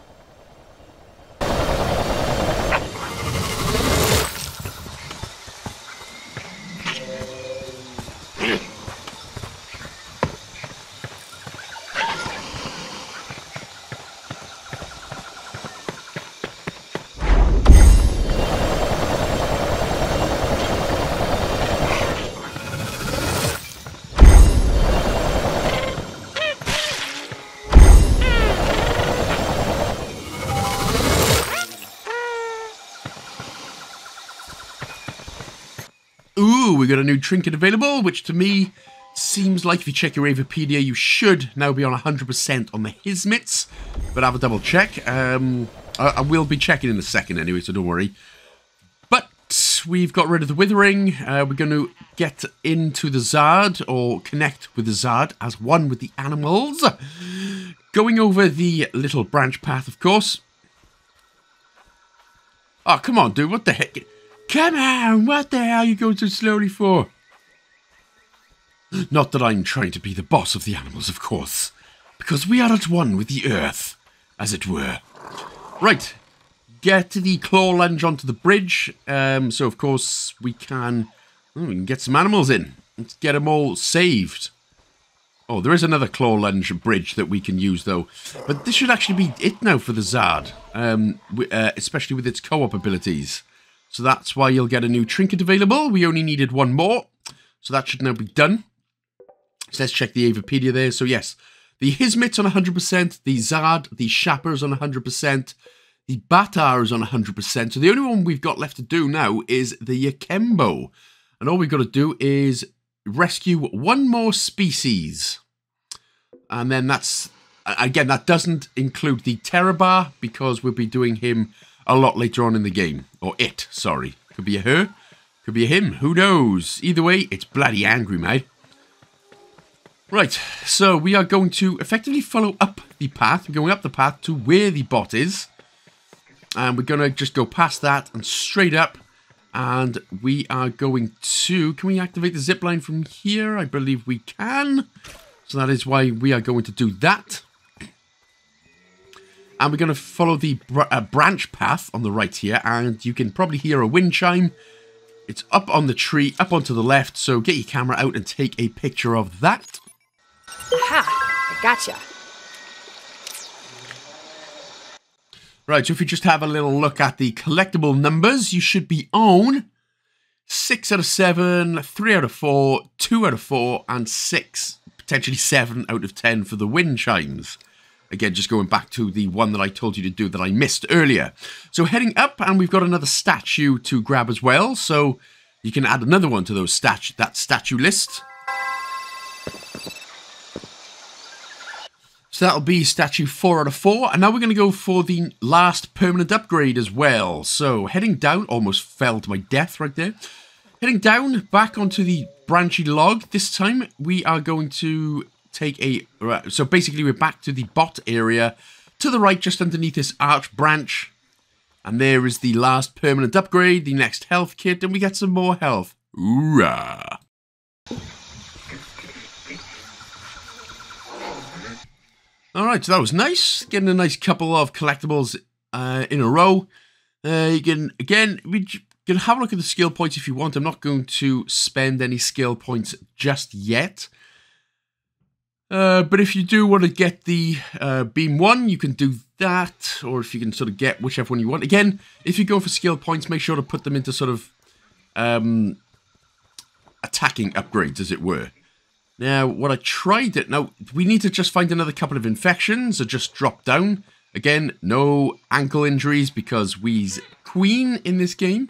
Trinket available, which to me seems like if you check your Avapedia, you should now be on 100% on the Hismits, but have a double check. Um, I, I, will be checking in a second anyway, so don't worry. But we've got rid of the Withering. Uh, we're going to get into the Zard, or connect with the Zard as one with the animals. Going over the little branch path, of course. Oh, come on, dude, what the heck? Come on, what the hell are you going so slowly for? Not that I'm trying to be the boss of the animals, of course, because we are at one with the earth, as it were. Right, get the claw lunge onto the bridge, um, so of course we can, oh, we can get some animals in. Let's get them all saved. Oh, there is another claw lunge bridge that we can use, though. But this should actually be it now for the Zard, um, uh, especially with its co-op abilities. So that's why you'll get a new trinket available. We only needed one more. So that should now be done. So let's check the Avapedia there. So yes, the Hismit's on 100%, the Zard, the Shapper's on 100%, the Batar is on 100%. So the only one we've got left to do now is the Yakembo. And all we've got to do is rescue one more species. And then that's, again, that doesn't include the Terabar because we'll be doing him a lot later on in the game. Or it, sorry. Could be a her, Could be a him. Who knows? Either way, it's bloody angry, mate. Right, so we are going to effectively follow up the path. We're going up the path to where the bot is. And we're going to just go past that and straight up. And we are going to... Can we activate the zip line from here? I believe we can. So that is why we are going to do that. And we're going to follow the br uh, branch path on the right here. And you can probably hear a wind chime. It's up on the tree, up onto the left. So get your camera out and take a picture of that. Ha! I gotcha. Right, so if you just have a little look at the collectible numbers, you should be on 6 out of 7, 3 out of 4, 2 out of 4, and 6, potentially 7 out of 10 for the wind chimes. Again, just going back to the one that I told you to do that I missed earlier. So heading up, and we've got another statue to grab as well, so you can add another one to those stat that statue list. So that'll be statue 4 out of 4. And now we're going to go for the last permanent upgrade as well. So heading down, almost fell to my death right there. Heading down, back onto the branchy log. This time we are going to take a... So basically we're back to the bot area. To the right, just underneath this arch branch. And there is the last permanent upgrade, the next health kit. And we get some more health. Hoorah! Alright, so that was nice. Getting a nice couple of collectibles uh, in a row. Uh, you can, again, we can have a look at the skill points if you want. I'm not going to spend any skill points just yet. Uh, but if you do want to get the uh, beam one, you can do that. Or if you can sort of get whichever one you want. Again, if you go for skill points, make sure to put them into sort of um, attacking upgrades, as it were. Now, what I tried it... Now, we need to just find another couple of infections or just drop down. Again, no ankle injuries because we's queen in this game.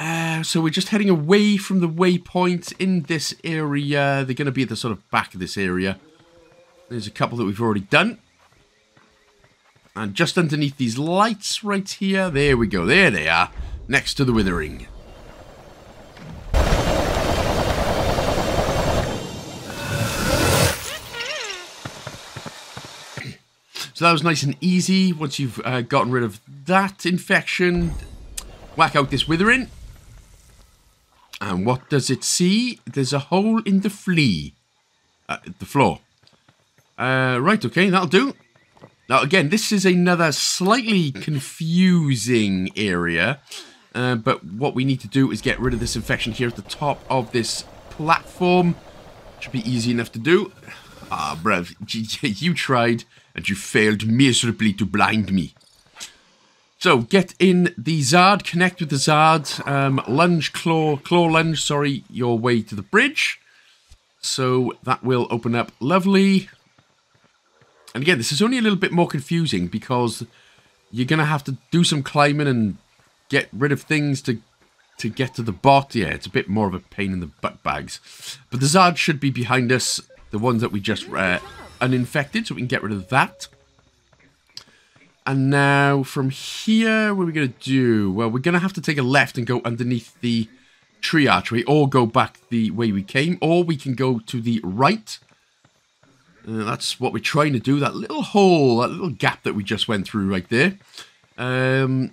Uh, so we're just heading away from the waypoint in this area. They're going to be at the sort of back of this area. There's a couple that we've already done. And just underneath these lights right here. There we go. There they are. Next to the withering. <clears throat> So that was nice and easy. Once you've uh, gotten rid of that infection, whack out this withering. And what does it see? There's a hole in the flea. Uh, the floor. Uh, right, okay, that'll do. Now, again, this is another slightly confusing area. Uh, but what we need to do is get rid of this infection here at the top of this platform. Should be easy enough to do. Ah, bruv, <laughs> you tried and you failed miserably to blind me. So, get in the Zard, connect with the Zard, um, lunge, claw, claw lunge, sorry, your way to the bridge. So, that will open up lovely. And again, this is only a little bit more confusing because you're going to have to do some climbing and get rid of things to to get to the bot. Yeah, it's a bit more of a pain in the butt bags. But the Zard should be behind us, the ones that we just uh, uninfected, so we can get rid of that. And now from here, what are we going to do? Well, we're going to have to take a left and go underneath the tree archway, or go back the way we came, or we can go to the right. Uh, that's what we're trying to do, that little hole, that little gap that we just went through right there. Um,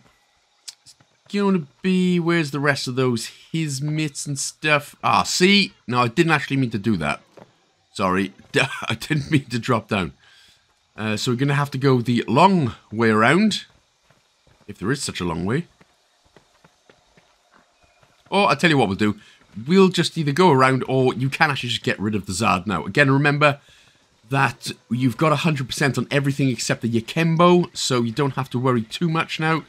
going to be, where's the rest of those Hismits and stuff? Ah, see? No, I didn't actually mean to do that. Sorry, <laughs> I didn't mean to drop down. Uh, so we're going to have to go the long way around. If there is such a long way. Or, I'll tell you what we'll do. We'll just either go around or you can actually just get rid of the Zard now. Again, remember that you've got 100% on everything except the Yakembo. So you don't have to worry too much now.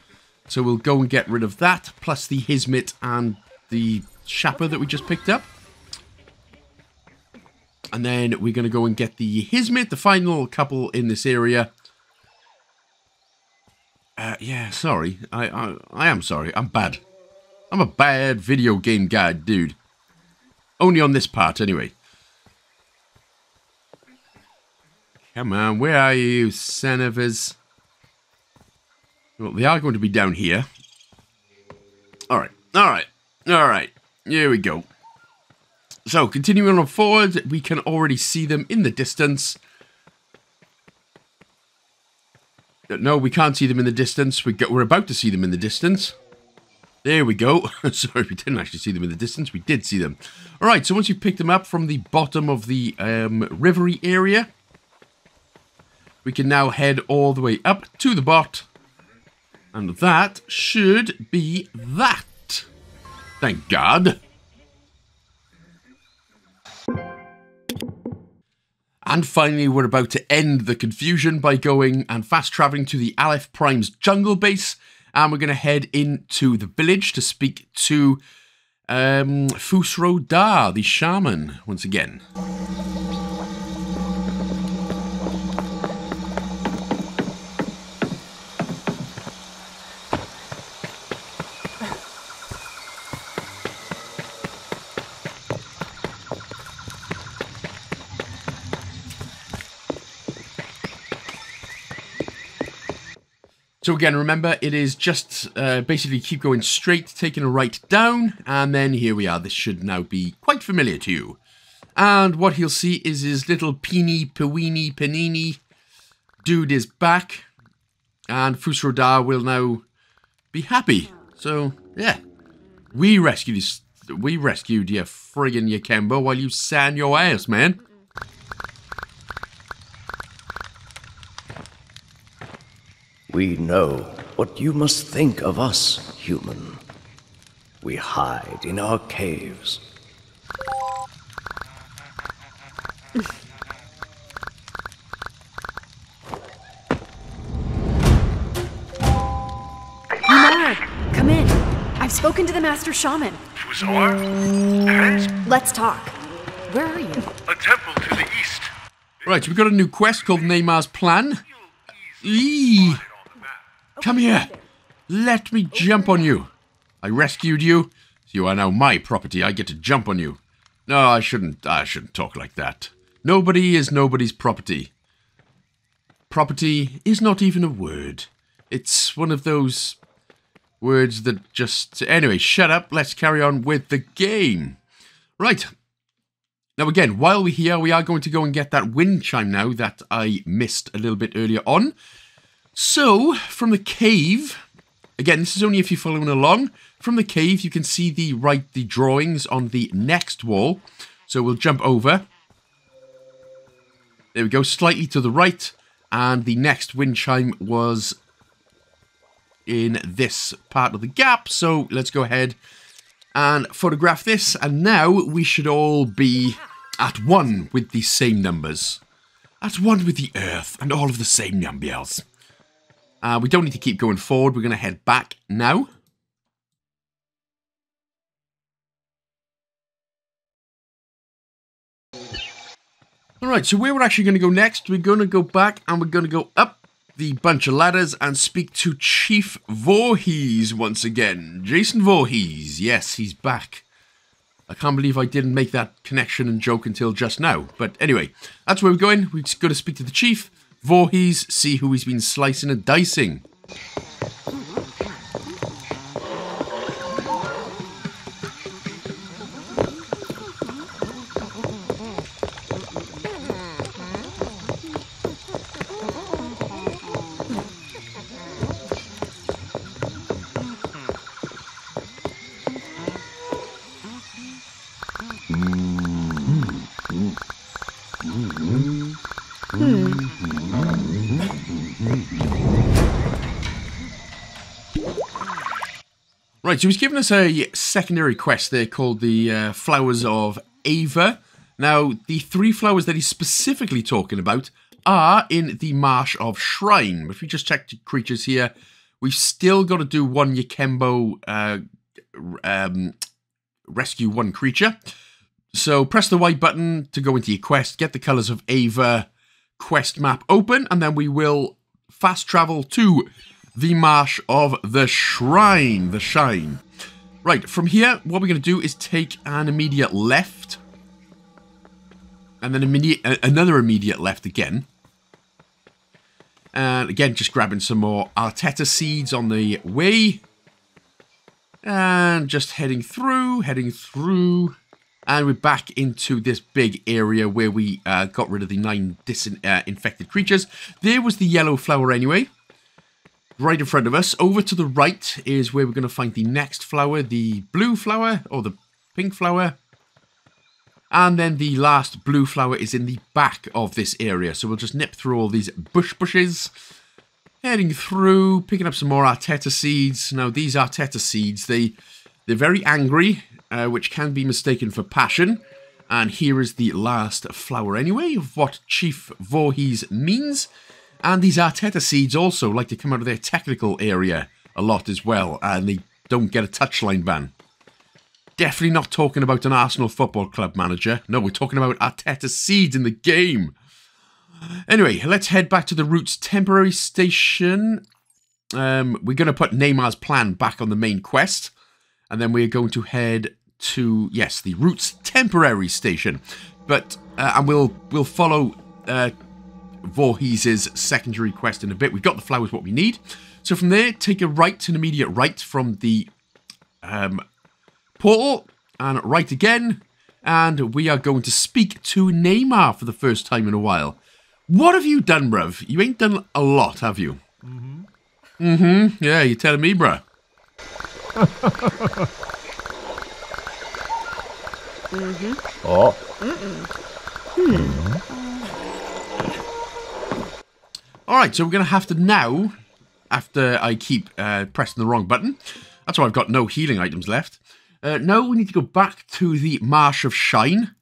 So we'll go and get rid of that. Plus the Hismit and the Shapper that we just picked up. And then we're going to go and get the Hismit, the final couple in this area. Uh, yeah, sorry. I, I, I am sorry. I'm bad. I'm a bad video game guy, dude. Only on this part, anyway. Come on, where are you, son of? Well, they are going to be down here. Alright, alright. All right, here we go. So, continuing on forward, we can already see them in the distance. No, we can't see them in the distance. We we're about to see them in the distance. There we go. <laughs> Sorry, we didn't actually see them in the distance. We did see them. All right, so once you pick them up from the bottom of the um, rivery area, we can now head all the way up to the bot. And that should be that. Thank God. And finally, we're about to end the confusion by going and fast traveling to the Aleph Prime's jungle base. And we're going to head into the village to speak to um, Fusro Da, the shaman, once again. So again, remember, it is just uh, basically keep going straight, taking a right down, and then here we are. This should now be quite familiar to you. And what he'll see is his little Peeny, Pewini, Panini dude is back, and Fusroda will now be happy. So, yeah. We rescued we rescued your friggin' Yakembo while you in your ass, man. We know what you must think of us, human. We hide in our caves. Lumar, come in. I've spoken to the Master Shaman. Fusar? And Let's talk. Where are you? a temple to the east. Right, we've got a new quest called Neymar's Plan. Eee. Come here. Let me oh, jump on you. I rescued you. So you are now my property. I get to jump on you. No, I shouldn't. I shouldn't talk like that. Nobody is nobody's property. Property is not even a word. It's one of those words that just. Anyway, shut up. Let's carry on with the game. Right. Now, again, while we're here, we are going to go and get that wind chime now that I missed a little bit earlier on. So, from the cave, again, this is only if you're following along. From the cave, you can see the right the drawings on the next wall. So we'll jump over. There we go, slightly to the right. And the next wind chime was in this part of the gap. So let's go ahead and photograph this. And now we should all be at one with the same numbers. At one with the earth and all of the same numbers. Uh, we don't need to keep going forward. We're going to head back now. Alright, so where we're actually going to go next, we're going to go back and we're going to go up the bunch of ladders and speak to Chief Voorhees once again. Jason Voorhees, yes, he's back. I can't believe I didn't make that connection and joke until just now. But anyway, that's where we're going. We're going to speak to the Chief, Voorhees, see who he's been slicing and dicing. Right, so he's given us a secondary quest there called the uh, Flowers of Ava. Now, the three flowers that he's specifically talking about are in the Marsh of Shrine. If we just check the creatures here, we've still got to do one Yakembo uh, um, rescue one creature. So press the white button to go into your quest, get the colours of Ava quest map open, and then we will fast travel to the Marsh of the Shrine, the Shine. Right, from here, what we're going to do is take an immediate left. And then immediate, another immediate left again. And again, just grabbing some more Arteta seeds on the way. And just heading through, heading through. And we're back into this big area where we uh, got rid of the nine disinfected uh, creatures. There was the yellow flower anyway. Right in front of us. Over to the right is where we're going to find the next flower. The blue flower, or the pink flower. And then the last blue flower is in the back of this area. So we'll just nip through all these bush bushes. Heading through, picking up some more Arteta seeds. Now, these Arteta seeds, they, they're very angry, uh, which can be mistaken for passion. And here is the last flower anyway of what Chief Voorhees means. And these Arteta seeds also like to come out of their technical area a lot as well. And they don't get a touchline ban. Definitely not talking about an Arsenal Football Club manager. No, we're talking about Arteta seeds in the game. Anyway, let's head back to the Roots temporary station. Um, we're going to put Neymar's plan back on the main quest. And then we're going to head to, yes, the Roots temporary station. But, uh, and we'll, we'll follow uh, Voorhees' secondary quest in a bit. We've got the flowers, what we need. So from there, take a right, to an immediate right from the um, portal. And right again. And we are going to speak to Neymar for the first time in a while. What have you done, bruv? You ain't done a lot, have you? Mm-hmm. Mm-hmm. Yeah, you're telling me, bruh. <laughs> mm-hmm. Oh. Mm-mm. Hmm. Alright, so we're going to have to now, after I keep uh, pressing the wrong button, that's why I've got no healing items left. Uh, now we need to go back to the Marsh of Shine.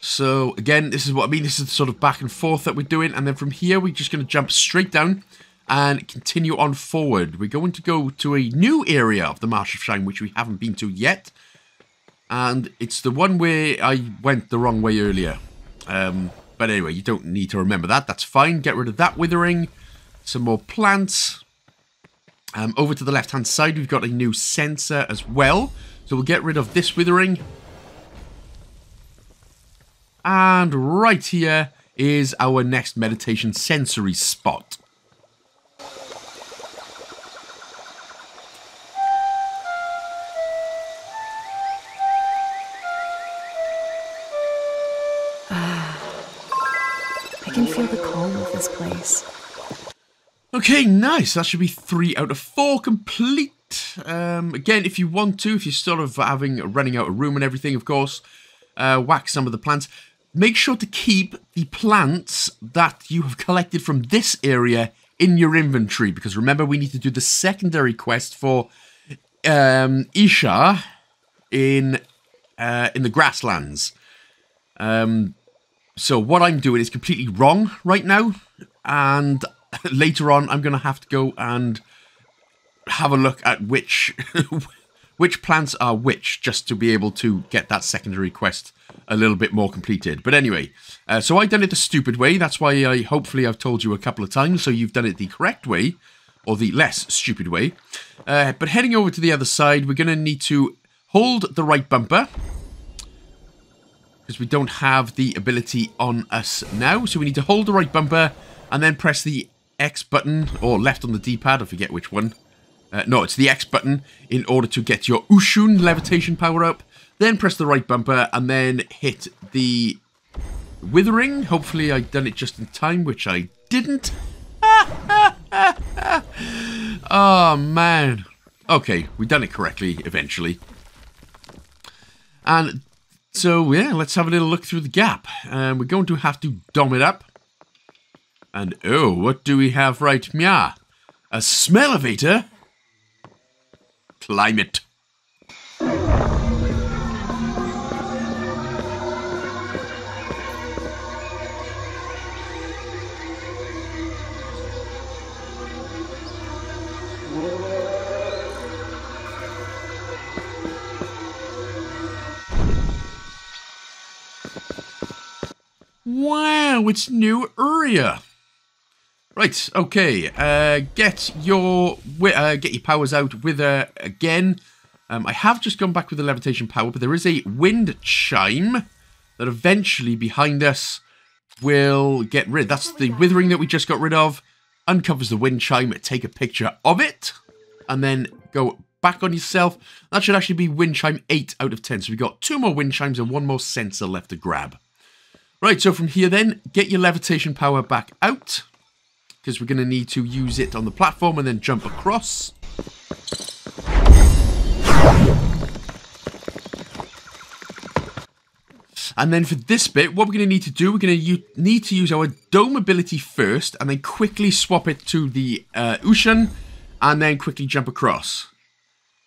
So again, this is what I mean. This is the sort of back and forth that we're doing. And then from here, we're just going to jump straight down and continue on forward. We're going to go to a new area of the Marsh of Shine, which we haven't been to yet. And it's the one where I went the wrong way earlier. Um, but anyway, you don't need to remember that. That's fine. Get rid of that withering. Some more plants. Um, over to the left-hand side, we've got a new censer as well. So we'll get rid of this withering. And right here is our next meditation sensory spot. Place. Okay, nice. That should be three out of four complete. Um, again, if you want to, if you're sort of having running out of room and everything, of course, uh, whack some of the plants. Make sure to keep the plants that you have collected from this area in your inventory because remember we need to do the secondary quest for um, Isha in uh, in the grasslands. Um, so what I'm doing is completely wrong right now, and later on I'm going to have to go and have a look at which <laughs> which plants are which, just to be able to get that secondary quest a little bit more completed. But anyway, uh, so I done it the stupid way. That's why I hopefully I've told you a couple of times, so you've done it the correct way, or the less stupid way. Uh, but heading over to the other side, we're going to need to hold the right bumper, because we don't have the ability on us now. So we need to hold the right bumper, and then press the X button, or left on the D-pad, I forget which one. Uh, no, it's the X button in order to get your Ushun levitation power up. Then press the right bumper and then hit the withering. Hopefully I done it just in time, which I didn't. oh, <laughs> man. Okay, we done it correctly eventually. And so, yeah, let's have a little look through the gap. And um, we're going to have to dom it up. And, oh, what do we have right here? A smell elevator? climate. Wow, it's New Uria. Right, okay. Uh, get your uh, get your powers out Wither again. Um, I have just gone back with the levitation power, but there is a wind chime that eventually behind us will get rid. That's the withering that we just got rid of. Uncovers the wind chime, take a picture of it, and then go back on yourself. That should actually be wind chime 8 out of 10. So we've got two more wind chimes and one more censer left to grab. Right, so from here then, get your levitation power back out. Because we're going to need to use it on the platform and then jump across. And then for this bit, what we're going to need to do, we're going to need to use our dome ability first, and then quickly swap it to the uh, Ushan, and then quickly jump across.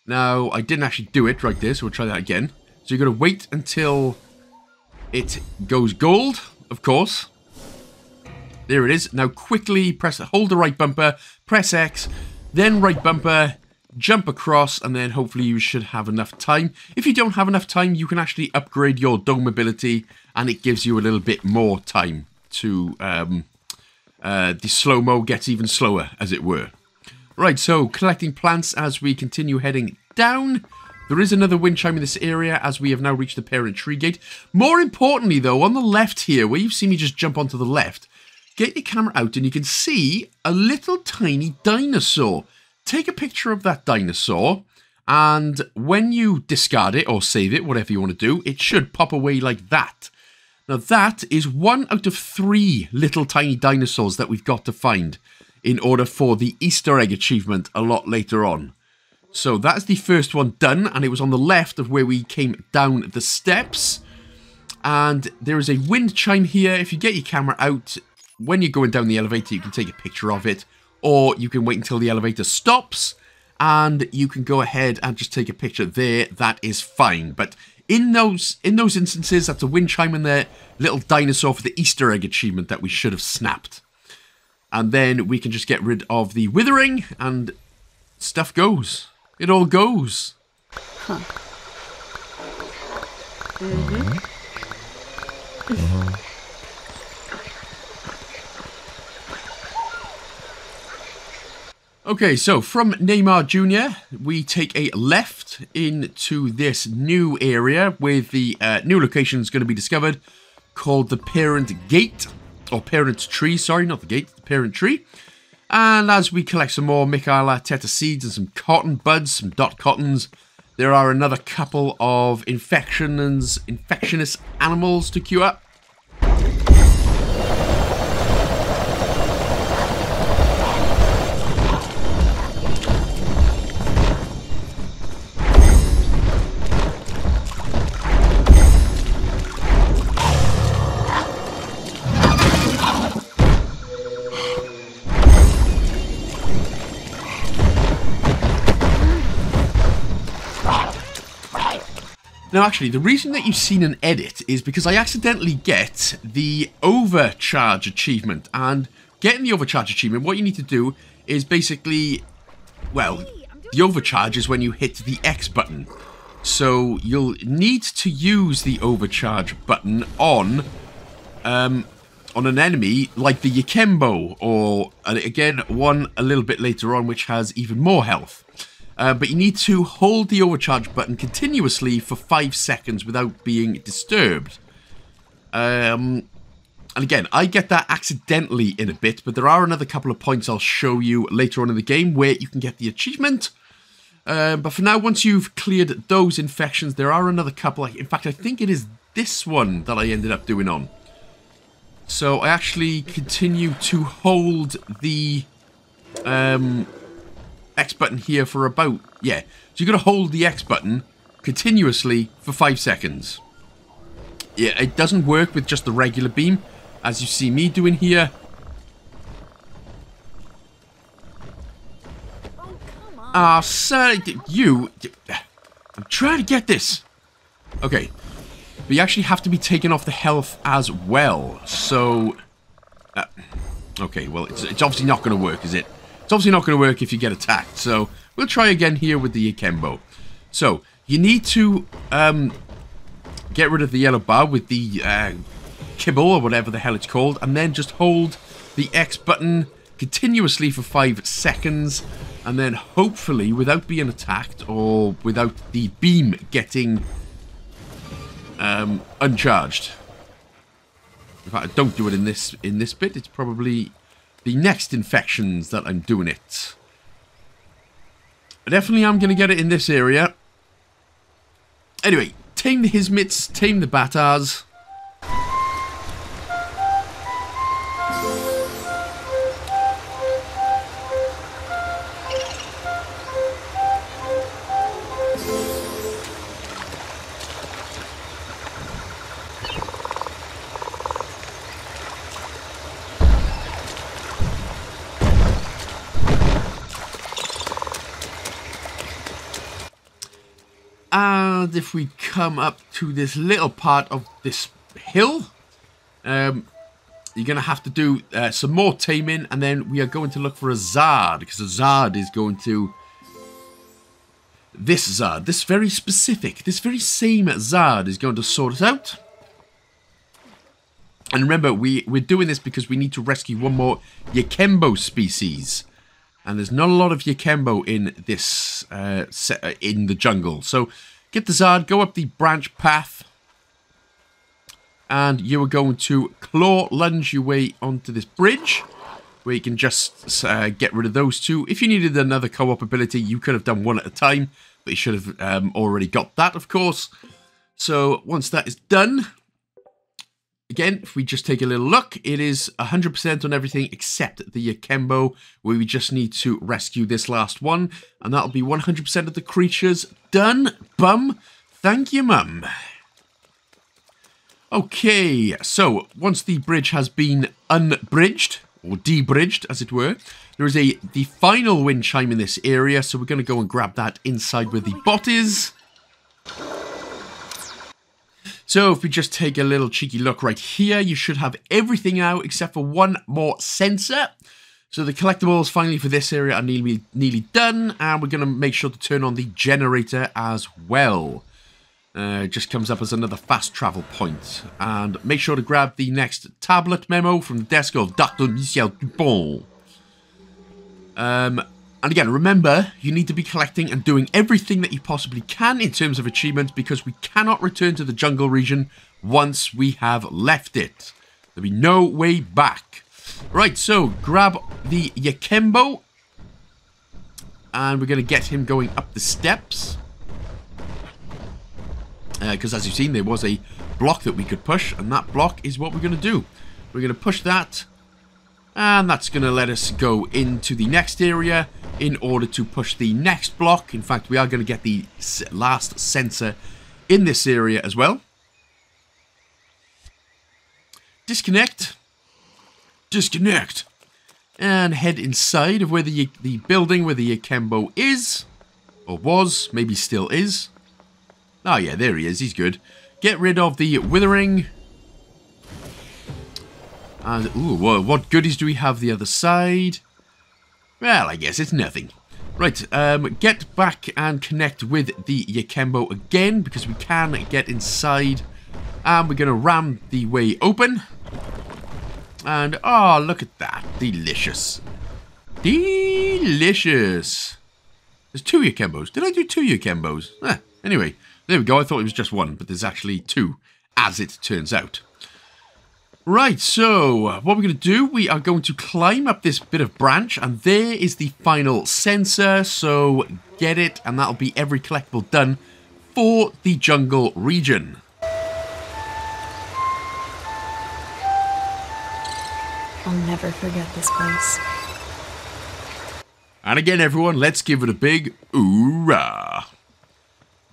Now, I didn't actually do it right there, so we'll try that again. So you're going to wait until it goes gold, of course. There it is. Now quickly press, hold the right bumper, press X, then right bumper, jump across, and then hopefully you should have enough time. If you don't have enough time, you can actually upgrade your dome ability, and it gives you a little bit more time to... Um, uh, the slow-mo gets even slower, as it were. Right, so collecting plants as we continue heading down. There is another wind chime in this area as we have now reached the parent tree gate. More importantly, though, on the left here, where you've seen me just jump onto the left, get your camera out and you can see a little tiny dinosaur. Take a picture of that dinosaur, and when you discard it or save it, whatever you want to do, it should pop away like that. Now, that is one out of three little tiny dinosaurs that we've got to find in order for the Easter egg achievement a lot later on. So that's the first one done, and it was on the left of where we came down the steps. And there is a wind chime here. If you get your camera out, when you're going down the elevator, you can take a picture of it. Or you can wait until the elevator stops, and you can go ahead and just take a picture there. That is fine. But in those in those instances, that's a wind chime and the little dinosaur for the Easter egg achievement that we should have snapped. And then we can just get rid of the withering, and stuff goes. It all goes. Huh. Mm-hmm. Okay, so from Neymar Jr., we take a left into this new area where the uh, new location is going to be discovered called the Parent Gate, or Parent Tree, sorry, not the gate, the Parent Tree. And as we collect some more Mikel Arteta seeds and some cotton buds, some dot cottons, there are another couple of infections, infectious animals to queue up. Now, actually, the reason that you've seen an edit is because I accidentally get the overcharge achievement. And getting the overcharge achievement, what you need to do is basically, well, the overcharge is when you hit the X button. So you'll need to use the overcharge button on um, on an enemy like the Yakembo, or again, one a little bit later on, which has even more health. Uh, but you need to hold the overcharge button continuously for 5 seconds without being disturbed. Um, and again, I get that accidentally in a bit, but there are another couple of points I'll show you later on in the game where you can get the achievement. Uh, but for now, once you've cleared those infections, there are another couple. In fact, I think it is this one that I ended up doing on. So I actually continue to hold the um, X button here for about, yeah. So you're going to hold the X button continuously for five seconds. Yeah, it doesn't work with just the regular beam, as you see me doing here. Ah, oh, sir, you... I'm trying to get this. Okay. But you actually have to be taken off the health as well. So... Uh, okay, well, it's, it's obviously not going to work, is it? It's obviously not going to work if you get attacked, so we'll try again here with the Akembo. So, you need to um, get rid of the yellow bar with the uh, kibble, or whatever the hell it's called, and then just hold the X button continuously for 5 seconds, and then hopefully, without being attacked, or without the beam getting um, uncharged. In fact, don't do it in this in this bit. It's probably the next infections that I'm doing it. Definitely I'm going to get it in this area. Anyway, tame the Hismits, tame the Batars. Come up to this little part of this hill, um, you're going to have to do uh, some more taming, and then we are going to look for a Zard, because a Zard is going to... This Zard, this very specific, this very same Zard is going to sort us out. And remember, we, we're doing this because we need to rescue one more Yakembo species. And there's not a lot of Yakembo in this, uh, uh, in the jungle. So, get the Zard, go up the branch path. And you are going to claw lunge your way onto this bridge. Where you can just uh, get rid of those two. If you needed another co-op ability, you could have done one at a time. But you should have um, already got that, of course. So, once that is done, Again, if we just take a little look, it is 100% on everything except the Yakembo, where we just need to rescue this last one. And that'll be 100% of the creatures done. Bum. Thank you, mum. Okay, so once the bridge has been unbridged, or debridged, as it were, there is a the final wind chime in this area, so we're going to go and grab that inside where the bot is. So if we just take a little cheeky look right here, you should have everything out except for one more censer. So the collectibles finally for this area are nearly, nearly done, and we're going to make sure to turn on the generator as well. Uh, it just comes up as another fast travel point. And make sure to grab the next tablet memo from the desk of Dr. Michel Dupont. Um, and again, remember, you need to be collecting and doing everything that you possibly can in terms of achievements because we cannot return to the jungle region once we have left it. There'll be no way back. Right, so grab the Yakembo. And we're going to get him going up the steps. Because uh, as you've seen, there was a block that we could push. And that block is what we're going to do. We're going to push that. And that's going to let us go into the next area in order to push the next block. In fact, we are going to get the last censer in this area as well. Disconnect. Disconnect. And head inside of where the, the building where the Akembo is. Or was. Maybe still is. Oh yeah, there he is. He's good. Get rid of the Withering. And, ooh, what goodies do we have the other side? Well, I guess it's nothing. Right, um, get back and connect with the Yakembo again, because we can get inside. And we're going to ram the way open. And, oh, look at that. Delicious. Delicious. There's two Yakembos. Did I do two Yakembos? Eh, anyway, there we go. I thought it was just one, but there's actually two, as it turns out. Right, so uh, what we're going to do, we are going to climb up this bit of branch, and there is the final censer, so get it, and that'll be every collectible done for the jungle region. I'll never forget this place. And again, everyone, let's give it a big hoorah.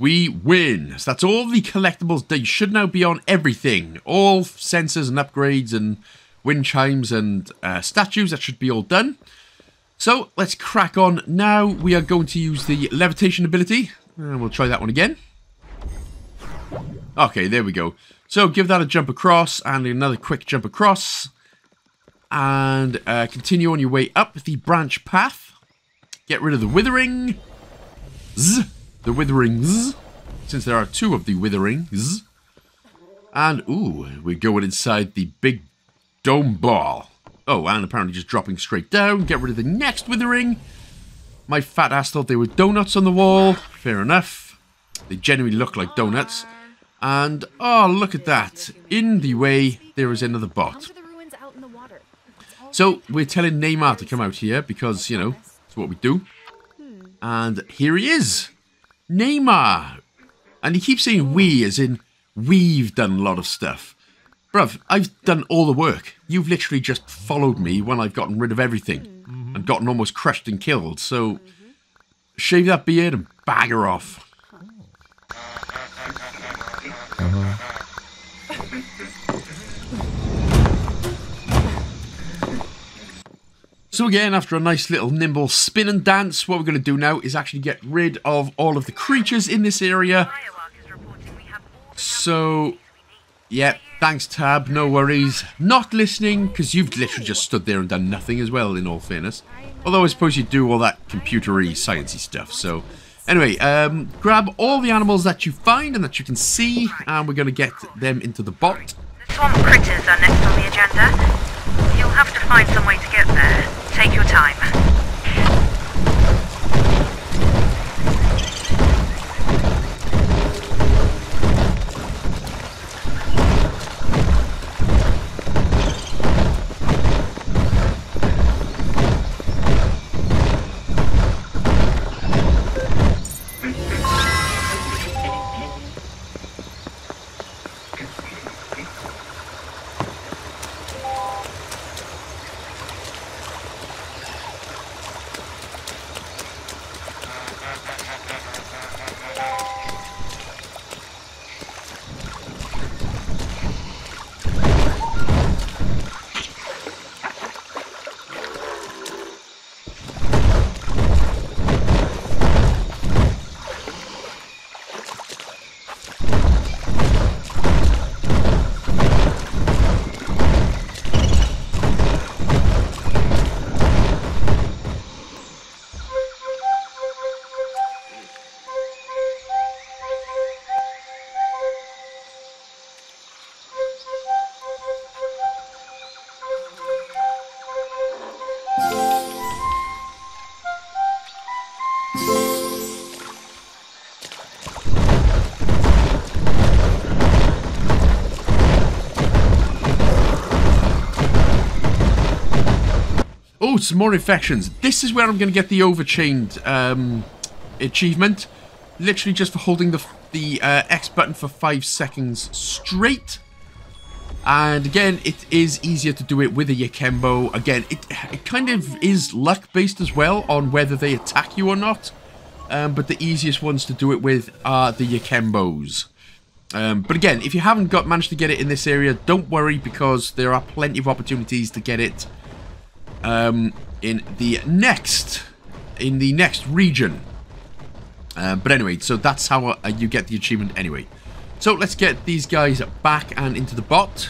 We win. So that's all the collectibles that should now be on everything. All censers and upgrades and wind chimes and uh, statues. That should be all done. So let's crack on. Now we are going to use the levitation ability. And we'll try that one again. Okay, there we go. So give that a jump across and another quick jump across. And uh, continue on your way up the branch path. Get rid of the withering. Zzz the Witherings, since there are two of the Witherings. And, ooh, we're going inside the big dome ball. Oh, and apparently just dropping straight down. Get rid of the next Withering. My fat ass thought they were donuts on the wall. Fair enough. They genuinely look like donuts. And, oh, look at that. In the way, there is another bot. So, we're telling Neymar to come out here because, you know, it's what we do. And here he is. Neymar. And he keeps saying we as in we've done a lot of stuff. Bruv, I've done all the work. You've literally just followed me when I've gotten rid of everything mm-hmm. and gotten almost crushed and killed. So shave that beard and bagger off. Uh-huh. So again, after a nice little nimble spin and dance, what we're going to do now is actually get rid of all of the creatures in this area. Firewalk is reporting we have all the So, yeah, thanks Tab, no worries. Not listening, because you've literally just stood there and done nothing as well, in all fairness. Although I suppose you do all that computery, sciencey stuff, so... Anyway, um, grab all the animals that you find and that you can see, and we're going to get them into the bot. The swamp critters are next on the agenda. You'll have to find some way to get there. Take your time. Some more infections. This is where I'm going to get the overchained um, achievement. Literally just for holding the, the uh, X button for five seconds straight. And again, it is easier to do it with a Yakembo. Again, it, it kind of is luck-based as well on whether they attack you or not. Um, but the easiest ones to do it with are the Yakembos. Um, but again, if you haven't got managed to get it in this area, don't worry because there are plenty of opportunities to get it um, in the next in the next region. Uh, but anyway, so that's how uh, you get the achievement anyway. So let's get these guys back and into the bot.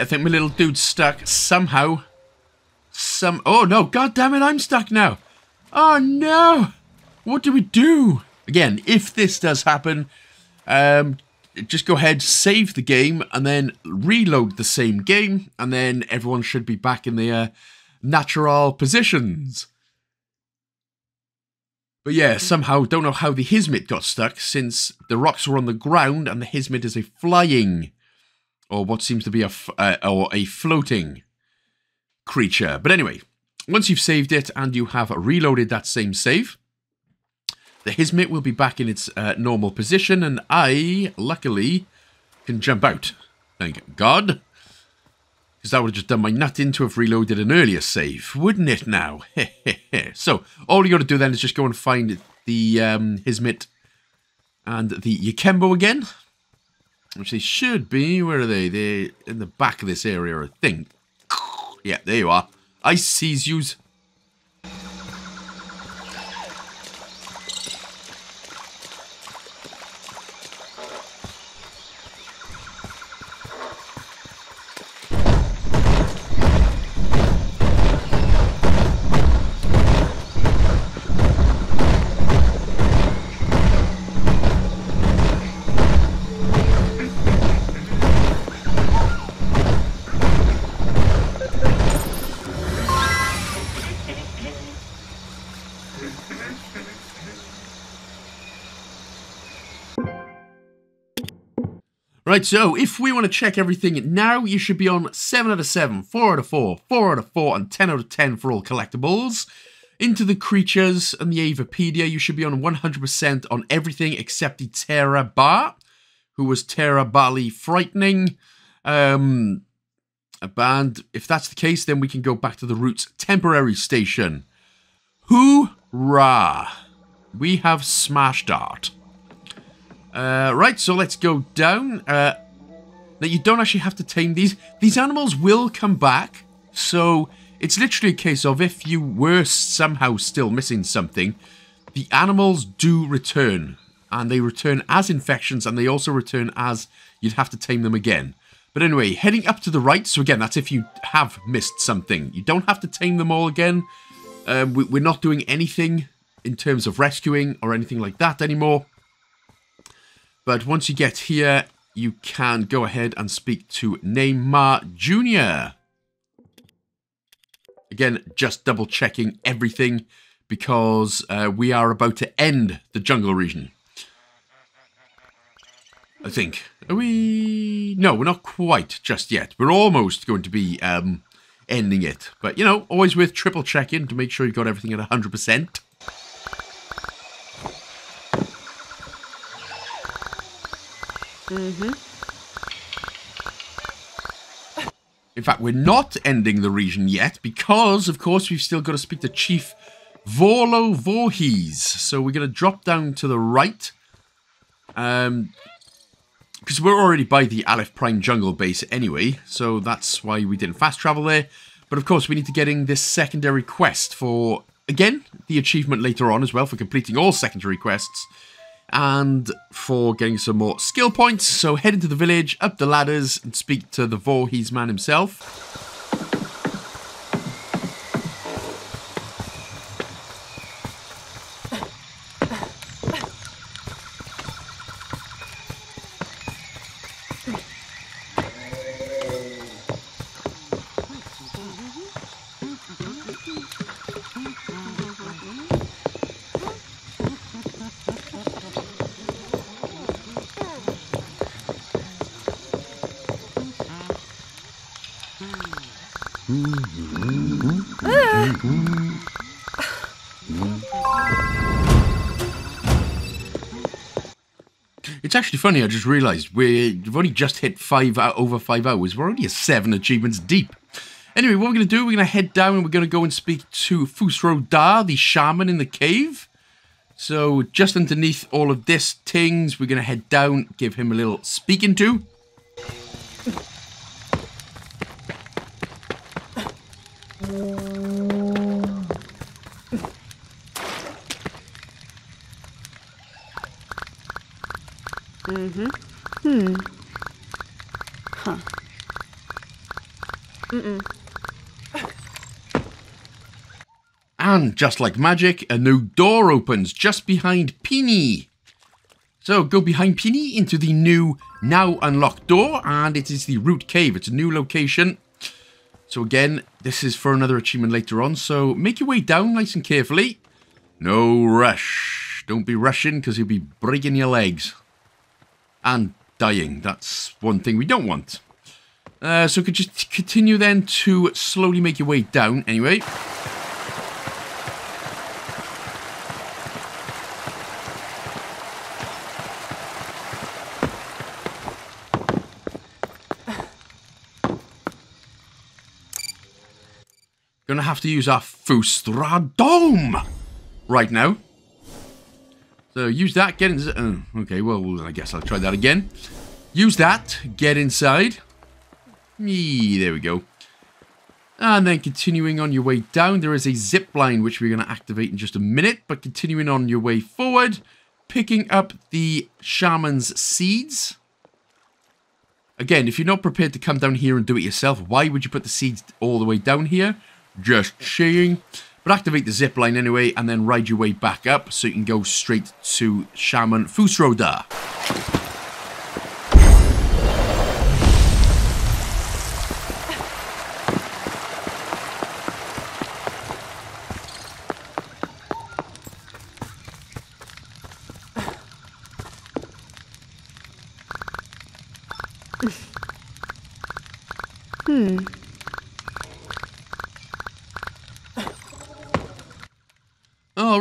I think my little dude's stuck somehow. Some. Oh no! God damn it! I'm stuck now. Oh no! What do we do? Again, if this does happen, um, just go ahead, save the game, and then reload the same game, and then everyone should be back in their uh, natural positions. But yeah, somehow, don't know how the Hismit got stuck since the rocks were on the ground and the Hismit is a flying, or what seems to be a, uh, or a floating creature. But anyway, once you've saved it and you have reloaded that same save, the Hismit will be back in its uh, normal position and I, luckily, can jump out. Thank God. Because that would have just done my nut in to have reloaded an earlier save, wouldn't it now? <laughs> so, all you got to do then is just go and find the um, and the Yakembo again. Which they should be. Where are they? They're in the back of this area, I think. Yeah, there you are. I seize yous. Right, so if we want to check everything now, you should be on 7 out of 7, 4 out of 4, 4 out of 4, and 10 out of 10 for all collectibles. Into the creatures and the Avapedia, you should be on 100% on everything except the Terra Bar, who was Terra Bali Frightening. Um, and if that's the case, then we can go back to the Roots temporary station. Hoorah! We have smashed art. Uh, right, so let's go down. Uh, now, you don't actually have to tame these. These animals will come back. So, it's literally a case of if you were somehow still missing something, the animals do return. And they return as infections, and they also return as you'd have to tame them again. But anyway, heading up to the right. So, again, that's if you have missed something. You don't have to tame them all again. Um, we, we're not doing anything in terms of rescuing or anything like that anymore. But once you get here, you can go ahead and speak to Neymar Jr. Again, just double checking everything because uh, we are about to end the jungle region. I think. Are we... No, we're not quite just yet. We're almost going to be um, ending it. But, you know, always worth triple checking to make sure you've got everything at 100%. Mm-hmm. In fact, we're not ending the region yet because, of course, we've still got to speak to Chief Vorlo Voorhees. So we're going to drop down to the right. Um, because we're already by the Aleph Prime jungle base anyway, so that's why we didn't fast travel there. But of course, we need to get in this secondary quest for, again, the achievement later on as well for completing all secondary quests and for getting some more skill points. So head into the village, up the ladders, and speak to the Voorhees man himself. Funny, I just realised we've only just hit five out over five hours. We're only seven achievements deep. Anyway, what we're going to do, we're going to head down and we're going to go and speak to Fusro the shaman in the cave. So, just underneath all of this things, we're going to head down, give him a little speaking to. Mm-hmm. Hmm. Huh. Mm-mm. And just like magic, a new door opens just behind Peony. So go behind Peony into the new, now unlocked door, and it is the Root Cave. It's a new location. So again, this is for another achievement later on, so make your way down nice and carefully. No rush. Don't be rushing because you'll be breaking your legs. And dying. That's one thing we don't want. Uh, so could just continue then to slowly make your way down anyway. Gonna have to use our Fustra Dome right now. So use that, get inside. Oh, okay, well, I guess I'll try that again. Use that, get inside. Eee, there we go. And then continuing on your way down, there is a zip line which we're going to activate in just a minute. But continuing on your way forward, picking up the shaman's seeds. Again, if you're not prepared to come down here and do it yourself, why would you put the seeds all the way down here? Just saying. But activate the zip line anyway, and then ride your way back up so you can go straight to Shaman Fusroda. Hmm.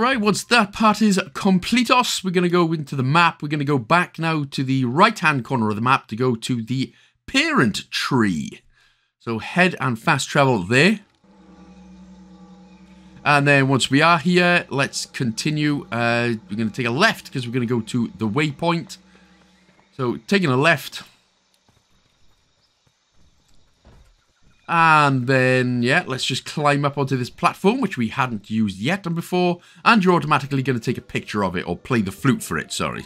Alright, once that part is completos, we're going to go into the map. We're going to go back now to the right-hand corner of the map to go to the parent tree. So head and fast travel there. And then once we are here, let's continue. Uh, we're going to take a left because we're going to go to the waypoint. So taking a left. And then, yeah, let's just climb up onto this platform, which we hadn't used yet and before. And you're automatically going to take a picture of it, or play the flute for it, sorry.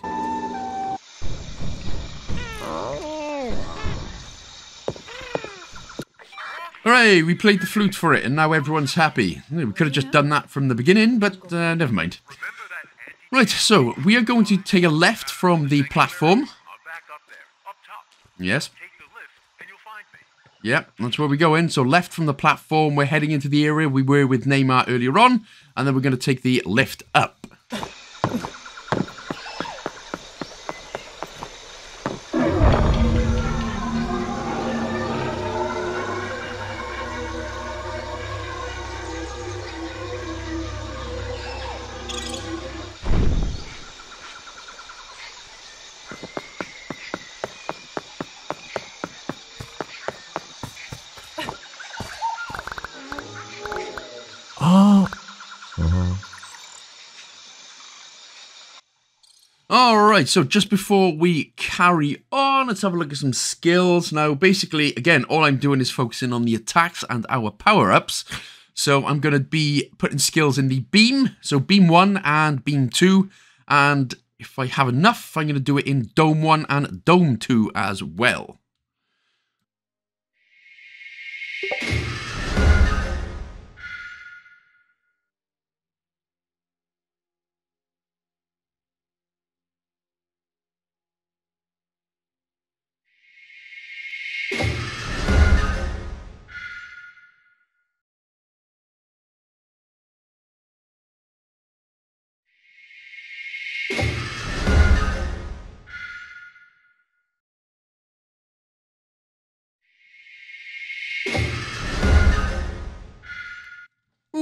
Hooray, we played the flute for it, and now everyone's happy. We could have just done that from the beginning, but uh, never mind. Right, so we are going to take a left from the platform. Yes. Yep, that's where we go in. So left from the platform, we're heading into the area we were with Neymar earlier on, and then we're going to take the lift up. Alright, so just before we carry on, let's have a look at some skills. Now, basically, again, all I'm doing is focusing on the attacks and our power-ups. So I'm going to be putting skills in the beam, so beam 1 and beam 2. And if I have enough, I'm going to do it in dome 1 and dome 2 as well.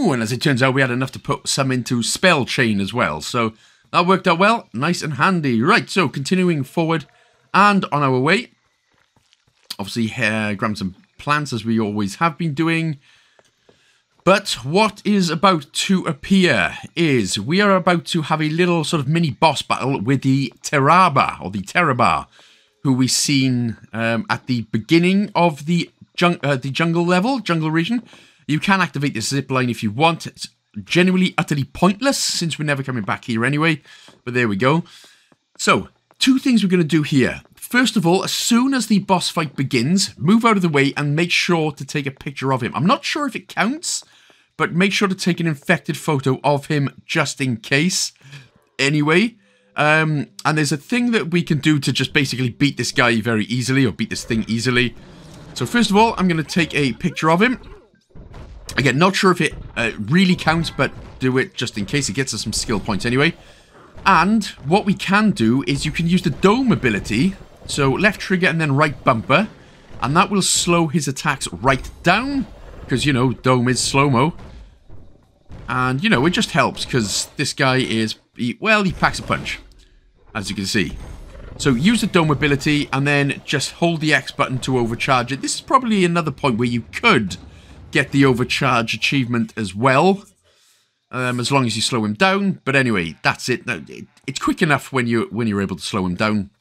Ooh, and as it turns out, we had enough to put some into spell chain as well. So that worked out well. Nice and handy. Right, so continuing forward and on our way. Obviously, uh, grab some plants as we always have been doing. But what is about to appear is we are about to have a little sort of mini boss battle with the Teraba, or the Teraba, who we've seen um, at the beginning of the, jung uh, the jungle level, jungle region. You can activate the zip line if you want. It's genuinely utterly pointless since we're never coming back here anyway. But there we go. So, two things we're going to do here. First of all, as soon as the boss fight begins, move out of the way and make sure to take a picture of him. I'm not sure if it counts, but make sure to take an infected photo of him just in case. Anyway, um, and there's a thing that we can do to just basically beat this guy very easily, or beat this thing easily. So first of all, I'm going to take a picture of him. Again, not sure if it uh, really counts, but do it just in case it gets us some skill points anyway. And what we can do is you can use the dome ability. So left trigger and then right bumper. And that will slow his attacks right down. Because, you know, dome is slow-mo. And, you know, it just helps because this guy is, he, well, he packs a punch. As you can see. So use the dome ability and then just hold the X button to overcharge it. This is probably another point where you could get the overcharge achievement as well. Um, as long as you slow him down. But anyway, that's it. It's quick enough when you when you're able to slow him down.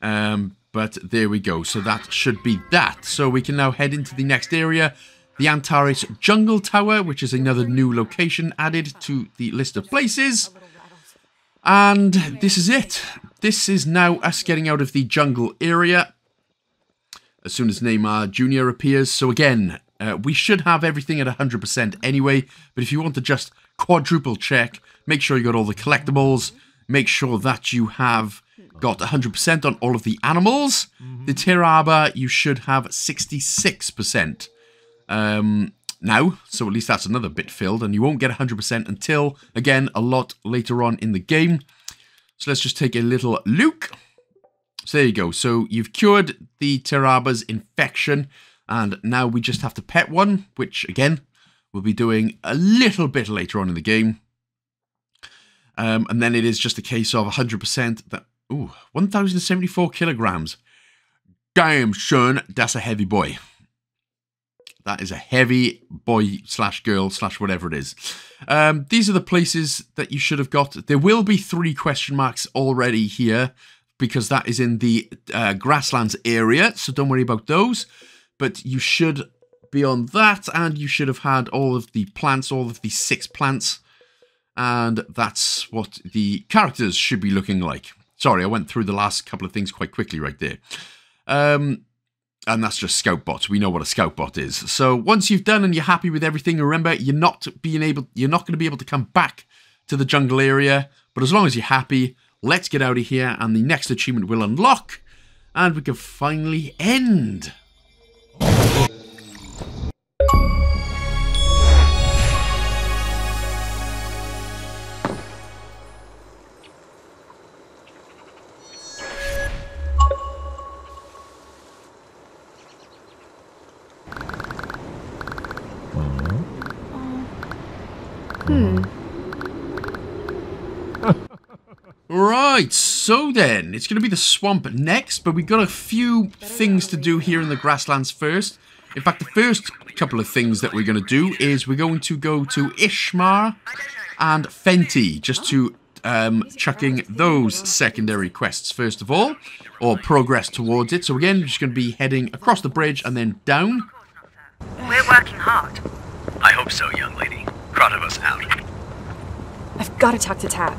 Um, but there we go. So that should be that. So we can now head into the next area. The Antares Jungle Tower, which is another new location added to the list of places. And this is it. This is now us getting out of the jungle area. As soon as Neymar Jr. appears. So again, uh, we should have everything at 100% anyway. But if you want to just quadruple check, make sure you got all the collectibles. Make sure that you have got 100% on all of the animals. Mm -hmm. The Tiraba, you should have 66% um, now. So at least that's another bit filled. And you won't get 100% until, again, a lot later on in the game. So let's just take a little look. So there you go. So you've cured the Tiraba's infection. And now we just have to pet one, which, again, we'll be doing a little bit later on in the game. Um, and then it is just a case of 100% that Ooh, 1,074 kilograms. Damn, son, that's a heavy boy. That is a heavy boy slash girl slash whatever it is. Um, these are the places that you should have got. There will be three question marks already here because that is in the uh, grasslands area. So don't worry about those. But you should be on that and you should have had all of the plants, all of the six plants. And that's what the characters should be looking like. Sorry, I went through the last couple of things quite quickly right there. Um, and that's just scout bots. We know what a scout bot is. So once you've done and you're happy with everything, remember you're not being able, you're not going to be able to come back to the jungle area. But as long as you're happy, let's get out of here, and the next achievement will unlock, and we can finally end. Right, so then, it's going to be the swamp next, but we've got a few things to do here in the grasslands first. In fact, the first couple of things that we're going to do is we're going to go to Ishmar and Fenty, just to um, chucking those secondary quests first of all, or progress towards it. So again, we're just going to be heading across the bridge and then down. We're working hard. I hope so, young lady. Kronovus out. I've got to talk to Tat.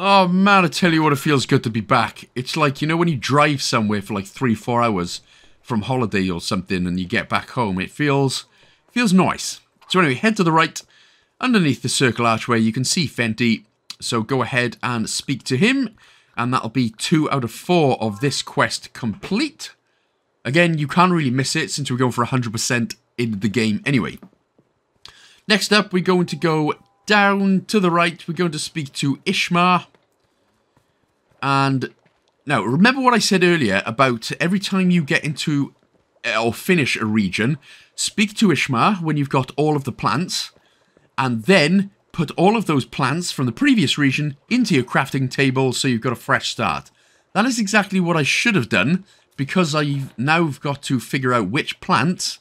Oh man, I tell you what, it feels good to be back. It's like, you know, when you drive somewhere for like three, four hours from holiday or something and you get back home, it feels, feels nice. So anyway, head to the right. Underneath the circle archway, you can see Fenty. So go ahead and speak to him. And that'll be two out of four of this quest complete. Again, you can't really miss it since we're going for 100% in the game anyway. Next up, we're going to go down to the right, we're going to speak to Ishmar. And now, remember what I said earlier about every time you get into uh, or finish a region, speak to Ishmar when you've got all of the plants, and then put all of those plants from the previous region into your crafting table so you've got a fresh start. That is exactly what I should have done, because I've now got to figure out which plants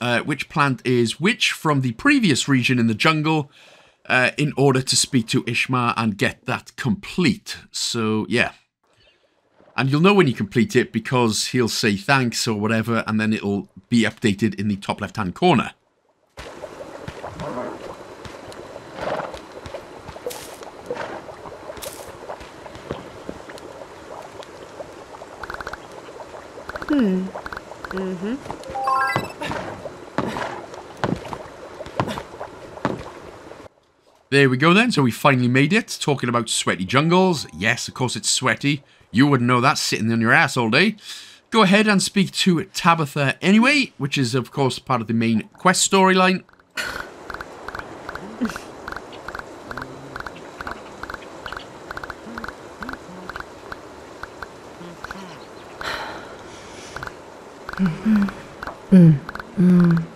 uh, which plant is which from the previous region in the jungle uh, in order to speak to Ishmar and get that complete. So, yeah. And you'll know when you complete it because he'll say thanks or whatever and then it'll be updated in the top left-hand corner. Hmm. Mm-hmm. There we go then. So we finally made it. Talking about sweaty jungles. Yes, of course it's sweaty. You wouldn't know that sitting on your ass all day. Go ahead and speak to Tabitha anyway, which is of course part of the main quest storyline. Mm-hmm. Mm-hmm. Mm-hmm.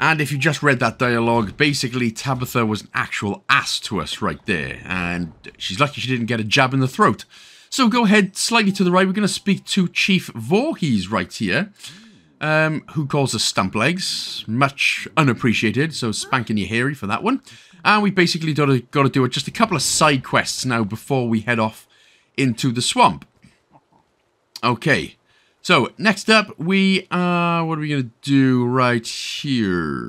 And if you just read that dialogue, basically Tabitha was an actual ass to us right there. And she's lucky she didn't get a jab in the throat. So go ahead, slightly to the right, we're going to speak to Chief Voorhees right here. Um, who calls us stump legs. Much unappreciated, so spanking your hairy for that one. And we basically got to, got to do just a couple of side quests now before we head off into the swamp. Okay. So, next up, we, uh, what are we going to do right here?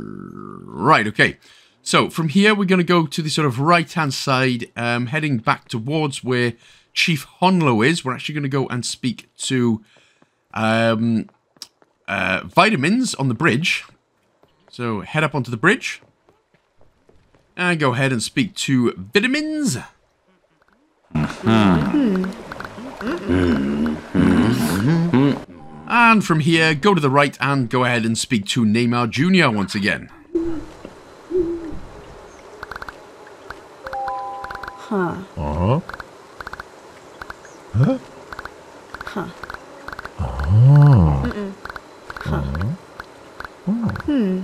Right, okay. So, from here, we're going to go to the sort of right-hand side, um, heading back towards where Chief Honlo is. We're actually going to go and speak to, um, uh, Vitamins on the bridge. So, head up onto the bridge. And go ahead and speak to Vitamins. And from here, go to the right and go ahead and speak to Neymar Jr. once again. Huh. Uh-huh. Huh? Huh. Ah. Mm-mm. Huh. Hmm.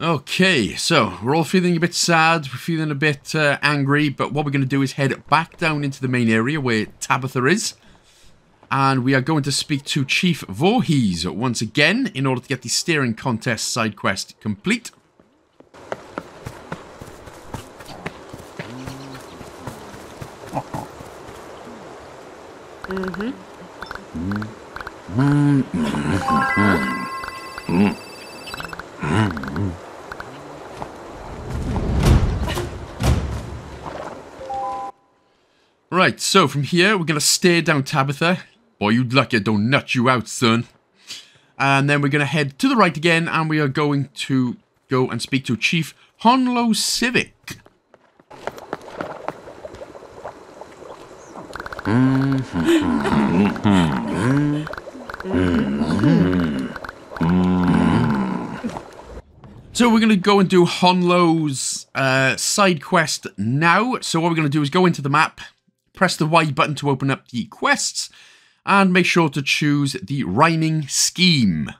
Okay, so we're all feeling a bit sad, we're feeling a bit uh, angry, but what we're going to do is head back down into the main area where Tabitha is. And we are going to speak to Chief Voorhees once again in order to get the steering contest side quest complete. Mm-hmm. Right, so from here, we're going to stare down Tabitha. Boy, you'd lucky I don't nut you out, son. And then we're going to head to the right again, and we are going to go and speak to Chief Honlo Civic. So we're going to go and do Honlo's uh, side quest now. So what we're going to do is go into the map, press the Y button to open up the quests, and make sure to choose the rhyming scheme.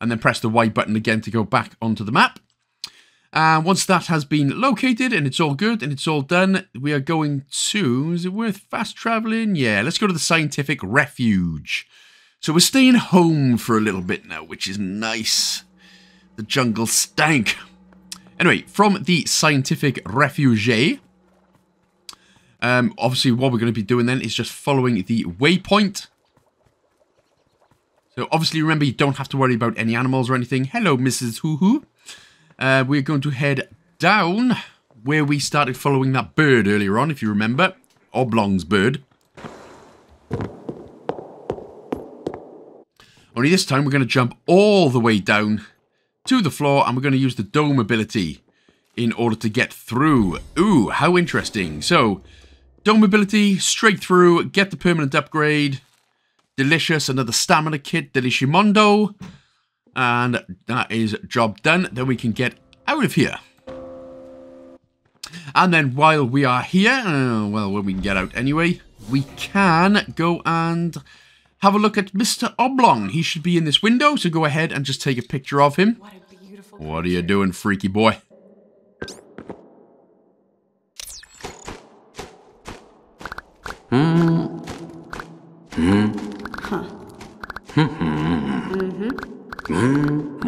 And then press the Y button again to go back onto the map. And once that has been located and it's all good and it's all done, we are going to... Is it worth fast traveling? Yeah, let's go to the Scientific Refuge. So we're staying home for a little bit now, which is nice. The jungle stank. Anyway, from the Scientific Refuge, um, obviously what we're going to be doing then is just following the waypoint. So obviously remember you don't have to worry about any animals or anything. Hello, Mrs. Hoo Hoo. Uh, we're going to head down where we started following that bird earlier on, if you remember. Oblong's bird. Only this time we're going to jump all the way down to the floor and we're going to use the dome ability in order to get through. Ooh, how interesting. So, dome ability, straight through, get the permanent upgrade. Delicious, another stamina kit, Deliciamondo. And that is job done. Then we can get out of here. And then while we are here, uh, well, when we can get out anyway, we can go and have a look at Mr. Oblong. He should be in this window, so go ahead and just take a picture of him. What, what are you doing, freaky boy? Hmm. Hmm. Huh. Mm-hmm. Hmm.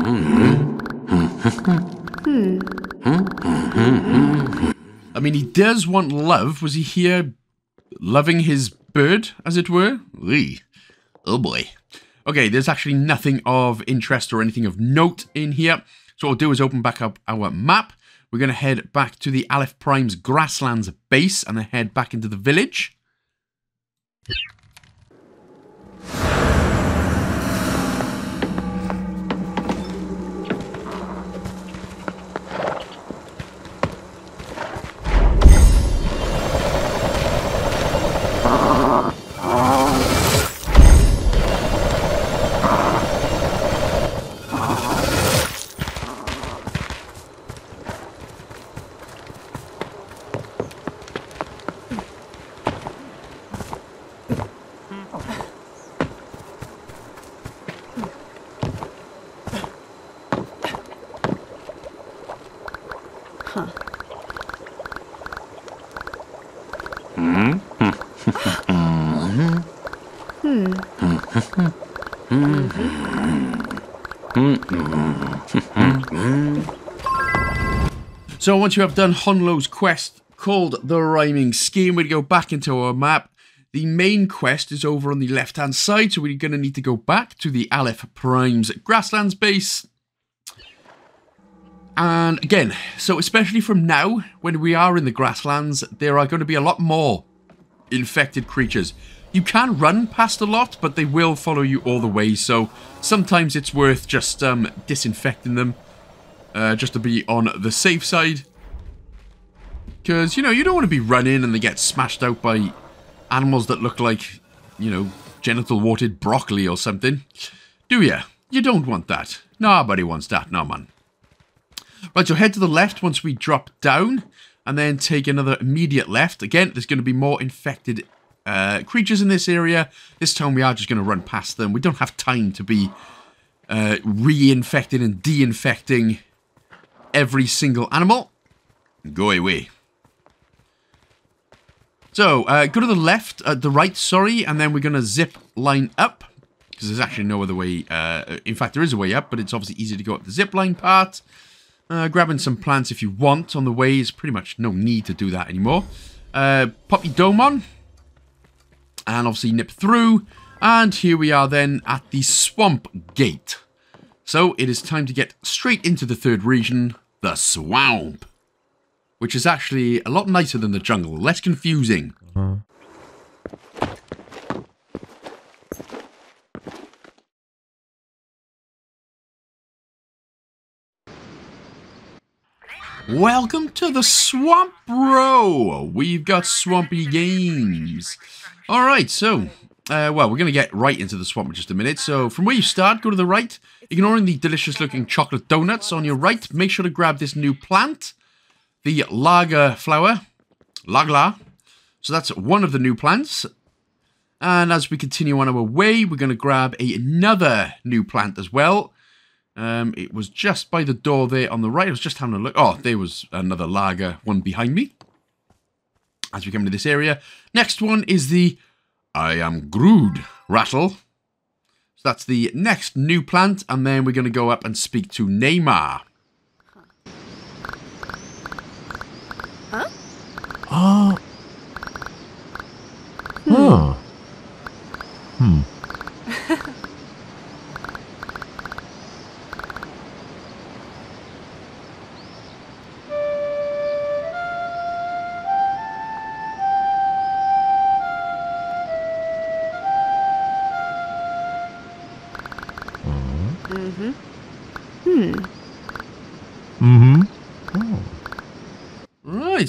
I mean, he does want love. Was he here loving his bird, as it were? Eey. Oh boy. Okay, there's actually nothing of interest or anything of note in here. So what we'll do is open back up our map. We're going to head back to the Aleph Prime's grasslands base and then head back into the village. Huh. So once you have done Honlo's quest called the Rhyming Scheme, we go back into our map. The main quest is over on the left-hand side, so we're going to need to go back to the Aleph Prime's Grasslands base. And again, so especially from now, when we are in the Grasslands, there are going to be a lot more infected creatures. You can run past a lot, but they will follow you all the way, so sometimes it's worth just um, disinfecting them, uh, just to be on the safe side. Because, you know, you don't want to be running and they get smashed out by animals that look like, you know, genital warted broccoli or something. Do ya? You don't want that. Nobody wants that, no man. Right, so head to the left once we drop down, and then take another immediate left. Again, there's going to be more infected uh, creatures in this area. This time we are just going to run past them. We don't have time to be uh, reinfecting and de-infecting every single animal. Go away. So, uh, go to the left, uh, the right, sorry, and then we're going to zip line up. Because there's actually no other way. Uh, in fact, there is a way up, but it's obviously easier to go up the zip line part. Uh, grabbing some plants if you want on the way is pretty much no need to do that anymore. Uh, pop your dome on. And obviously nip through. And here we are then at the Swamp Gate. So it is time to get straight into the third region, the Swamp. Which is actually a lot nicer than the jungle, less confusing. Welcome to the Swamp Bro. We've got swampy games. All right, so, uh, well, we're going to get right into the swamp in just a minute. So, from where you start, go to the right. Ignoring the delicious-looking chocolate donuts on your right, make sure to grab this new plant, the lager flower, lagla. So that's one of the new plants. And as we continue on our way, we're going to grab another new plant as well. Um, it was just by the door there on the right. I was just having a look. Oh, there was another lager one behind me. As we come into this area. Next one is the I am Grood rattle. So that's the next new plant. And then we're going to go up and speak to Neymar. Huh? Ah. Huh. Hmm.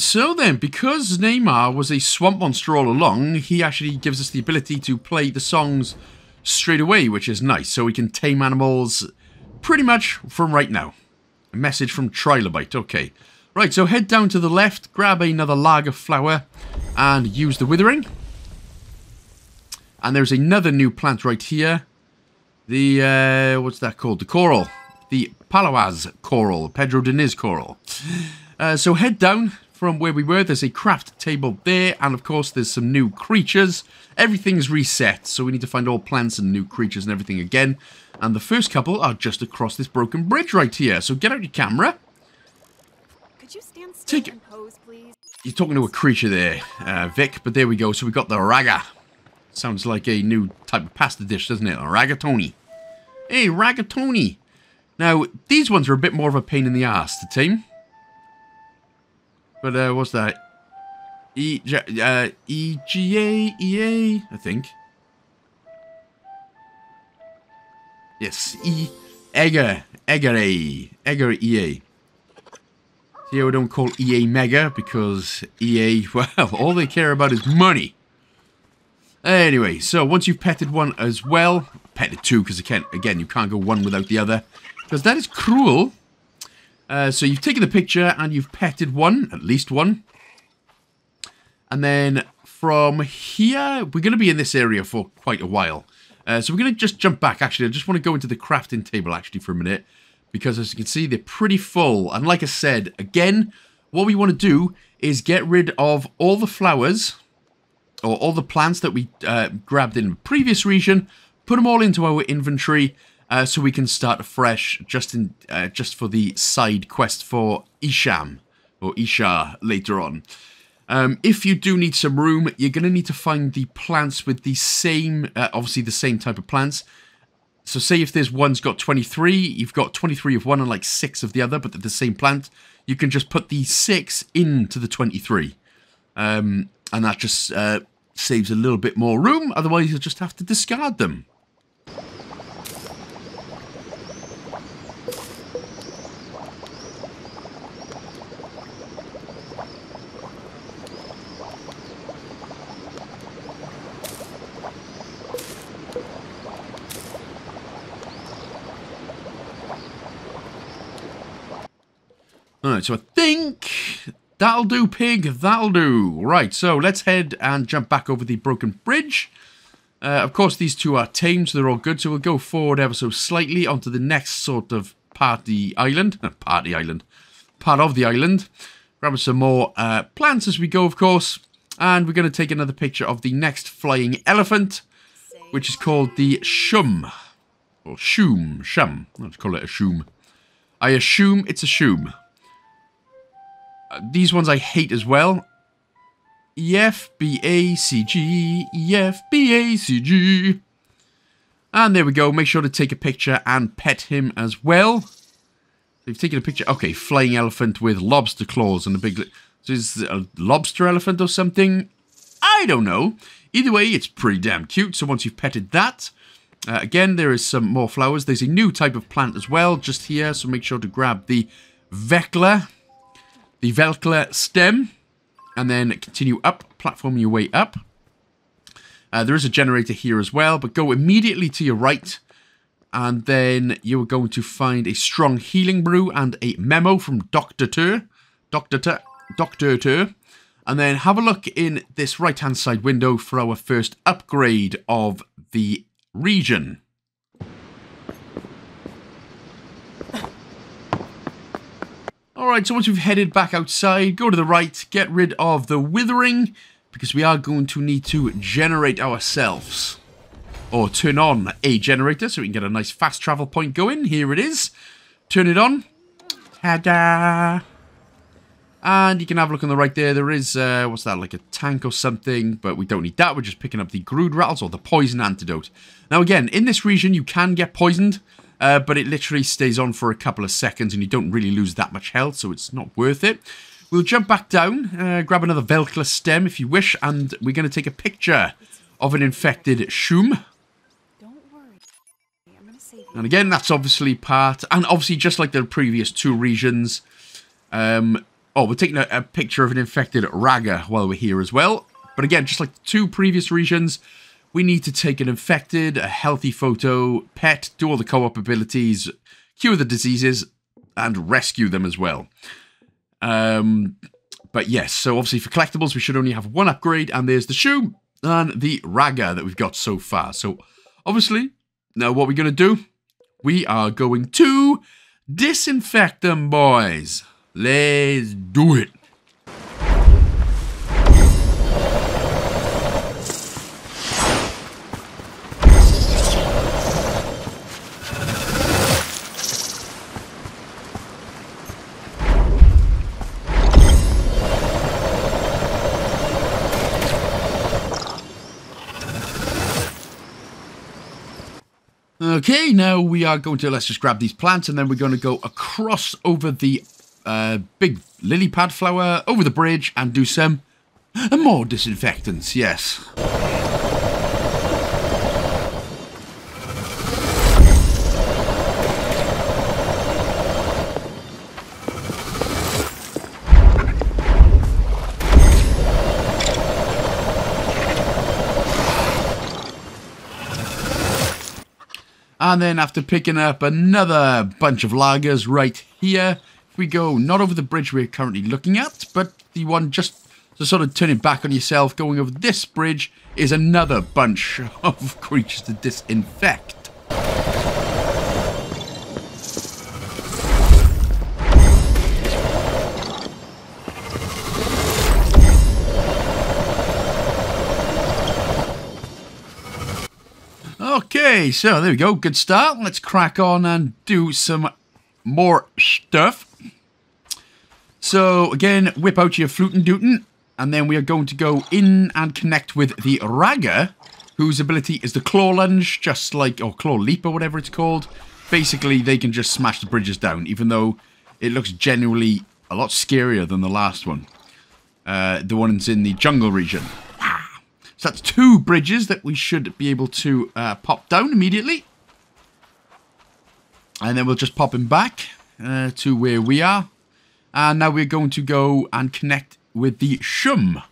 So then, because Neymar was a swamp monster all along, he actually gives us the ability to play the songs straight away, which is nice. So we can tame animals pretty much from right now. A message from Trilobite, okay. Right, so head down to the left, grab another lager flower, and use the withering. And there's another new plant right here. The, uh, what's that called? The coral. The Palawaz coral, Pedro Diniz coral. Uh, so head down from where we were. There's a craft table there, and of course there's some new creatures. Everything's reset, so we need to find all plants and new creatures and everything again. And the first couple are just across this broken bridge right here. So get out your camera. Could you stand still Take and pose, please? You're talking to a creature there, uh, Vic, but there we go. So we've got the raga. Sounds like a new type of pasta dish, doesn't it? A ragatoni. Hey, ragatoni. Now, these ones are a bit more of a pain in the ass to tame. But, uh, what's that? E, J- uh, EGA, EA, I think. Yes, E, Egger, Egger A, Egger EA. See we don't call EA Mega because EA, <laughs> well, all they care about is money. Anyway, so once you've petted one as well, petted two because again, again, you can't go one without the other because that is cruel. Uh, so you've taken the picture and you've petted one, at least one. And then from here, we're going to be in this area for quite a while. Uh, so we're going to just jump back. Actually, I just want to go into the crafting table actually for a minute. Because as you can see, they're pretty full. And like I said, again, what we want to do is get rid of all the flowers or all the plants that we uh, grabbed in the previous region, put them all into our inventory uh, so we can start fresh just in uh, just for the side quest for Isham or Isha later on. Um, if you do need some room, you're going to need to find the plants with the same, uh, obviously the same type of plants. So say if there's one's got 23, you've got 23 of one and like 6 of the other, but they're the same plant, you can just put the 6 into the 23. Um, and that just uh, saves a little bit more room, otherwise you'll just have to discard them. So I think that'll do, pig. That'll do. Right, so let's head and jump back over the broken bridge. Uh, of course, these two are tamed, so they're all good. So we'll go forward ever so slightly onto the next sort of party island. <laughs> party island. Part of the island. Grab some more uh, plants as we go, of course. And we're going to take another picture of the next flying elephant, which is called the Shum. Or Shum. Shum. Let's call it a Shum. I assume it's a Shoom these ones I hate as well. E-F-B-A-C-G, E-F-B-A-C-G. And there we go. Make sure to take a picture and pet him as well. You've taken a picture. Okay, flying elephant with lobster claws and a big... So is a lobster elephant or something? I don't know. Either way, it's pretty damn cute. So once you've petted that, uh, again, there is some more flowers. There's a new type of plant as well just here. So make sure to grab the Vekla the Velcla stem, and then continue up, platform your way up. Uh, there is a generator here as well, but go immediately to your right, and then you are going to find a strong healing brew and a memo from Dr. Tur, Dr. Tur, Dr. Tur, and then have a look in this right-hand side window for our first upgrade of the region. Alright, so once we've headed back outside, go to the right, get rid of the withering, because we are going to need to generate ourselves. Or turn on a generator so we can get a nice fast travel point going. Here it is. Turn it on. Ta-da! And you can have a look on the right there. There is, uh, what's that, like a tank or something. But we don't need that. We're just picking up the Grood rattles or the poison antidote. Now again, in this region you can get poisoned. Uh, but it literally stays on for a couple of seconds and you don't really lose that much health, so it's not worth it. We'll jump back down, uh, grab another Velcla stem if you wish, and we're going to take a picture of an infected Shum. And again, that's obviously part, and obviously just like the previous two regions, um, oh, we're taking a, a picture of an infected Raga while we're here as well. But again, just like the two previous regions, we need to take an infected, a healthy photo, pet, do all the co-op abilities, cure the diseases, and rescue them as well. Um, but yes, so obviously for collectibles, we should only have one upgrade, and there's the shoe and the Raga that we've got so far. So obviously, now what we're going to do, we are going to disinfect them, boys. Let's do it. Okay, now we are going to, let's just grab these plants and then we're going to go across over the uh, big lily pad flower, over the bridge and do some more disinfectants, yes. And then after picking up another bunch of lagers right here, if we go not over the bridge we're currently looking at, but the one just to sort of turn it back on yourself, going over this bridge is another bunch <laughs> of creatures to disinfect. Okay, so there we go. Good start. Let's crack on and do some more stuff. So again, whip out your flute and dootin, and then we are going to go in and connect with the Raga, whose ability is the claw lunge, just like or claw leap or whatever it's called. Basically, they can just smash the bridges down, even though it looks genuinely a lot scarier than the last one. Uh, the one's in the jungle region. So that's two bridges that we should be able to uh, pop down immediately. And then we'll just pop him back uh, to where we are. And now we're going to go and connect with the Shum.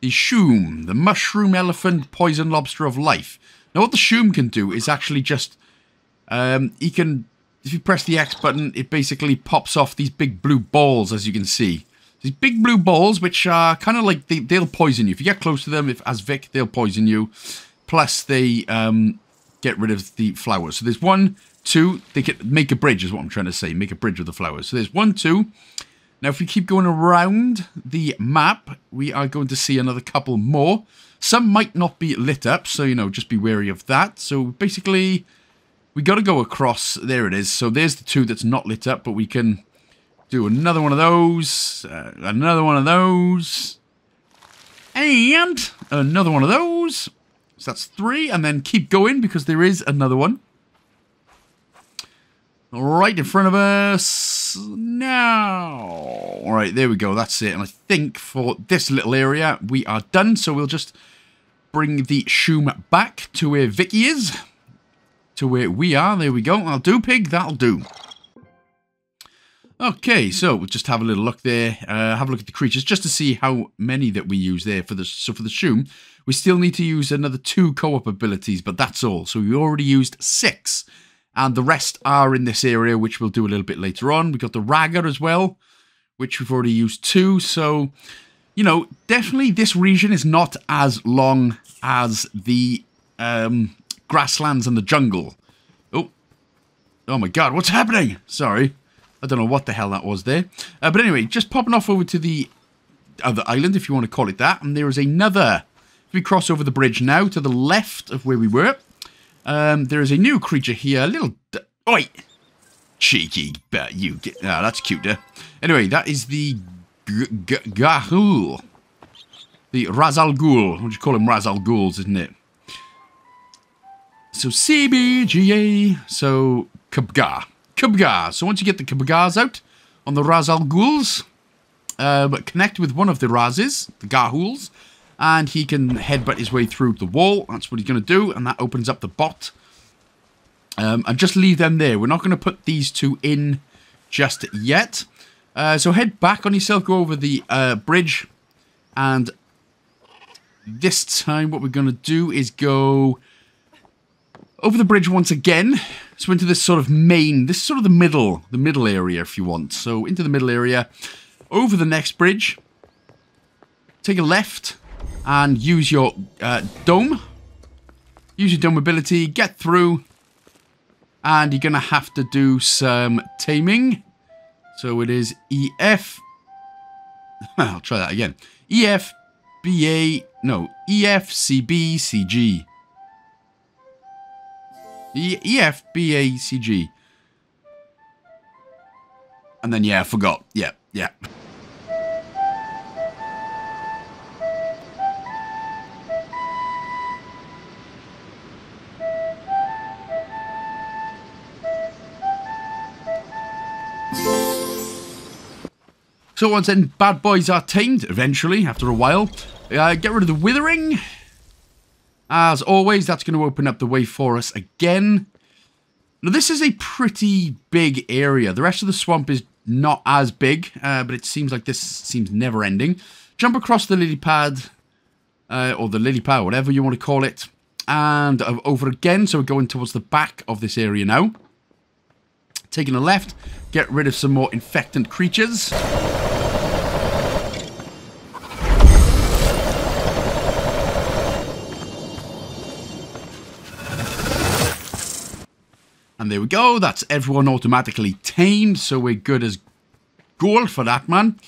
The Shum, the mushroom elephant poison lobster of life. Now what the Shum can do is actually just... Um, he can... If you press the X button, it basically pops off these big blue balls, as you can see. These big blue balls, which are kind of like, they, they'll poison you. If you get close to them, if as Vic, they'll poison you. Plus, they um, get rid of the flowers. So there's one, two, they can make a bridge is what I'm trying to say. Make a bridge with the flowers. So there's one, two. Now, if we keep going around the map, we are going to see another couple more. Some might not be lit up, so, you know, just be wary of that. So, basically, we got to go across. There it is. So, there's the two that's not lit up, but we can do another one of those, uh, another one of those, and another one of those. So that's three, and then keep going because there is another one. Right in front of us now. All right, there we go. That's it. And I think for this little area, we are done. So we'll just bring the Shum back to where Vicky is. To where we are. There we go. That'll do, pig. That'll do. Okay, so we'll just have a little look there. Uh, have a look at the creatures just to see how many that we use there for the so for the Shum. We still need to use another two co-op abilities, but that's all. So we already used six, and the rest are in this area, which we'll do a little bit later on. We got the Raga as well, which we've already used two. So you know, definitely this region is not as long as the um, grasslands and the jungle. Oh, oh my God, what's happening? Sorry. I don't know what the hell that was there. Uh, but anyway, just popping off over to the other island, if you want to call it that. And there is another... If we cross over the bridge now, to the left of where we were, um, there is a new creature here. A little... Oi! Cheeky, but you get... Ah, that's cuter. Anyway, that is the Gahul. The Ra's al Ghul. What do you call them? Razal Ghouls, isn't it? So CBGA. So Kabga. Kubgar. So once you get the Kubgars out on the Razal Ghouls, uh, connect with one of the Razes, the Gahuls, and he can headbutt his way through the wall. That's what he's going to do, and that opens up the bot. Um, and just leave them there. We're not going to put these two in just yet. Uh, so head back on yourself, go over the uh, bridge, and this time what we're going to do is go over the bridge once again. So into this sort of main, this sort of the middle, the middle area if you want. So into the middle area, over the next bridge, take a left and use your uh, dome. Use your dome ability, get through, and you're going to have to do some taming. So it is EF, <laughs> I'll try that again. EF, BA, no, EF, CB, CG. E F B A C G. And then, yeah, I forgot. Yeah, yeah. So once then, bad boys are tamed, eventually, after a while. Uh, get rid of the withering. As always, that's going to open up the way for us again. Now, this is a pretty big area. The rest of the swamp is not as big, uh, but it seems like this seems never-ending. Jump across the lily pad, uh, or the lily pad, whatever you want to call it, and over again. So we're going towards the back of this area now. Taking a left, get rid of some more infectant creatures. And there we go. That's everyone automatically tamed. So we're good as gold for that, man.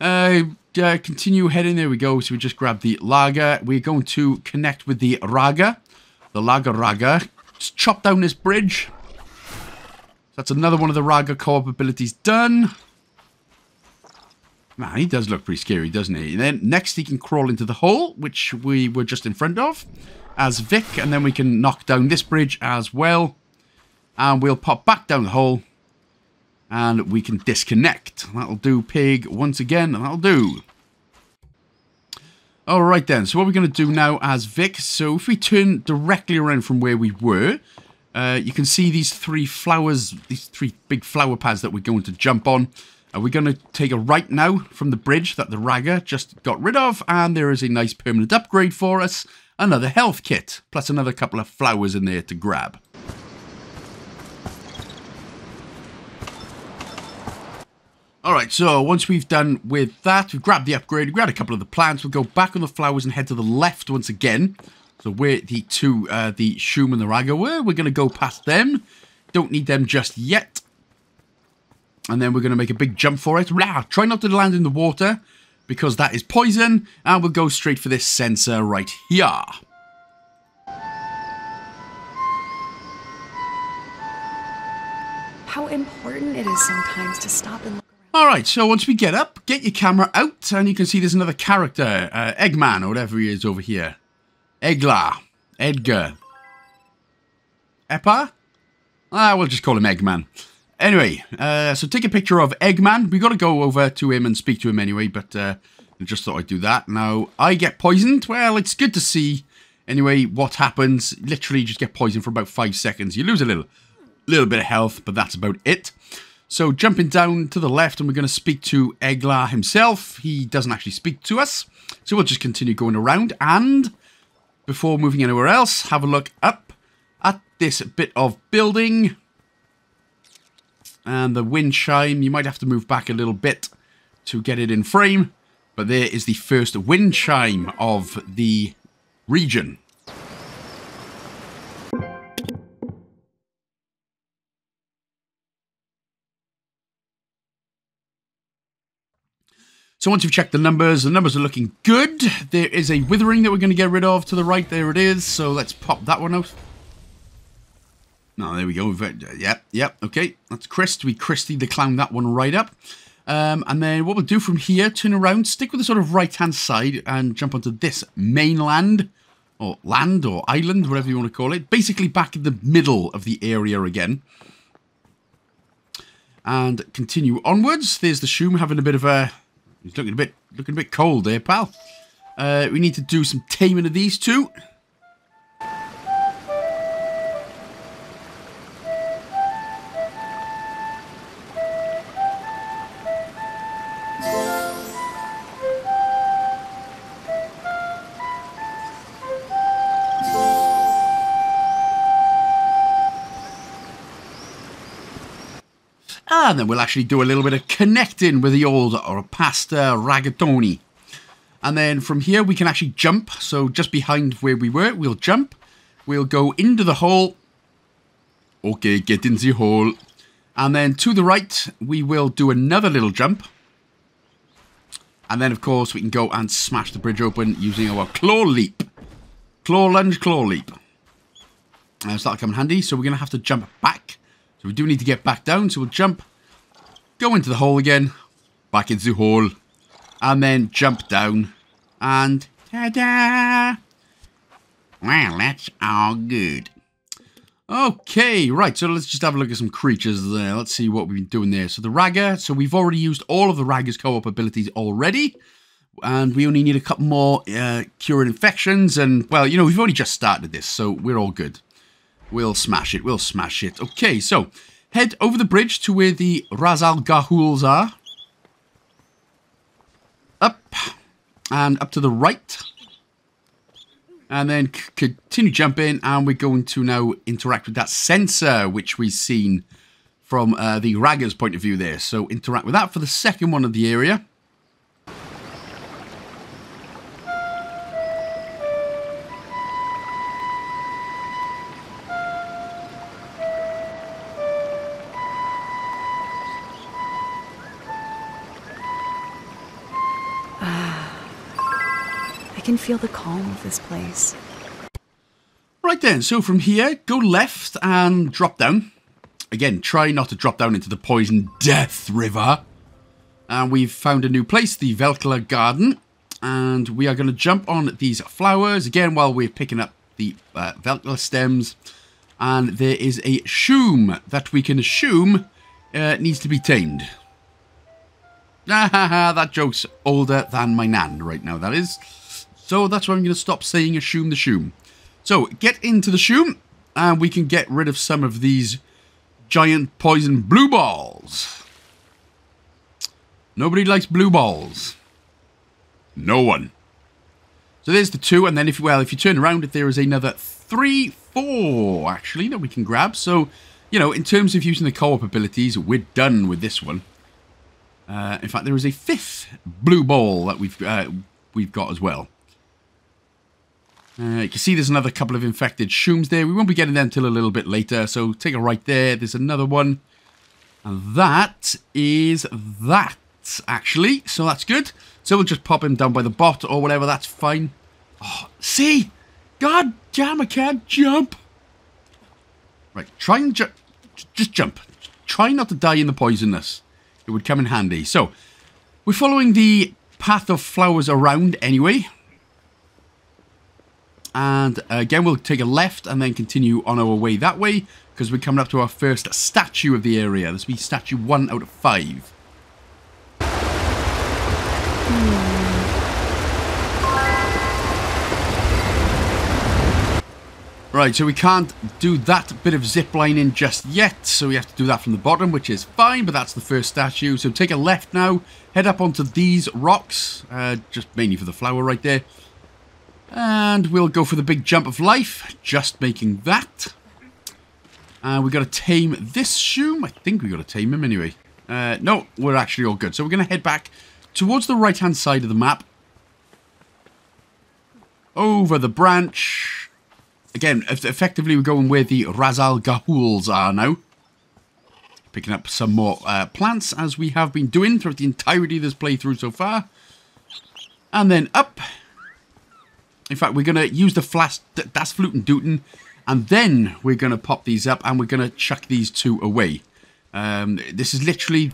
Uh, uh, continue heading. There we go. So we just grab the lager. We're going to connect with the raga. The lager raga. chop down this bridge. That's another one of the Raga co-op abilities done. Man, he does look pretty scary, doesn't he? And then next he can crawl into the hole, which we were just in front of, as Vic. And then we can knock down this bridge as well. And we'll pop back down the hole. And we can disconnect. That'll do, Pig, once again. And that'll do. Alright then, so what we're going to do now as Vic. So if we turn directly around from where we were... Uh, you can see these three flowers, these three big flower pads that we're going to jump on. Uh, we're going to take a right now from the bridge that the Ragger just got rid of, and there is a nice permanent upgrade for us. Another health kit, plus another couple of flowers in there to grab. Alright, so once we've done with that, we've grabbed the upgrade, we grabbed a couple of the plants, we'll go back on the flowers and head to the left once again. So where the two, uh, the Shum and the Ragga were, we're going to go past them. Don't need them just yet. And then we're going to make a big jump for it. Rah! Try not to land in the water, because that is poison. And we'll go straight for this censer right here. How important it is sometimes to stop and look Alright, so once we get up, get your camera out, and you can see there's another character, uh, Eggman, or whatever he is over here. Egla. Edgar. Eppa? Ah, we'll just call him Eggman. Anyway, uh, so take a picture of Eggman. we got to go over to him and speak to him anyway, but uh, I just thought I'd do that. Now, I get poisoned. Well, it's good to see, anyway, what happens. Literally just get poisoned for about five seconds. You lose a little, little bit of health, but that's about it. So jumping down to the left, and we're going to speak to Egla himself. He doesn't actually speak to us. So we'll just continue going around, and before moving anywhere else, have a look up at this bit of building. And the wind chime, you might have to move back a little bit to get it in frame. But there is the first wind chime of the region. So once you've checked the numbers, the numbers are looking good. There is a withering that we're going to get rid of to the right. There it is. So let's pop that one out. No, there we go. Yep, yep. Okay, that's Christ. We Christy the clown that one right up. Um, and then what we'll do from here, turn around, stick with the sort of right-hand side and jump onto this mainland, or land, or island, whatever you want to call it. Basically back in the middle of the area again. And continue onwards. There's the Shum having a bit of a He's looking a bit looking a bit cold there, pal. Uh, we need to do some taming of these two. And then we'll actually do a little bit of connecting with the old or pasta ragatoni. And then from here we can actually jump. So just behind where we were, we'll jump. We'll go into the hole. Okay, get in the hole. And then to the right, we will do another little jump. And then, of course, we can go and smash the bridge open using our claw leap. Claw lunge, claw leap. And that'll come in handy. So we're going to have to jump back. So we do need to get back down. So we'll jump, go into the hole again, back into the hole, and then jump down. And ta-da! Well, that's all good. Okay, right, so let's just have a look at some creatures there. Let's see what we've been doing there. So the Ragga, so we've already used all of the Ragga's co-op abilities already. And we only need a couple more uh, infections. And, well, you know, we've only just started this, so we're all good. We'll smash it. We'll smash it. Okay, so head over the bridge to where the Ra's al Ghuls are. Up. And up to the right. And then continue jumping. And we're going to now interact with that censer, which we've seen from uh, the Ragga's point of view there. So interact with that for the second one of the area. Feel the calm of this place. Right then, so from here, go left and drop down. Again, try not to drop down into the poison death river. And we've found a new place, the Velkla Garden. And we are going to jump on these flowers, again, while we're picking up the uh, Velkla stems. And there is a shoom that we can assume uh, needs to be tamed. <laughs> Ah, that joke's older than my nan right now, that is. So that's why I'm going to stop saying assume the shoom. So, get into the shoom, and we can get rid of some of these giant poison blue balls. Nobody likes blue balls. No one. So there's the two, and then if well, if you turn around, there is another three, four actually that we can grab. So, you know, in terms of using the co-op abilities, we're done with this one. Uh, in fact, there is a fifth blue ball that we've uh, we've got as well. Uh, you can see there's another couple of infected shooms there. We won't be getting them until a little bit later, so take a right there. There's another one. And that is that, actually. So that's good. So we'll just pop him down by the bot or whatever. That's fine. Oh, see? God damn, I can't jump. Right, try and ju just jump. Try not to die in the poisonous. It would come in handy. So, we're following the path of flowers around anyway. And uh, again, we'll take a left and then continue on our way that way because we're coming up to our first statue of the area. This will be statue one out of five. Right, so we can't do that bit of zip lining just yet, so we have to do that from the bottom, which is fine, but that's the first statue. So take a left now, head up onto these rocks, uh, just mainly for the flower right there. And we'll go for the big jump of life, just making that. And uh, we've got to tame this shoom. I think we've got to tame him anyway. Uh, no, we're actually all good. So we're going to head back towards the right-hand side of the map. Over the branch. Again, effectively we're going where the Razal Gahuls are now. Picking up some more uh, plants, as we have been doing throughout the entirety of this playthrough so far. And then up in fact, we're going to use the flash, Das Fluten Duten, and then we're going to pop these up and we're going to chuck these two away. Um, this is literally,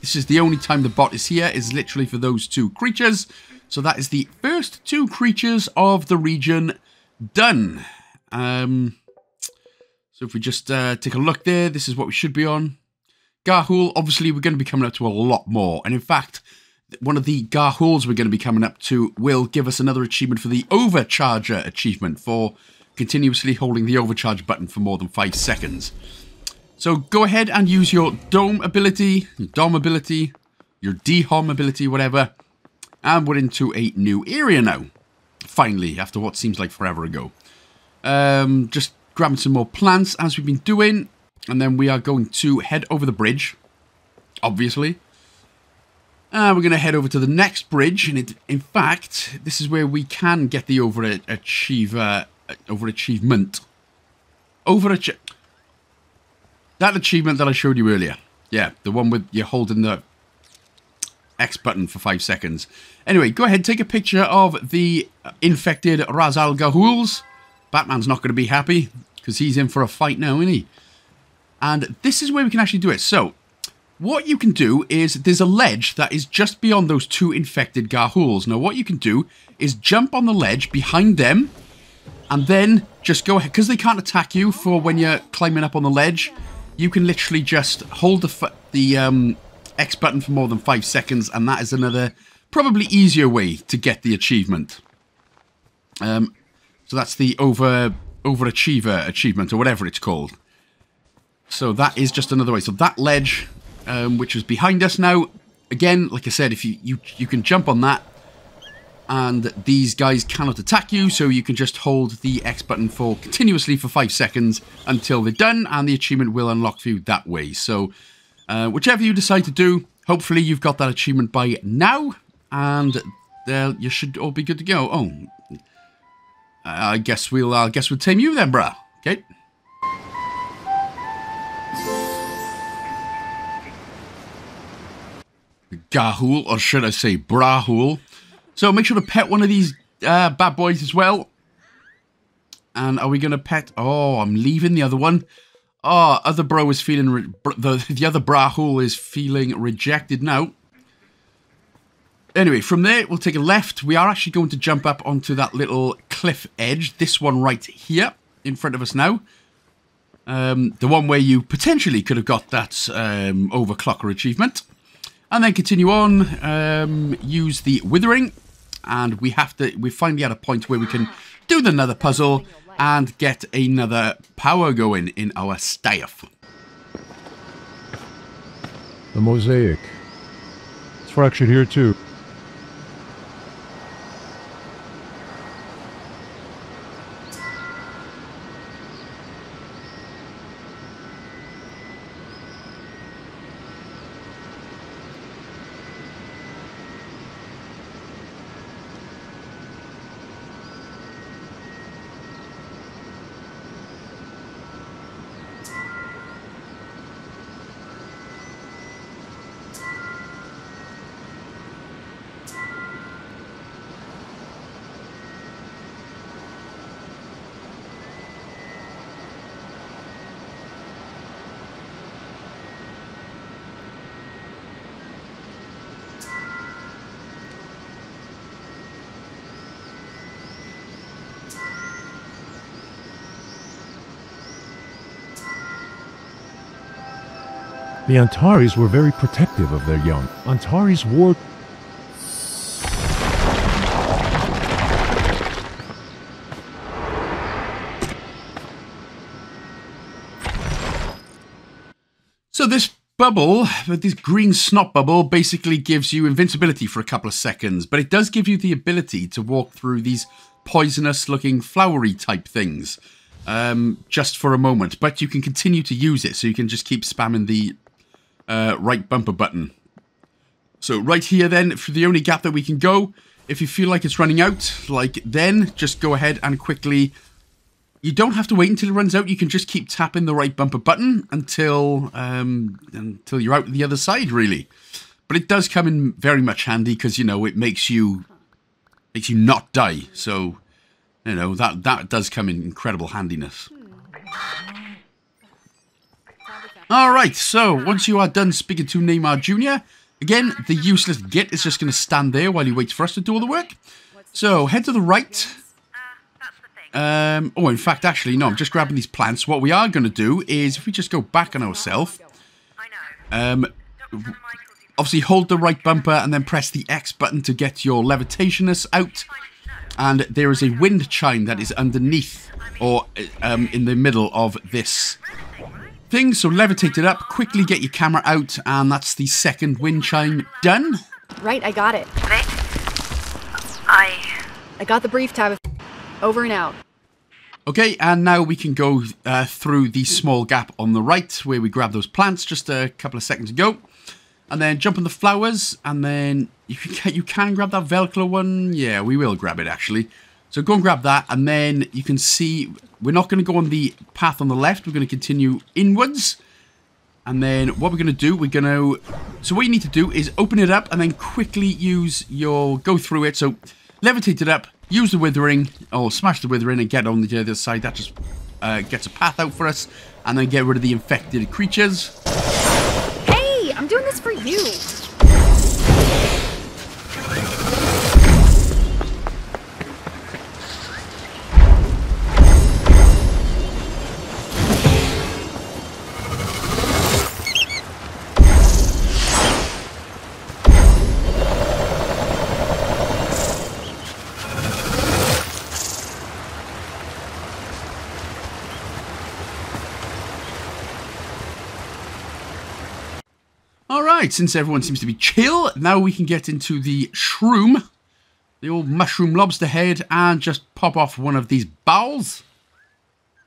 this is the only time the bot is here, is literally for those two creatures. So that is the first two creatures of the region done. Um, so if we just uh, take a look there, this is what we should be on. Gahul, obviously we're going to be coming up to a lot more. And in fact, one of the Garhools we're going to be coming up to will give us another achievement for the Overcharger achievement for continuously holding the overcharge button for more than 5 seconds. So go ahead and use your Dome ability, your Dom ability, your Dehom ability, whatever. And we're into a new area now. Finally, after what seems like forever ago. Um, just grabbing some more plants as we've been doing. And then we are going to head over the bridge. Obviously. Uh, we're going to head over to the next bridge, and it, in fact, this is where we can get the overachiever, uh, overachievement. Overachieve. That achievement that I showed you earlier. Yeah, the one with you're holding the X button for five seconds. Anyway, go ahead, take a picture of the infected Razal Gahuls. Batman's not going to be happy, because he's in for a fight now, isn't he? And this is where we can actually do it. So, what you can do is there's a ledge that is just beyond those two infected Garhools. Now, what you can do is jump on the ledge behind them and then just go ahead. Because they can't attack you for when you're climbing up on the ledge, you can literally just hold the, the um, X button for more than five seconds, and that is another probably easier way to get the achievement. Um, so that's the over overachiever achievement or whatever it's called. So that is just another way. So that ledge um, which is behind us now. Again, like I said, if you, you you can jump on that, and these guys cannot attack you, so you can just hold the X button for continuously for five seconds until they're done, and the achievement will unlock for you that way. So, uh, whichever you decide to do, hopefully you've got that achievement by now, and uh, you should all be good to go. Oh, I guess we'll I guess we'll tame you then, bruh. Okay. Gahul, or should I say Brahul. So make sure to pet one of these uh, bad boys as well. And are we going to pet? Oh, I'm leaving the other one. Oh, other bro is feeling... The, the other brahul is feeling rejected now. Anyway, from there, we'll take a left. We are actually going to jump up onto that little cliff edge. This one right here in front of us now. Um, the one where you potentially could have got that um, overclocker achievement. And then continue on, um, use the withering. And we have to, we finally at a point where we can do another puzzle and get another power going in our staff. The mosaic. It's fractured here too. The Antares were very protective of their young. Antares wore So this bubble, this green snot bubble, basically gives you invincibility for a couple of seconds, but it does give you the ability to walk through these poisonous-looking flowery type things um, just for a moment. But you can continue to use it, so you can just keep spamming the uh, right bumper button. So right here then, for the only gap that we can go, if you feel like it's running out, like then, just go ahead and quickly... You don't have to wait until it runs out. You can just keep tapping the right bumper button until um, until you're out the other side, really. But it does come in very much handy because, you know, it makes you makes you not die. So, you know, that, that does come in incredible handiness. Alright, so once you are done speaking to Neymar Jr., again, the useless git is just going to stand there while he waits for us to do all the work. So, head to the right. Um, oh, in fact, actually, no, I'm just grabbing these plants. What we are going to do is, if we just go back on ourselves, um, obviously hold the right bumper and then press the X button to get your levitationist out. And there is a wind chime that is underneath, or um, in the middle of this thing. So levitate it up, quickly get your camera out, and that's the second wind chime done. Right, I got it. Vic? I... I got the brief tab. Over and out. Okay, and now we can go uh, through the small gap on the right where we grabbed those plants just a couple of seconds ago. And then jump on the flowers, and then you can, <laughs> you can grab that Velcro one. Yeah, we will grab it actually. So go and grab that, and then you can see we're not going to go on the path on the left. We're going to continue inwards. And then what we're going to do, we're going to... So what you need to do is open it up and then quickly use your... Go through it. So levitate it up, use the withering, or smash the withering and get on the other side. That just uh, gets a path out for us. And then get rid of the infected creatures. Hey, I'm doing this for you. Alright, since everyone seems to be chill, now we can get into the shroom. The old mushroom lobster head and just pop off one of these bowls.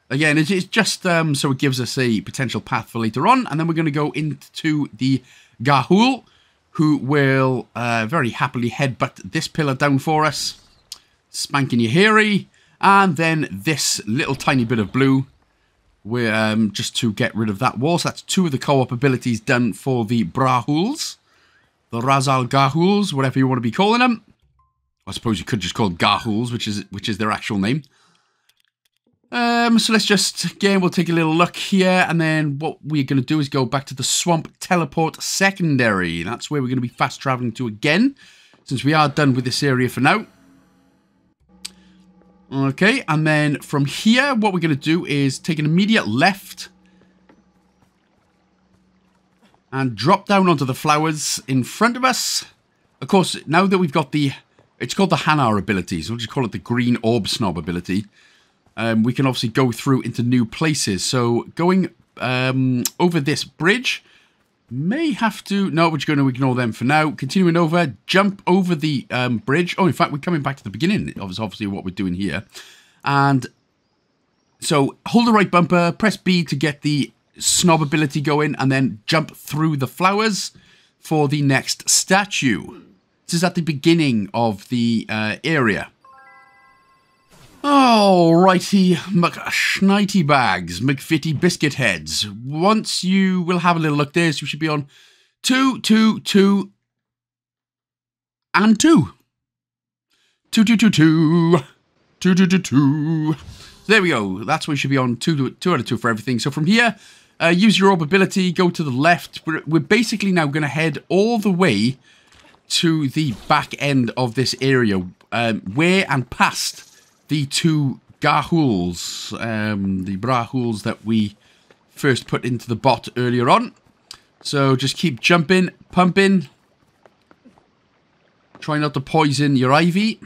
Again, it's just um, so it gives us a potential path for later on. And then we're going to go into the Gahul, who will uh, very happily headbutt this pillar down for us. Spanking your hairy. And then this little tiny bit of blue we're um, just to get rid of that wall. So that's two of the co-op abilities done for the Brahuls. The Razal Gahuls, whatever you want to be calling them. I suppose you could just call them Gahuls, which is which is their actual name. Um, so let's just, again, we'll take a little look here, and then what we're going to do is go back to the Swamp Teleport Secondary. That's where we're going to be fast traveling to again, since we are done with this area for now. Okay, and then from here, what we're going to do is take an immediate left and drop down onto the flowers in front of us. Of course, now that we've got the, it's called the Hanar ability, so we'll just call it the Green Orb Snob ability um, we can obviously go through into new places. So going um, over this bridge, may have to... No, we're just going to ignore them for now. Continuing over, jump over the um, bridge. Oh, in fact, we're coming back to the beginning of obviously what we're doing here. And so hold the right bumper, press B to get the snob ability going, and then jump through the flowers for the next statue. This is at the beginning of the uh, area. Alrighty, McShnitey bags, McFitty biscuit heads. Once you will have a little look so you should be on two, two, two, and two. Two, two, two, two, two, two, two, two. There we go. That's where you should be on two, two out of two for everything. So from here, uh, use your orb ability, go to the left. We're, we're basically now going to head all the way to the back end of this area, um, where and past the two Gahuls, um, the Brahuls that we first put into the bot earlier on. So just keep jumping, pumping. Try not to poison your Ivy.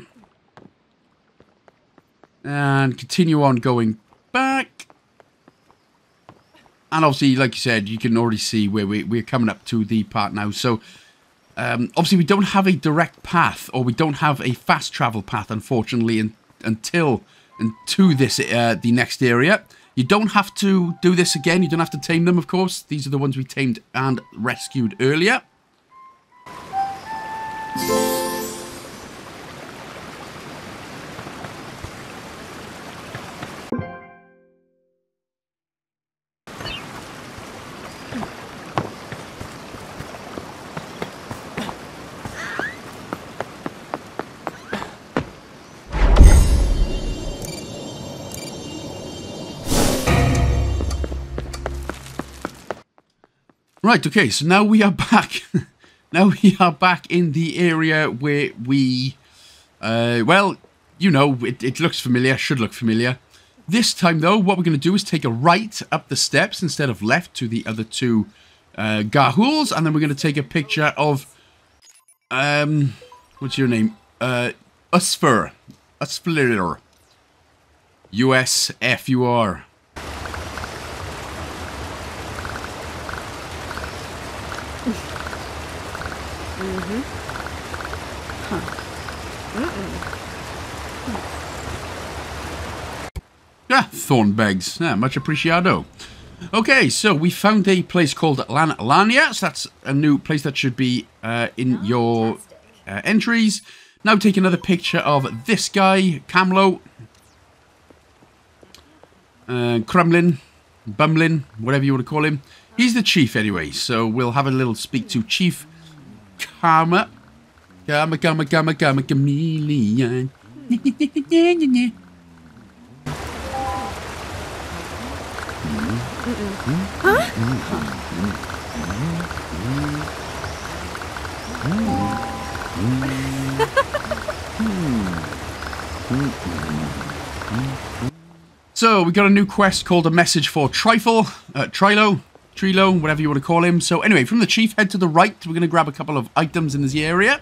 And continue on going back. And obviously, like you said, you can already see where we, we're coming up to the part now. So, um, obviously, we don't have a direct path, or we don't have a fast travel path, unfortunately, and until and to this uh, the next area. You don't have to do this again. You don't have to tame them, of course. These are the ones we tamed and rescued earlier. Right, okay, so now we are back. <laughs> now we are back in the area where we, uh, well, you know, it, it looks familiar, should look familiar. This time, though, what we're going to do is take a right up the steps instead of left to the other two uh, Gahuls, and then we're going to take a picture of, um, what's your name? Uh, Usfur. Usflir. U-S-F-U-R. Mm-hmm. Huh. Mm-mm. Ah, Thornbegs. Yeah, much appreciado. Okay, so we found a place called Lan Lania. So that's a new place that should be uh, in your uh, entries. Now take another picture of this guy, Camlo. Uh, Kremlin, Bumlin, whatever you want to call him. He's the chief anyway, so we'll have a little speak to Chief Karma. Karma, karma, karma, karma, chameleon. <laughs> <laughs> so we got a new quest called a message for Trifle, uh, Trilo, Trilo, whatever you want to call him. So anyway, from the chief, head to the right. We're going to grab a couple of items in this area.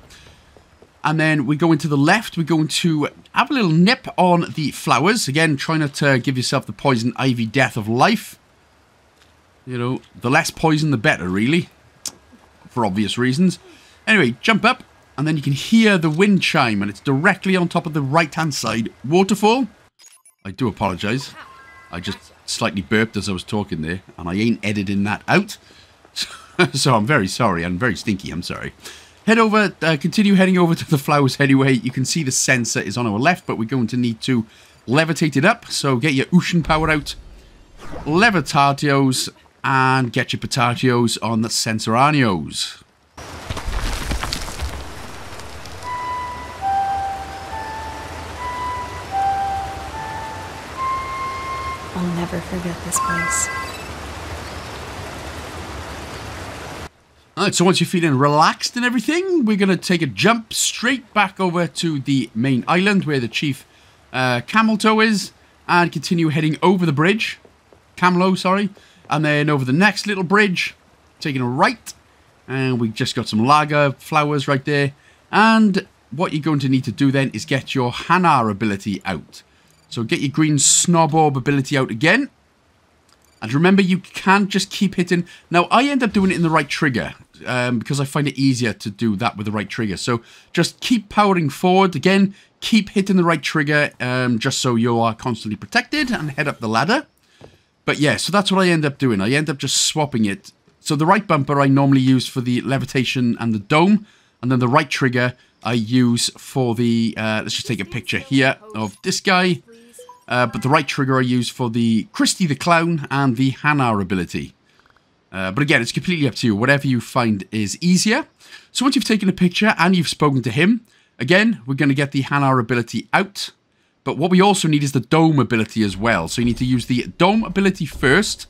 And then we go into the left. We're going to have a little nip on the flowers. Again, try not to give yourself the poison ivy death of life. You know, the less poison, the better, really. For obvious reasons. Anyway, jump up. And then you can hear the wind chime. And it's directly on top of the right-hand side waterfall. I do apologise. I just slightly burped as I was talking there, and I ain't editing that out. <laughs> so I'm very sorry. I'm very stinky. I'm sorry. Head over, uh, continue heading over to the flowers anyway. You can see the censer is on our left, but we're going to need to levitate it up. So get your ocean power out, levitatios, and get your potatios on the sensoranios. I'll never forget this place. Alright, so once you're feeling relaxed and everything, we're going to take a jump straight back over to the main island where the chief uh, Cameltoe is and continue heading over the bridge. Camelo, sorry. And then over the next little bridge, taking a right. And we just got some lager flowers right there. And what you're going to need to do then is get your Hanar ability out. So get your green snob orb ability out again. And remember, you can't just keep hitting. Now, I end up doing it in the right trigger um, because I find it easier to do that with the right trigger. So just keep powering forward. Again, keep hitting the right trigger um, just so you are constantly protected and head up the ladder. But yeah, so that's what I end up doing. I end up just swapping it. So the right bumper I normally use for the levitation and the dome. And then the right trigger I use for the... Uh, let's just take a picture here of this guy. Uh, but the right trigger I use for the Christy the Clown and the Hanar ability. Uh, but again, it's completely up to you. Whatever you find is easier. So once you've taken a picture and you've spoken to him, again, we're going to get the Hanar ability out. But what we also need is the Dome ability as well. So you need to use the Dome ability first.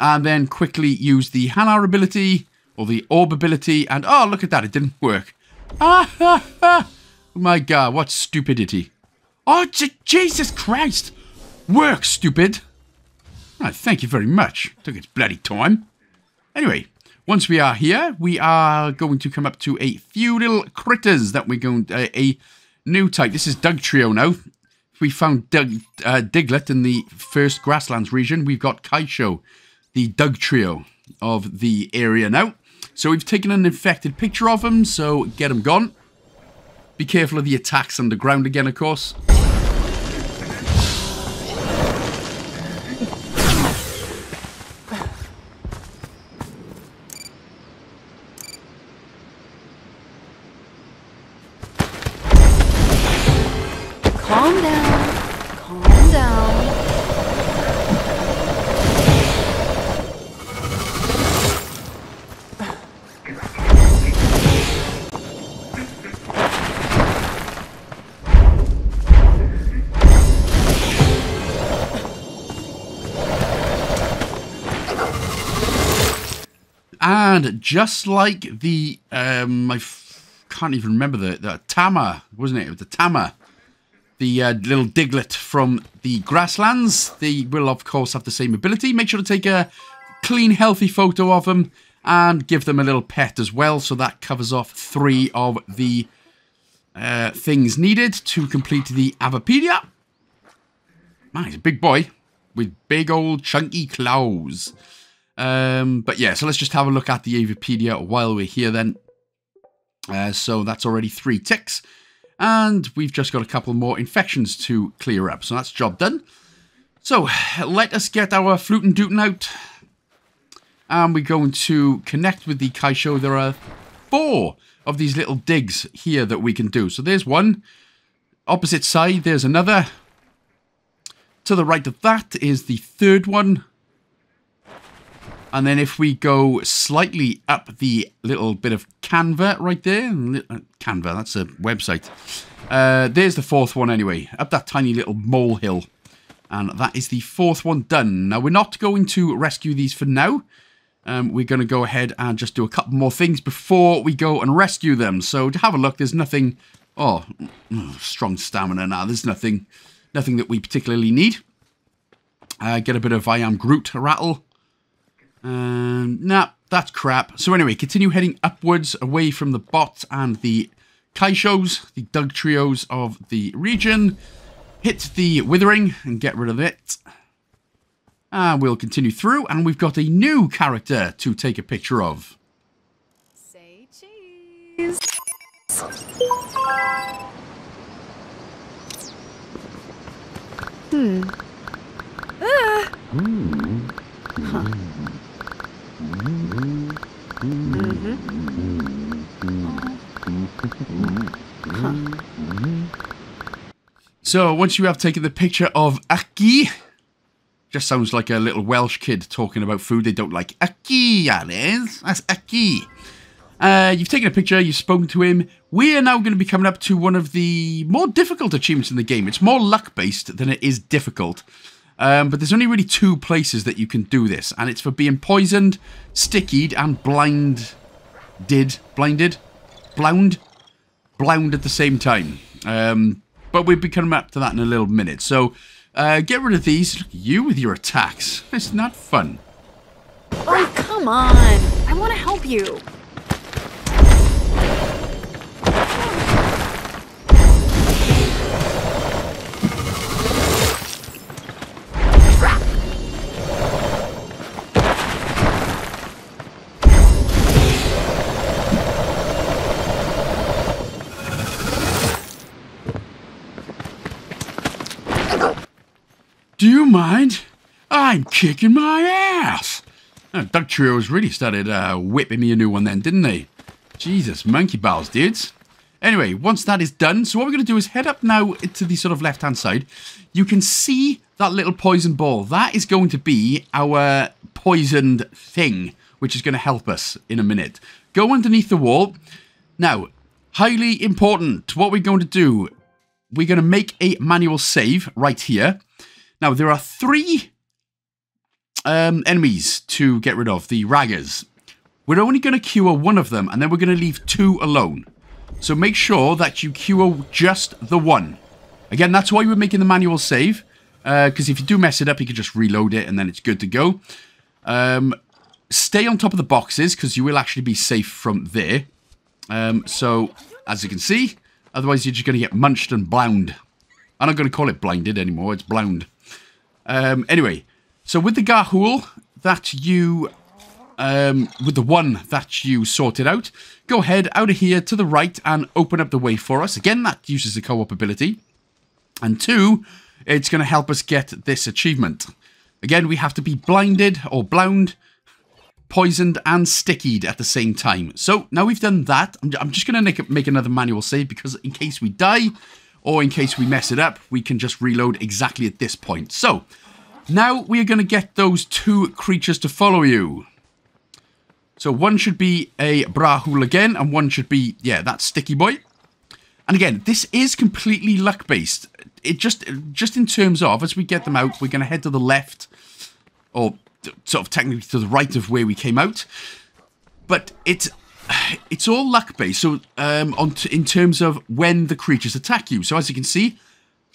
And then quickly use the Hanar ability or the Orb ability. And oh, look at that. It didn't work. Ah, ah, ah. Oh my god, what stupidity. Oh, Jesus Christ! Work, stupid! Thank you very much. Took its bloody time. Anyway, once we are here, we are going to come up to a few little critters that we're going to, uh, a new type. This is Dugtrio now. We found Doug, uh, Diglett in the first grasslands region. We've got Kaisho, the Dugtrio of the area now. So we've taken an infected picture of him, so get him gone. Be careful of the attacks underground again, of course. And just like the, um, I f- can't even remember the, the Tama, wasn't it? The Tama. The uh, little Diglett from the grasslands. They will, of course, have the same ability. Make sure to take a clean, healthy photo of them and give them a little pet as well. So that covers off three of the uh, things needed to complete the Avapedia. Man, he's a big boy with big old chunky claws. Um, but yeah, so let's just have a look at the Avapedia while we're here then. Uh, so that's already three ticks. And we've just got a couple more infections to clear up. So that's job done. So let us get our flute and out. And we're going to connect with the Kaisho. There are four of these little digs here that we can do. So there's one. Opposite side, there's another. To the right of that is the third one. And then if we go slightly up the little bit of Canva right there, uh, Canva, that's a website. Uh, there's the fourth one anyway, up that tiny little molehill. And that is the fourth one done. Now, we're not going to rescue these for now. Um, we're going to go ahead and just do a couple more things before we go and rescue them. So to have a look, there's nothing... Oh, mm, strong stamina now. There's nothing, nothing that we particularly need. Uh, get a bit of I am Groot rattle. Um, nah, that's crap. So anyway, continue heading upwards away from the bot and the Kaishos, the Dugtrios of the region. Hit the Withering and get rid of it. And we'll continue through, and we've got a new character to take a picture of. Say cheese. Hmm. Ah. Huh. So once you have taken the picture of Aki, just sounds like a little Welsh kid talking about food they don't like. Aki, Alice. That's Aki. Uh, you've taken a picture, you've spoken to him. we are now going to be coming up to one of the more difficult achievements in the game. It's more luck-based than it is difficult. Um, but there's only really two places that you can do this. And it's for being poisoned, stickied, and blind... Did? Blinded? Blound? Blound at the same time. Um, but we'll be coming up to that in a little minute. So, uh, get rid of these. Look you with your attacks. It's not fun. Oh, come on. I want to help you. Do you mind? I'm kicking my ass. Oh, Dugtrios really started uh, whipping me a new one then, didn't they? Jesus, monkey balls, dudes. Anyway, once that is done, so what we're going to do is head up now to the sort of left-hand side. You can see that little poison ball. That is going to be our poisoned thing, which is going to help us in a minute. Go underneath the wall. Now, highly important, what we're going to do, we're going to make a manual save right here. Now, there are three um, enemies to get rid of, the Raggers. We're only going to cure one of them, and then we're going to leave two alone. So make sure that you cure just the one. Again, that's why we're making the manual save. Because uh, if you do mess it up, you can just reload it, and then it's good to go. Um, stay on top of the boxes, because you will actually be safe from there. Um, so, as you can see, otherwise you're just going to get munched and blound. I'm not going to call it blinded anymore, it's blound. Um, anyway, so with the Ga'Hoole that you, um, with the one that you sorted out, go ahead out of here to the right and open up the way for us. Again, that uses the co-op ability. And two, it's going to help us get this achievement. Again, we have to be blinded or blound, poisoned and stickied at the same time. So now we've done that, I'm, just going to make another manual save because in case we die, or in case we mess it up, we can just reload exactly at this point. So, now we are going to get those two creatures to follow you. So one should be a Brahul again, and one should be, yeah, that sticky boy. And again, this is completely luck-based. It just, just in terms of, as we get them out, we're going to head to the left, or sort of technically to the right of where we came out. But it's <sighs> it's all luck based. So um, on in terms of when the creatures attack you. So as you can see,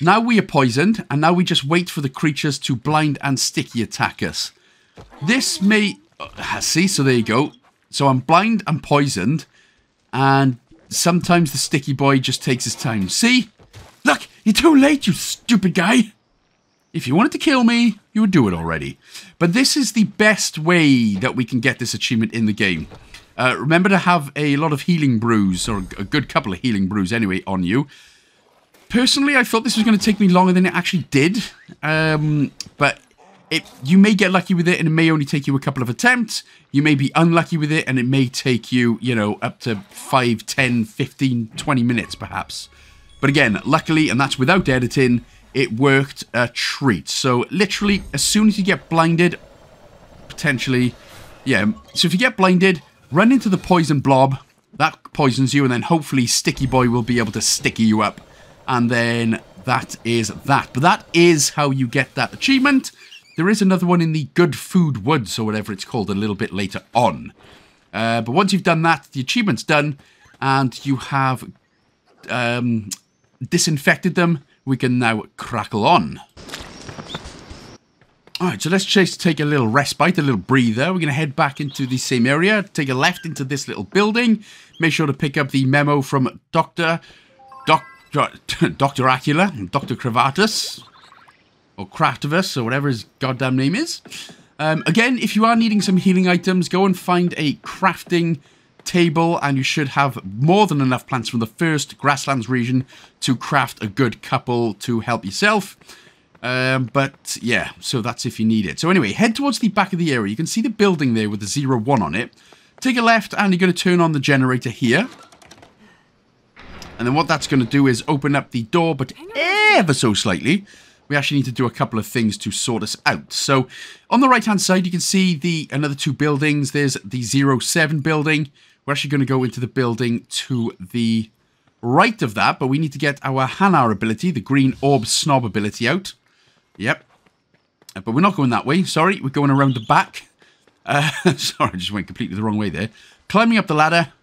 now we are poisoned, and now we just wait for the creatures to blind and sticky attack us. This may uh, see. So there you go. So I'm blind and poisoned, and sometimes the sticky boy just takes his time. See, look, you're too late, you stupid guy. If you wanted to kill me, you would do it already. But this is the best way that we can get this achievement in the game. Uh, remember to have a lot of healing brews, or a good couple of healing brews anyway, on you. Personally, I thought this was going to take me longer than it actually did. Um, but it, you may get lucky with it and it may only take you a couple of attempts. You may be unlucky with it and it may take you, you know, up to 5, 10, 15, 20 minutes perhaps. But again, luckily, and that's without editing, it worked a treat. So literally, as soon as you get blinded, potentially, yeah. So if you get blinded, Run into the poison blob. That poisons you, and then hopefully Sticky Boy will be able to sticky you up. And then that is that. But that is how you get that achievement. There is another one in the Good Food Woods, or whatever it's called, a little bit later on. Uh, but once you've done that, the achievement's done, and you have um, disinfected them, we can now crackle on. Alright, so let's just take a little respite, a little breather. We're going to head back into the same area, take a left into this little building. Make sure to pick up the memo from Dr. <laughs> Dr. Dr. Acula, Dr. Cravatus, or Craftivus, or whatever his goddamn name is. Um, again, if you are needing some healing items, go and find a crafting table, and you should have more than enough plants from the first grasslands region to craft a good couple to help yourself. Um, but yeah, so that's if you need it. So anyway, head towards the back of the area. You can see the building there with the zero one on it. Take a left and you're going to turn on the generator here. And then what that's going to do is open up the door, but ever so slightly. We actually need to do a couple of things to sort us out. So on the right hand side, you can see the another two buildings. There's the zero seven building. We're actually going to go into the building to the right of that, but we need to get our Hanar ability, the green orb snob ability out. Yep. Uh, but we're not going that way. Sorry, we're going around the back. Uh, <laughs> sorry, I just went completely the wrong way there. Climbing up the ladder.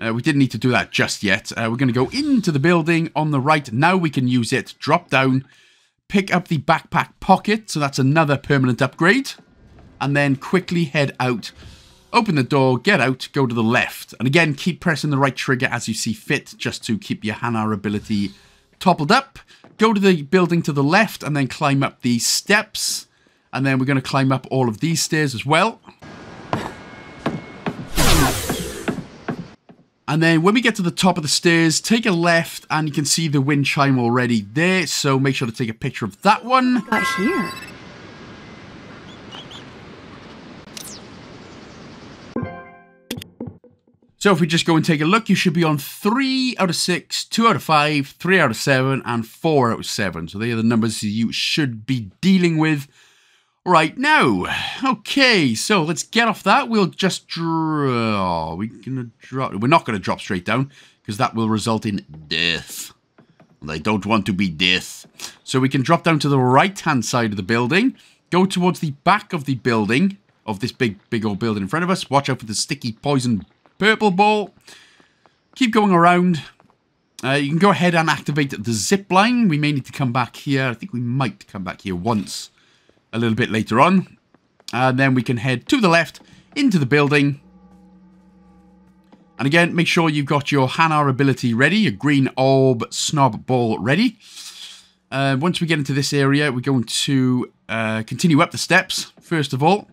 Uh, we didn't need to do that just yet. Uh, we're going to go into the building on the right. Now we can use it. Drop down. Pick up the backpack pocket. So that's another permanent upgrade. And then quickly head out. Open the door, get out, go to the left. And again, keep pressing the right trigger as you see fit, just to keep your Hanar ability toppled up. Go to the building to the left and then climb up these steps. And then we're going to climb up all of these stairs as well. And then when we get to the top of the stairs, take a left and you can see the wind chime already there. So make sure to take a picture of that one. Got here. So if we just go and take a look, you should be on 3 out of 6, 2 out of 5, 3 out of 7, and 4 out of 7. So they are the numbers you should be dealing with right now. Okay, so let's get off that. We'll just draw. We're gonna drop. We're not gonna drop straight down because that will result in death. I don't want to be death. So we can drop down to the right-hand side of the building. Go towards the back of the building of this big, big old building in front of us. Watch out for the sticky poison purple ball. Keep going around. Uh, you can go ahead and activate the zip line. We may need to come back here. I think we might come back here once a little bit later on. And then we can head to the left into the building. And again, make sure you've got your Hanar ability ready, your green orb snob ball ready. Uh, once we get into this area, we're going to uh, continue up the steps, first of all.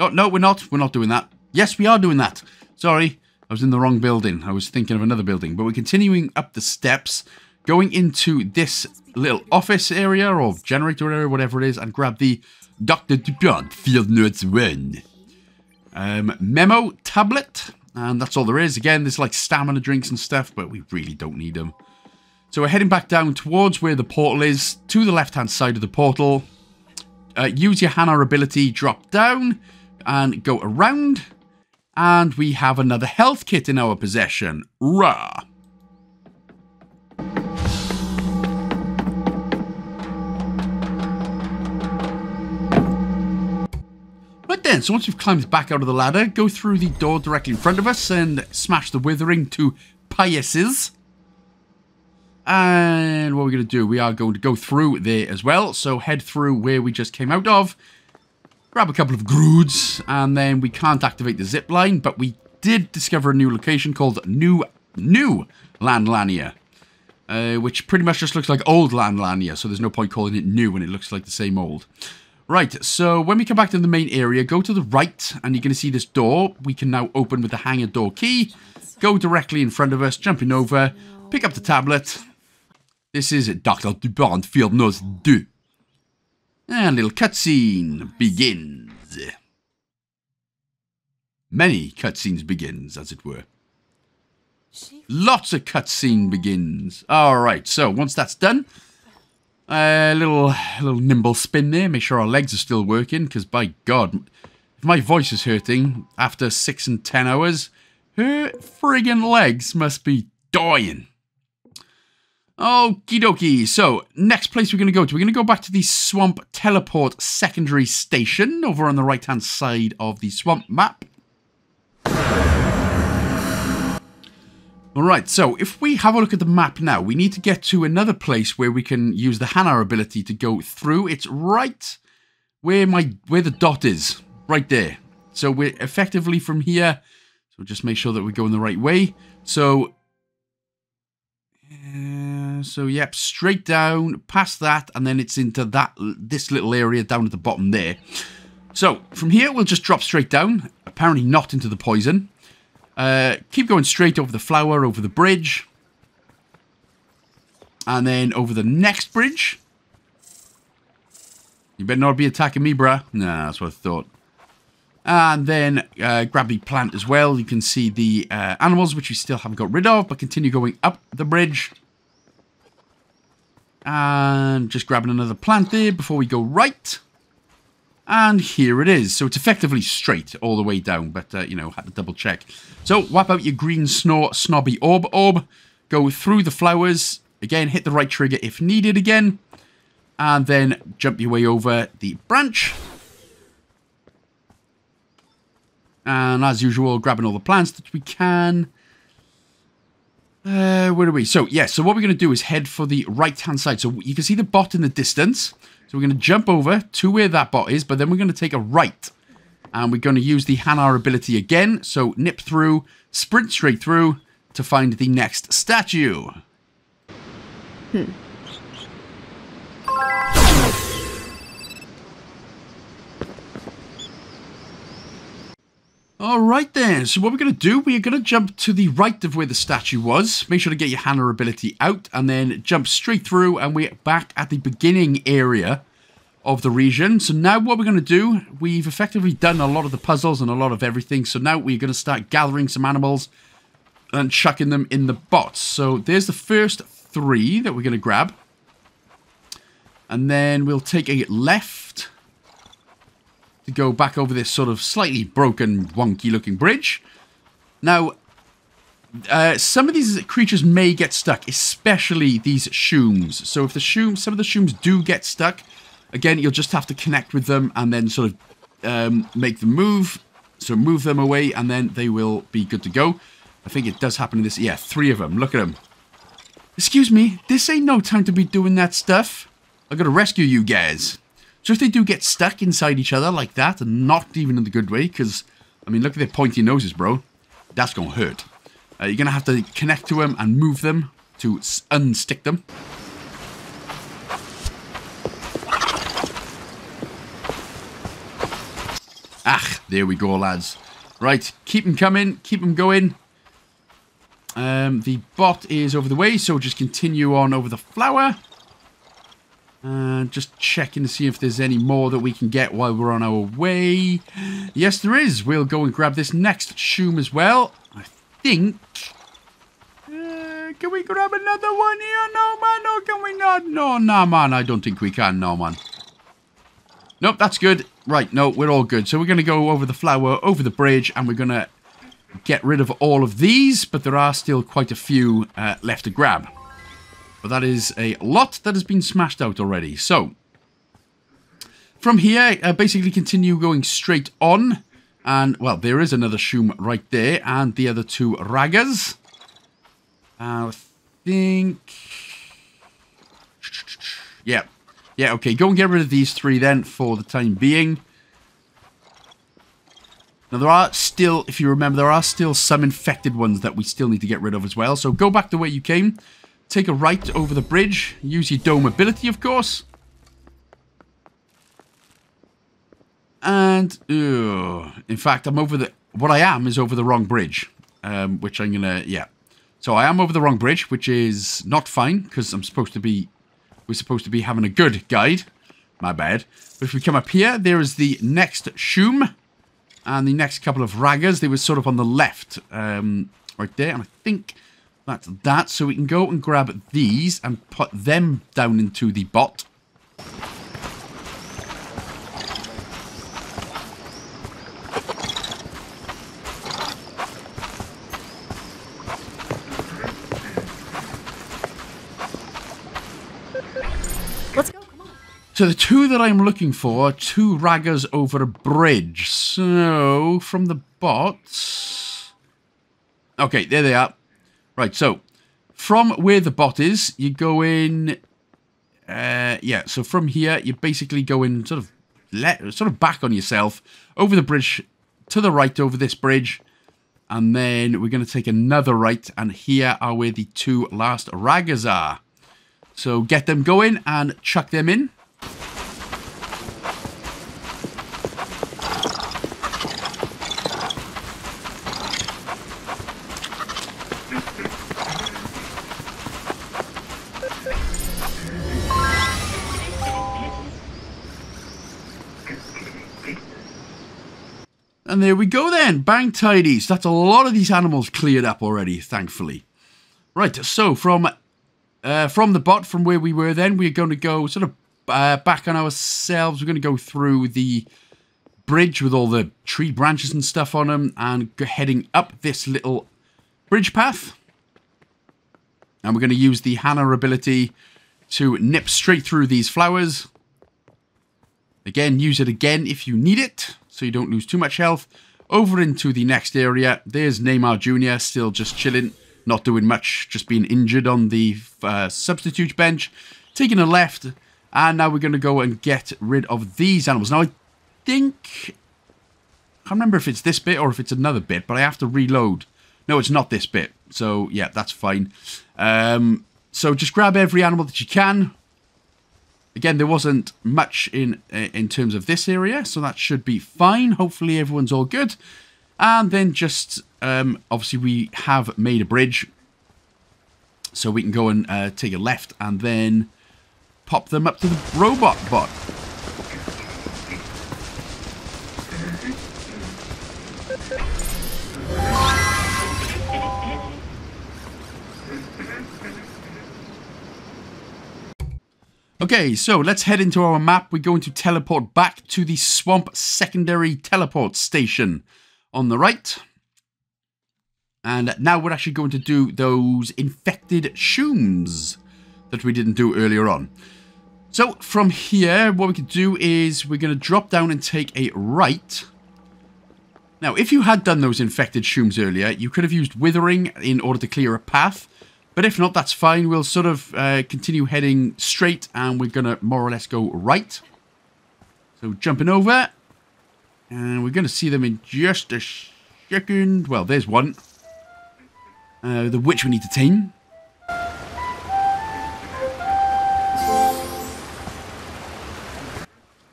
Oh, no, we're not. We're not doing that. Yes, we are doing that. Sorry, I was in the wrong building. I was thinking of another building. But we're continuing up the steps, going into this little office area or generator area, whatever it is, and grab the Dr. DuPont Field Notes 1 um, memo tablet. And that's all there is. Again, there's like stamina drinks and stuff, but we really don't need them. So we're heading back down towards where the portal is, to the left-hand side of the portal. Uh, use your Hanar ability, drop down, and go around. And we have another health kit in our possession. Rah! Right then, so once we've climbed back out of the ladder, go through the door directly in front of us and smash the withering to pieces. And what we're going to do, we are going to go through there as well. So head through where we just came out of. Grab a couple of groods. And then we can't activate the zip line. But we did discover a new location called New New Landlania. Uh, which pretty much just looks like old Landlania. So there's no point calling it new when it looks like the same old. Right, so when we come back to the main area, go to the right, and you're going to see this door. We can now open with the hangar door key. Go directly in front of us, jumping over, pick up the tablet. This is Dr. Dupont Field Notes 2. And a little cutscene begins. Many cutscenes begins, as it were. Lots of cutscene begins. Alright, so once that's done, a uh, little, little nimble spin there. Make sure our legs are still working, because by God, if my voice is hurting after six and ten hours, her friggin' legs must be dying. Okie dokie. So, next place we're going to go to, we're going to go back to the Swamp Teleport Secondary Station over on the right-hand side of the Swamp map. Alright, so if we have a look at the map now, we need to get to another place where we can use the Hanar ability to go through. It's right where my where the dot is. Right there. So we're effectively from here. So just make sure that we're going the right way. So, uh, so yep, straight down, past that, and then it's into that this little area down at the bottom there. So from here, we'll just drop straight down. Apparently not into the poison. Uh, keep going straight over the flower, over the bridge. And then over the next bridge. You better not be attacking me, bruh. Nah, that's what I thought. And then uh, grab the plant as well. You can see the uh, animals, which we still haven't got rid of. But continue going up the bridge. And just grabbing another plant there before we go right. And here it is. So it's effectively straight all the way down, but, uh, you know, had to double check. So whap out your green snor snobby orb orb. Go through the flowers. Again, hit the right trigger if needed again. And then jump your way over the branch. And as usual, grabbing all the plants that we can. Uh, where are we? So, yeah, so what we're going to do is head for the right-hand side. So you can see the bot in the distance. So we're going to jump over to where that bot is, but then we're going to take a right. And we're going to use the Hanar ability again. So nip through, sprint straight through to find the next statue. Hmm. All right then, so what we're going to do, we're going to jump to the right of where the statue was. Make sure to get your Hanar ability out and then jump straight through and we're back at the beginning area of the region. So now what we're going to do, we've effectively done a lot of the puzzles and a lot of everything. So now we're going to start gathering some animals and chucking them in the bots. So there's the first three that we're going to grab. And then we'll take a left to go back over this sort of slightly broken, wonky looking bridge. Now, uh, some of these creatures may get stuck, especially these shooms. So if the shooms, some of the shooms do get stuck, again, you'll just have to connect with them and then sort of um, make them move. So move them away and then they will be good to go. I think it does happen in this. Yeah, three of them. Look at them. Excuse me, this ain't no time to be doing that stuff. I gotta rescue you guys. So if they do get stuck inside each other like that, and not even in the good way, because, I mean, look at their pointy noses, bro. That's going to hurt. Uh, you're going to have to connect to them and move them to unstick them. Ah, there we go, lads. Right, keep them coming, keep them going. Um, the bot is over the way, so just continue on over the flower. Uh, just checking to see if there's any more that we can get while we're on our way. Yes, there is. We'll go and grab this next shoom as well. I think... Uh, can we grab another one here? No, man. No, can we not? No, nah, man. I don't think we can. No, man. Nope, that's good. Right, no, we're all good. So we're going to go over the flower, over the bridge, and we're going to get rid of all of these, but there are still quite a few uh, left to grab. But that is a lot that has been smashed out already. So, from here, uh, basically continue going straight on. And, well, there is another Shoom right there. And the other two Ragas. I think... Yeah. Yeah, okay. Go and get rid of these three then for the time being. Now, there are still, if you remember, there are still some infected ones that we still need to get rid of as well. So go back the way you came. Take a right over the bridge. Use your dome ability, of course. And, uh, in fact, I'm over the... What I am is over the wrong bridge. Um, which I'm going to... Yeah. So I am over the wrong bridge, which is not fine, because I'm supposed to be... We're supposed to be having a good guide. My bad. But if we come up here, there is the next Shoom. And the next couple of Raggers, They were sort of on the left. Um, right there. And I think that's that. So we can go and grab these and put them down into the bot. Let's go, come on. So the two that I'm looking for, two raggers over a bridge. So, from the bot... Okay, there they are. Right, so from where the bot is, you go in. Uh, yeah, so from here, you basically go in sort of let sort of back on yourself over the bridge to the right over this bridge. And then we're going to take another right. And here are where the two last raggers are. So get them going and chuck them in. And there we go then. Bang tidies. That's a lot of these animals cleared up already, thankfully. Right, so from uh, from the bot, from where we were then, we're going to go sort of uh, back on ourselves. We're going to go through the bridge with all the tree branches and stuff on them and heading up this little bridge path. And we're going to use the Hannah ability to nip straight through these flowers. Again, use it again if you need it, so you don't lose too much health. Over into the next area. There's Neymar Jr. still just chilling, not doing much, just being injured on the uh, substitute bench. Taking a left, and now we're going to go and get rid of these animals. Now, I think... I can't remember if it's this bit or if it's another bit, but I have to reload. No, it's not this bit. So, yeah, that's fine. Um, so just grab every animal that you can. Again, there wasn't much in uh, in terms of this area, so that should be fine. Hopefully everyone's all good. And then just, um, obviously we have made a bridge. So we can go and uh, take a left and then pop them up to the robot bot. Okay, so let's head into our map. We're going to teleport back to the Swamp Secondary Teleport Station on the right. And now we're actually going to do those infected shooms that we didn't do earlier on. So from here, what we can do is we're going to drop down and take a right. Now, if you had done those infected shooms earlier, you could have used Withering in order to clear a path. But if not, that's fine. We'll sort of uh, continue heading straight and we're going to more or less go right. So jumping over. And we're going to see them in just a second. Well, there's one. Uh, the witch we need to tame.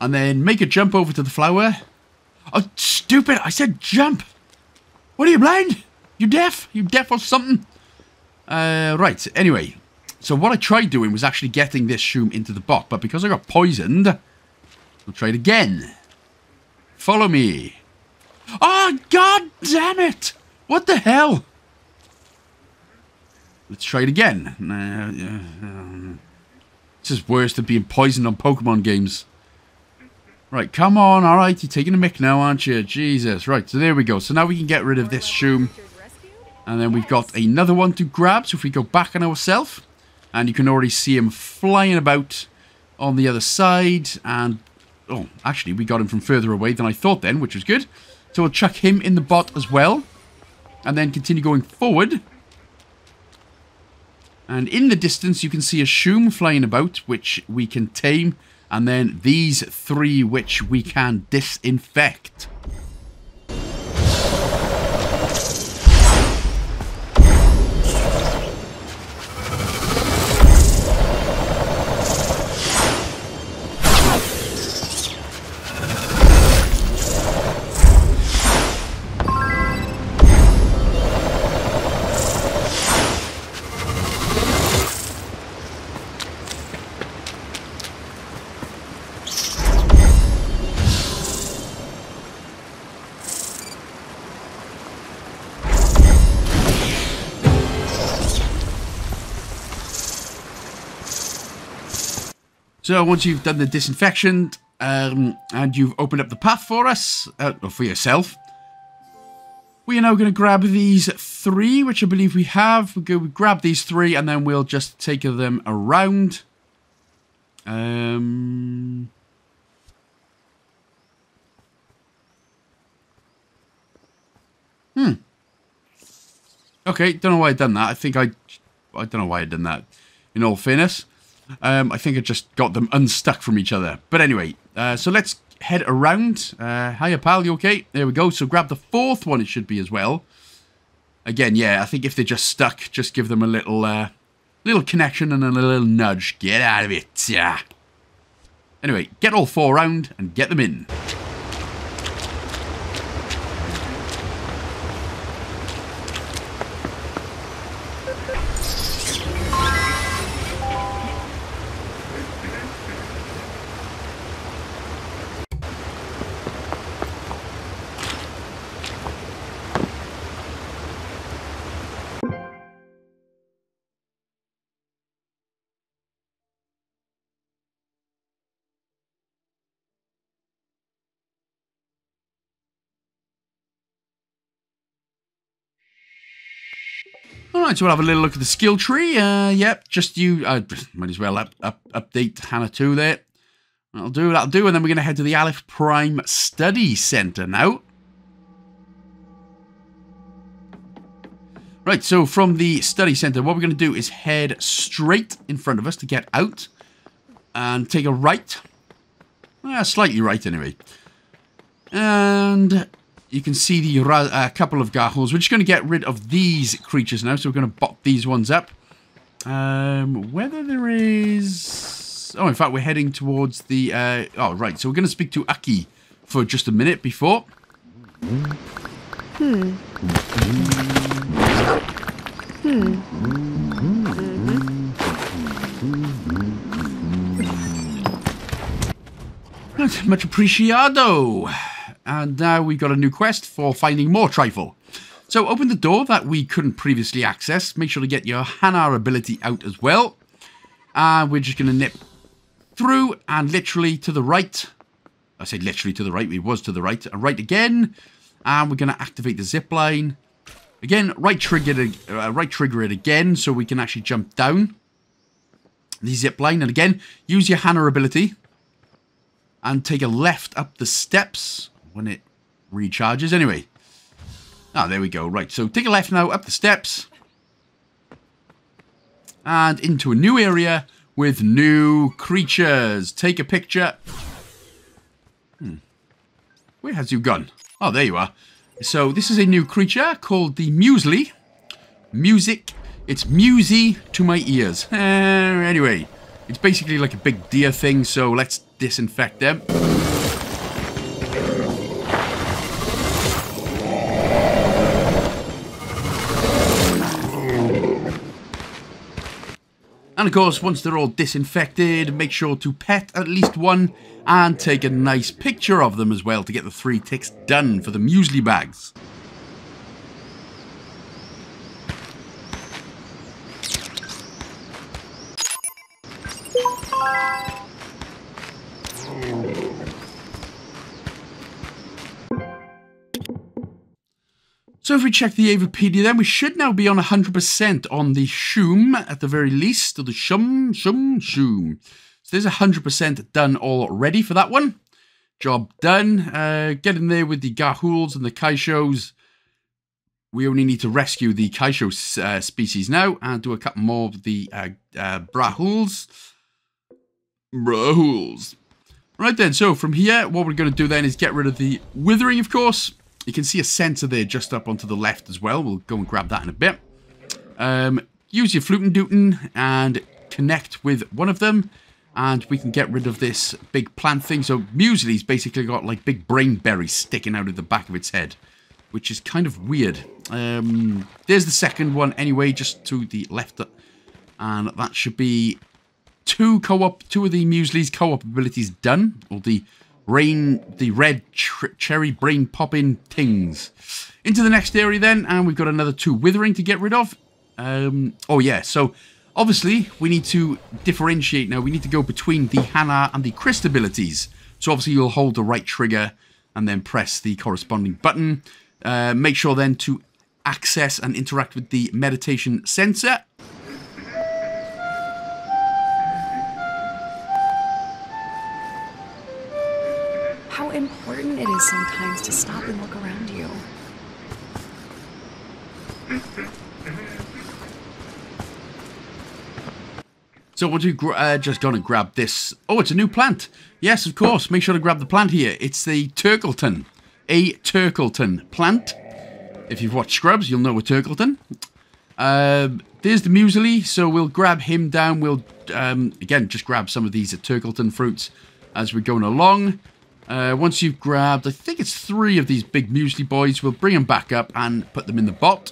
And then make a jump over to the flower. Oh, stupid! I said jump! What are you blind? You deaf? You deaf or something? Uh, right, anyway. So what I tried doing was actually getting this shoom into the bot, but because I got poisoned, I'll try it again. Follow me. Oh, god damn it! What the hell? Let's try it again. Uh, this is worse than being poisoned on Pokemon games. Right, come on. All right, you're taking a mic now, aren't you? Jesus. Right, so there we go. So now we can get rid of this shoom. And then we've got another one to grab. So if we go back on ourselves, and you can already see him flying about on the other side. And, oh, actually, we got him from further away than I thought then, which was good. So we'll chuck him in the bot as well. And then continue going forward. And in the distance, you can see a shoom flying about, which we can tame. And then these three, which we can disinfect. So once you've done the disinfection um, and you've opened up the path for us, uh, or for yourself, we are now going to grab these three, which I believe we have. We go grab these three and then we'll just take them around. Um... Hmm. Okay, don't know why I'd done that. I think I... I don't know why I'd done that, in all fairness. Um, I think it just got them unstuck from each other. But anyway, uh, so let's head around. Uh, hiya, pal, you okay? There we go. So grab the fourth one, it should be as well. Again, yeah, I think if they're just stuck, just give them a little, uh, little connection and a little nudge. Get out of it, yeah. Anyway, get all four around and get them in. Right, so we'll have a little look at the skill tree. Uh, yep, just you. Uh, <laughs> might as well up, up, update Hannah 2 there. That'll do, that'll do. And then we're going to head to the Aleph Prime Study Center now. Right, so from the study center, what we're going to do is head straight in front of us to get out and take a right. Uh, slightly right, anyway. And you can see the uh, couple of Garholes. We're just going to get rid of these creatures now, so we're going to bop these ones up. Um, whether there is... Oh, in fact, we're heading towards the... Uh... Oh, right, so we're going to speak to Aki for just a minute before. Hmm. Hmm. Much appreciado. And now we've got a new quest for finding more trifle. So open the door that we couldn't previously access. Make sure to get your Hanar ability out as well. And we're just going to nip through and literally to the right. I said literally to the right. It was to the right. And right again. And we're going to activate the zip line. Again, right trigger, uh, right trigger it again so we can actually jump down the zip line. And again, use your Hannah ability and take a left up the steps when it recharges. Anyway, ah, there we go. Right, so take a left now up the steps and into a new area with new creatures. Take a picture. Hmm. Where has you gone? Oh, there you are. So this is a new creature called the Muesli. Music. It's musy to my ears. Uh, <laughs> anyway, it's basically like a big deer thing, so let's disinfect them. And of course, once they're all disinfected, make sure to pet at least one and take a nice picture of them as well to get the three ticks done for the muesli bags. So if we check the Avapedia then, we should now be on 100% on the Shum at the very least, or the Shum, Shum, Shum. So there's 100% done already for that one. Job done. Uh, get in there with the Garhools and the Kaishos. We only need to rescue the Kaisho uh, species now and do a couple more of the uh, uh, Brahools. Brahools. Right then, so from here, what we're going to do then is get rid of the Withering, of course. You can see a censer there just up onto the left as well. We'll go and grab that in a bit. Um, use your Fluten Dootin and connect with one of them. And we can get rid of this big plant thing. So Muesli's basically got like big brain berries sticking out of the back of its head. Which is kind of weird. Um, there's the second one anyway, just to the left. And that should be two co-op, two of the Muesli's co-op abilities done. Or the rain, the red cherry brain popping things. Into the next area then, and we've got another two withering to get rid of. Um, oh yeah, so obviously we need to differentiate now. We need to go between the Hannah and the Christ abilities. So obviously you'll hold the right trigger and then press the corresponding button. Uh, make sure then to access and interact with the meditation censer. Is sometimes to stop and look around you. So what do you uh, just gonna grab this? Oh, it's a new plant. Yes, of course. Make sure to grab the plant here. It's the Turkleton. A Turkleton plant. If you've watched Scrubs, you'll know a Turkleton. Uh, there's the muesli, so we'll grab him down. We'll, um, again, just grab some of these Turkleton fruits as we're going along. Uh, once you've grabbed, I think it's three of these big muesli boys, we'll bring them back up and put them in the bot.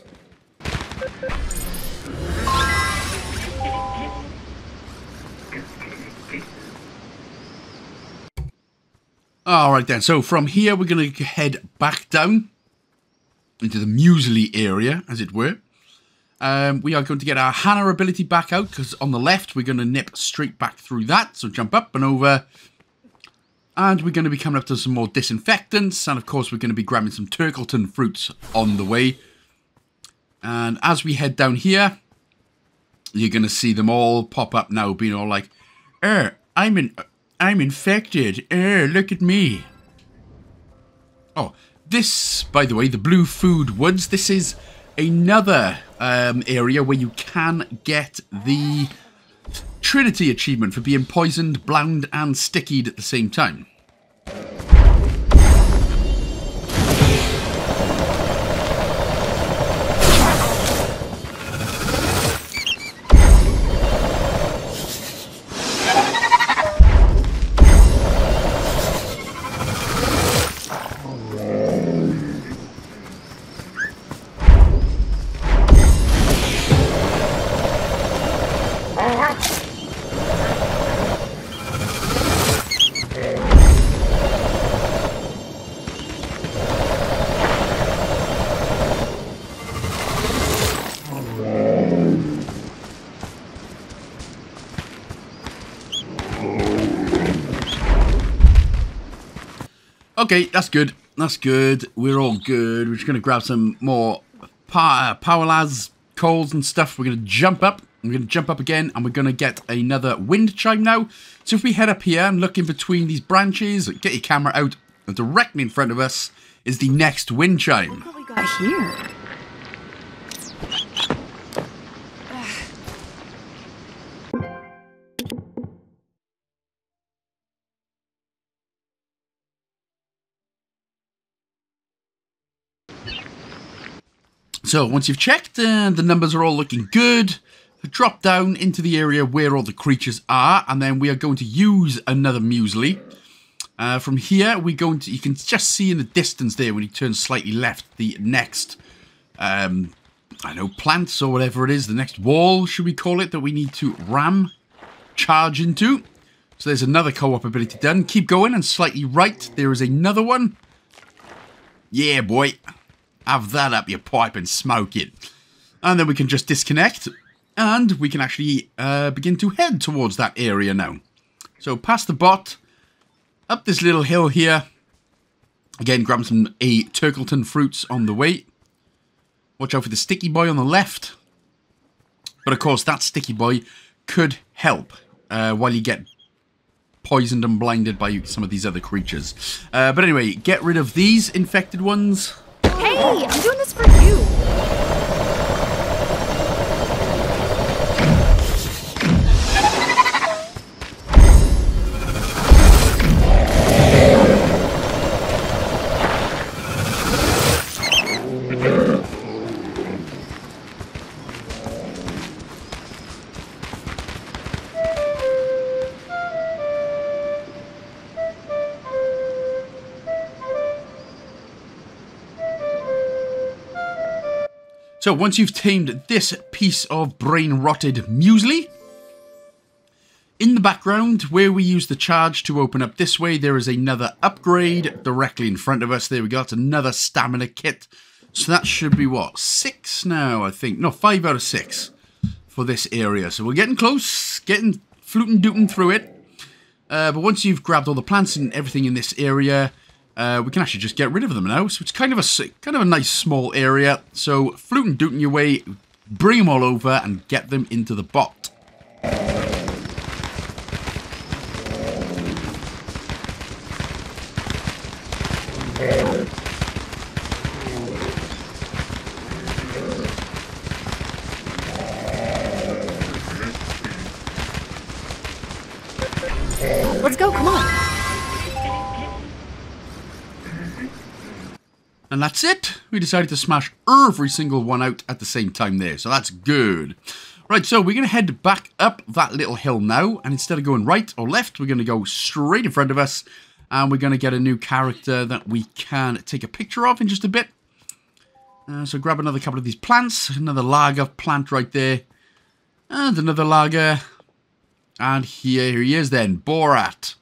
Alright then, so from here we're going to head back down into the muesli area, as it were. Um, we are going to get our Hannah ability back out, because on the left we're going to nip straight back through that. So jump up and over. And we're going to be coming up to some more disinfectants. And of course we're going to be grabbing some Turkleton fruits on the way. And as we head down here, you're going to see them all pop up now, being all like, er, I'm in, I'm infected. Er, look at me. Oh, this, by the way, the Blue Food Woods, this is another um, area where you can get the Trinity achievement for being poisoned, bland, and stickied at the same time. Okay, that's good. That's good. We're all good. We're just going to grab some more power, power las, coals and stuff. We're going to jump up. We're going to jump up again and we're going to get another wind chime now. So if we head up here and look in between these branches, get your camera out, and directly in front of us is the next wind chime. Look what we got here. So once you've checked and the numbers are all looking good, drop down into the area where all the creatures are, and then we are going to use another muesli. Uh, from here, we're going to, you can just see in the distance there when you turn slightly left, the next, um, I know, plants or whatever it is, the next wall, should we call it, that we need to ram, charge into. So there's another co-op ability done. Keep going and slightly right, there is another one. Yeah, boy. Have that up your pipe and smoke it. And then we can just disconnect and we can actually uh, begin to head towards that area now. So past the bot, up this little hill here. Again, grab some a Turkleton fruits on the way. Watch out for the sticky boy on the left. But of course, that sticky boy could help uh, while you get poisoned and blinded by some of these other creatures. Uh, but anyway, get rid of these infected ones. Hey, I'm doing this for you. So once you've tamed this piece of brain-rotted muesli, in the background, where we use the charge to open up this way, there is another upgrade directly in front of us. There we go. It's another stamina kit. So that should be, what, six now, I think. No, five out of six for this area. So we're getting close, getting fluting dooting through it. Uh, but once you've grabbed all the plants and everything in this area, uh, we can actually just get rid of them now. So it's kind of a kind of a nice small area. So flute and dooting your way, bring them all over and get them into the bot. And that's it. We decided to smash every single one out at the same time there. So that's good. Right, so we're going to head back up that little hill now. And instead of going right or left, we're going to go straight in front of us. And we're going to get a new character that we can take a picture of in just a bit. Uh, so grab another couple of these plants. Another lager plant right there. And another lager. And here, here he is then. Borat.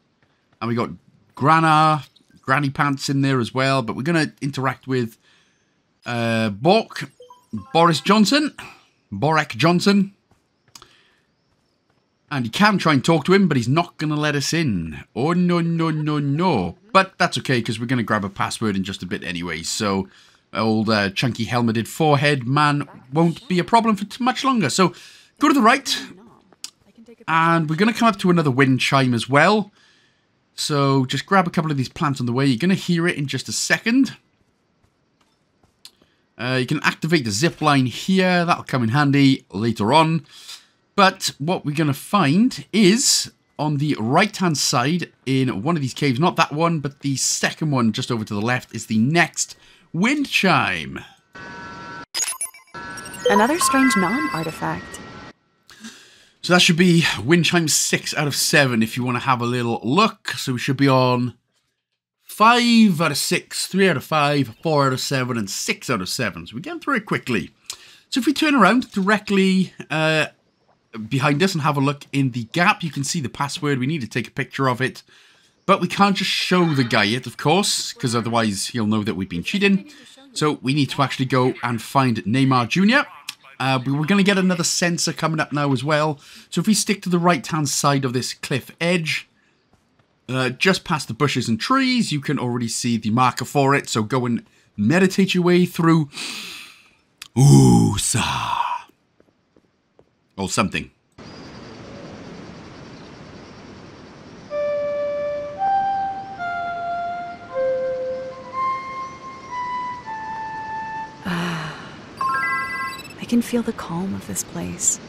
And we got Grana, Granny Pants in there as well. But we're going to interact with uh, Bork, Boris Johnson, Borek Johnson. And you can try and talk to him, but he's not going to let us in. Oh, no, no, no, no. But that's okay, because we're going to grab a password in just a bit anyway. So old uh, chunky helmeted forehead man won't be a problem for much longer. So go to the right, and we're going to come up to another wind chime as well. So just grab a couple of these plants on the way. You're going to hear it in just a second. Uh, you can activate the zip line here. That'll come in handy later on. But what we're going to find is on the right-hand side in one of these caves, not that one, but the second one just over to the left is the next wind chime. Another strange non-artifact. So that should be wind chime 6 out of 7 if you want to have a little look. So we should be on 5 out of 6, 3 out of 5, 4 out of 7, and 6 out of 7. So we're getting through it quickly. So if we turn around directly uh, behind us and have a look in the gap, you can see the password. We need to take a picture of it. But we can't just show the guy it, of course, because otherwise he'll know that we've been cheating. So we need to actually go and find Neymar Jr., uh, we're going to get another censer coming up now as well. So if we stick to the right-hand side of this cliff edge, uh, just past the bushes and trees, you can already see the marker for it. So go and meditate your way through Usa. Or something. Can feel the calm of this place.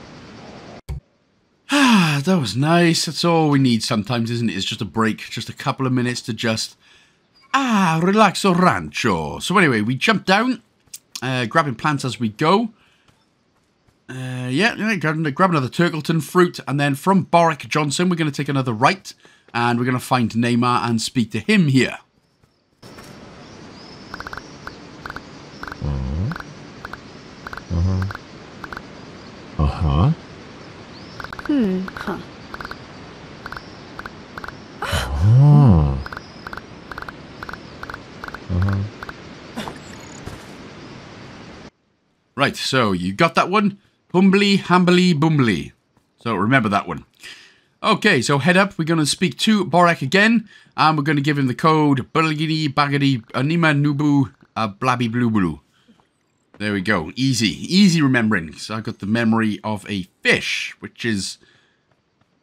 Ah, <sighs> that was nice. That's all we need sometimes, isn't it? It's just a break, just a couple of minutes to just, ah, relaxo rancho. So anyway, we jump down, uh, grabbing plants as we go. Uh, yeah, yeah grab, grab another Turkleton fruit, and then from Boric Johnson, we're going to take another right, and we're going to find Neymar and speak to him here. Uh-huh. Hmm, huh. Oh. Uh-huh. Right, so you got that one? Humbly, humbly, bumbly. So remember that one. Okay, so head up. We're going to speak to Borak again, and we're going to give him the code Bulgini Bagadi Anima Nubu uh, Blabby Blue Blue. There we go. Easy. Easy remembering. So I got the memory of a fish, which is...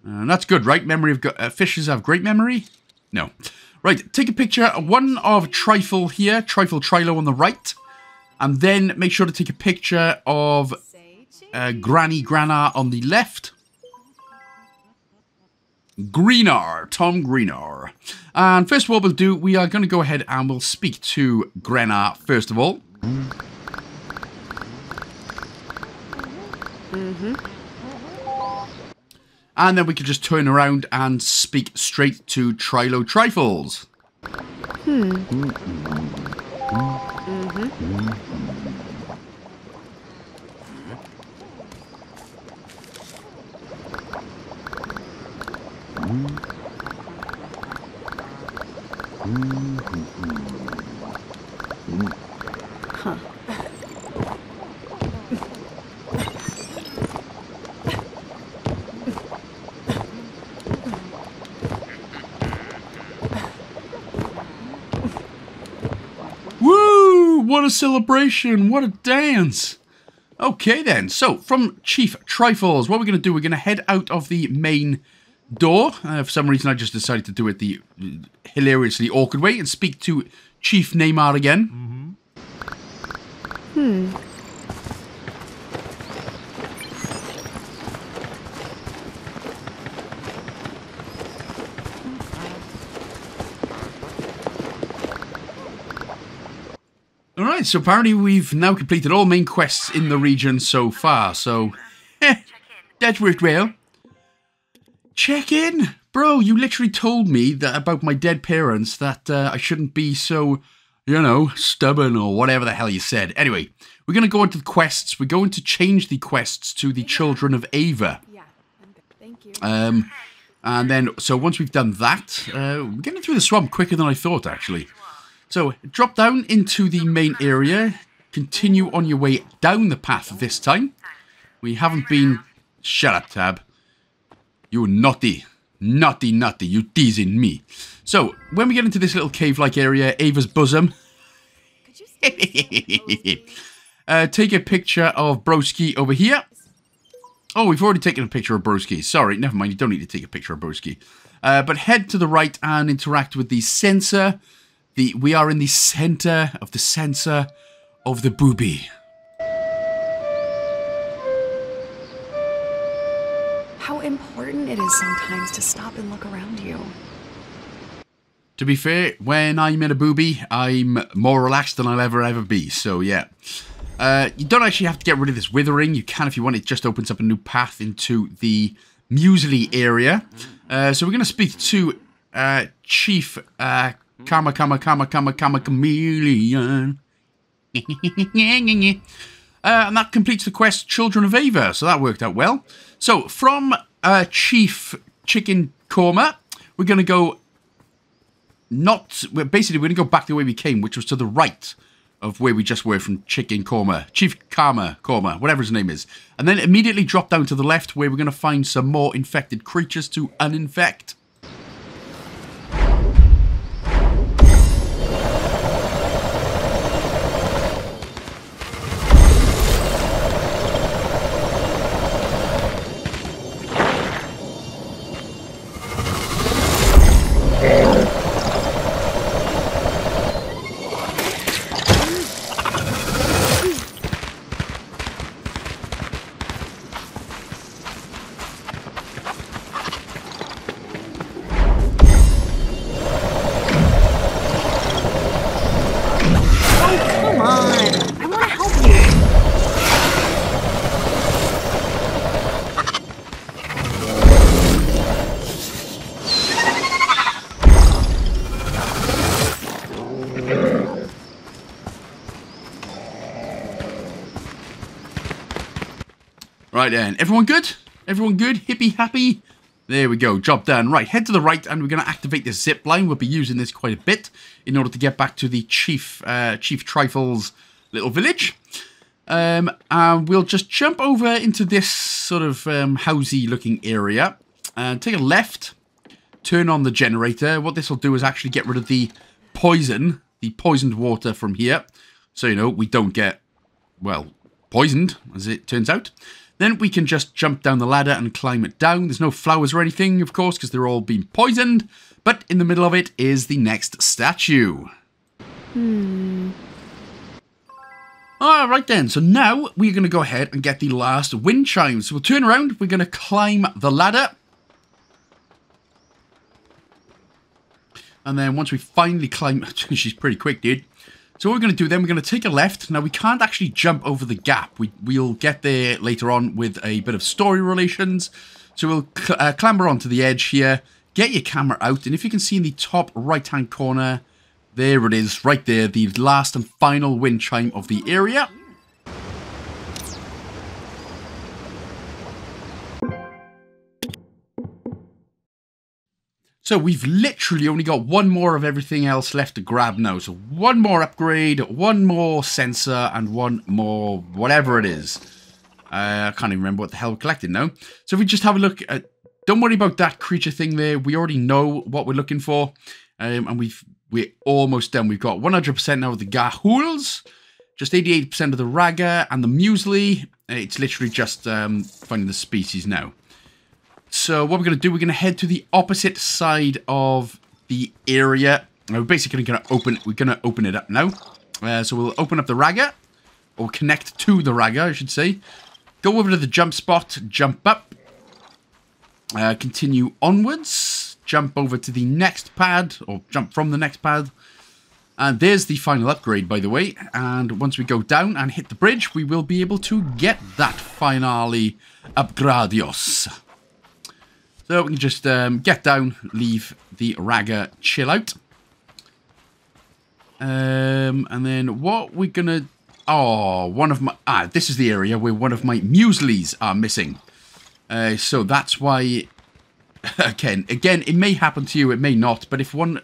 Uh, that's good, right? Memory of... Uh, fishes have great memory? No. Right, take a picture. One of Trifle here. Trifle Trilo on the right. And then make sure to take a picture of uh, Granny Grana on the left. Greenar, Tom Greenar. And first of all we'll do, we are going to go ahead and we'll speak to Grena first of all. Mm-hmm. And then we can just turn around and speak straight to Trilo Trifles. Hmm. Mm-hmm. Huh. What a celebration! What a dance! Okay then, so from Chief Trifles, what we're going to do, we're going to head out of the main door. Uh, for some reason, I just decided to do it the hilariously awkward way and speak to Chief Neymar again. Hmm. Alright, so apparently we've now completed all main quests in the region so far, so... Eh, that's worked well. Check in! Bro, you literally told me that about my dead parents that uh, I shouldn't be so, you know, stubborn or whatever the hell you said. Anyway, we're going to go into the quests. We're going to change the quests to the Children of Ava. Yeah. Thank you. Um, and then, so once we've done that, uh, we're getting through the swamp quicker than I thought, actually. So, drop down into the main area. Continue on your way down the path this time. We haven't been... Shut up, Tab. You naughty. Naughty, naughty. You teasing me. So, when we get into this little cave-like area, Ava's bosom... <laughs> uh, take a picture of Broski over here. Oh, we've already taken a picture of Broski. Sorry, never mind. You don't need to take a picture of Broski. Uh, but head to the right and interact with the censer. The We are in the center of the censer of the booby. How important it is sometimes to stop and look around you. To be fair, when I'm in a booby, I'm more relaxed than I'll ever, ever be. So, yeah. Uh, you don't actually have to get rid of this withering. You can if you want. It just opens up a new path into the muesli area. Uh, so we're going to speak to uh, Chief Kama Kama Kama Kama Kama Chameleon. <laughs> uh, and that completes the quest Children of Ava. So that worked out well. So from uh, Chief Chicken Korma, we're going to go not... Well, basically, we're going to go back the way we came, which was to the right of where we just were from Chicken Korma. Chief Karma Korma, whatever his name is. And then immediately drop down to the left where we're going to find some more infected creatures to uninfect. Right then, everyone good? Everyone good? Hippy happy? There we go, job done. Right, head to the right and we're going to activate the zip line. We'll be using this quite a bit in order to get back to the Chief uh, Chief Trifle's little village. Um, and we'll just jump over into this sort of um, housey looking area and take a left, turn on the generator. What this will do is actually get rid of the poison, the poisoned water from here. So, you know, we don't get, well, poisoned, as it turns out. Then we can just jump down the ladder and climb it down. There's no flowers or anything, of course, because they're all being poisoned. But in the middle of it is the next statue. Hmm. Alright then, so now we're going to go ahead and get the last wind chimes. So we'll turn around, we're going to climb the ladder. And then once we finally climb, <laughs> she's pretty quick, dude. So what we're going to do then, we're going to take a left. Now, we can't actually jump over the gap. We, we'll get there later on with a bit of story relations. So we'll cl uh, clamber onto the edge here, get your camera out, and if you can see in the top right-hand corner, there it is, right there, the last and final wind chime of the area. So we've literally only got one more of everything else left to grab now. So one more upgrade, one more censer, and one more whatever it is. Uh, I can't even remember what the hell we collected now. So if we just have a look at... Don't worry about that creature thing there. We already know what we're looking for. Um, and we've, we're almost done. We've got 100% now of the Gahuls. Just 88% of the Raga and the Muesli. It's literally just um, finding the species now. So what we're going to do, we're going to head to the opposite side of the area. And we're basically going to open, we're going to open it up now. Uh, so we'll open up the Raga, or connect to the Raga, I should say. Go over to the jump spot, jump up, uh, continue onwards, jump over to the next pad, or jump from the next pad. And there's the final upgrade, by the way. And once we go down and hit the bridge, we will be able to get that finale upgradios. So we can just um, get down, leave the Raga chill out. Um, and then what we're going to... Oh, one of my... Ah, this is the area where one of my mueslis are missing. Uh, so that's why... <laughs> Again, again, it may happen to you, it may not. But if one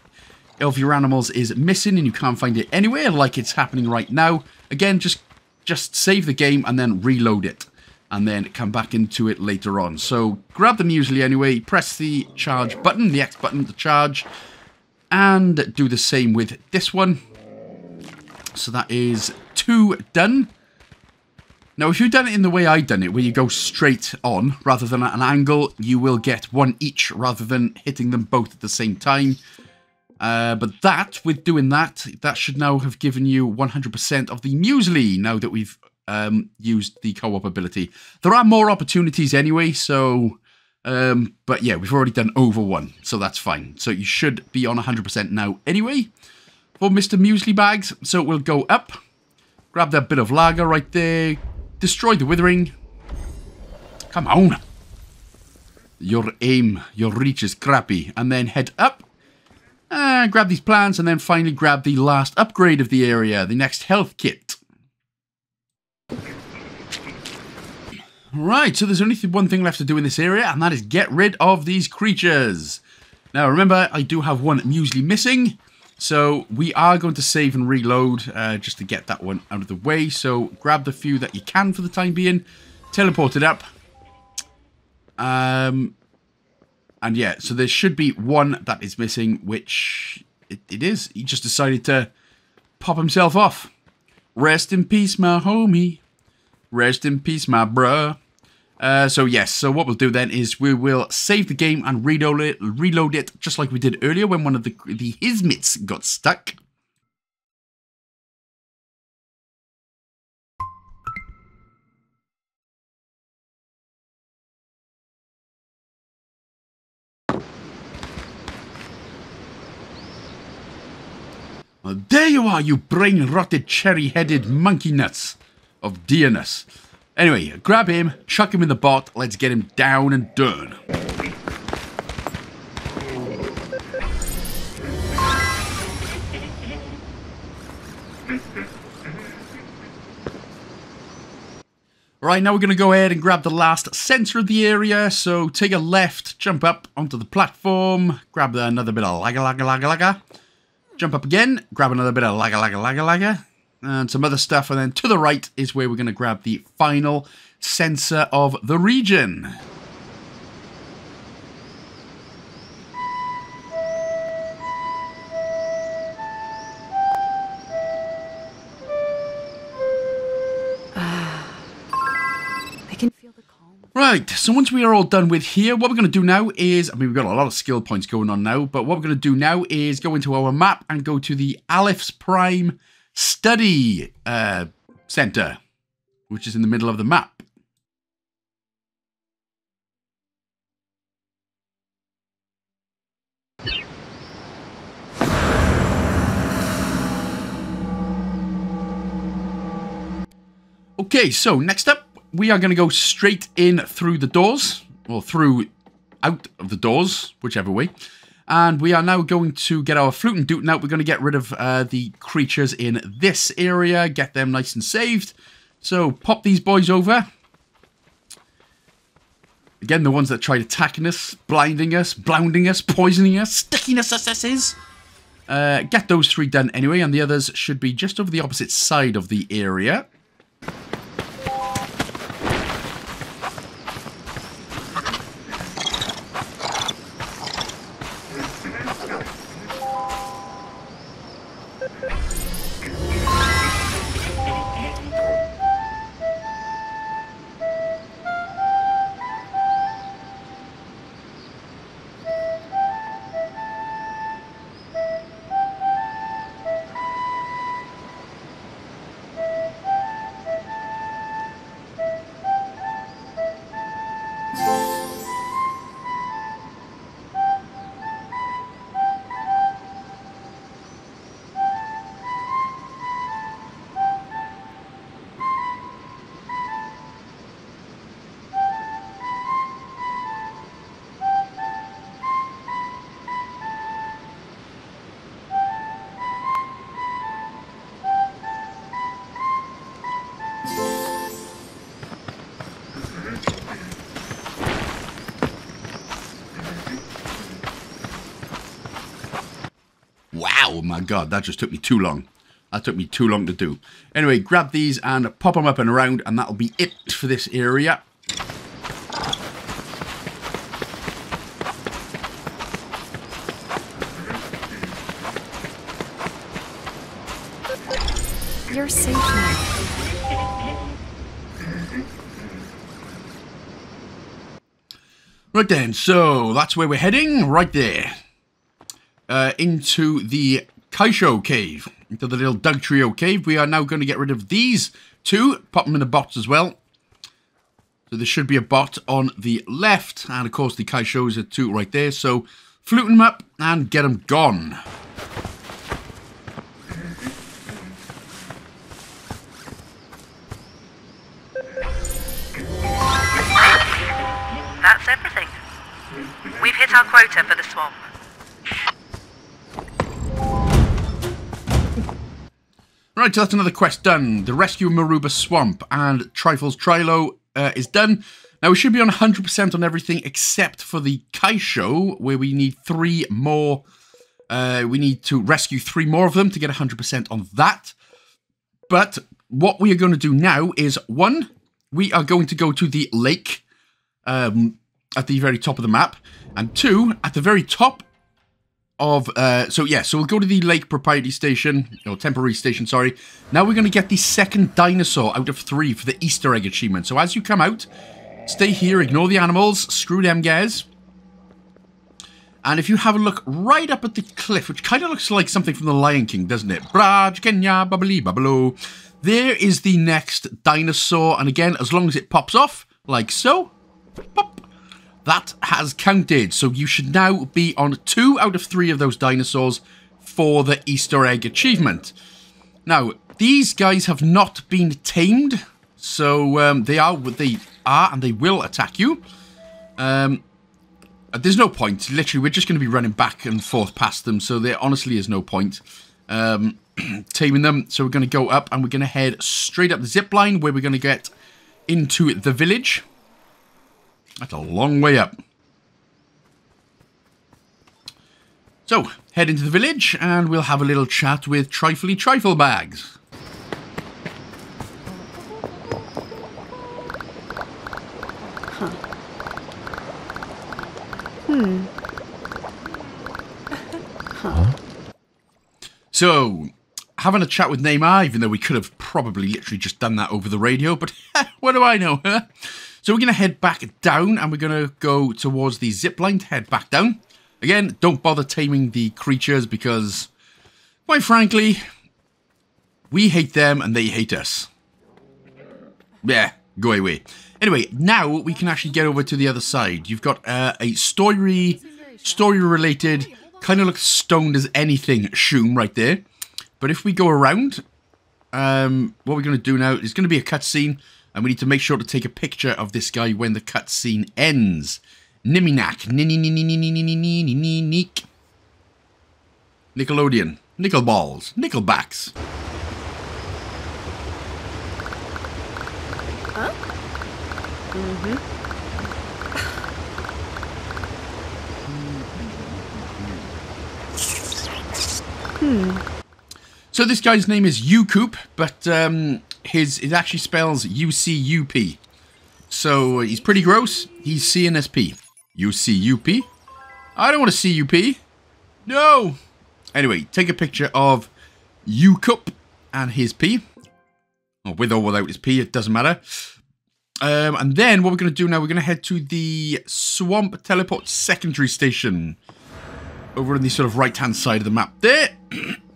of your animals is missing and you can't find it anywhere, like it's happening right now, again, just just save the game and then reload it and then come back into it later on. So grab the muesli anyway, press the charge button, the X button to charge, and do the same with this one. So that is two done. Now, if you've done it in the way I've done it, where you go straight on rather than at an angle, you will get one each rather than hitting them both at the same time. Uh, but that, with doing that, that should now have given you 100% of the muesli now that we've um, used the co-op ability. There are more opportunities anyway, so... Um, but yeah, we've already done over one, so that's fine. So you should be on 100% now anyway for Mr. Muesli Bags. So we'll go up, grab that bit of lager right there, destroy the withering. Come on. Your aim, your reach is crappy. And then head up, and grab these plants, and then finally grab the last upgrade of the area, the next health kit. Right, so there's only one thing left to do in this area, and that is get rid of these creatures. Now, remember, I do have one muesli missing, so we are going to save and reload uh, just to get that one out of the way. So grab the few that you can for the time being, teleport it up. Um, and yeah, so there should be one that is missing, which it, it is. He just decided to pop himself off. Rest in peace, my homie. Rest in peace, my bruh. Uh, so yes, so what we'll do then is we will save the game and reload it, reload it just like we did earlier when one of the the Hismits got stuck. Well, there you are, you brain-rotted, cherry-headed monkey nuts of dearness. Anyway, grab him, chuck him in the bot, let's get him down and done. Right, now we're going to go ahead and grab the last censer of the area. So take a left, jump up onto the platform, grab another bit of laga laga laga laga. Jump up again, grab another bit of laga laga laga laga and some other stuff. And then to the right is where we're going to grab the final censer of the region. Ah, I can feel the calm. Right, so once we are all done with here, what we're going to do now is, I mean, we've got a lot of skill points going on now, but what we're going to do now is go into our map and go to the Alepht's Prime Study uh, Center, which is in the middle of the map. Okay, so next up, we are going to go straight in through the doors, or through out of the doors, whichever way. And we are now going to get our flute and dute out. We're going to get rid of uh, the creatures in this area, get them nice and saved. So pop these boys over. Again, the ones that tried attacking us, blinding us, blinding us, poisoning us, sticking us SSs. Uh, get those three done anyway, and the others should be just over the opposite side of the area. God, that just took me too long. That took me too long to do. Anyway, grab these and pop them up and around, and that'll be it for this area. You're safe now. Right then, so that's where we're heading, right there. Uh, into the Kaisho cave, into the little Dugtrio cave. We are now going to get rid of these two, pop them in a box as well. So there should be a bot on the left, and of course the Kaishos are two right there. So flute them up and get them gone. That's everything. We've hit our quota for the swamp. Right, so that's another quest done. The rescue Maruba Swamp and Trifle's Trilo uh, is done. Now, we should be on 100% on everything except for the Kaisho, where we need three more. Uh, we need to rescue three more of them to get 100% on that. But what we are going to do now is one, we are going to go to the lake um, at the very top of the map, and two, at the very top of uh so yeah so we'll go to the lake propriety station or temporary station sorry. Now we're going to get the second dinosaur out of three for the easter egg achievement. So as you come out stay here ignore the animals screw them guys. And if you have a look right up at the cliff which kind of looks like something from the lion king doesn't it? Braj kenya bubbly there is the next dinosaur and again as long as it pops off like so pop that has counted, so you should now be on two out of three of those dinosaurs for the Easter egg achievement. Now, these guys have not been tamed, so um, they are what they are, and they will attack you. Um, there's no point. Literally, we're just going to be running back and forth past them, so there honestly is no point um, <clears throat> taming them. So we're going to go up, and we're going to head straight up the zip line, where we're going to get into the village. That's a long way up. So, head into the village and we'll have a little chat with Trifly Trifle Bags. Huh. Hmm. Huh? <laughs> So, having a chat with Neymar, even though we could have probably literally just done that over the radio, but <laughs> what do I know, huh? So we're going to head back down and we're going to go towards the zip line to head back down. Again, don't bother taming the creatures because, quite frankly, we hate them and they hate us. Yeah, go away. Anyway, now we can actually get over to the other side. You've got uh, a story, story-related, kind of looks stoned as anything shoom right there. But if we go around, um, what we're going to do now is going to be a cutscene, and we need to make sure to take a picture of this guy when the cutscene ends. Niminak. Nickelodeon. Nickel balls. Nickelbacks. Huh? Mm-hmm. Hmm. So this guy's name is Ucoop, but his it actually spells U-C-U-P. So he's pretty gross. He's CNSP. U-C-U-P? I don't want to see U-P. No! Anyway, take a picture of U Cup and his P. Or with or without his P, it doesn't matter. Um, and then what we're going to do now, we're going to head to the Swamp Teleport Secondary Station. Over on the sort of right-hand side of the map there. <clears throat>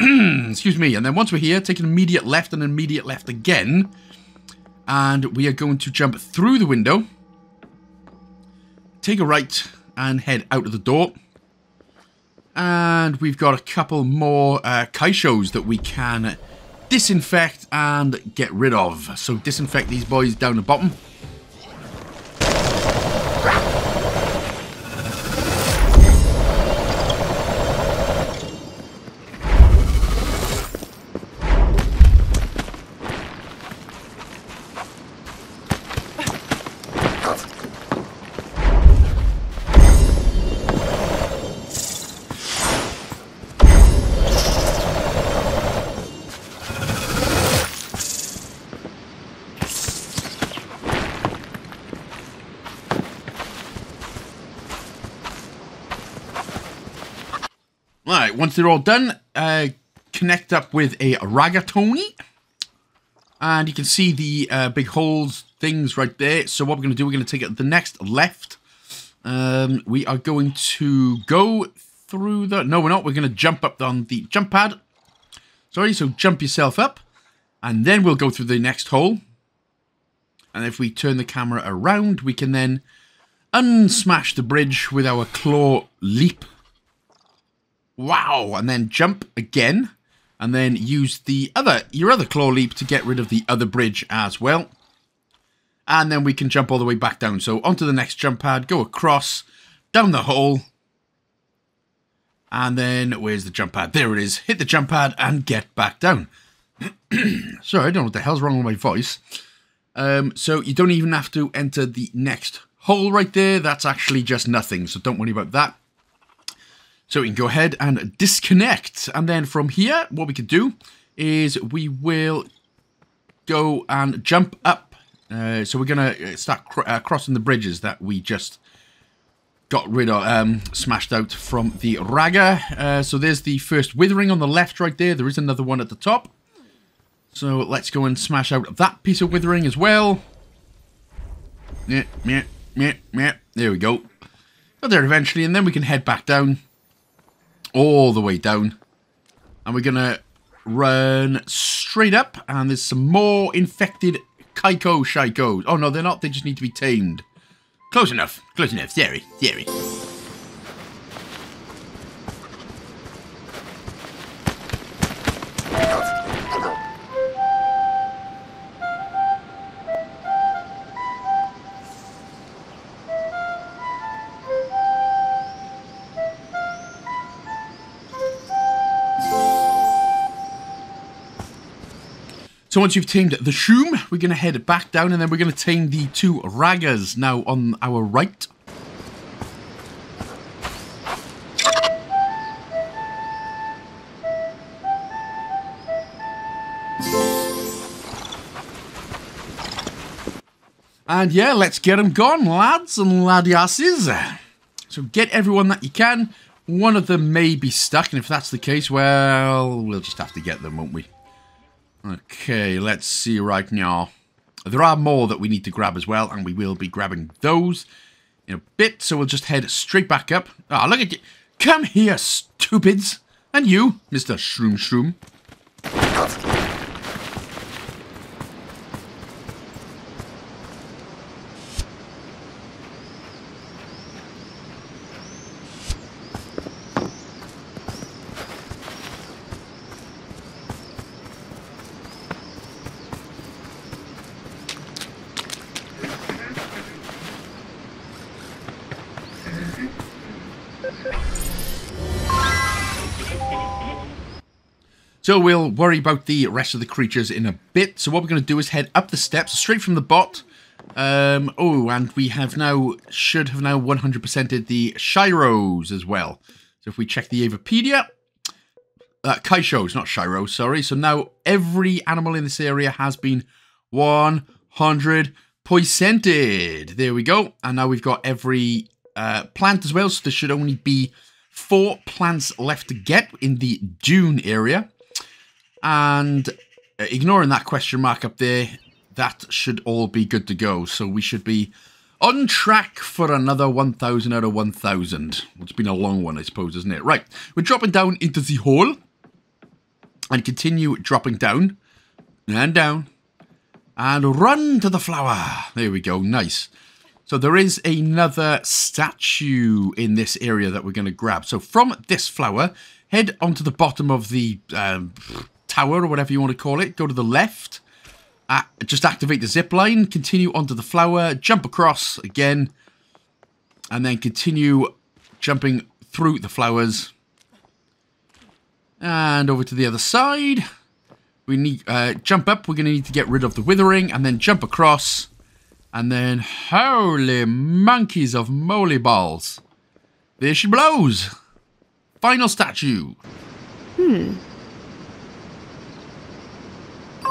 <clears throat> Excuse me. And then once we're here, take an immediate left and an immediate left again. And we are going to jump through the window. Take a right and head out of the door. And we've got a couple more uh, Kaishos that we can disinfect and get rid of. So disinfect these boys down the bottom. They're all done, uh, connect up with a Ragatoni. And you can see the uh, big holes things right there. So what we're going to do, we're going to take it the next left. Um, we are going to go through the... No, we're not. We're going to jump up on the jump pad. Sorry, so jump yourself up. And then we'll go through the next hole. And if we turn the camera around, we can then unsmash the bridge with our claw leap. Wow! And then jump again. And then use the other your other claw leap to get rid of the other bridge as well. And then we can jump all the way back down. So onto the next jump pad, go across, down the hole. And then, where's the jump pad? There it is. Hit the jump pad and get back down. <clears throat> Sorry, I don't know what the hell's wrong with my voice. Um, so you don't even have to enter the next hole right there. That's actually just nothing, so don't worry about that. So we can go ahead and disconnect. And then from here, what we can do is we will go and jump up. Uh, so we're going to start cr uh, crossing the bridges that we just got rid of, um, smashed out from the Ragga. Uh, so there's the first Withering on the left right there. There is another one at the top. So let's go and smash out that piece of Withering as well. Yeah, yeah, yeah, yeah. There we go. Got there eventually, and then we can head back down. All the way down. And we're going to run straight up, and there's some more infected Kaiko Shikos. Oh, no, they're not. They just need to be tamed. Close enough. Close enough. Theory. Theory. So once you've tamed the Shoom, we're going to head back down and then we're going to tame the two Raggas now on our right. And yeah, let's get them gone, lads and laddiasses. So get everyone that you can. One of them may be stuck, and if that's the case, well, we'll just have to get them, won't we? Okay, let's see right now. There are more that we need to grab as well, and we will be grabbing those in a bit. So we'll just head straight back up. Ah, oh, look at you. Come here, stupids. And you, Mr. Shroom Shroom. So we'll worry about the rest of the creatures in a bit. So what we're going to do is head up the steps, straight from the bot. Um, oh, and we have now, should have now 100%ed the Shiros as well. So if we check the Avapedia, uh, Kaishos, not Shiro, sorry. So now every animal in this area has been 100 poisented. There we go. And now we've got every uh, plant as well. So there should only be four plants left to get in the dune area. And uh, ignoring that question mark up there, that should all be good to go. So we should be on track for another 1,000 out of 1,000. It's been a long one, I suppose, isn't it? Right, we're dropping down into the hole. And continue dropping down. And down. And run to the flower. There we go, nice. So there is another statue in this area that we're going to grab. So from this flower, head onto the bottom of the um, tower or whatever you want to call it. Go to the left. Uh, just activate the zip line. Continue onto the flower. Jump across again. And then continue jumping through the flowers. And over to the other side. We need uh, jump up. We're going to need to get rid of the withering. And then jump across. And then, holy monkeys of moly balls. There she blows. Final statue. Hmm.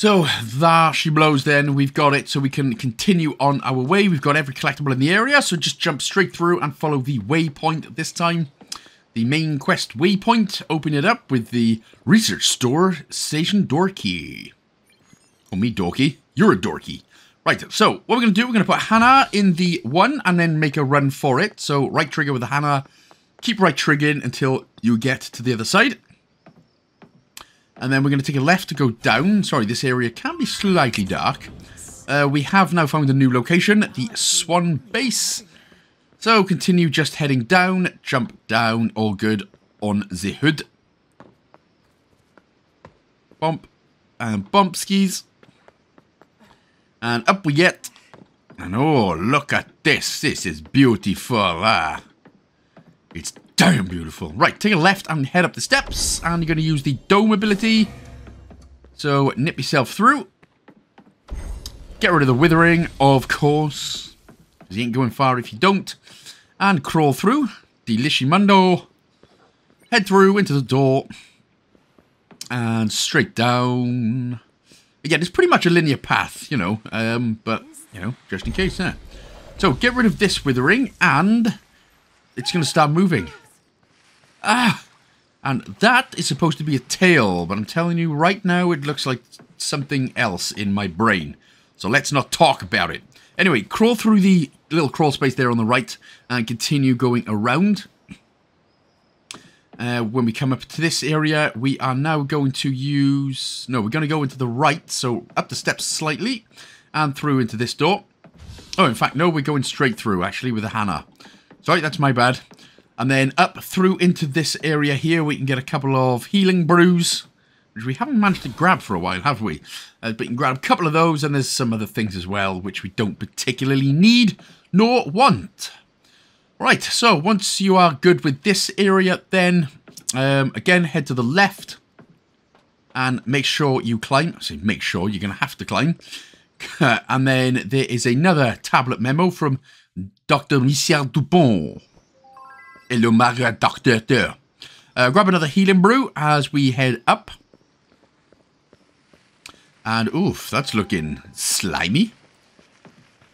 So there she blows then. We've got it so we can continue on our way. We've got every collectible in the area. So just jump straight through and follow the waypoint this time. The main quest waypoint. Open it up with the research store station door key. Oh, me dorky. You're a dorky. Right, so what we're going to do, we're going to put Hannah in the one and then make a run for it. So right trigger with the Hannah. Keep right triggering until you get to the other side. And then we're going to take a left to go down. Sorry, this area can be slightly dark. Uh, we have now found a new location, the Swan Base. So continue just heading down, jump down, all good on the hood. Bump and bump skis. And up we get. And oh, look at this. This is beautiful. Ah. It's damn beautiful. Right, take a left and head up the steps. And you're going to use the dome ability. So, nip yourself through. Get rid of the withering, of course. Because you ain't going far if you don't. And crawl through. Delishimundo. Head through into the door. And straight down. Again, it's pretty much a linear path, you know. Um, but, you know, just in case, yeah. So, get rid of this withering. And it's going to start moving. Ah! And that is supposed to be a tail, but I'm telling you right now it looks like something else in my brain. So let's not talk about it. Anyway, crawl through the little crawl space there on the right and continue going around. Uh, when we come up to this area, we are now going to use... No, we're going to go into the right, so up the steps slightly and through into this door. Oh, in fact, no, we're going straight through, actually, with a Hannah. Sorry, that's my bad. And then up through into this area here, we can get a couple of healing brews, which we haven't managed to grab for a while, have we? Uh, but you can grab a couple of those, and there's some other things as well, which we don't particularly need nor want. Right, so once you are good with this area, then um, again, head to the left and make sure you climb. I say make sure, you're going to have to climb. <laughs> and then there is another tablet memo from Dr. Michel Dupont. Hello, Maria Doctor. Uh, grab another healing brew as we head up. And oof, that's looking slimy.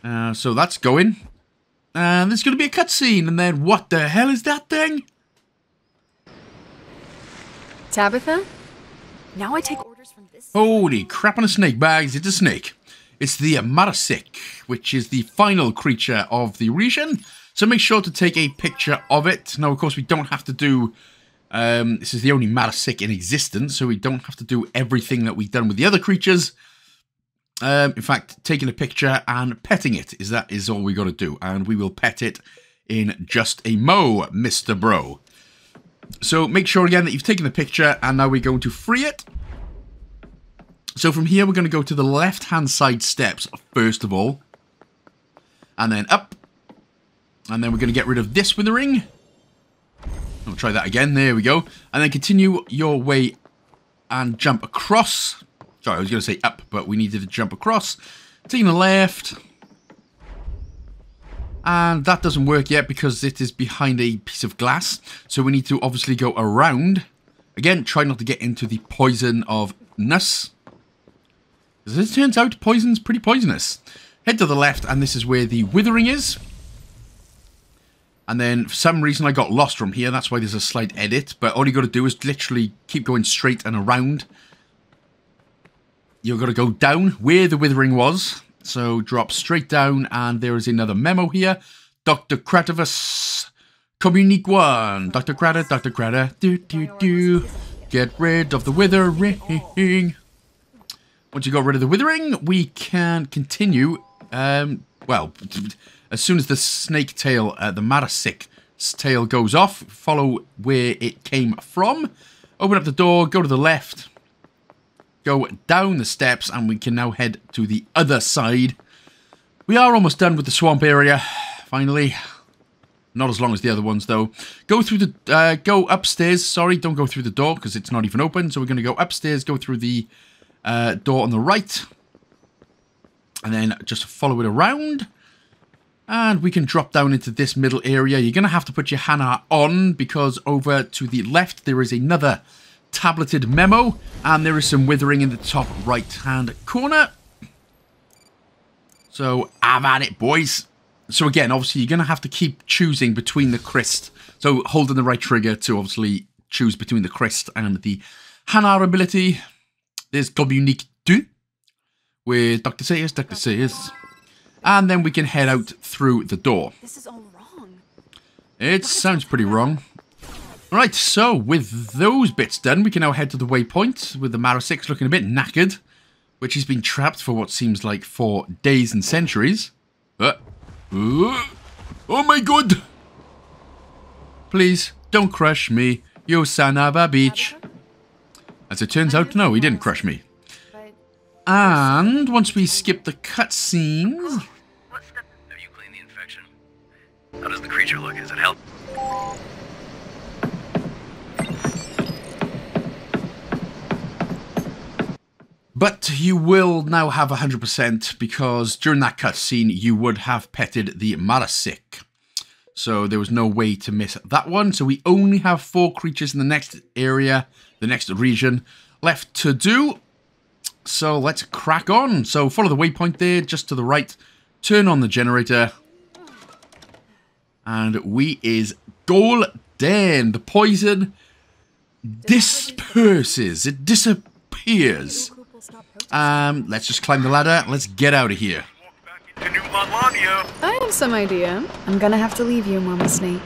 Uh, so that's going. And there's going to be a cutscene. And then what the hell is that thing? Tabitha? Now I take orders from this. Holy crap on a snake bags. It's a snake. It's the Marasic, which is the final creature of the region. So make sure to take a picture of it. Now, of course, we don't have to do... Um, this is the only Marasic in existence, so we don't have to do everything that we've done with the other creatures. Um, in fact, taking a picture and petting it is that is all we got to do. And we will pet it in just a mo, Mr. Bro. So make sure again that you've taken the picture and now we're going to free it. So from here we're going to go to the left hand side steps first of all. And then up. And then we're going to get rid of this with the ring. I'll try that again. There we go. And then continue your way and jump across. Sorry, I was going to say up, but we needed to jump across. Taking the left. And that doesn't work yet because it is behind a piece of glass. So we need to obviously go around. Again, try not to get into the poison of nus. As it turns out, poison's pretty poisonous. Head to the left, and this is where the withering is. And then, for some reason, I got lost from here. That's why there's a slight edit. But all you got to do is literally keep going straight and around. You've got to go down where the withering was. So drop straight down, and there is another memo here. Dr. Kratovus, Communique 1. Dr. Krata, Dr. Krata, do, do, do. Get rid of the withering. Once you got rid of the withering, we can continue. Um, well, <laughs> as soon as the snake tail, uh, the Marasic tail goes off, follow where it came from. Open up the door, go to the left go down the steps and we can now head to the other side. We are almost done with the swamp area, finally. Not as long as the other ones, though. Go through the, uh, go upstairs. Sorry, don't go through the door because it's not even open. So we're going to go upstairs, go through the uh, door on the right. And then just follow it around. And we can drop down into this middle area. You're going to have to put your Hannah on because over to the left there is another tableted memo, and there is some withering in the top right-hand corner. So, I've at it, boys. So again, obviously, you're going to have to keep choosing between the crest. So holding the right trigger to obviously choose between the crest and the Hanar ability. There's Communique 2 with Dr. Sayers, Dr. Sayers. And then we can head out through the door. This is all wrong. It sounds pretty wrong. Alright, so with those bits done, we can now head to the waypoint with the Mara 6 looking a bit knackered, which has been trapped for what seems like for days and centuries. Uh, uh, oh my god! Please, don't crush me, you son of a beach. As it turns out, no, he didn't crush me. And once we skip the cutscenes, How does the creature look? Is it? But you will now have 100% because during that cutscene you would have petted the Marasik. So there was no way to miss that one. So we only have four creatures in the next area, the next region left to do. So let's crack on. So follow the waypoint there, just to the right. Turn on the generator. And we is golden. The poison disperses. It disappears. Um, let's just climb the ladder. Let's get out of here. To New Malania. I have some idea. I'm gonna have to leave you, Mama Snake.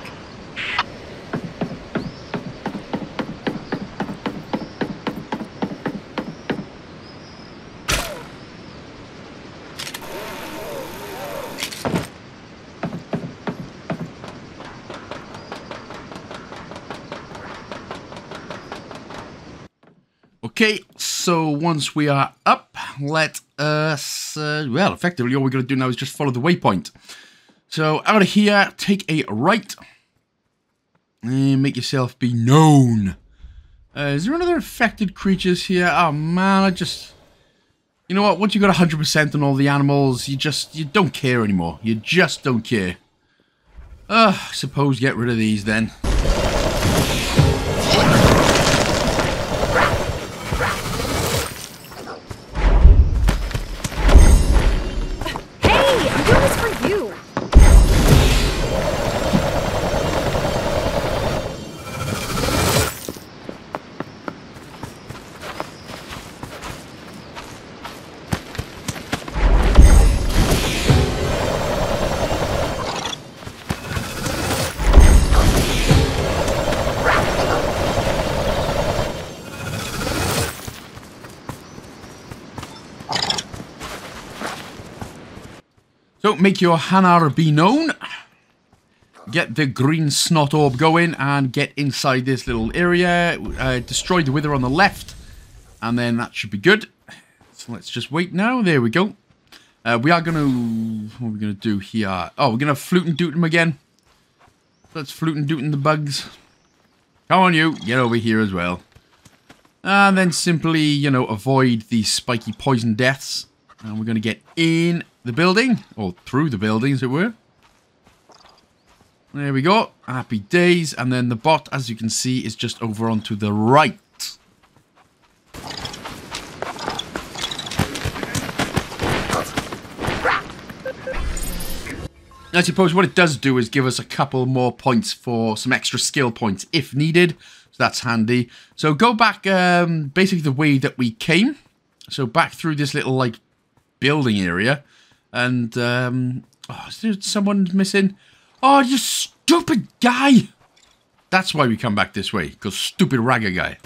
Okay, so once we are up, let us, uh, well, effectively all we're going to do now is just follow the waypoint. So out of here, take a right, and make yourself be known. Uh, is there another affected creatures here? Oh man, I just, you know what, once you got 100% on all the animals, you just, you don't care anymore. You just don't care. I suppose get rid of these then. Make your Hanar be known. Get the green snot orb going and get inside this little area. Uh, destroy the wither on the left. And then that should be good. So let's just wait now. There we go. Uh, we are going to... What are we going to do here? Oh, we're going to flute and doot them again. Let's flute and doot in the bugs. Come on, you. Get over here as well. And then simply, you know, avoid these spiky poison deaths. And we're going to get in the building, or through the building, as it were. There we go. Happy days. And then the bot, as you can see, is just over onto the right. I suppose what it does do is give us a couple more points for some extra skill points if needed. So that's handy. So go back um, basically the way that we came. So back through this little like building area. And um, oh, someone's missing? Oh, you stupid guy! That's why we come back this way. Because stupid ragga guy.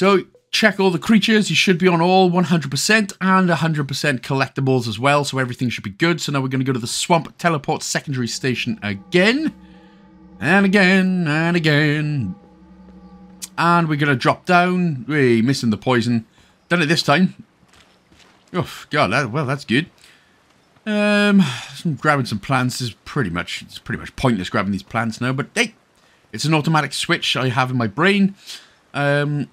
So check all the creatures. You should be on all 100% and 100% collectibles as well. So everything should be good. So now we're going to go to the Swamp Teleport Secondary Station again. And again and again. And we're going to drop down. We missing the poison. Done it this time. Oh, God. That, well, that's good. Um, some grabbing some plants is pretty much it's pretty much pointless grabbing these plants now. But hey, it's an automatic switch I have in my brain. Um,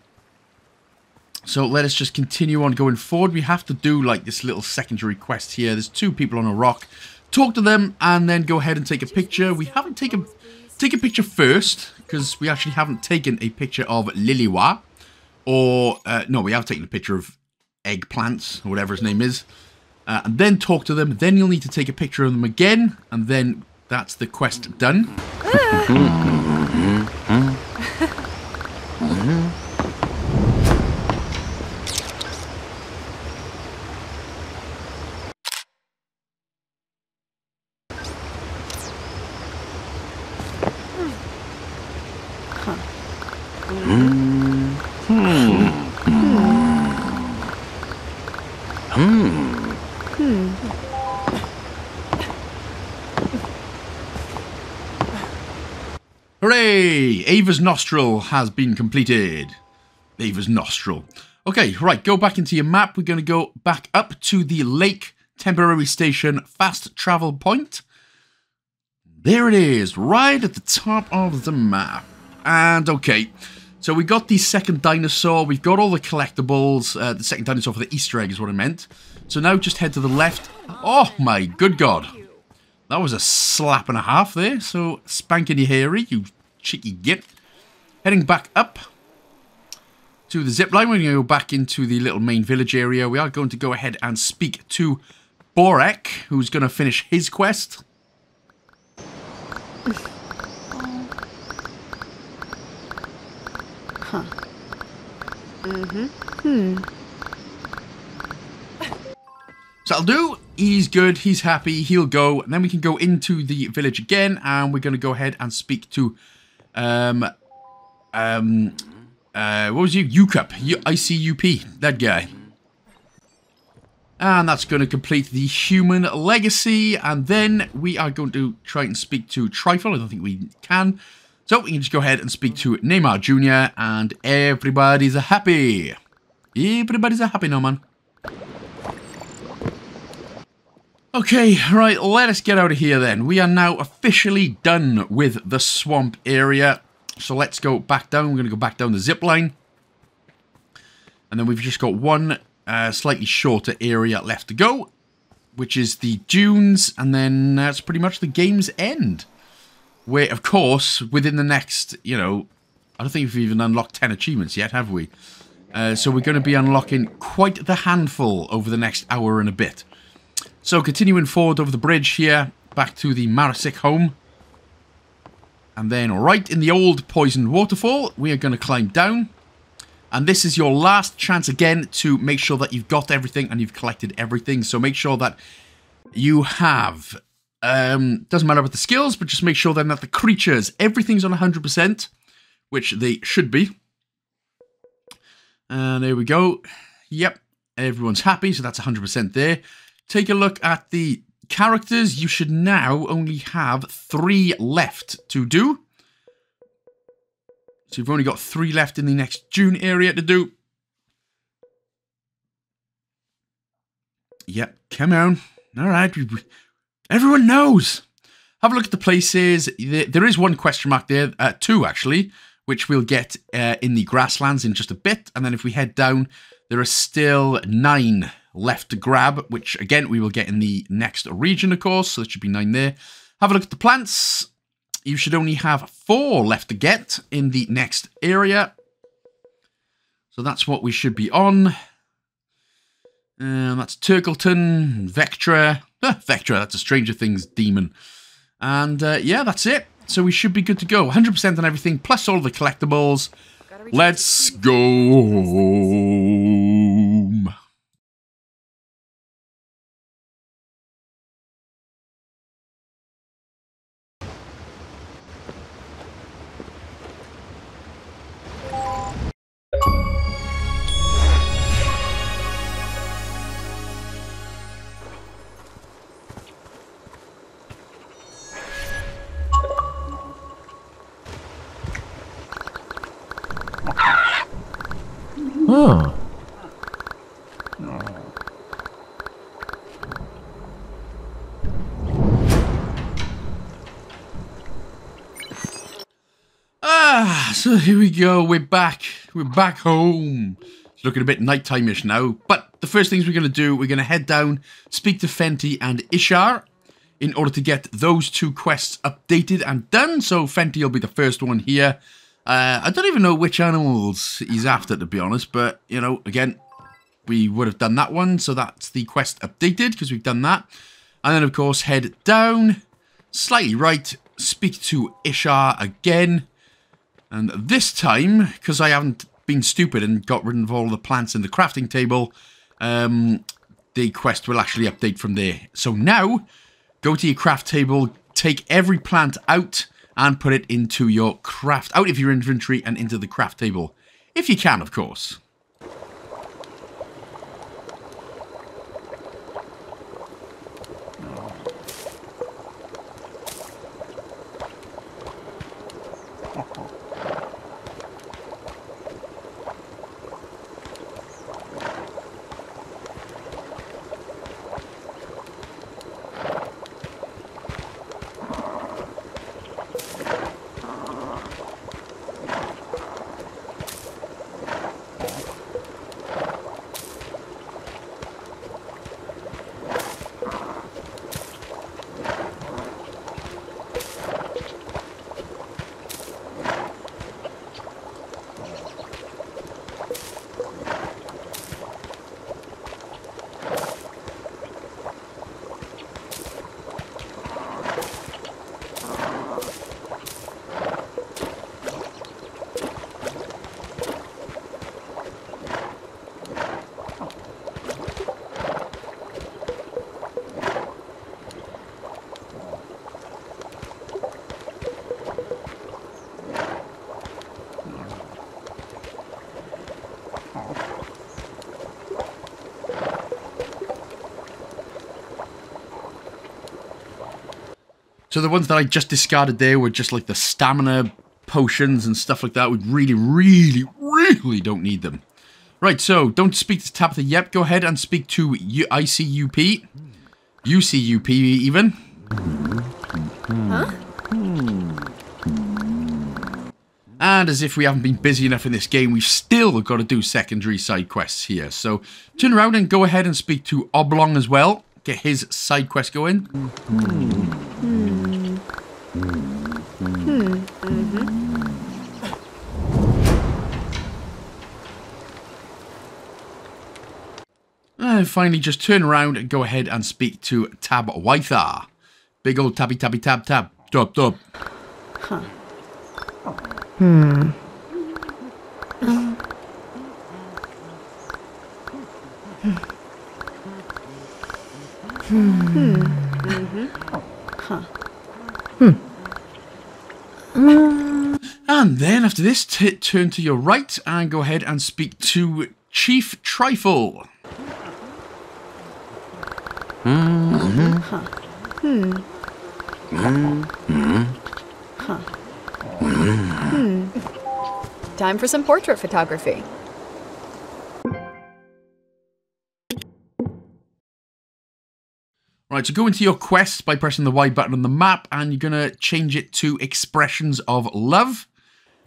so let us just continue on going forward. We have to do like this little secondary quest here. There's two people on a rock. Talk to them and then go ahead and take a picture. We haven't taken take a picture first because we actually haven't taken a picture of Liliwa. Or, uh, no, we have taken a picture of eggplants or whatever his name is. Uh, and then talk to them. Then you'll need to take a picture of them again. And then that's the quest done. <laughs> Ava's nostril has been completed. Ava's nostril. Okay, right, go back into your map. We're going to go back up to the Lake Temporary Station fast travel point. There it is, right at the top of the map. And okay, so we got the second dinosaur. We've got all the collectibles. Uh, the second dinosaur for the Easter egg is what I meant. So now just head to the left. Oh my good god. That was a slap and a half there. So spanking your hairy, you cheeky git. Heading back up to the zip line. We're going to go back into the little main village area. We are going to go ahead and speak to Borek, who's going to finish his quest. Huh. Mm-hmm. Hmm. So I'll do. He's good. He's happy. He'll go. And then we can go into the village again. And we're going to go ahead and speak to... Um... Um... Uh, what was you? UCUP. ICUP. That guy. And that's going to complete the human legacy. And then we are going to try and speak to Trifle. I don't think we can. So we can just go ahead and speak to Neymar Jr. And everybody's happy. Everybody's happy now, man. Okay, right, let us get out of here then. We are now officially done with the swamp area. So let's go back down. We're going to go back down the zip line. And then we've just got one uh, slightly shorter area left to go, which is the dunes. And then that's pretty much the game's end. Where, of course, within the next, you know, I don't think we've even unlocked 10 achievements yet, have we? Uh, so we're going to be unlocking quite the handful over the next hour and a bit. So continuing forward over the bridge here, back to the Marasic home. And then right in the old poisoned waterfall, we are going to climb down. And this is your last chance again to make sure that you've got everything and you've collected everything. So make sure that you have, um, doesn't matter about the skills, but just make sure then that the creatures, everything's on 100%, which they should be. And there we go. Yep, everyone's happy, so that's 100% there. Take a look at the characters. You should now only have three left to do. So you've only got three left in the next June area to do. Yep, come on. All right. Everyone knows. Have a look at the places. There is one question mark there. Uh, two, actually, which we'll get uh, in the grasslands in just a bit. And then if we head down, there are still nine left to grab, which, again, we will get in the next region, of course. So there should be nine there. Have a look at the plants. You should only have four left to get in the next area. So that's what we should be on. And that's Turkleton, Vectra. Ah, <laughs> Vectra, that's a Stranger Things demon. And uh, yeah, that's it. So we should be good to go. 100% on everything, plus all the collectibles. Let's go Ah. ah, so here we go. We're back. We're back home. It's looking a bit nighttime-ish now. But the first things we're going to do, we're going to head down, speak to Fenty and Ishar in order to get those two quests updated and done. So Fenty will be the first one here. Uh, I don't even know which animals he's after, to be honest. But, you know, again, we would have done that one. So that's the quest updated because we've done that. And then, of course, head down, slightly right, speak to Ishar again. And this time, because I haven't been stupid and got rid of all the plants in the crafting table, um, the quest will actually update from there. So now, go to your craft table, take every plant out, and put it into your craft, out of your inventory and into the craft table. If you can, of course. So the ones that I just discarded there were just like the stamina potions and stuff like that. We really, really, really don't need them. Right, so don't speak to Tabitha yet. Go ahead and speak to U ICUP. UCUP even. Huh? And as if we haven't been busy enough in this game, we've still got to do secondary side quests here. So turn around and go ahead and speak to Oblong as well. Get his side quest going. And finally, just turn around and go ahead and speak to Tab Waitha. Big old tabby tabby tab tab. Dub dub. And then after this, turn to your right and go ahead and speak to Chief Trifle. Time for some portrait photography. Right, so go into your quest by pressing the Y button on the map, and you're gonna change it to expressions of love,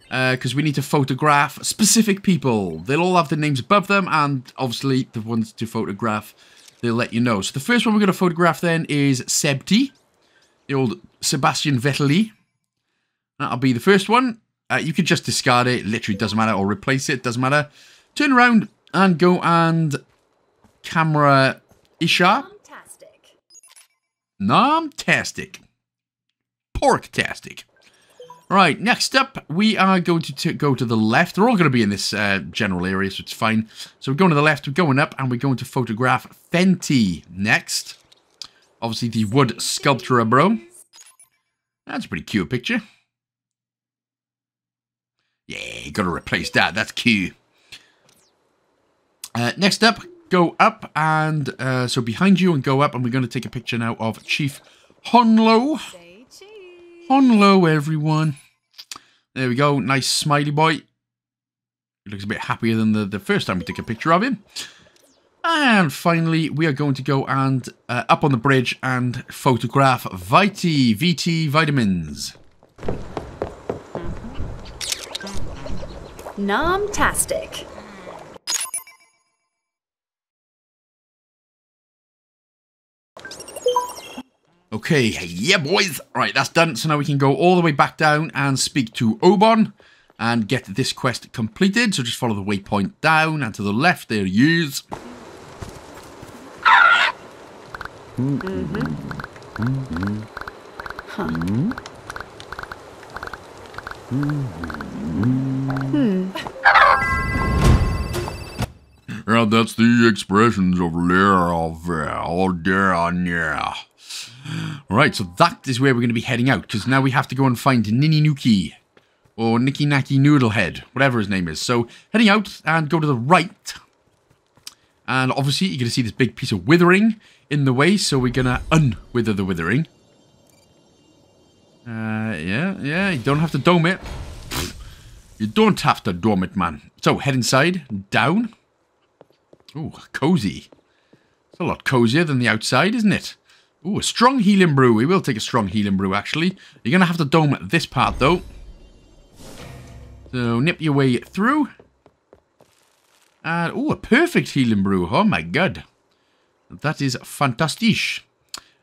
uh, because we need to photograph specific people. They'll all have their names above them, and obviously the ones to photograph, they'll let you know. So the first one we're gonna photograph then is Sebti, the old Sebastian Vettel. That'll be the first one. Uh, you could just discard it, literally doesn't matter, or replace it, doesn't matter. Turn around and go and camera Isha. Fantastic. Nom-tastic. Pork-tastic. Right, next up, we are going to go to the left. They're all going to be in this uh, general area, so it's fine. So we're going to the left, we're going up, and we're going to photograph Fenty next. Obviously, the wood sculptor, bro. That's a pretty cute picture. Yeah, got to replace that. That's cute. Uh, next up, go up and uh, so behind you and go up and we're going to take a picture now of Chief Honlo. Cheese. Honlo, everyone. There we go. Nice smiley boy. He looks a bit happier than the, the first time we took a picture of him. And finally, we are going to go and uh, up on the bridge and photograph Viti VT Vitamins. Nomtastic. Okay, yeah, boys. All right, that's done. So now we can go all the way back down and speak to Oban and get this quest completed. So just follow the waypoint down and to the left there he is. Yeah, that's the expressions of love, oh dear, yeah. Right, so that is where we're going to be heading out, because now we have to go and find Nini Nuki, or Nicky Nacky Noodlehead, whatever his name is. So, heading out and go to the right, and obviously you're going to see this big piece of withering in the way, so we're going to unwither the withering. Uh, yeah, yeah, you don't have to dome it. You don't have to dome it, man. So, head inside, down. Ooh, cozy. It's a lot cozier than the outside, isn't it? Ooh, a strong healing brew. We will take a strong healing brew, actually. You're going to have to dome this part, though. So, nip your way through. And, ooh, a perfect healing brew. Oh, my god. That is fantastic.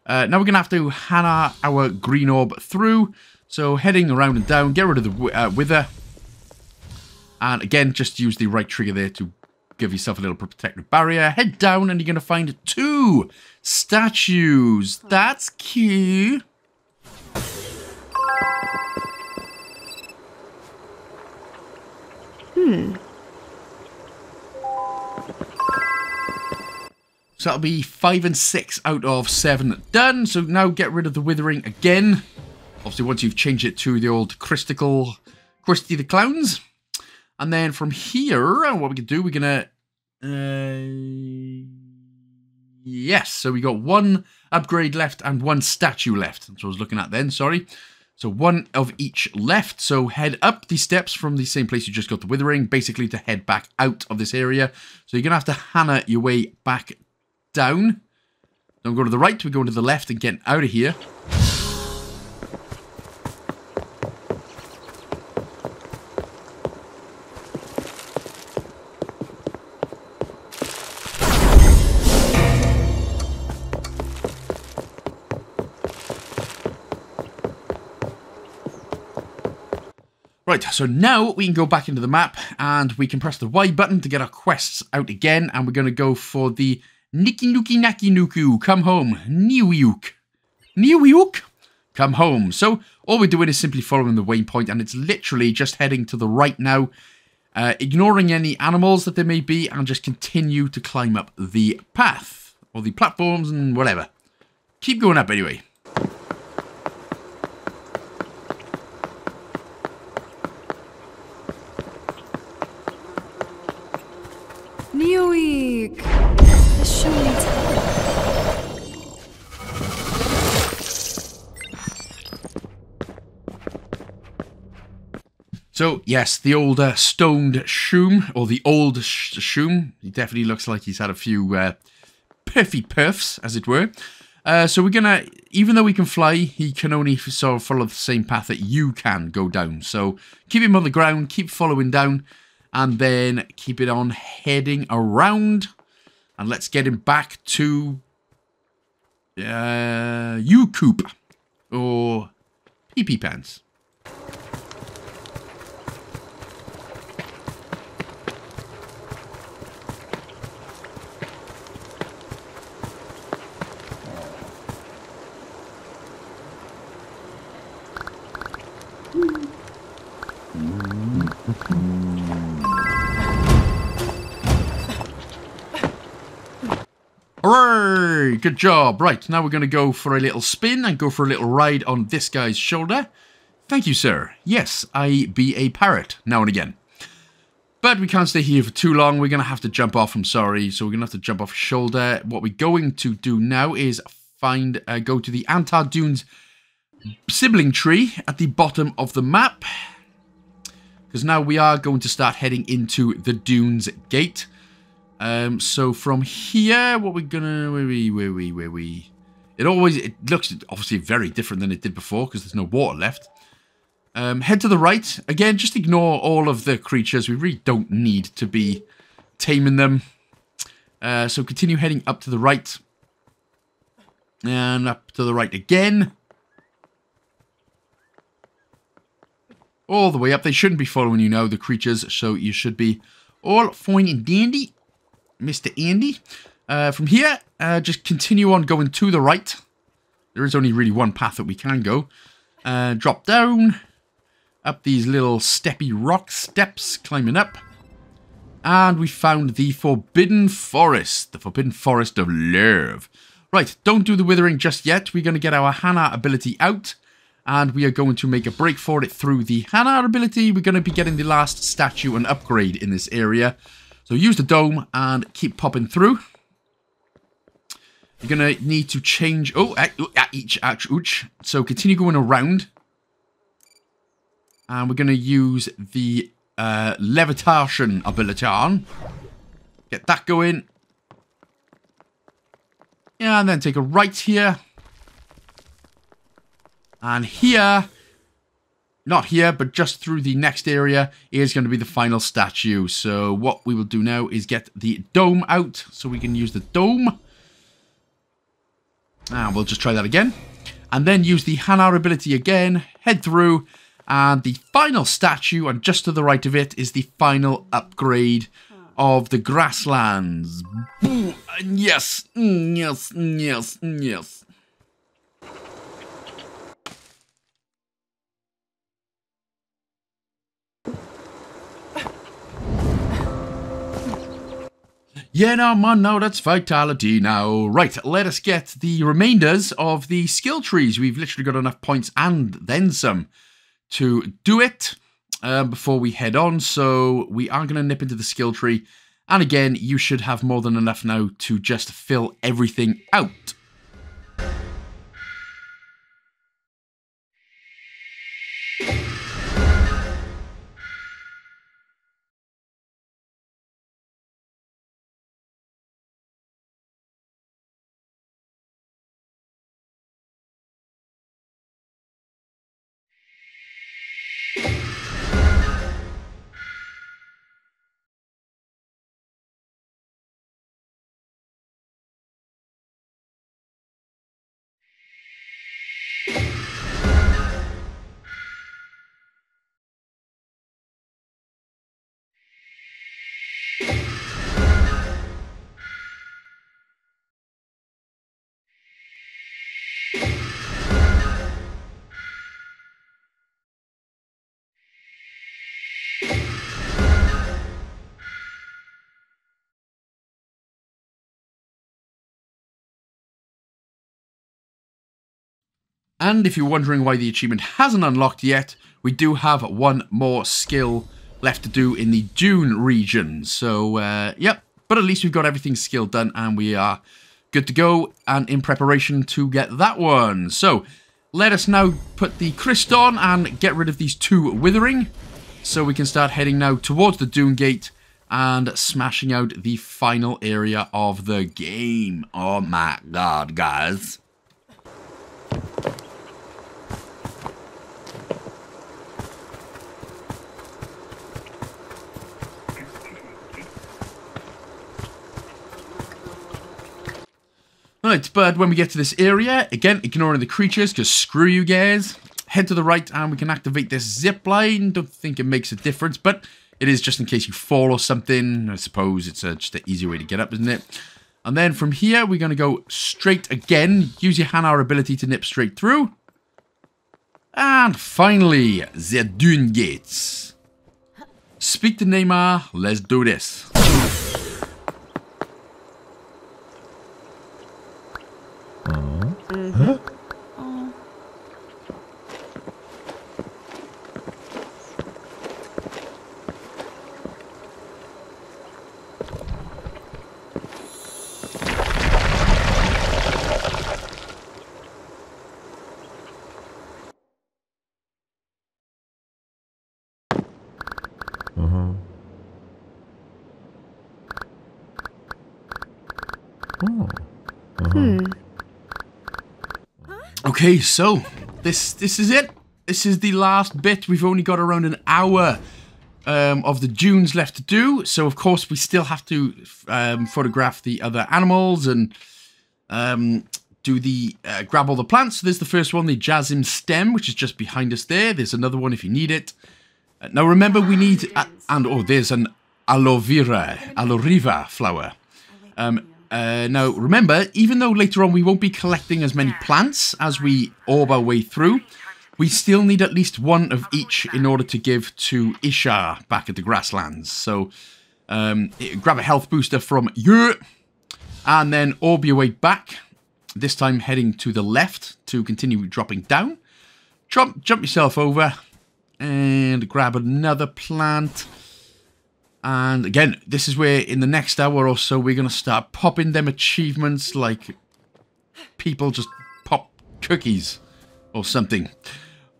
Uh, now we're going to have to Hana our green orb through. So, heading around and down. Get rid of the uh, wither. And, again, just use the right trigger there to give yourself a little protective barrier. Head down and you're going to find two statues. That's cute. Hmm. So that'll be five and six out of seven done. So now get rid of the withering again. Obviously, once you've changed it to the old Christical, Christy the Clowns. And then from here, what we can do, we're gonna, uh, yes. So we got one upgrade left and one statue left. That's what I was looking at then. Sorry. So one of each left. So head up the steps from the same place you just got the withering, basically to head back out of this area. So you're gonna have to Hana your way back down. Don't go to the right. We go to the left and get out of here. Right, so now we can go back into the map and we can press the Y button to get our quests out again. And we're going to go for the Niki Nuki Naki Nuku, come home, Niwiuk. Niwiuk, come home. So all we're doing is simply following the waypoint and it's literally just heading to the right now, uh, ignoring any animals that there may be and just continue to climb up the path or the platforms and whatever. Keep going up anyway. Neoweek! This show needs help. So, yes, the old uh, stoned Shoom, or the old sh Shoom. He definitely looks like he's had a few uh, puffs, as it were. Uh, so we're gonna, even though he can fly, he can only sort of follow the same path that you can go down. So keep him on the ground, keep following down, and then keep it on heading around. And let's get him back to uh, U-Coop, or Pee-Pee Pants. Hooray! Good job. Right, now we're going to go for a little spin and go for a little ride on this guy's shoulder. Thank you, sir. Yes, I be a parrot now and again. But we can't stay here for too long. We're going to have to jump off. I'm sorry. So we're going to have to jump off shoulder. What we're going to do now is find, uh, go to the Antar Dunes sibling tree at the bottom of the map. Because now we are going to start heading into the Dunes Gate. Um, so from here, what we're gonna, where we, where we, where we, it always, it looks obviously very different than it did before because there's no water left. Um, head to the right. Again, just ignore all of the creatures. We really don't need to be taming them. Uh, so continue heading up to the right. And up to the right again. All the way up. They shouldn't be following you now, the creatures. So you should be all fine and dandy. Mr. Andy. Uh, from here, uh, just continue on going to the right. There is only really one path that we can go. Uh, drop down. Up these little steppy rock steps, climbing up. And we found the Forbidden Forest. The Forbidden Forest of Love. Right, don't do the Withering just yet. We're going to get our Hana ability out. And we are going to make a break for it through the Hana ability. We're going to be getting the last statue and upgrade in this area. So use the dome and keep popping through. You're going to need to change... Oh, each, ouch, So continue going around. And we're going to use the uh, levitation ability on. Get that going. And then take a right here. And here, not here, but just through the next area is going to be the final statue. So what we will do now is get the dome out so we can use the dome. And we'll just try that again. And then use the Hanar ability again, head through, and the final statue, and just to the right of it, is the final upgrade of the grasslands. Boom. yes, mm, yes, mm, yes, yes. Yeah, no, man, no, that's vitality now. Right, let us get the remainders of the skill trees. We've literally got enough points and then some to do it uh, before we head on. So we are going to nip into the skill tree. And again, you should have more than enough now to just fill everything out. And if you're wondering why the achievement hasn't unlocked yet, we do have one more skill left to do in the Dune region. So, uh, yep. But at least we've got everything skill done and we are good to go and in preparation to get that one. So, let us now put the Christ on and get rid of these two Withering. So we can start heading now towards the Dune Gate and smashing out the final area of the game. Oh my god, guys. Right, but when we get to this area, again, ignoring the creatures, because screw you guys, head to the right and we can activate this zip line. Don't think it makes a difference, but it is just in case you fall or something. I suppose it's a, just an easy way to get up, isn't it? And then from here, we're going to go straight again. Use your Hanar ability to nip straight through. And finally, the Dune Gates. Speak to Neymar. Let's do this. Huh? Uh-huh. Okay, so this this is it. this is the last bit. We've only got around an hour um, of the dunes left to do. So, of course, we still have to um, photograph the other animals and um, do the uh, grab all the plants. So there's the first one, the Jasmine stem, which is just behind us there. There's another one if you need it. Uh, now, remember, we need... Uh, and, oh, there's an aloe vera, aloe vera flower. Um, uh, now, remember, even though later on we won't be collecting as many plants as we orb our way through, we still need at least one of each in order to give to Ishar back at the grasslands. So, um, grab a health booster from you, and then orb your way back. This time heading to the left to continue dropping down. Jump, jump yourself over, and grab another plant. And again, this is where in the next hour or so we're going to start popping them achievements like people just pop cookies or something.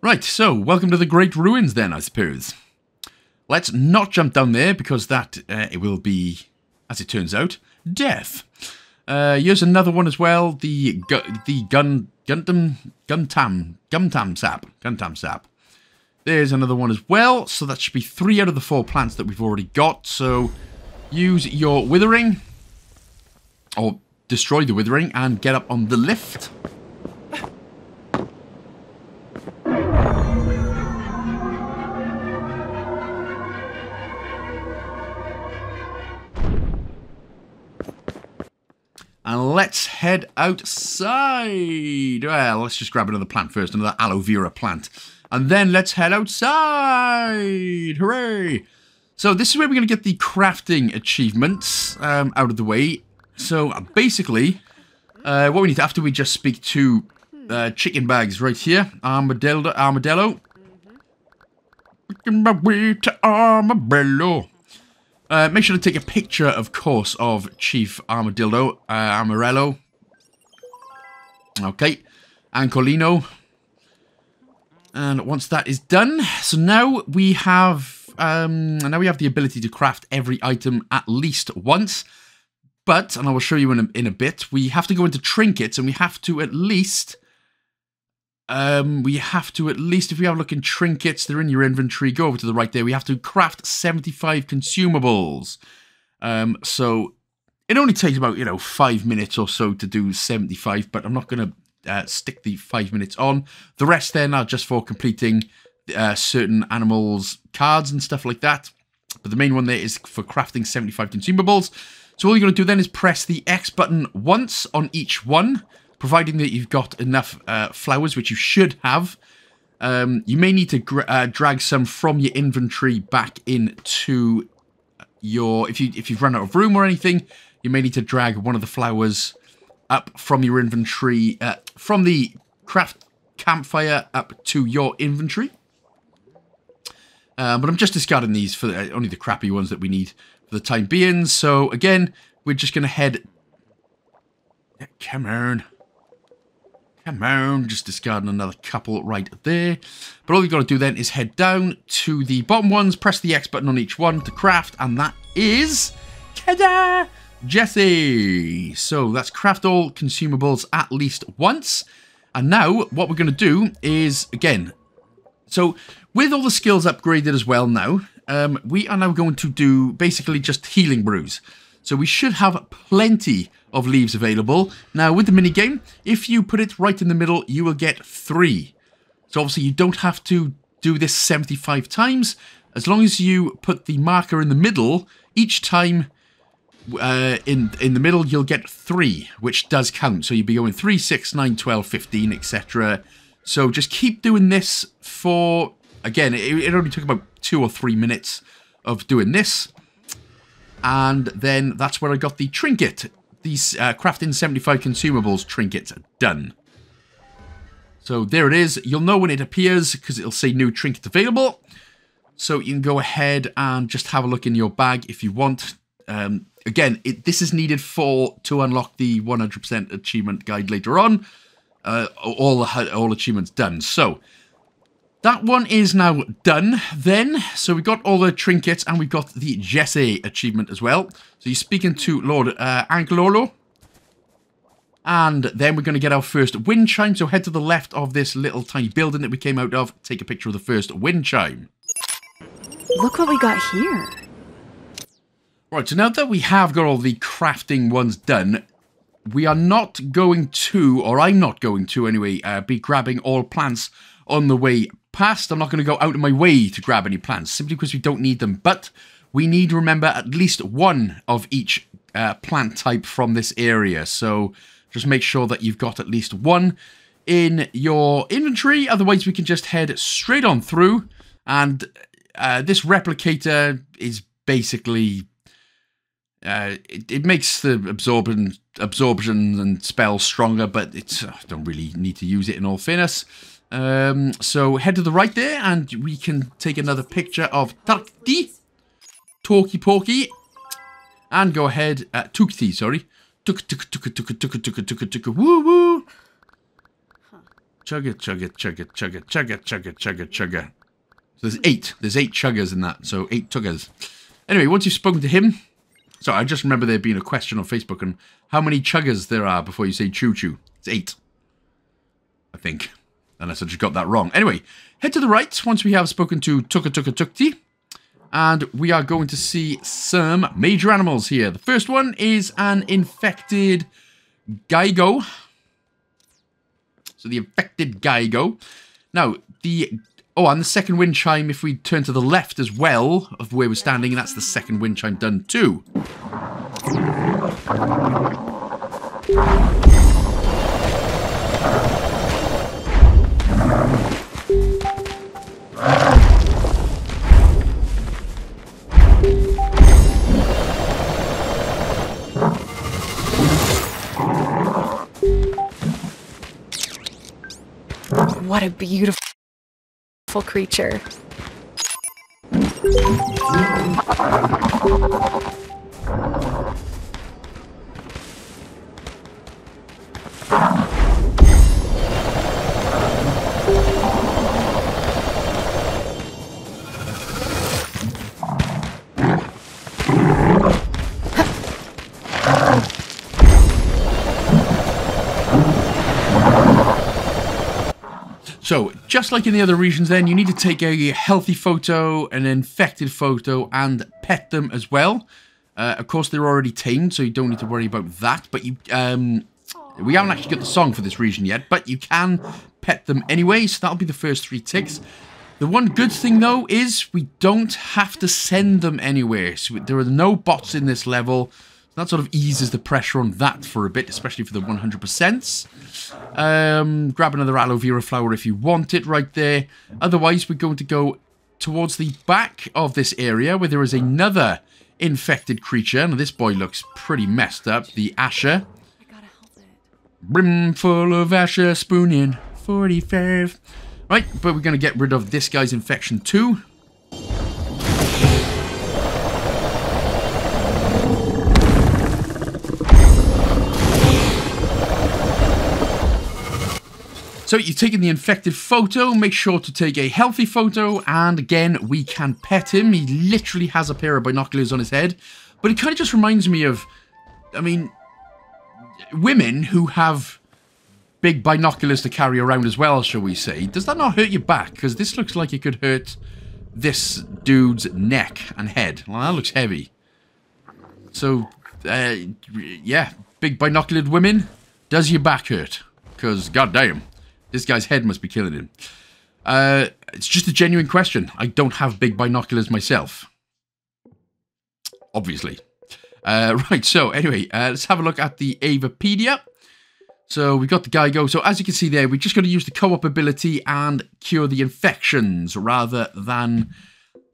Right, so welcome to the Great Ruins then, I suppose. Let's not jump down there because that uh, it will be, as it turns out, death. Uh, here's another one as well. The gu the gun Guntam Guntam Gumtam sap Guntam sap. There's another one as well. So that should be three out of the four plants that we've already got. So use your withering or destroy the withering and get up on the lift. And let's head outside. Well, let's just grab another plant first, another aloe vera plant. And then let's head outside. Hooray! So this is where we're going to get the crafting achievements um, out of the way. So uh, basically, uh, what we need to, after we just speak to uh, chicken bags right here. Armadillo. Armadillo. Making my way to Armadillo. Uh, make sure to take a picture, of course, of Chief Armadillo, uh, Amarello. Okay. Ancolino. And once that is done, so now we have, um, now we have the ability to craft every item at least once. But, and I will show you in a, in a bit, we have to go into trinkets and we have to at least um, we have to at least, if we have a look in trinkets, they're in your inventory. Go over to the right there. We have to craft 75 consumables. Um, so it only takes about, you know, five minutes or so to do 75, but I'm not going to uh, stick the five minutes on. The rest then are just for completing uh, certain animals' cards and stuff like that. But the main one there is for crafting 75 consumables. So all you're going to do then is press the X button once on each one providing that you've got enough uh, flowers, which you should have. Um, you may need to uh, drag some from your inventory back into your... If, you, if you've run out of room or anything, you may need to drag one of the flowers up from your inventory, uh, from the craft campfire up to your inventory. Uh, but I'm just discarding these for the, only the crappy ones that we need for the time being. So again, we're just going to head... Come on. Come on, just discarding another couple right there. But all you've got to do then is head down to the bottom ones, press the X button on each one to craft, and that is... Ta-da! Jesse! So that's craft all consumables at least once. And now what we're going to do is, again, so with all the skills upgraded as well now, um, we are now going to do basically just healing brews. So we should have plenty of leaves available. Now, with the minigame, if you put it right in the middle, you will get three. So obviously you don't have to do this 75 times. As long as you put the marker in the middle, each time uh, in, in the middle, you'll get three, which does count. So you'd be going 3, 6, 9, 12, 15, etc. So just keep doing this for, again, it, it only took about two or three minutes of doing this. And then that's where I got the trinket. These uh, crafting 75 consumables trinket done. So there it is. You'll know when it appears because it'll say new trinket available. So you can go ahead and just have a look in your bag if you want. Um, again, it, this is needed for to unlock the 100% achievement guide later on. Uh, all all achievements done. So that one is now done then. So we've got all the trinkets and we've got the Jesse achievement as well. So you're speaking to Lord uh, Anglolo. And then we're going to get our first wind chime. So head to the left of this little tiny building that we came out of. Take a picture of the first wind chime. Look what we got here. Right, so now that we have got all the crafting ones done, we are not going to, or I'm not going to anyway, uh, be grabbing all plants on the way past. I'm not going to go out of my way to grab any plants, simply because we don't need them. But we need to remember at least one of each uh, plant type from this area. So just make sure that you've got at least one in your inventory. Otherwise, we can just head straight on through. And uh, this replicator is basically uh, it, it makes the absorption, absorption and spell stronger, but it's I don't really need to use it in all fairness. Um, so head to the right there, and we can take another picture of Tarkti, Talky Porky, and go ahead, uh, Tukti, sorry. Tuk tuk tuk tuk tuk tuk tuk tuk woo woo. Chug it, chug it, chug it, chug it, chug it, chug it, chug it, chug it. So there's eight. There's eight chuggers in that, so eight tuggers. Anyway, once you've spoken to him, so I just remember there being a question on Facebook on how many chuggers there are before you say choo choo. It's eight. I think. Unless I just got that wrong. Anyway, head to the right once we have spoken to Tuka Tuka Tukti. And we are going to see some major animals here. The first one is an infected Geigo. So the infected Geigo. Now, the Oh, and the second wind chime, if we turn to the left as well of where we're standing, that's the second wind chime done too. What a beautiful creature. So, just like in the other regions then, you need to take a healthy photo, an infected photo, and pet them as well. Uh, of course, they're already tamed, so you don't need to worry about that. But you, um, we haven't actually got the song for this region yet, but you can pet them anyway, so that'll be the first three ticks. The one good thing, though, is we don't have to send them anywhere. So there are no bots in this level. That sort of eases the pressure on that for a bit, especially for the 100%. Um, grab another aloe vera flower if you want it right there. Otherwise, we're going to go towards the back of this area where there is another infected creature. Now, this boy looks pretty messed up. The Asher. Brim full of Asher, spoon in 45. Right, but we're going to get rid of this guy's infection too. So you've taken the infected photo, make sure to take a healthy photo, and again, we can pet him. He literally has a pair of binoculars on his head, but it kind of just reminds me of, I mean, women who have big binoculars to carry around as well, shall we say. Does that not hurt your back? Because this looks like it could hurt this dude's neck and head. Well, that looks heavy. So, uh, yeah, big binoculared women, does your back hurt? Because, goddamn. This guy's head must be killing him. Uh, it's just a genuine question. I don't have big binoculars myself. Obviously. Uh, <laughs> right, so anyway, uh, let's have a look at the Avapedia. So we've got the Geigo. So as you can see there, we're just going to use the co-op ability and cure the infections rather than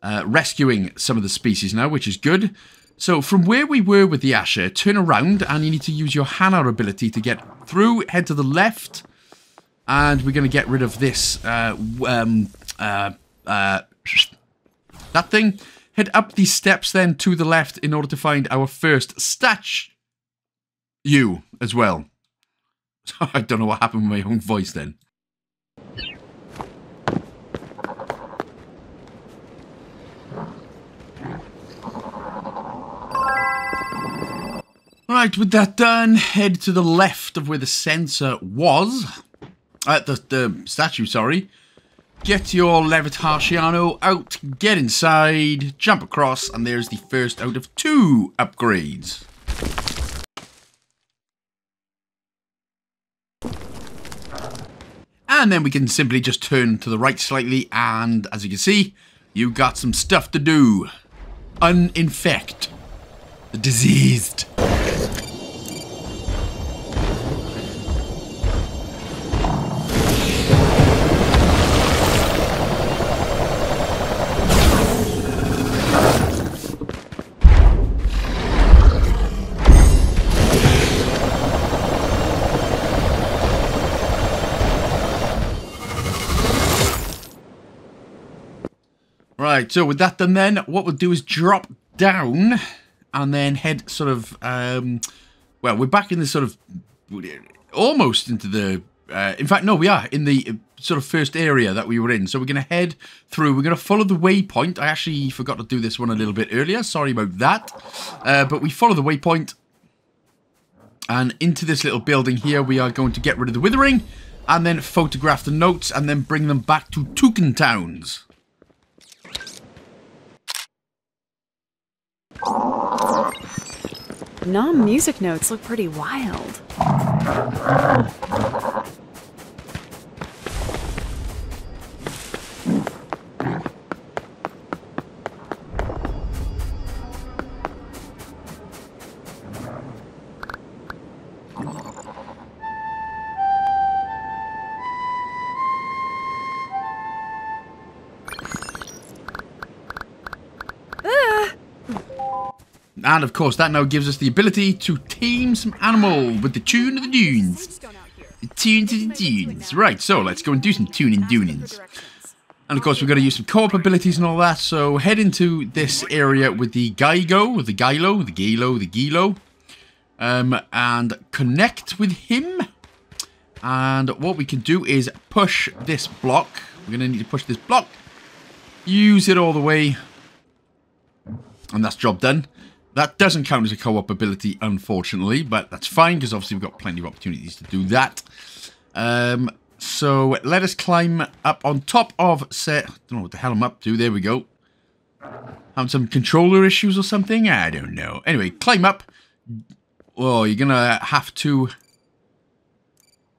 uh, rescuing some of the species now, which is good. So from where we were with the Asher, turn around and you need to use your Hana ability to get through, head to the left, and we're going to get rid of this, uh, um, uh, uh, that thing. Head up these steps then to the left in order to find our first statue you as well. <laughs> I don't know what happened with my own voice then. Right, with that done, head to the left of where the censer was. Uh, the, the statue, sorry. Get your Levitarciano out, get inside, jump across, and there's the first out of two upgrades. And then we can simply just turn to the right slightly, and as you can see, you've got some stuff to do. Uninfect the diseased. Right, so with that done then, what we'll do is drop down and then head sort of, um, well, we're back in the sort of, almost into the, uh, in fact, no, we are in the sort of first area that we were in. So we're going to head through, we're going to follow the waypoint. I actually forgot to do this one a little bit earlier, sorry about that. Uh, but we follow the waypoint, and into this little building here, we are going to get rid of the withering, and then photograph the notes, and then bring them back to Toucan Towns. Nom music notes look pretty wild. And of course, that now gives us the ability to tame some animal with the tune of the dunes. The tune to the dunes. Right, so let's go and do some tuning dunings. And of course, we're going to use some co-op abilities and all that. So head into this area with the Gaigo, the Gilo, the Gilo, the Gilo. Um, and connect with him. And what we can do is push this block. We're going to need to push this block. Use it all the way. And that's job done. That doesn't count as a co-op ability, unfortunately, but that's fine, because obviously we've got plenty of opportunities to do that. Um, so let us climb up on top of set. I don't know what the hell I'm up to. There we go. Having some controller issues or something? I don't know. Anyway, climb up. Oh, you're gonna have to.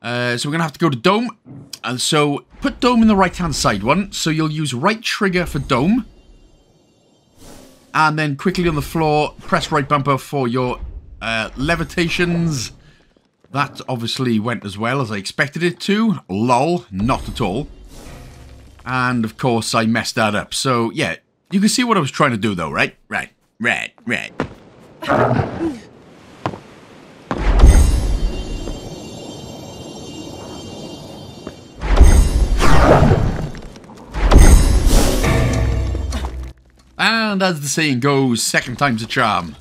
Uh, so we're gonna have to go to dome, and so put dome in the right-hand side one. So you'll use right trigger for dome and then quickly on the floor, press right bumper for your uh, levitations. That obviously went as well as I expected it to. Lol, not at all. And of course I messed that up. So yeah, you can see what I was trying to do though, right? Right, right, right. <laughs> And as the saying goes, second time's a charm.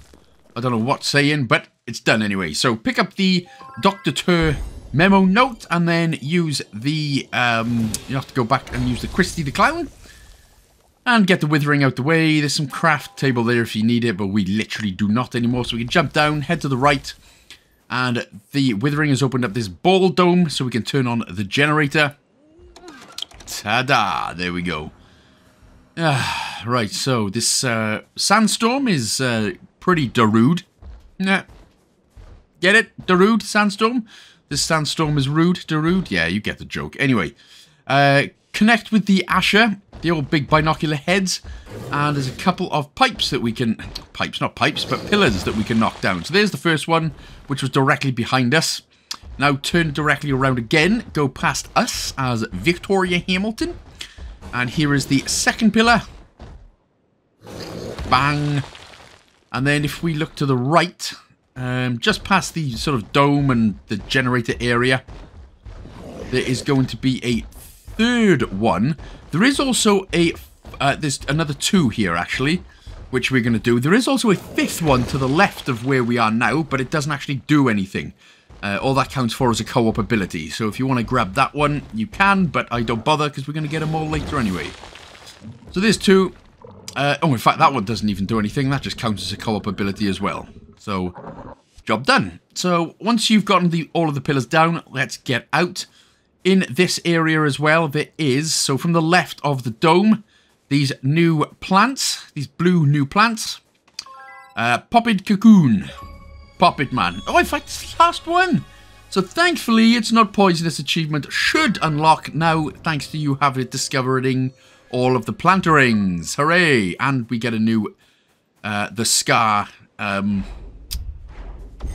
I don't know what saying, but it's done anyway. So pick up the Dr. Tur memo note and then use the, um, you have to go back and use the Christy the Clown. And get the withering out the way. There's some craft table there if you need it, but we literally do not anymore. So we can jump down, head to the right. And the withering has opened up this ball dome so we can turn on the generator. Ta-da! There we go. Ah, right, so this uh, sandstorm is uh, pretty Darude. Yeah. Get it? Darude sandstorm? This sandstorm is rude, Darude? Yeah, you get the joke. Anyway, uh, connect with the Asher, the old big binocular heads, and there's a couple of pipes that we can... Pipes, not pipes, but pillars that we can knock down. So there's the first one, which was directly behind us. Now turn directly around again, go past us as Victoria Hamilton. And here is the second pillar. Bang. And then if we look to the right, um, just past the sort of dome and the generator area, there is going to be a third one. There is also a, uh, there's another two here actually, which we're going to do. There is also a fifth one to the left of where we are now, but it doesn't actually do anything. Uh, all that counts for is a co-op ability. So if you want to grab that one, you can, but I don't bother because we're going to get them all later anyway. So there's two. Uh, oh, in fact, that one doesn't even do anything. That just counts as a co-op ability as well. So job done. So once you've gotten the all of the pillars down, let's get out. In this area as well, there is, so from the left of the dome, these new plants, these blue new plants. Uh, Cocoon. Poppet Man. Oh, I fight this last one. So thankfully, it's not poisonous achievement should unlock now, thanks to you having discovering all of the planterings. Hooray! And we get a new, uh, the Scar, um,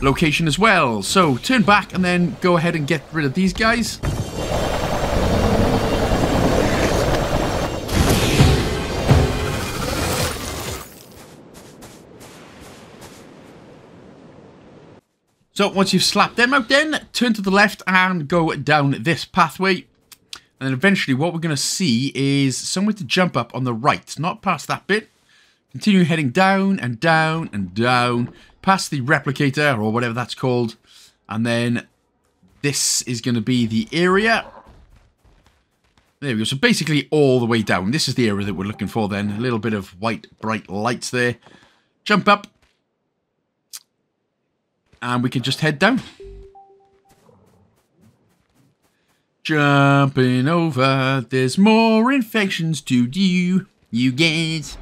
location as well. So turn back and then go ahead and get rid of these guys. So once you've slapped them out then, turn to the left and go down this pathway. And then eventually what we're going to see is somewhere to jump up on the right, not past that bit. Continue heading down and down and down, past the replicator or whatever that's called. And then this is going to be the area. There we go. So basically all the way down. This is the area that we're looking for then. A little bit of white bright lights there. Jump up. And we can just head down. Jumping over. There's more infections to do. You get.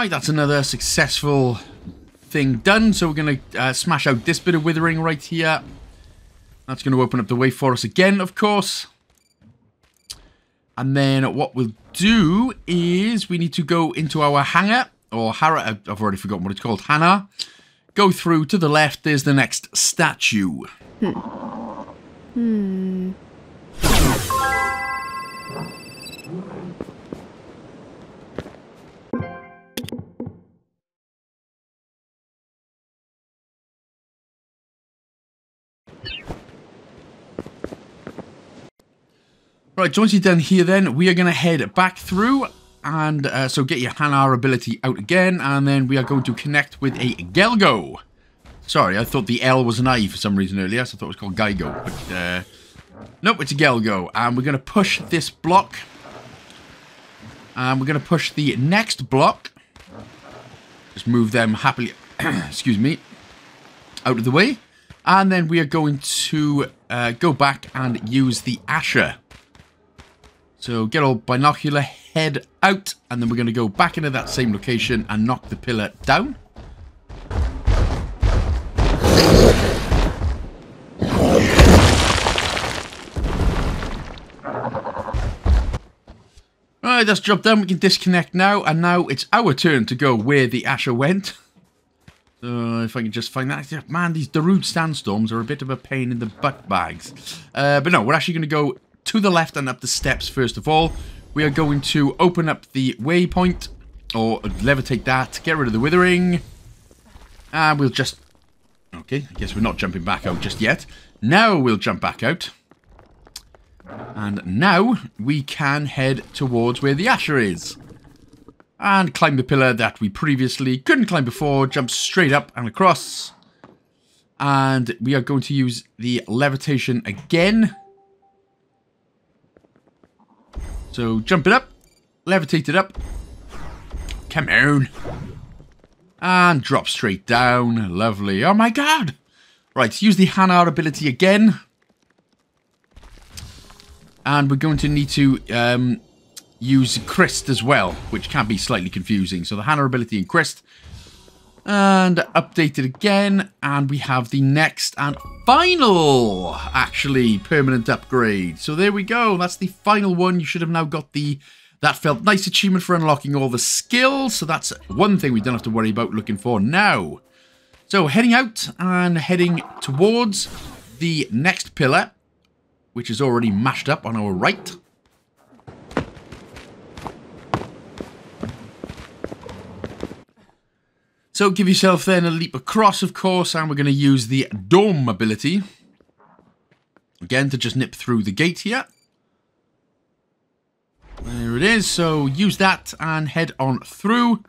Right, that's another successful thing done. So we're going to uh, smash out this bit of withering right here. That's going to open up the way for us again, of course. And then what we'll do is we need to go into our hangar, or Hara, I've already forgotten what it's called, Hana. Go through to the left, there's the next statue. Hmm. Right, you're done here then, we are going to head back through. And uh, so get your Hanar ability out again. And then we are going to connect with a Gelgo. Sorry, I thought the L was an I for some reason earlier. So I thought it was called Geigo. But, uh, nope, it's a Gelgo. And we're going to push this block. And we're going to push the next block. Just move them happily, <clears throat> excuse me, out of the way. And then we are going to uh, go back and use the Asher. So get all binocular head out, and then we're going to go back into that same location and knock the pillar down. Alright, that's job done. We can disconnect now, and now it's our turn to go where the Asher went. So if I can just find that. Man, these Darude sandstorms are a bit of a pain in the butt bags. Uh, but no, we're actually going to go to the left and up the steps first of all. We are going to open up the waypoint, or levitate that, get rid of the withering. And we'll just... Okay, I guess we're not jumping back out just yet. Now we'll jump back out. And now we can head towards where the Asher is. And climb the pillar that we previously couldn't climb before. Jump straight up and across. And we are going to use the levitation again. So jump it up. Levitate it up. Come on. And drop straight down. Lovely. Oh my god. Right, use the Hanar ability again. And we're going to need to um, use Christ as well, which can be slightly confusing. So the Hanar ability and Christ. And update it again. And we have the next and final, actually, permanent upgrade. So there we go. That's the final one. You should have now got the That Felt Nice achievement for unlocking all the skills. So that's one thing we don't have to worry about looking for now. So heading out and heading towards the next pillar, which is already mashed up on our right. So give yourself then a leap across, of course, and we're going to use the Dome ability. Again, to just nip through the gate here. There it is. So use that and head on through.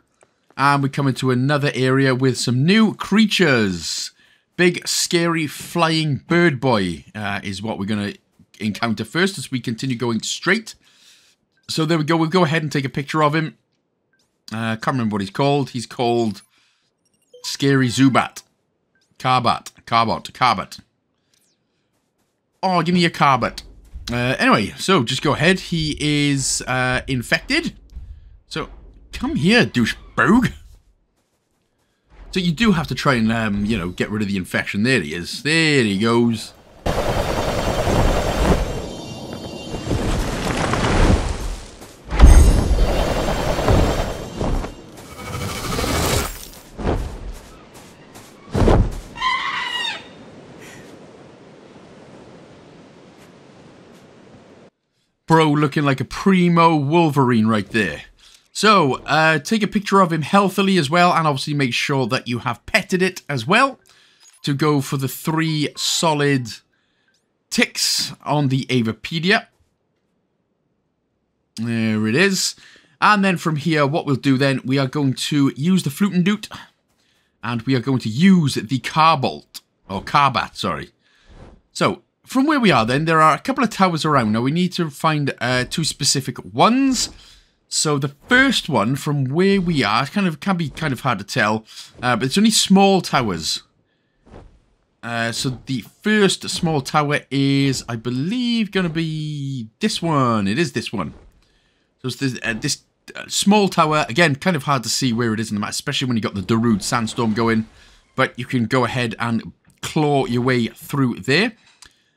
And we come into another area with some new creatures. Big, scary, flying bird boy uh, is what we're going to encounter first as we continue going straight. So there we go. We'll go ahead and take a picture of him. I uh, can't remember what he's called. He's called Scary Zubat. Carbat. Carbot. Carbot. Oh, give me a Carbot. Uh, anyway, so just go ahead. He is uh, infected. So come here, douchebag. So you do have to try and, um, you know, get rid of the infection. There he is. There he goes. Bro looking like a primo Wolverine right there. So, uh, take a picture of him healthily as well, and obviously make sure that you have petted it as well to go for the three solid ticks on the Avapedia. There it is. And then from here, what we'll do then, we are going to use the Flute and we are going to use the Carbolt, or Carbat, sorry. So, from where we are then, there are a couple of towers around. Now, we need to find uh, two specific ones. So the first one, from where we are, kind of can be kind of hard to tell, uh, but it's only small towers. Uh, so the first small tower is, I believe, going to be this one. It is this one. So this, uh, this uh, small tower, again, kind of hard to see where it is in the map, especially when you got the Darude Sandstorm going. But you can go ahead and claw your way through there.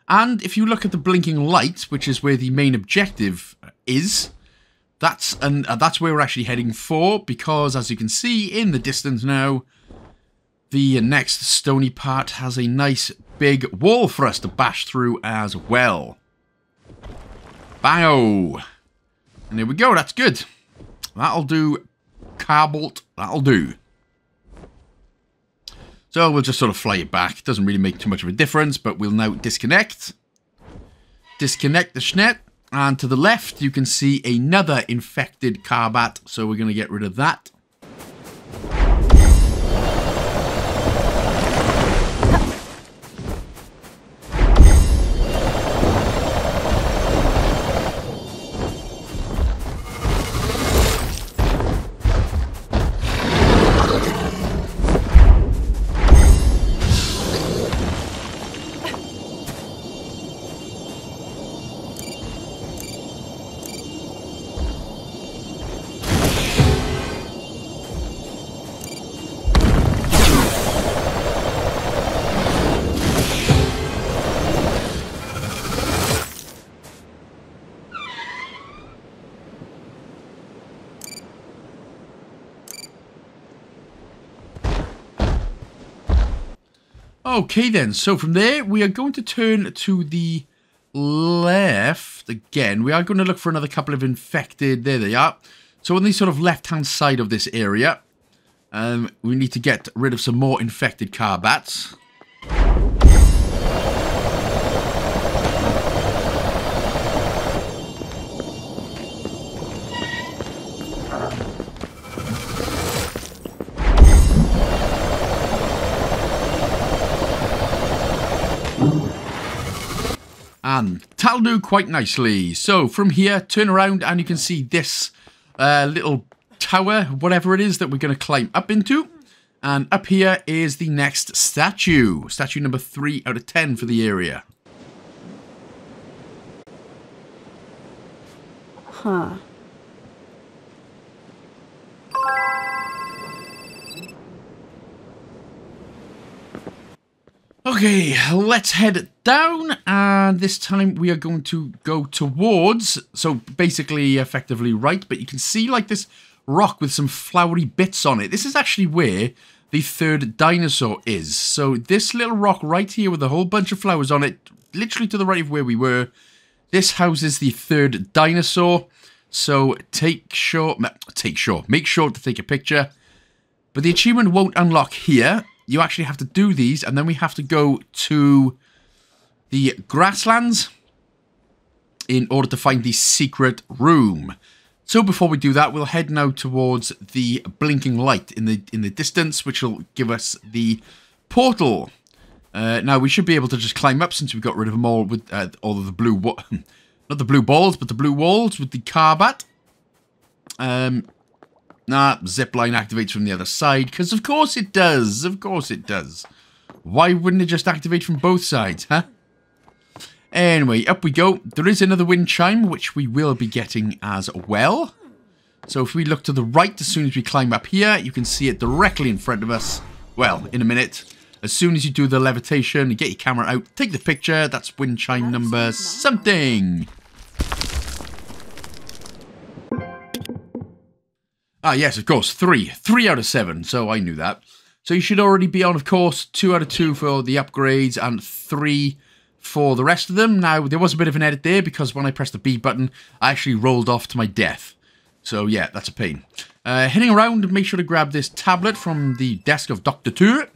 And if you look at the blinking light, which is where the main objective is, that's and uh, that's where we're actually heading for, because as you can see in the distance now, the next stony part has a nice big wall for us to bash through as well. Bango! And there we go, that's good. That'll do, Carbolt, that'll do. So we'll just sort of fly it back. It Doesn't really make too much of a difference, but we'll now disconnect. Disconnect the schnet. And to the left, you can see another infected Carbat. So we're going to get rid of that. Okay then, so from there we are going to turn to the left again. We are going to look for another couple of infected, there they are. So on the sort of left-hand side of this area, um, we need to get rid of some more infected carbats. And that'll do quite nicely. So from here, turn around and you can see this uh, little tower, whatever it is that we're going to climb up into. And up here is the next statue. Statue number 3 out of 10 for the area. Huh. Okay, let's head down, and this time we are going to go towards, so basically effectively right, but you can see like this rock with some flowery bits on it. This is actually where the third dinosaur is. So this little rock right here with a whole bunch of flowers on it, literally to the right of where we were, this houses the third dinosaur. So take sure, take sure, make sure to take a picture. But the achievement won't unlock here you actually have to do these, and then we have to go to the grasslands in order to find the secret room. So before we do that, we'll head now towards the blinking light in the in the distance, which will give us the portal. Uh, now we should be able to just climb up since we got rid of them all with uh, all of the blue, <laughs> not the blue balls, but the blue walls with the carbat. Um, nah, zip line activates from the other side because of course it does. Of course it does. Why wouldn't it just activate from both sides, huh? Anyway, up we go. There is another wind chime, which we will be getting as well. So if we look to the right, as soon as we climb up here, you can see it directly in front of us. Well, in a minute. As soon as you do the levitation, get your camera out, take the picture. That's wind chime number something. Ah, yes, of course. Three. Three out of seven. So I knew that. So you should already be on, of course, two out of two for the upgrades and three for the rest of them. Now, there was a bit of an edit there because when I pressed the B button, I actually rolled off to my death. So yeah, that's a pain. Uh, heading around, make sure to grab this tablet from the desk of Dr. Tur.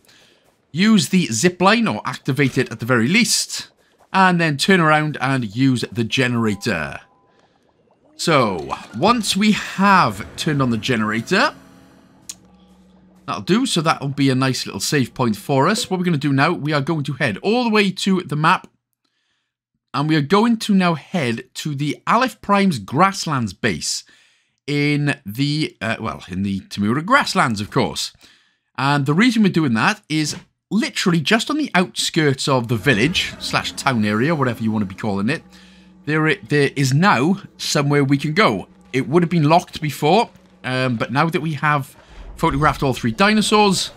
Use the zip line, or activate it at the very least. And then turn around and use the generator. So, once we have turned on the generator, that'll do. So that'll be a nice little save point for us. What we're going to do now, we are going to head all the way to the map. And we are going to now head to the Aleph Prime's Grasslands base in the, uh, well, in the Tamura Grasslands, of course. And the reason we're doing that is literally just on the outskirts of the village slash town area, whatever you want to be calling it. There, there is now somewhere we can go. It would have been locked before, um, but now that we have photographed all three dinosaurs,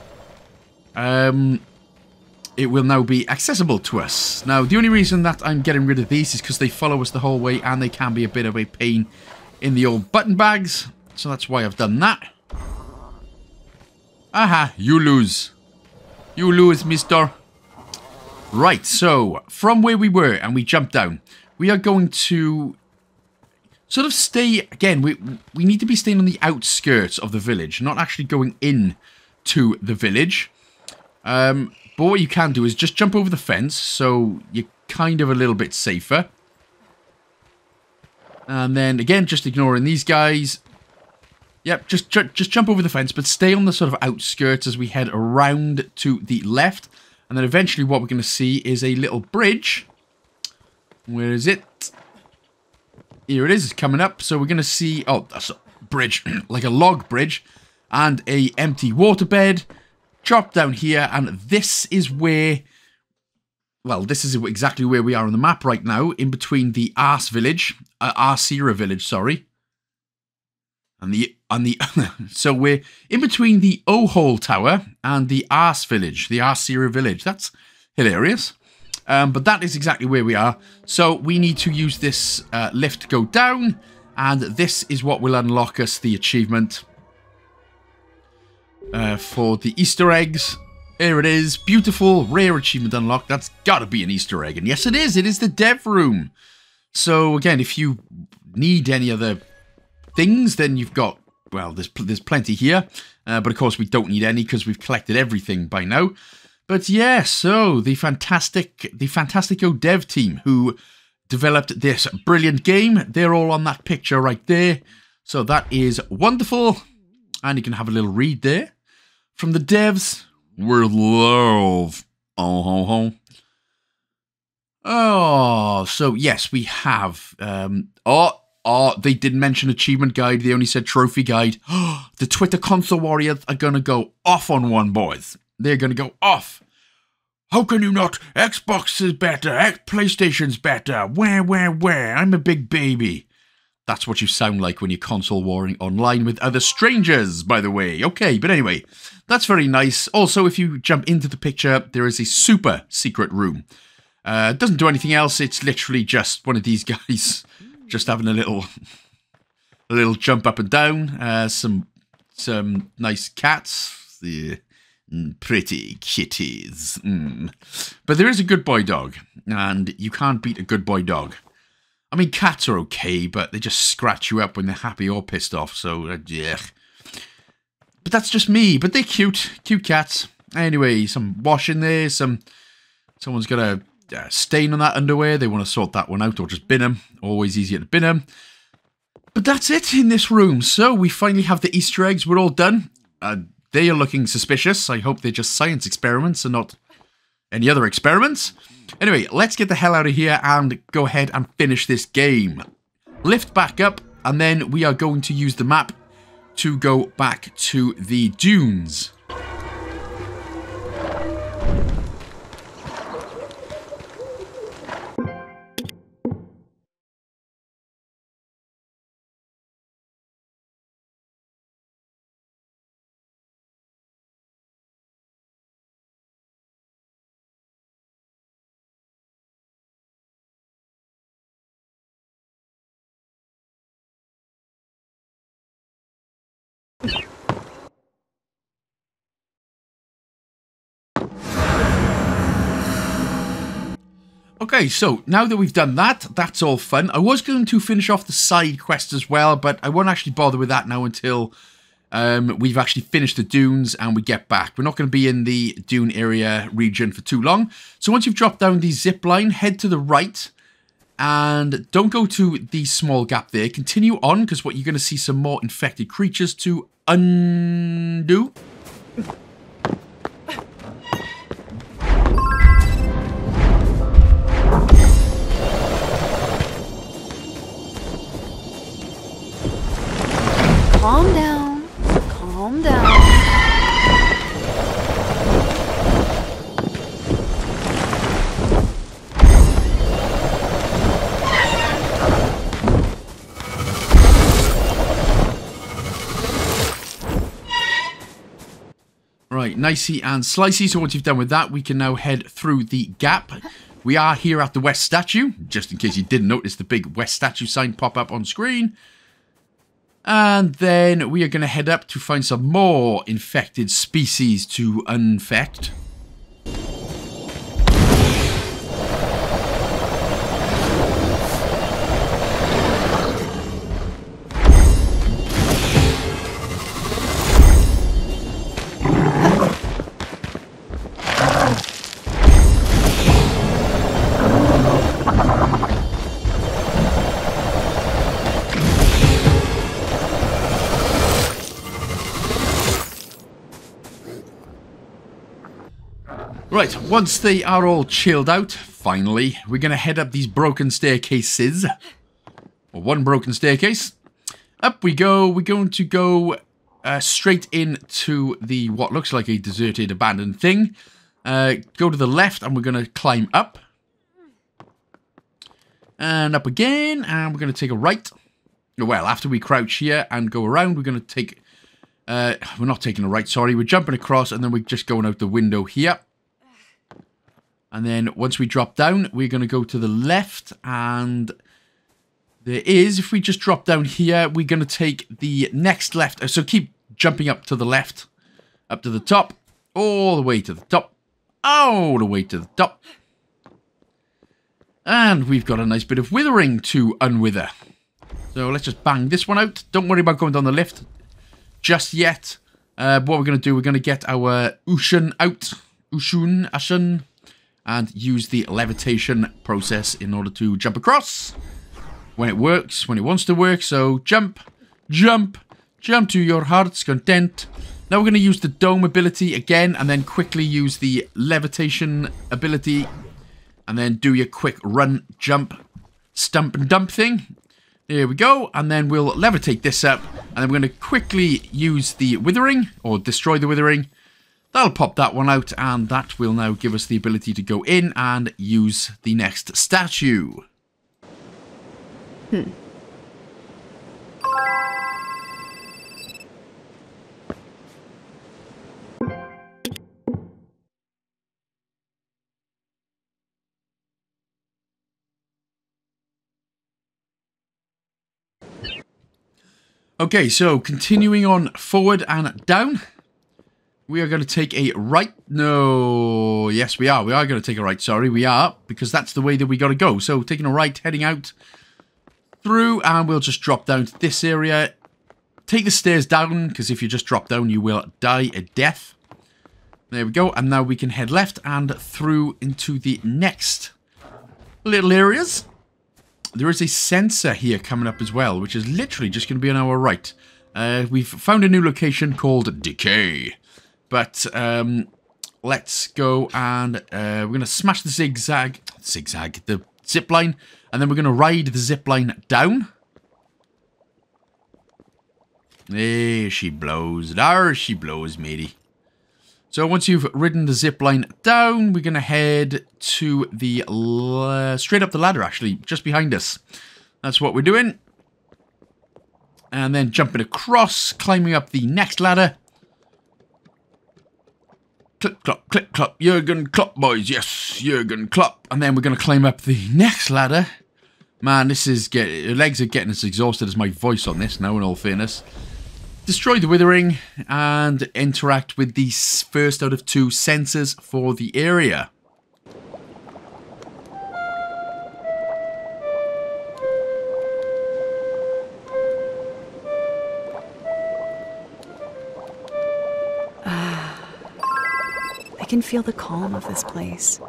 um, it will now be accessible to us. Now, the only reason that I'm getting rid of these is because they follow us the whole way and they can be a bit of a pain in the old button bags. So that's why I've done that. Aha, you lose. You lose, mister. Right, so from where we were and we jumped down, we are going to sort of stay, again, we, we need to be staying on the outskirts of the village, not actually going in to the village. Um, but what you can do is just jump over the fence, so you're kind of a little bit safer. And then, again, just ignoring these guys. Yep, just, ju just jump over the fence, but stay on the sort of outskirts as we head around to the left. And then eventually what we're going to see is a little bridge. Where is it? Here it is, it's coming up. So we're going to see, oh, that's a bridge, <clears throat> like a log bridge. And a empty waterbed. Drop down here, and this is where well, this is exactly where we are on the map right now, in between the Arse village, uh, Arsira village, sorry, and the and the <laughs> so we're in between the O-Hole Tower and the Arse village, the Arsira village. That's hilarious. Um, but that is exactly where we are. So we need to use this uh, lift to go down, and this is what will unlock us the achievement uh, for the Easter eggs. Here it is. Beautiful, rare achievement unlocked. That's got to be an Easter egg. And yes, it is. It is the dev room. So again, if you need any other things, then you've got, well, there's, there's plenty here. Uh, but of course, we don't need any because we've collected everything by now. But yeah, so the fantastic, the Fantastico dev team who developed this brilliant game, they're all on that picture right there. So that is wonderful. And you can have a little read there. From the devs, with love. Oh, ho, ho. Oh, so yes, we have. Um, oh, oh, they didn't mention achievement guide. They only said trophy guide. <gasps> the Twitter console warriors are going to go off on one, boys. They're going to go off. How can you not? Xbox is better. PlayStation's better. Where, where, where? I'm a big baby. That's what you sound like when you're console warring online with other strangers, by the way. Okay, but anyway, that's very nice. Also, if you jump into the picture, there is a super secret room. Uh, doesn't do anything else. It's literally just one of these <laughs> guys just having a little, a little jump up and down. Uh, some, some nice cats. The mm, pretty kitties. Mm. But there is a good boy dog, and you can't beat a good boy dog. I mean, cats are okay, but they just scratch you up when they're happy or pissed off, so, uh, yeah. But that's just me, but they're cute. Cute cats. Anyway, some washing there, some... Someone's got a uh, stain on that underwear. They want to sort that one out or just bin them. Always easier to bin them. But that's it in this room. So we finally have the Easter eggs. We're all done. Uh, they are looking suspicious. I hope they're just science experiments and not any other experiments. Anyway, let's get the hell out of here and go ahead and finish this game. Lift back up, and then we are going to use the map to go back to the dunes. Okay, so now that we've done that, that's all fun. I was going to finish off the side quest as well, but I won't actually bother with that now until um, we've actually finished the dunes and we get back. We're not going to be in the dune area region for too long. So once you've dropped down the zip line, head to the right and don't go to the small gap there. Continue on because what you're going to see some more infected creatures to undo. Calm down. Calm down. Right, nicey and slicey. So once you've done with that, we can now head through the gap. We are here at the West Statue, just in case you didn't notice the big West Statue sign pop up on screen. And then we are going to head up to find some more infected species to infect. Right, once they are all chilled out, finally, we're going to head up these broken staircases. Or one broken staircase. Up we go. We're going to go uh, straight into the what looks like a deserted, abandoned thing. Uh, go to the left and we're going to climb up. And up again. And we're going to take a right. Well, after we crouch here and go around, we're going to take... Uh, we're not taking a right, sorry. We're jumping across and then we're just going out the window here. And then once we drop down, we're going to go to the left. And there is, if we just drop down here, we're going to take the next left. So keep jumping up to the left, up to the top, all the way to the top, all the way to the top. And we've got a nice bit of withering to unwither. So let's just bang this one out. Don't worry about going down the lift just yet. Uh, what we're going to do, we're going to get our Ushun out. Ushun, Ashun, and use the levitation process in order to jump across when it works, when it wants to work. So jump, jump, jump to your heart's content. Now we're going to use the dome ability again and then quickly use the levitation ability and then do your quick run, jump, stump and dump thing. There we go. And then we'll levitate this up and then we're going to quickly use the withering or destroy the withering That'll pop that one out, and that will now give us the ability to go in and use the next statue. Hmm. Okay, so continuing on forward and down. We are going to take a right. No, yes, we are. We are going to take a right. Sorry, we are, because that's the way that we got to go. So taking a right, heading out through, and we'll just drop down to this area. Take the stairs down, because if you just drop down, you will die a death. There we go. And now we can head left and through into the next little areas. there is a censer here coming up as well, which is literally just going to be on our right. Uh, we've found a new location called Decay. But um, let's go and uh, we're going to smash the zigzag, zigzag, the zip line, and then we're going to ride the zip line down. There she blows. There she blows, matey. So once you've ridden the zip line down, we're going to head to the... straight up the ladder, actually, just behind us. That's what we're doing. And then jumping across, climbing up the next ladder. Clip, clop, clip, clop. Jurgen Klopp, boys. Yes, Jurgen Klopp. And then we're going to climb up the next ladder. Man, this is... Get, legs are getting as exhausted as my voice on this now, in all fairness destroy the Withering, and interact with the first out of two censers for the area. Can feel the calm of this place.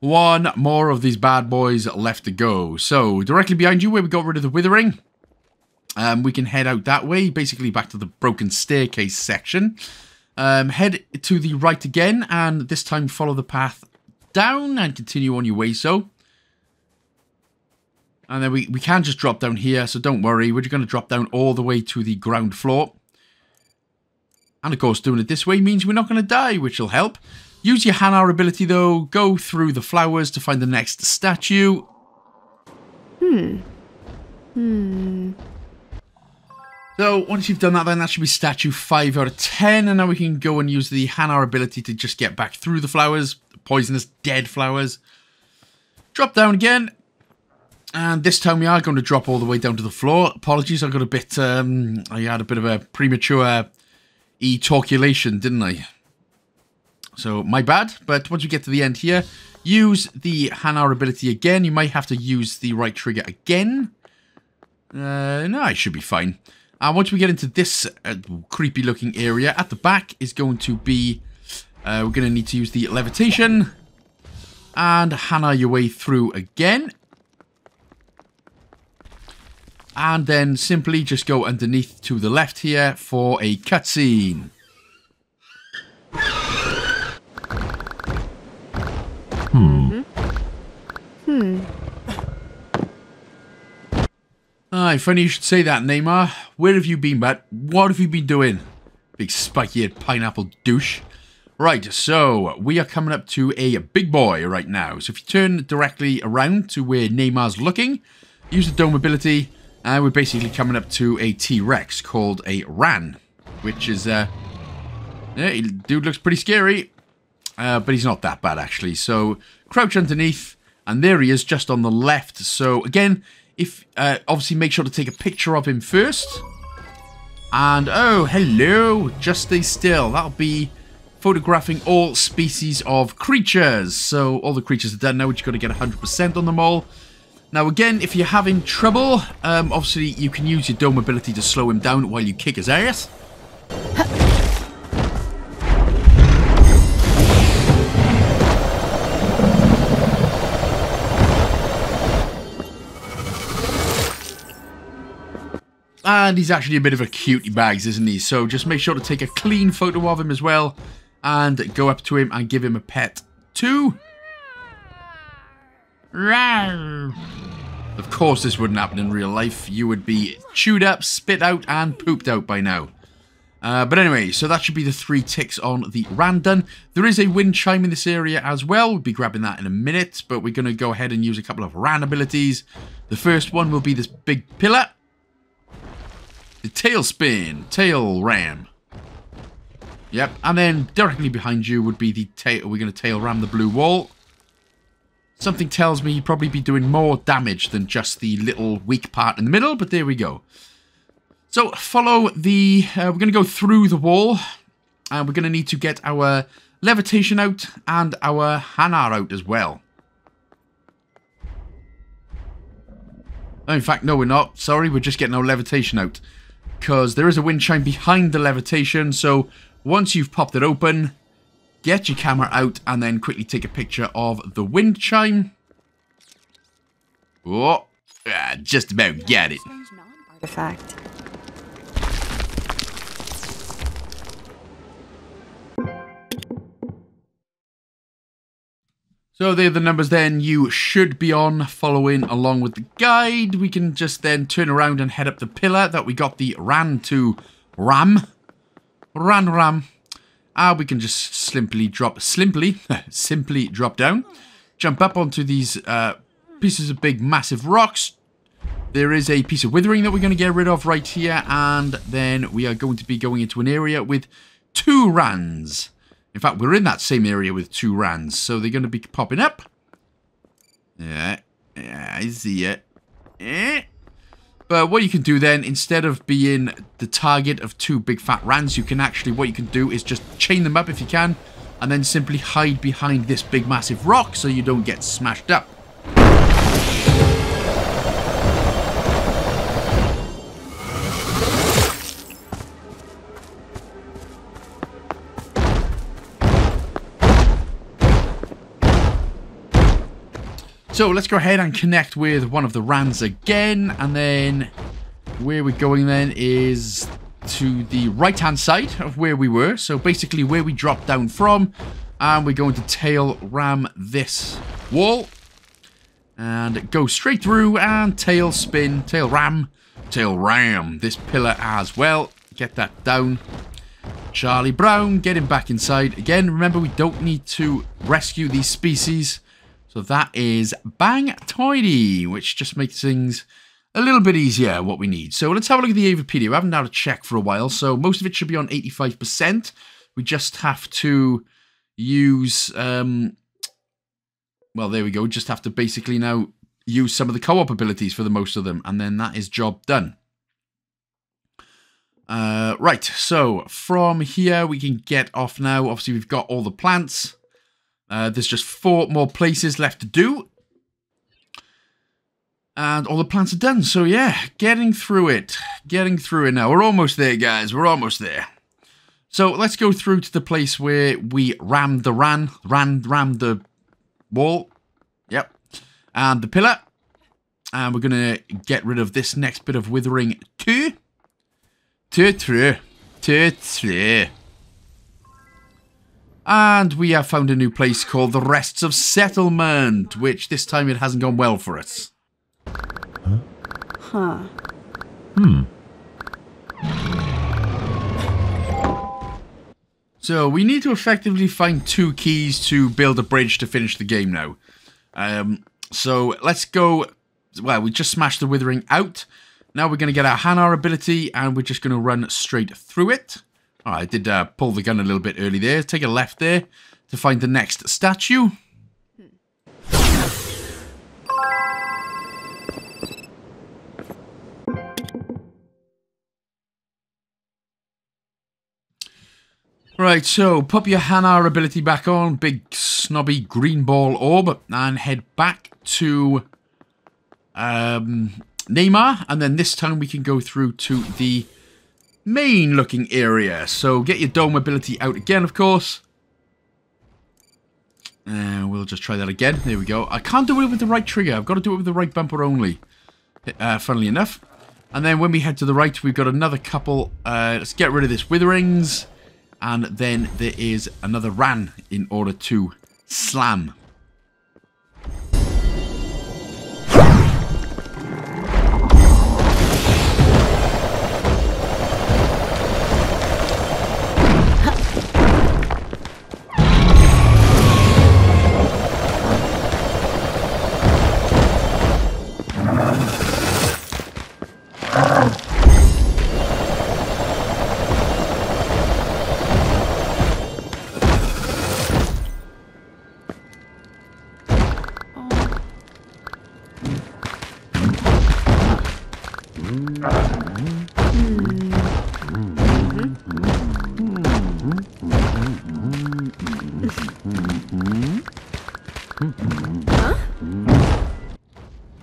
One more of these bad boys left to go. So, directly behind you where we got rid of the Withering, um, we can head out that way, basically back to the broken staircase section. Um, head to the right again, and this time follow the path down and continue on your way so. And then we, we can just drop down here, so don't worry. We're just going to drop down all the way to the ground floor. And of course, doing it this way means we're not going to die, which will help. Use your Hanar ability, though. Go through the flowers to find the next statue. Hmm. Hmm. So once you've done that then that should be statue 5 out of 10 and now we can go and use the Hanar ability to just get back through the flowers, poisonous dead flowers. Drop down again and this time we are going to drop all the way down to the floor. Apologies, I got a bit, um, I had a bit of a premature e-talculation, didn't I? So my bad, but once we get to the end here, use the Hanar ability again. You might have to use the right trigger again. Uh, no, I should be fine. And once we get into this uh, creepy looking area, at the back is going to be, uh, we're going to need to use the levitation. And Hanar your way through again. And then simply just go underneath to the left here for a cutscene. Hmm. Hmm. Aye, funny you should say that, Neymar. Where have you been, but What have you been doing? Big spiky-head pineapple douche. Right, so we are coming up to a big boy right now. So if you turn directly around to where Neymar's looking, use the dome ability, and we're basically coming up to a T-Rex called a Ran, which is, uh, yeah, dude looks pretty scary, uh, but he's not that bad actually. So crouch underneath, and there he is just on the left. So again, if uh, obviously make sure to take a picture of him first. And oh, hello, just stay still. That'll be photographing all species of creatures. So all the creatures are done now. We've got to get 100% on them all. Now again, if you're having trouble, um, obviously you can use your dome ability to slow him down while you kick his ass. And he's actually a bit of a cutie bags, isn't he? So just make sure to take a clean photo of him as well. And go up to him and give him a pet too. Of course this wouldn't happen in real life. You would be chewed up, spit out, and pooped out by now. Uh, but anyway, so that should be the three ticks on the Randon. There is a wind chime in this area as well. We'll be grabbing that in a minute, but we're going to go ahead and use a couple of Ran abilities. The first one will be this big pillar. The tailspin, tail ram. Yep, and then directly behind you would be the tail. We're going to tail ram the blue wall. Something tells me you'd probably be doing more damage than just the little weak part in the middle, but there we go. So follow the, uh, we're going to go through the wall, and we're going to need to get our levitation out and our Hanar out as well. in fact, no, we're not. Sorry, we're just getting our levitation out because there is a wind chime behind the levitation. So once you've popped it open, get your camera out and then quickly take a picture of the wind chime. Oh, Ah, just about got it. Artifact. So they're the numbers then you should be on following along with the guide. We can just then turn around and head up the pillar that we got the ran to ram. Ran ram. Ah, we can just simply drop, simply, <laughs> simply drop down. Jump up onto these uh, pieces of big massive rocks. There is a piece of withering that we're going to get rid of right here. And then we are going to be going into an area with two rans. In fact, we're in that same area with two rans, so they're going to be popping up. Yeah, yeah, I see it. Eh. But what you can do then, instead of being the target of two big fat rans, you can actually, what you can do is just chain them up if you can, and then simply hide behind this big massive rock so you don't get smashed up. So let's go ahead and connect with one of the rans again. And then where we're going then is to the right hand side of where we were. So basically where we dropped down from. And we're going to tail ram this wall. And go straight through and tail spin, tail ram, tail ram this pillar as well. Get that down. Charlie Brown, get him back inside. Again, remember we don't need to rescue these species. So that is bang tidy, which just makes things a little bit easier what we need. So let's have a look at the Avapedia. We haven't had a check for a while, so most of it should be on 85%. We just have to use, um, well, there we go. Just have to basically now use some of the co-op abilities for the most of them, and then that is job done. Uh, right, so from here we can get off now. Obviously, we've got all the plants. Uh, there's just four more places left to do. And all the plants are done. So yeah, getting through it. Getting through it now. We're almost there, guys. We're almost there. So let's go through to the place where we rammed the ran. Ran, rammed the wall. Yep. And the pillar. And we're going to get rid of this next bit of withering too. Too true. Too true. And we have found a new place called the Rests of Settlement, which this time it hasn't gone well for us. Huh? Huh. Hmm. So we need to effectively find two keys to build a bridge to finish the game now. Um, so let's go... Well, we just smashed the Withering out. Now we're going to get our Hanar ability and we're just going to run straight through it. Oh, I did uh, pull the gun a little bit early there. Take a left there to find the next statue. Right, so pop your Hanar ability back on, big snobby green ball orb, and head back to um, Neymar, and then this time we can go through to the main looking area. So get your dome ability out again, of course. And uh, we'll just try that again. There we go. I can't do it with the right trigger. I've got to do it with the right bumper only. Uh, funnily enough. And then when we head to the right, we've got another couple. Uh, let's get rid of this witherings. And then there is another ran in order to slam.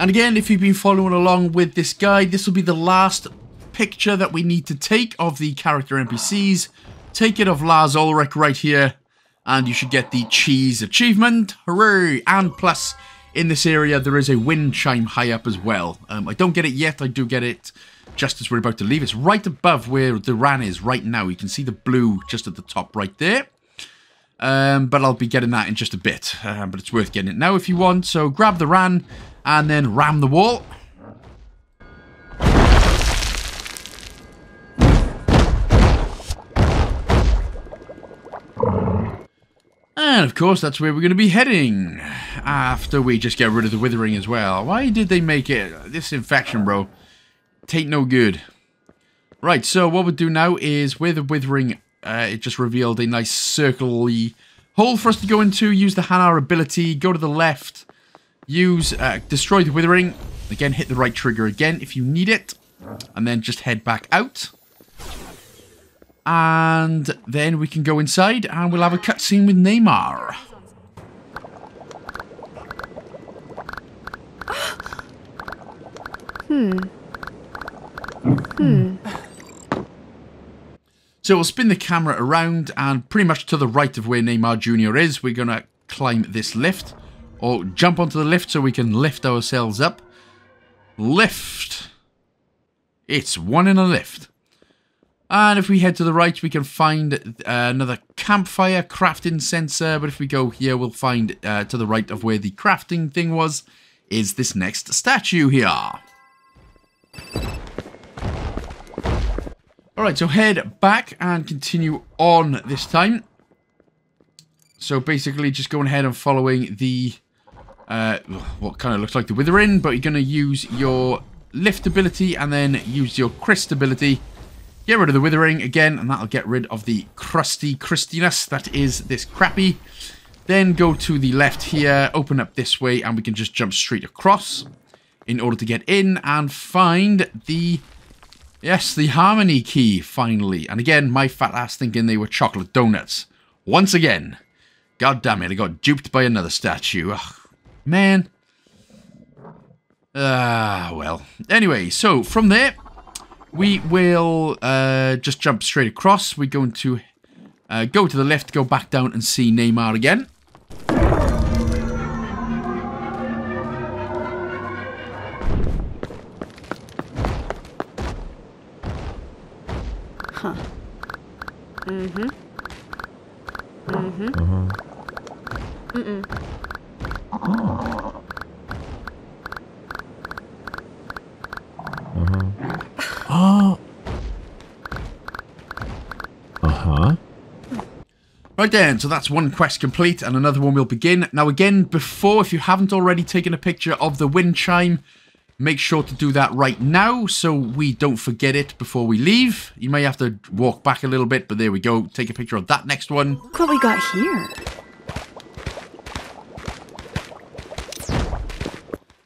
And again, if you've been following along with this guide, this will be the last picture that we need to take of the character NPCs. Take it of Lars Ulrich right here, and you should get the cheese achievement. Hooray! And plus, in this area, there is a wind chime high up as well. Um, I don't get it yet. I do get it just as we're about to leave. It's right above where the ran is right now. You can see the blue just at the top right there. Um, but I'll be getting that in just a bit. Um, but it's worth getting it now if you want. So grab the ran and then ram the wall. And of course, that's where we're going to be heading. After we just get rid of the withering as well. Why did they make it? This infection, bro. Tain't no good. Right, so what we'll do now is with the withering, uh, it just revealed a nice circly hole for us to go into. Use the Hanar ability. Go to the left. Use, uh, destroy the withering. Again, hit the right trigger again if you need it. And then just head back out. And then we can go inside and we'll have a cutscene with Neymar. Hmm. Hmm. So we'll spin the camera around and pretty much to the right of where Neymar Jr. is, we're going to climb this lift. Or jump onto the lift so we can lift ourselves up. Lift. It's one in a lift. And if we head to the right, we can find uh, another campfire crafting sensor. But if we go here, we'll find uh, to the right of where the crafting thing was, is this next statue here. Alright, so head back and continue on this time. So basically just going ahead and following the, uh, what kind of looks like the withering, but you're going to use your lift ability and then use your crest ability Get rid of the withering again, and that'll get rid of the crusty crustiness that is this crappy. Then go to the left here, open up this way, and we can just jump straight across in order to get in and find the, yes, the harmony key, finally. And again, my fat ass thinking they were chocolate donuts. Once again. God damn it, I got duped by another statue. Ugh, man. Ah, well. Anyway, so from there, we will uh, just jump straight across. We're going to uh, go to the left, go back down and see Neymar again. Huh. Mm-hmm. Mm-hmm. Uh-huh. Mm-mm. Uh-huh. Right then, so that's one quest complete and another one will begin. Now again, before, if you haven't already taken a picture of the wind chime, make sure to do that right now so we don't forget it before we leave. You may have to walk back a little bit, but there we go. Take a picture of that next one. Look what we got here.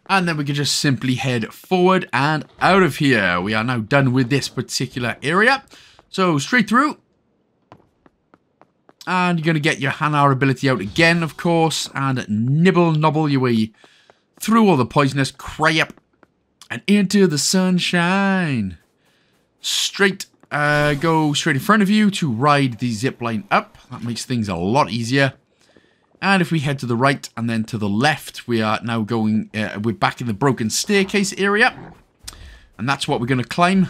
And then we can just simply head forward and out of here. We are now done with this particular area. So straight through. And you're going to get your Hanar ability out again, of course. And nibble nobble your way through all the poisonous crap. And into the sunshine. Straight, uh, go straight in front of you to ride the zip line up. That makes things a lot easier. And if we head to the right and then to the left, we are now going, uh, we're back in the broken staircase area. And that's what we're going to climb.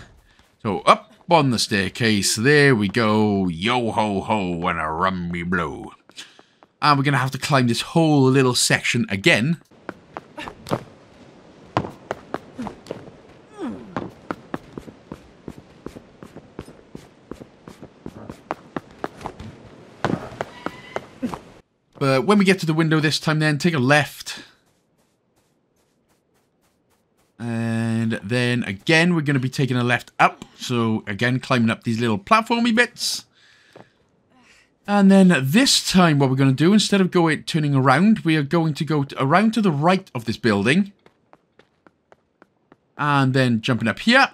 So up on the staircase, there we go. Yo ho ho and a rummy blow. And we're going to have to climb this whole little section again. But when we get to the window this time then, take a left. And then again, we're going to be taking a left up. So again, climbing up these little platformy bits. And then this time what we're going to do, instead of going turning around, we are going to go to, around to the right of this building. And then jumping up here.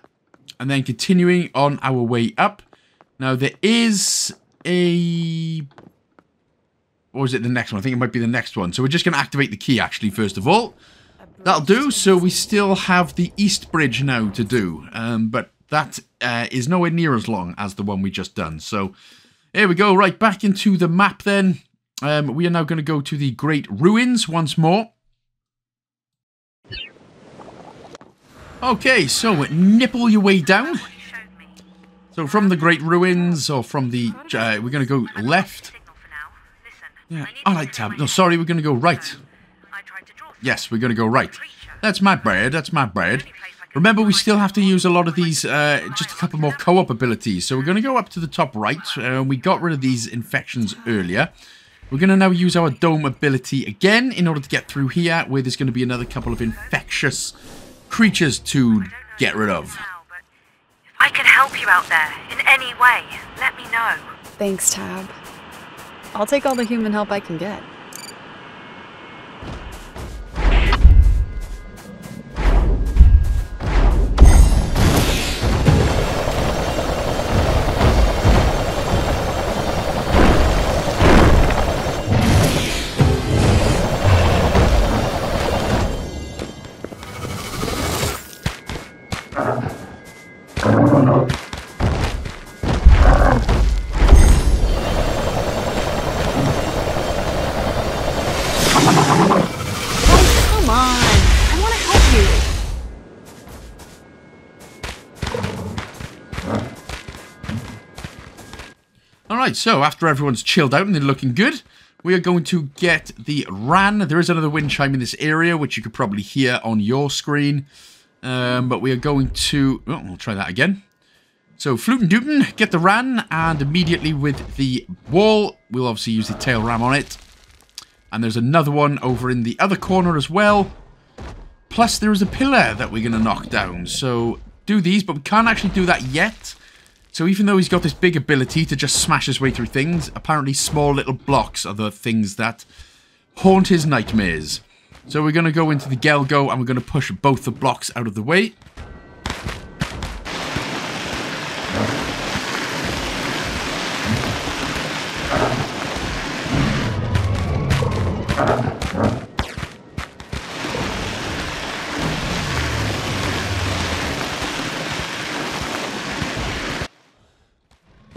And then continuing on our way up. Now there is a or is it the next one? I think it might be the next one. So we're just going to activate the key, actually, first of all. That'll do. So we still have the East Bridge now to do. Um, but that uh, is nowhere near as long as the one we just done. So here we go. Right, back into the map then. Um, we are now going to go to the Great Ruins once more. Okay, so nipple your way down. So from the Great Ruins, or from the... Uh, we're going to go left. Yeah, I like tab. No, sorry, we're going to go right. Yes, we're going to go right. That's my bad, that's my bad. Remember, we still have to use a lot of these, uh, just a couple more co-op abilities. So we're going to go up to the top right. Uh, we got rid of these infections earlier. We're going to now use our dome ability again in order to get through here, where there's going to be another couple of infectious creatures to get rid of. I can help you out there in any way. Let me know. Thanks, Tab. I'll take all the human help I can get. Alright, so after everyone's chilled out and they're looking good, we are going to get the RAN. There is another wind chime in this area, which you could probably hear on your screen. Um, but we are going to... Oh, we'll try that again. So, Fluten Dooten, get the RAN, and immediately with the wall, we'll obviously use the tail ram on it. And there's another one over in the other corner as well. Plus, there is a pillar that we're going to knock down. So, do these, but we can't actually do that yet. So even though he's got this big ability to just smash his way through things, apparently small little blocks are the things that haunt his nightmares. So we're going to go into the Gelgo and we're going to push both the blocks out of the way.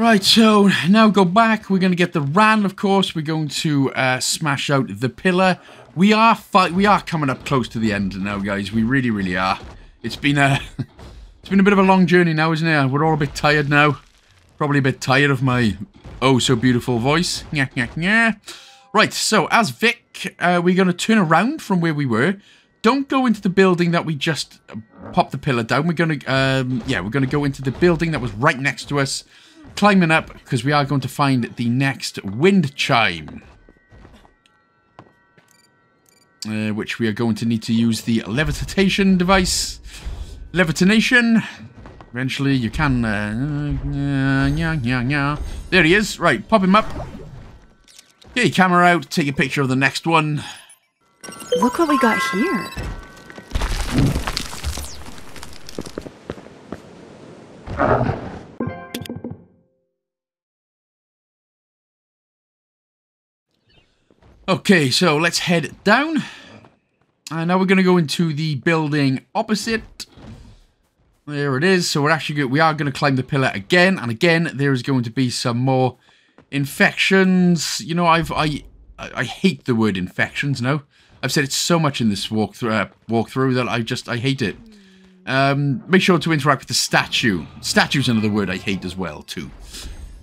Right, so now go back. We're going to get the ran, of course. We're going to uh, smash out the pillar. We are fight. We are coming up close to the end now, guys. We really, really are. It's been a, <laughs> it's been a bit of a long journey now, isn't it? We're all a bit tired now. Probably a bit tired of my oh so beautiful voice. Yeah, yeah, yeah. Right, so as Vic, uh, we're going to turn around from where we were. Don't go into the building that we just popped the pillar down. We're going to, um, yeah, we're going to go into the building that was right next to us climbing up because we are going to find the next wind chime. Uh, which we are going to need to use the levitation device. Levitation. Eventually you can... Uh, yeah, yeah, yeah. There he is. Right, pop him up. Get your camera out. Take a picture of the next one. Look what we got here. Okay, so let's head down. And now we're going to go into the building opposite. There it is. So we're actually good. we are going to climb the pillar again and again. There is going to be some more infections. You know, I've I I hate the word infections. No, I've said it so much in this walkthrough uh, walkthrough that I just I hate it. Um, make sure to interact with the statue. Statue's another word I hate as well too.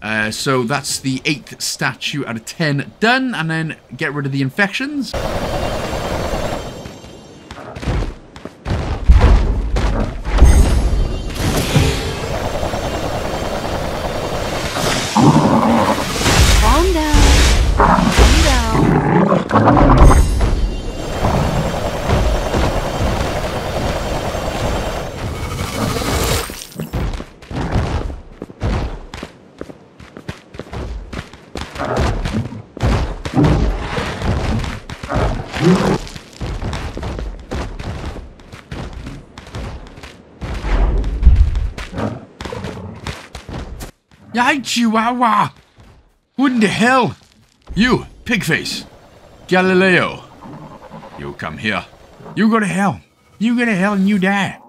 Uh, so that's the eighth statue out of 10 done, and then get rid of the infections. Yay, Chihuahua! What in the hell? You, Pigface. Galileo. You come here. You go to hell. You go to hell and you die.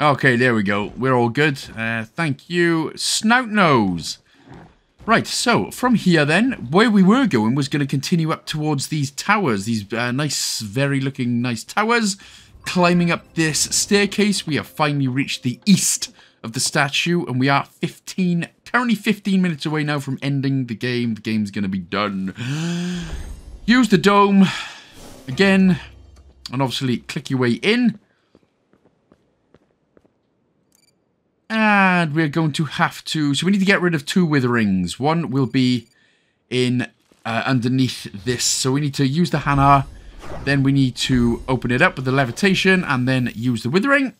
Okay, there we go. We're all good. Uh, thank you, Snout Nose. Right, so from here then, where we were going was going to continue up towards these towers, these uh, nice, very looking nice towers. climbing up this staircase. We have finally reached the east of the statue, and we are 15, currently 15 minutes away now from ending the game. The game's going to be done. <gasps> Use the dome again, and obviously click your way in. And we're going to have to... So we need to get rid of two witherings. One will be in uh, underneath this. So we need to use the Hanar. Then we need to open it up with the levitation and then use the withering.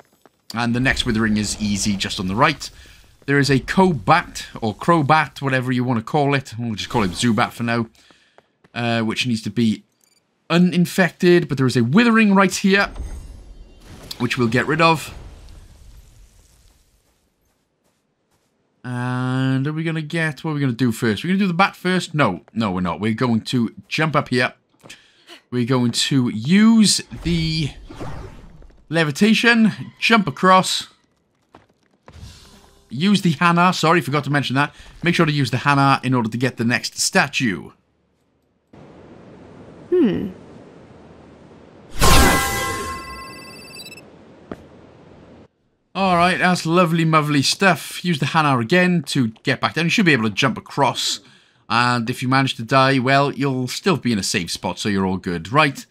And the next withering is easy, just on the right. There is a Cobat, or Crobat, whatever you want to call it. We'll just call it Zubat for now. Uh, which needs to be uninfected. But there is a withering right here. Which we'll get rid of. And are we going to get... What are we going to do first? We're going to do the bat first? No, no, we're not. We're going to jump up here. We're going to use the levitation, jump across, use the Hana. Sorry, forgot to mention that. Make sure to use the Hana in order to get the next statue. Hmm. Alright, that's lovely, lovely stuff. Use the Hana again to get back down. You should be able to jump across. And if you manage to die, well, you'll still be in a safe spot, so you're all good. Right,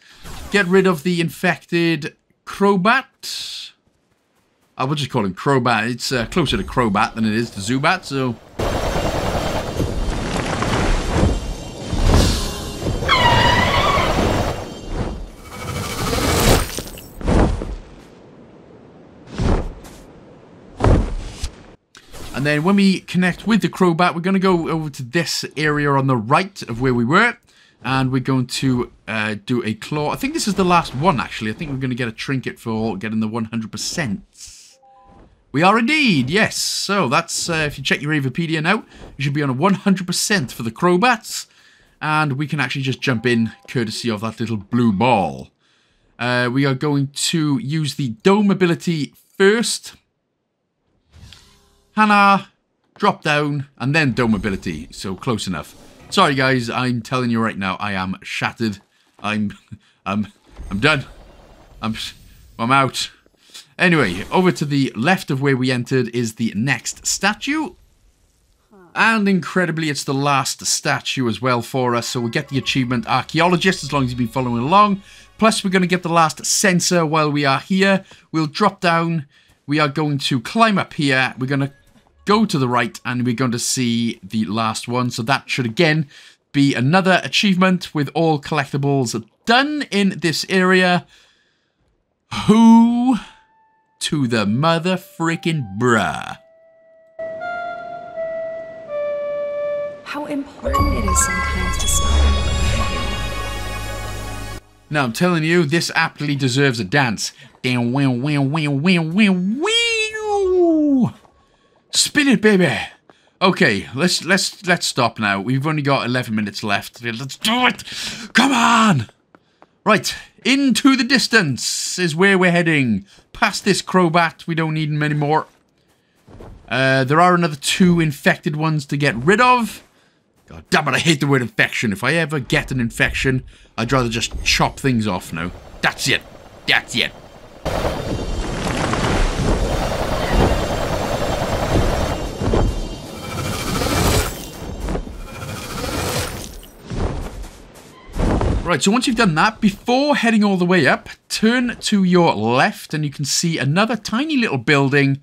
get rid of the infected Crobat. I would just call him Crobat. It's uh, closer to Crobat than it is to Zubat, so... And then when we connect with the Crobat, we're going to go over to this area on the right of where we were. And we're going to uh, do a claw. I think this is the last one, actually. I think we're going to get a trinket for getting the 100%. We are indeed, yes. So that's, uh, if you check your Avapedia now, you should be on a 100% for the Crobats. And we can actually just jump in, courtesy of that little blue ball. Uh, we are going to use the Dome ability first. Hannah, drop down, and then dome ability. So close enough. Sorry guys, I'm telling you right now, I am shattered. I'm, <laughs> I'm, I'm done. I'm, I'm out. Anyway, over to the left of where we entered is the next statue. And incredibly, it's the last statue as well for us. So we'll get the achievement Archaeologist as long as you've been following along. Plus, we're going to get the last censer while we are here. We'll drop down. We are going to climb up here. We're going to go to the right and we're going to see the last one. So that should again be another achievement with all collectibles done in this area. Who to the mother freaking bruh. How important it is sometimes to stop and look around Now I'm telling you, this aptly deserves a dance. Damn, win, win, win, win, win, win. Spin it, baby. Okay, let's let's let's stop now. We've only got 11 minutes left. Let's do it. Come on. Right, into the distance is where we're heading. Past this Crobat, we don't need him anymore. Uh, there are another two infected ones to get rid of. God damn it, I hate the word infection. If I ever get an infection, I'd rather just chop things off now. That's it. That's it. Right, so once you've done that, before heading all the way up, turn to your left and you can see another tiny little building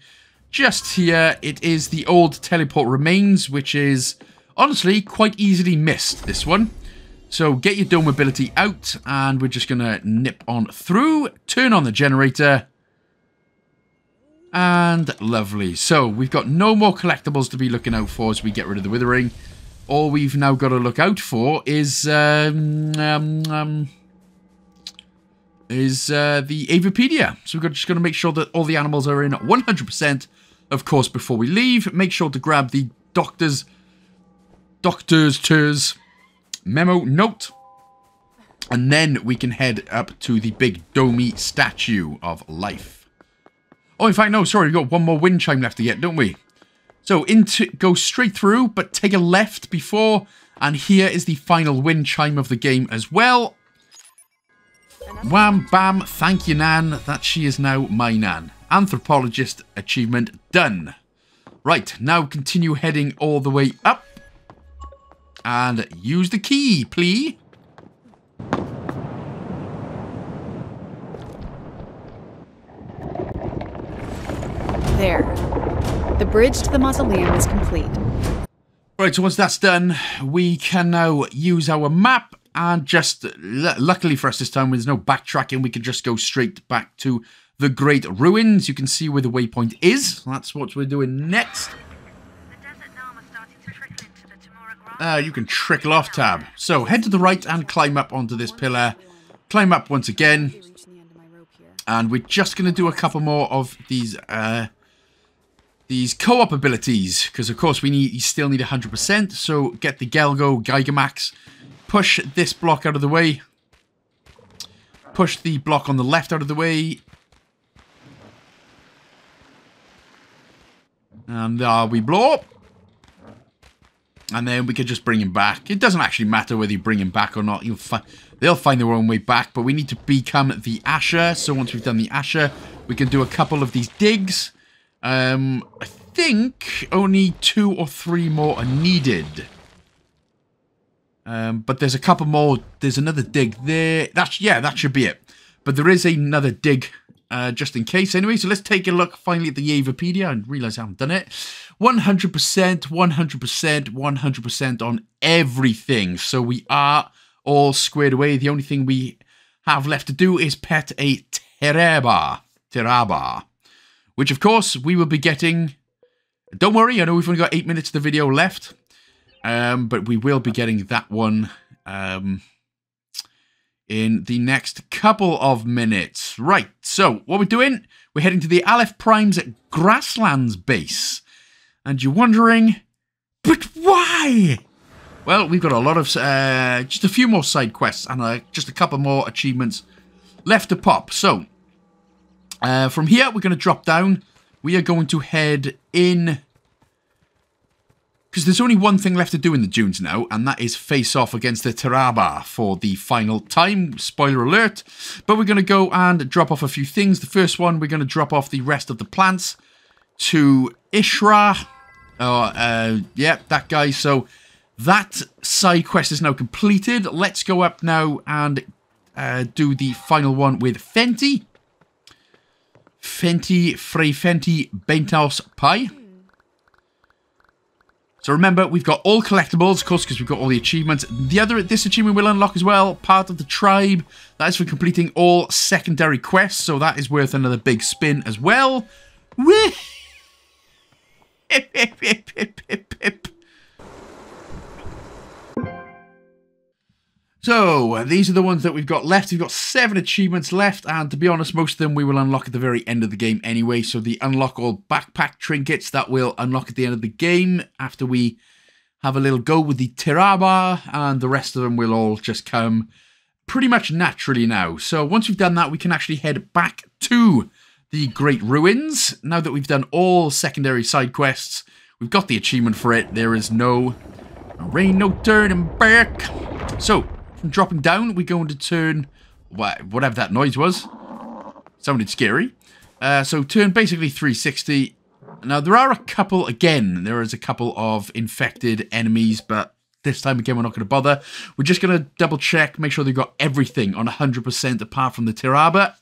just here. It is the old teleport remains, which is honestly quite easily missed, this one. So get your dome ability out and we're just going to nip on through, turn on the generator. And lovely. So we've got no more collectibles to be looking out for as we get rid of the withering all we've now got to look out for is um, um, um, is uh, the Avapedia. So we're just going to make sure that all the animals are in 100%. Of course, before we leave, make sure to grab the doctor's Doctor Tur's memo note. And then we can head up to the big domy statue of life. Oh, in fact, no, sorry, we've got one more wind chime left to get, don't we? So into go straight through, but take a left before. And here is the final wind chime of the game as well. Wham, bam, thank you, Nan. That she is now my Nan. Anthropologist achievement done. Right, now continue heading all the way up. And use the key, please. There. The bridge to the mausoleum is complete. Right, so once that's done, we can now use our map and just, luckily for us this time, there's no backtracking, we can just go straight back to the Great Ruins. You can see where the waypoint is. That's what we're doing next. Uh, you can trickle off tab. So head to the right and climb up onto this pillar. Climb up once again. And we're just going to do a couple more of these uh, these co-op abilities. Because, of course, we need you still need 100%. So get the Gelgo Gigamax. Push this block out of the way. Push the block on the left out of the way. And we blow up. And then we could just bring him back. It doesn't actually matter whether you bring him back or not. You'll fi they'll find their own way back. But we need to become the Asher. So once we've done the Asher, we can do a couple of these digs. Um, I think only two or three more are needed. Um, but there's a couple more. There's another dig there. That's yeah, that should be it. But there is another dig uh, just in case. Anyway, so let's take a look finally at the Avapedia and realize I haven't done it. 100%, 100%, 100% on everything. So we are all squared away. The only thing we have left to do is pet a Teraba. Teraba. Which, of course, we will be getting... Don't worry, I know we've only got eight minutes of the video left. Um, but we will be getting that one um, in the next couple of minutes. Right, so what we're doing, we're heading to the Aleph Prime's Grasslands base. And you're wondering, but why? Well, we've got a lot of, uh, just a few more side quests and uh, just a couple more achievements left to pop. So, uh, from here, we're going to drop down. We are going to head in because there's only one thing left to do in the dunes now, and that is face off against the Teraba for the final time. Spoiler alert. But we're going to go and drop off a few things. The first one, we're going to drop off the rest of the plants to Ishra. Oh, uh, yeah, that guy. So that side quest is now completed. Let's go up now and uh, do the final one with Fenty. Fenty, Frey Fenty, Benthouse Pie. So remember, we've got all collectibles, of course, because we've got all the achievements. The other, this achievement will unlock as well, part of the tribe. That is for completing all secondary quests, so that is worth another big spin as well. So, these are the ones that we've got left. We've got seven achievements left, and to be honest, most of them we will unlock at the very end of the game anyway. So the unlock all backpack trinkets that we'll unlock at the end of the game after we have a little go with the Tiraba, and the rest of them will all just come pretty much naturally now. So once we've done that, we can actually head back to the Great Ruins. Now that we've done all secondary side quests, we've got the achievement for it. There is no rain, no turning back. So, from dropping down, we're going to turn whatever that noise was. Sounded scary. Uh, so turn basically 360. Now, there are a couple, again, there is a couple of infected enemies, but this time again, we're not going to bother. We're just going to double check, make sure they've got everything on 100% apart from the Teraba.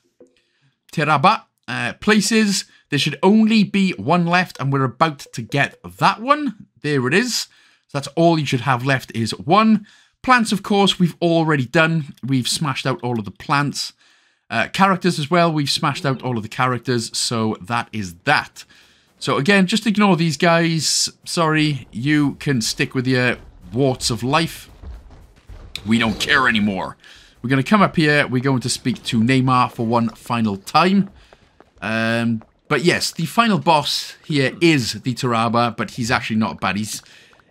Teraba uh, places. There should only be one left, and we're about to get that one. There it is. So that's all you should have left is one. Plants, of course, we've already done. We've smashed out all of the plants. Uh, characters as well, we've smashed out all of the characters, so that is that. So again, just ignore these guys. Sorry, you can stick with your warts of life. We don't care anymore. We're going to come up here. We're going to speak to Neymar for one final time. Um, but yes, the final boss here is the Taraba, but he's actually not bad. He's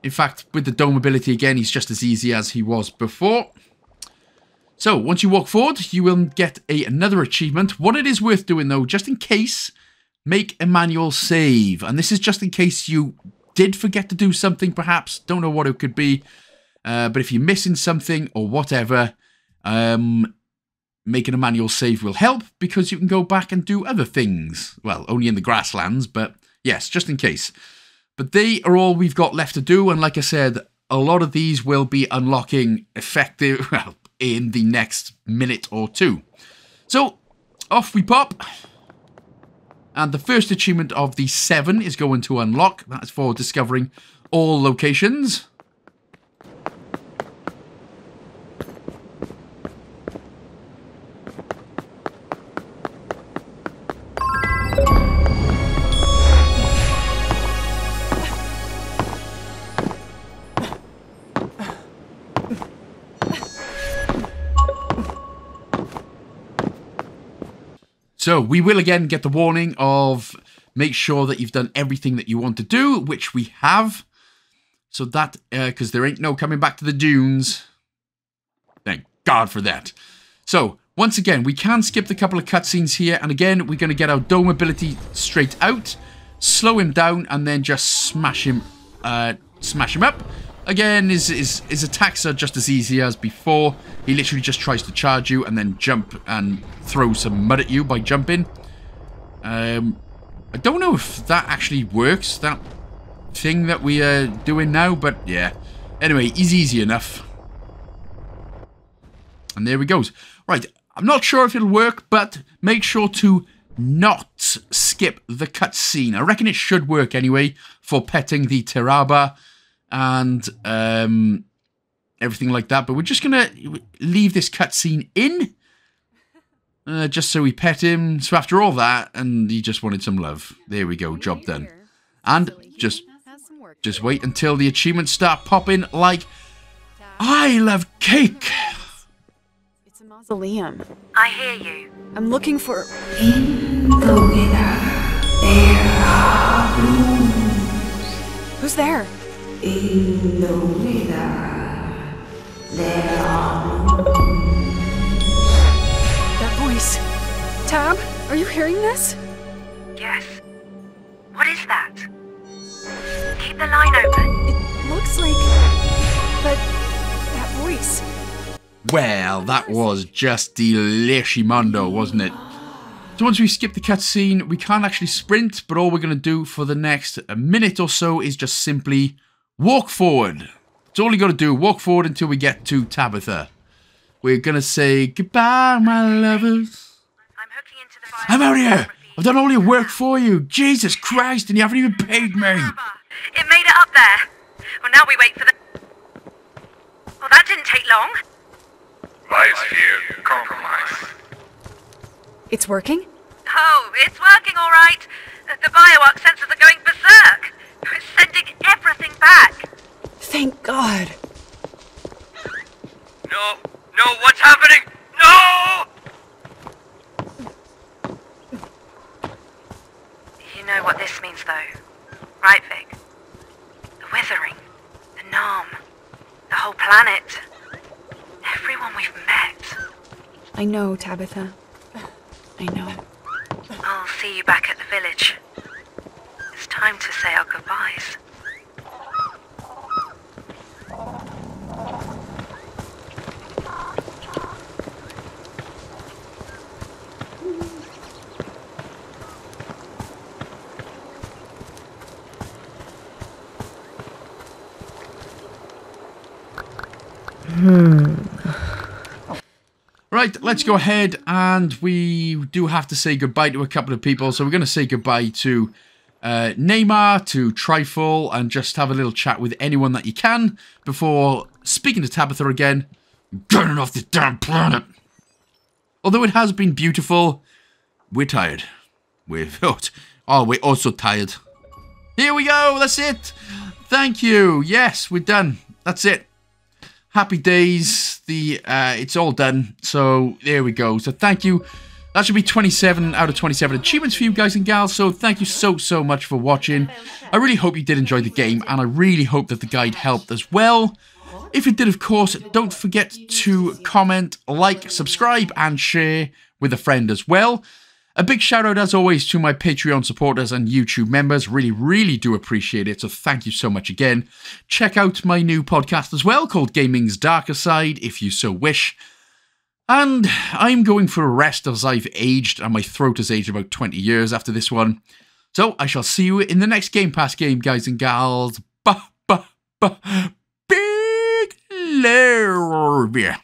in fact, with the dome ability again, he's just as easy as he was before. So, once you walk forward, you will get a, another achievement. What it is worth doing, though, just in case, make a manual save. And this is just in case you did forget to do something, perhaps. Don't know what it could be. Uh, but if you're missing something or whatever, um, making a manual save will help because you can go back and do other things. Well, only in the grasslands, but yes, just in case. But they are all we've got left to do, and like I said, a lot of these will be unlocking effective, <laughs> well, in the next minute or two. So, off we pop. And the first achievement of the seven is going to unlock. That's for discovering all locations. So we will again get the warning of make sure that you've done everything that you want to do, which we have. So that, because uh, there ain't no coming back to the dunes. Thank God for that. So, once again, we can skip the couple of cutscenes here. And again, we're going to get our dome ability straight out. Slow him down and then just smash him, uh, smash him up. Again, his, his, his attacks are just as easy as before. He literally just tries to charge you and then jump and throw some mud at you by jumping. Um, I don't know if that actually works, that thing that we are doing now, but yeah. Anyway, he's easy enough. And there he goes. Right, I'm not sure if it'll work, but make sure to not skip the cutscene. I reckon it should work anyway for petting the Tiraba and um, everything like that. But we're just going to leave this cutscene in. Uh, just so we pet him. So after all that, and he just wanted some love. There we go, job done. And just, just wait until the achievements start popping like, I love cake. It's a mausoleum. I hear you. I'm looking for... In the wither, there are blooms. Who's there? In the wither, there are blooms. That voice. Tab, are you hearing this? Yes. What is that? Keep the line open. It looks like... But... that voice. Well, that was just delishimondo, wasn't it? So once we skip the cutscene, we can't actually sprint, but all we're going to do for the next minute or so is just simply walk forward. It's all you got to do. Walk forward until we get to Tabitha. We're going to say, goodbye, my lovers. I'm hooking into the I'm out here. I've done all your work for you. Jesus Christ, and you haven't even paid me. It made it up there. Well, now we wait for the... Well, that didn't take long. Biosphere compromise. It's working? Oh, it's working all right. The bioarc sensors are going berserk. It's sending everything back. Thank God. No, no, what's happening? No! You know what this means, though. Right, Vic? The withering. The Nam. The whole planet. Everyone we've met. I know, Tabitha. I know. I'll see you back at the village. Time to say our goodbyes. Hmm. Right, let's go ahead and we do have to say goodbye to a couple of people. So we're going to say goodbye to uh, Neymar, to Trifle, and just have a little chat with anyone that you can before speaking to Tabitha again. Getting off this damn planet. Although it has been beautiful, we're tired. We're <laughs> oh, we're also tired. Here we go. That's it. Thank you. Yes, we're done. That's it. Happy days. The uh, it's all done. So there we go. So thank you. That should be 27 out of 27 achievements for you guys and gals. So thank you so, so much for watching. I really hope you did enjoy the game. And I really hope that the guide helped as well. If it did, of course, don't forget to comment, like, subscribe, and share with a friend as well. A big shout out, as always, to my Patreon supporters and YouTube members. Really, really do appreciate it. So thank you so much again. Check out my new podcast as well called Gaming's Darker Side if you so wish. And I'm going for a rest as I've aged and my throat has aged about 20 years after this one. So I shall see you in the next Game Pass game, guys and gals. Bah, bah, bah. Big love.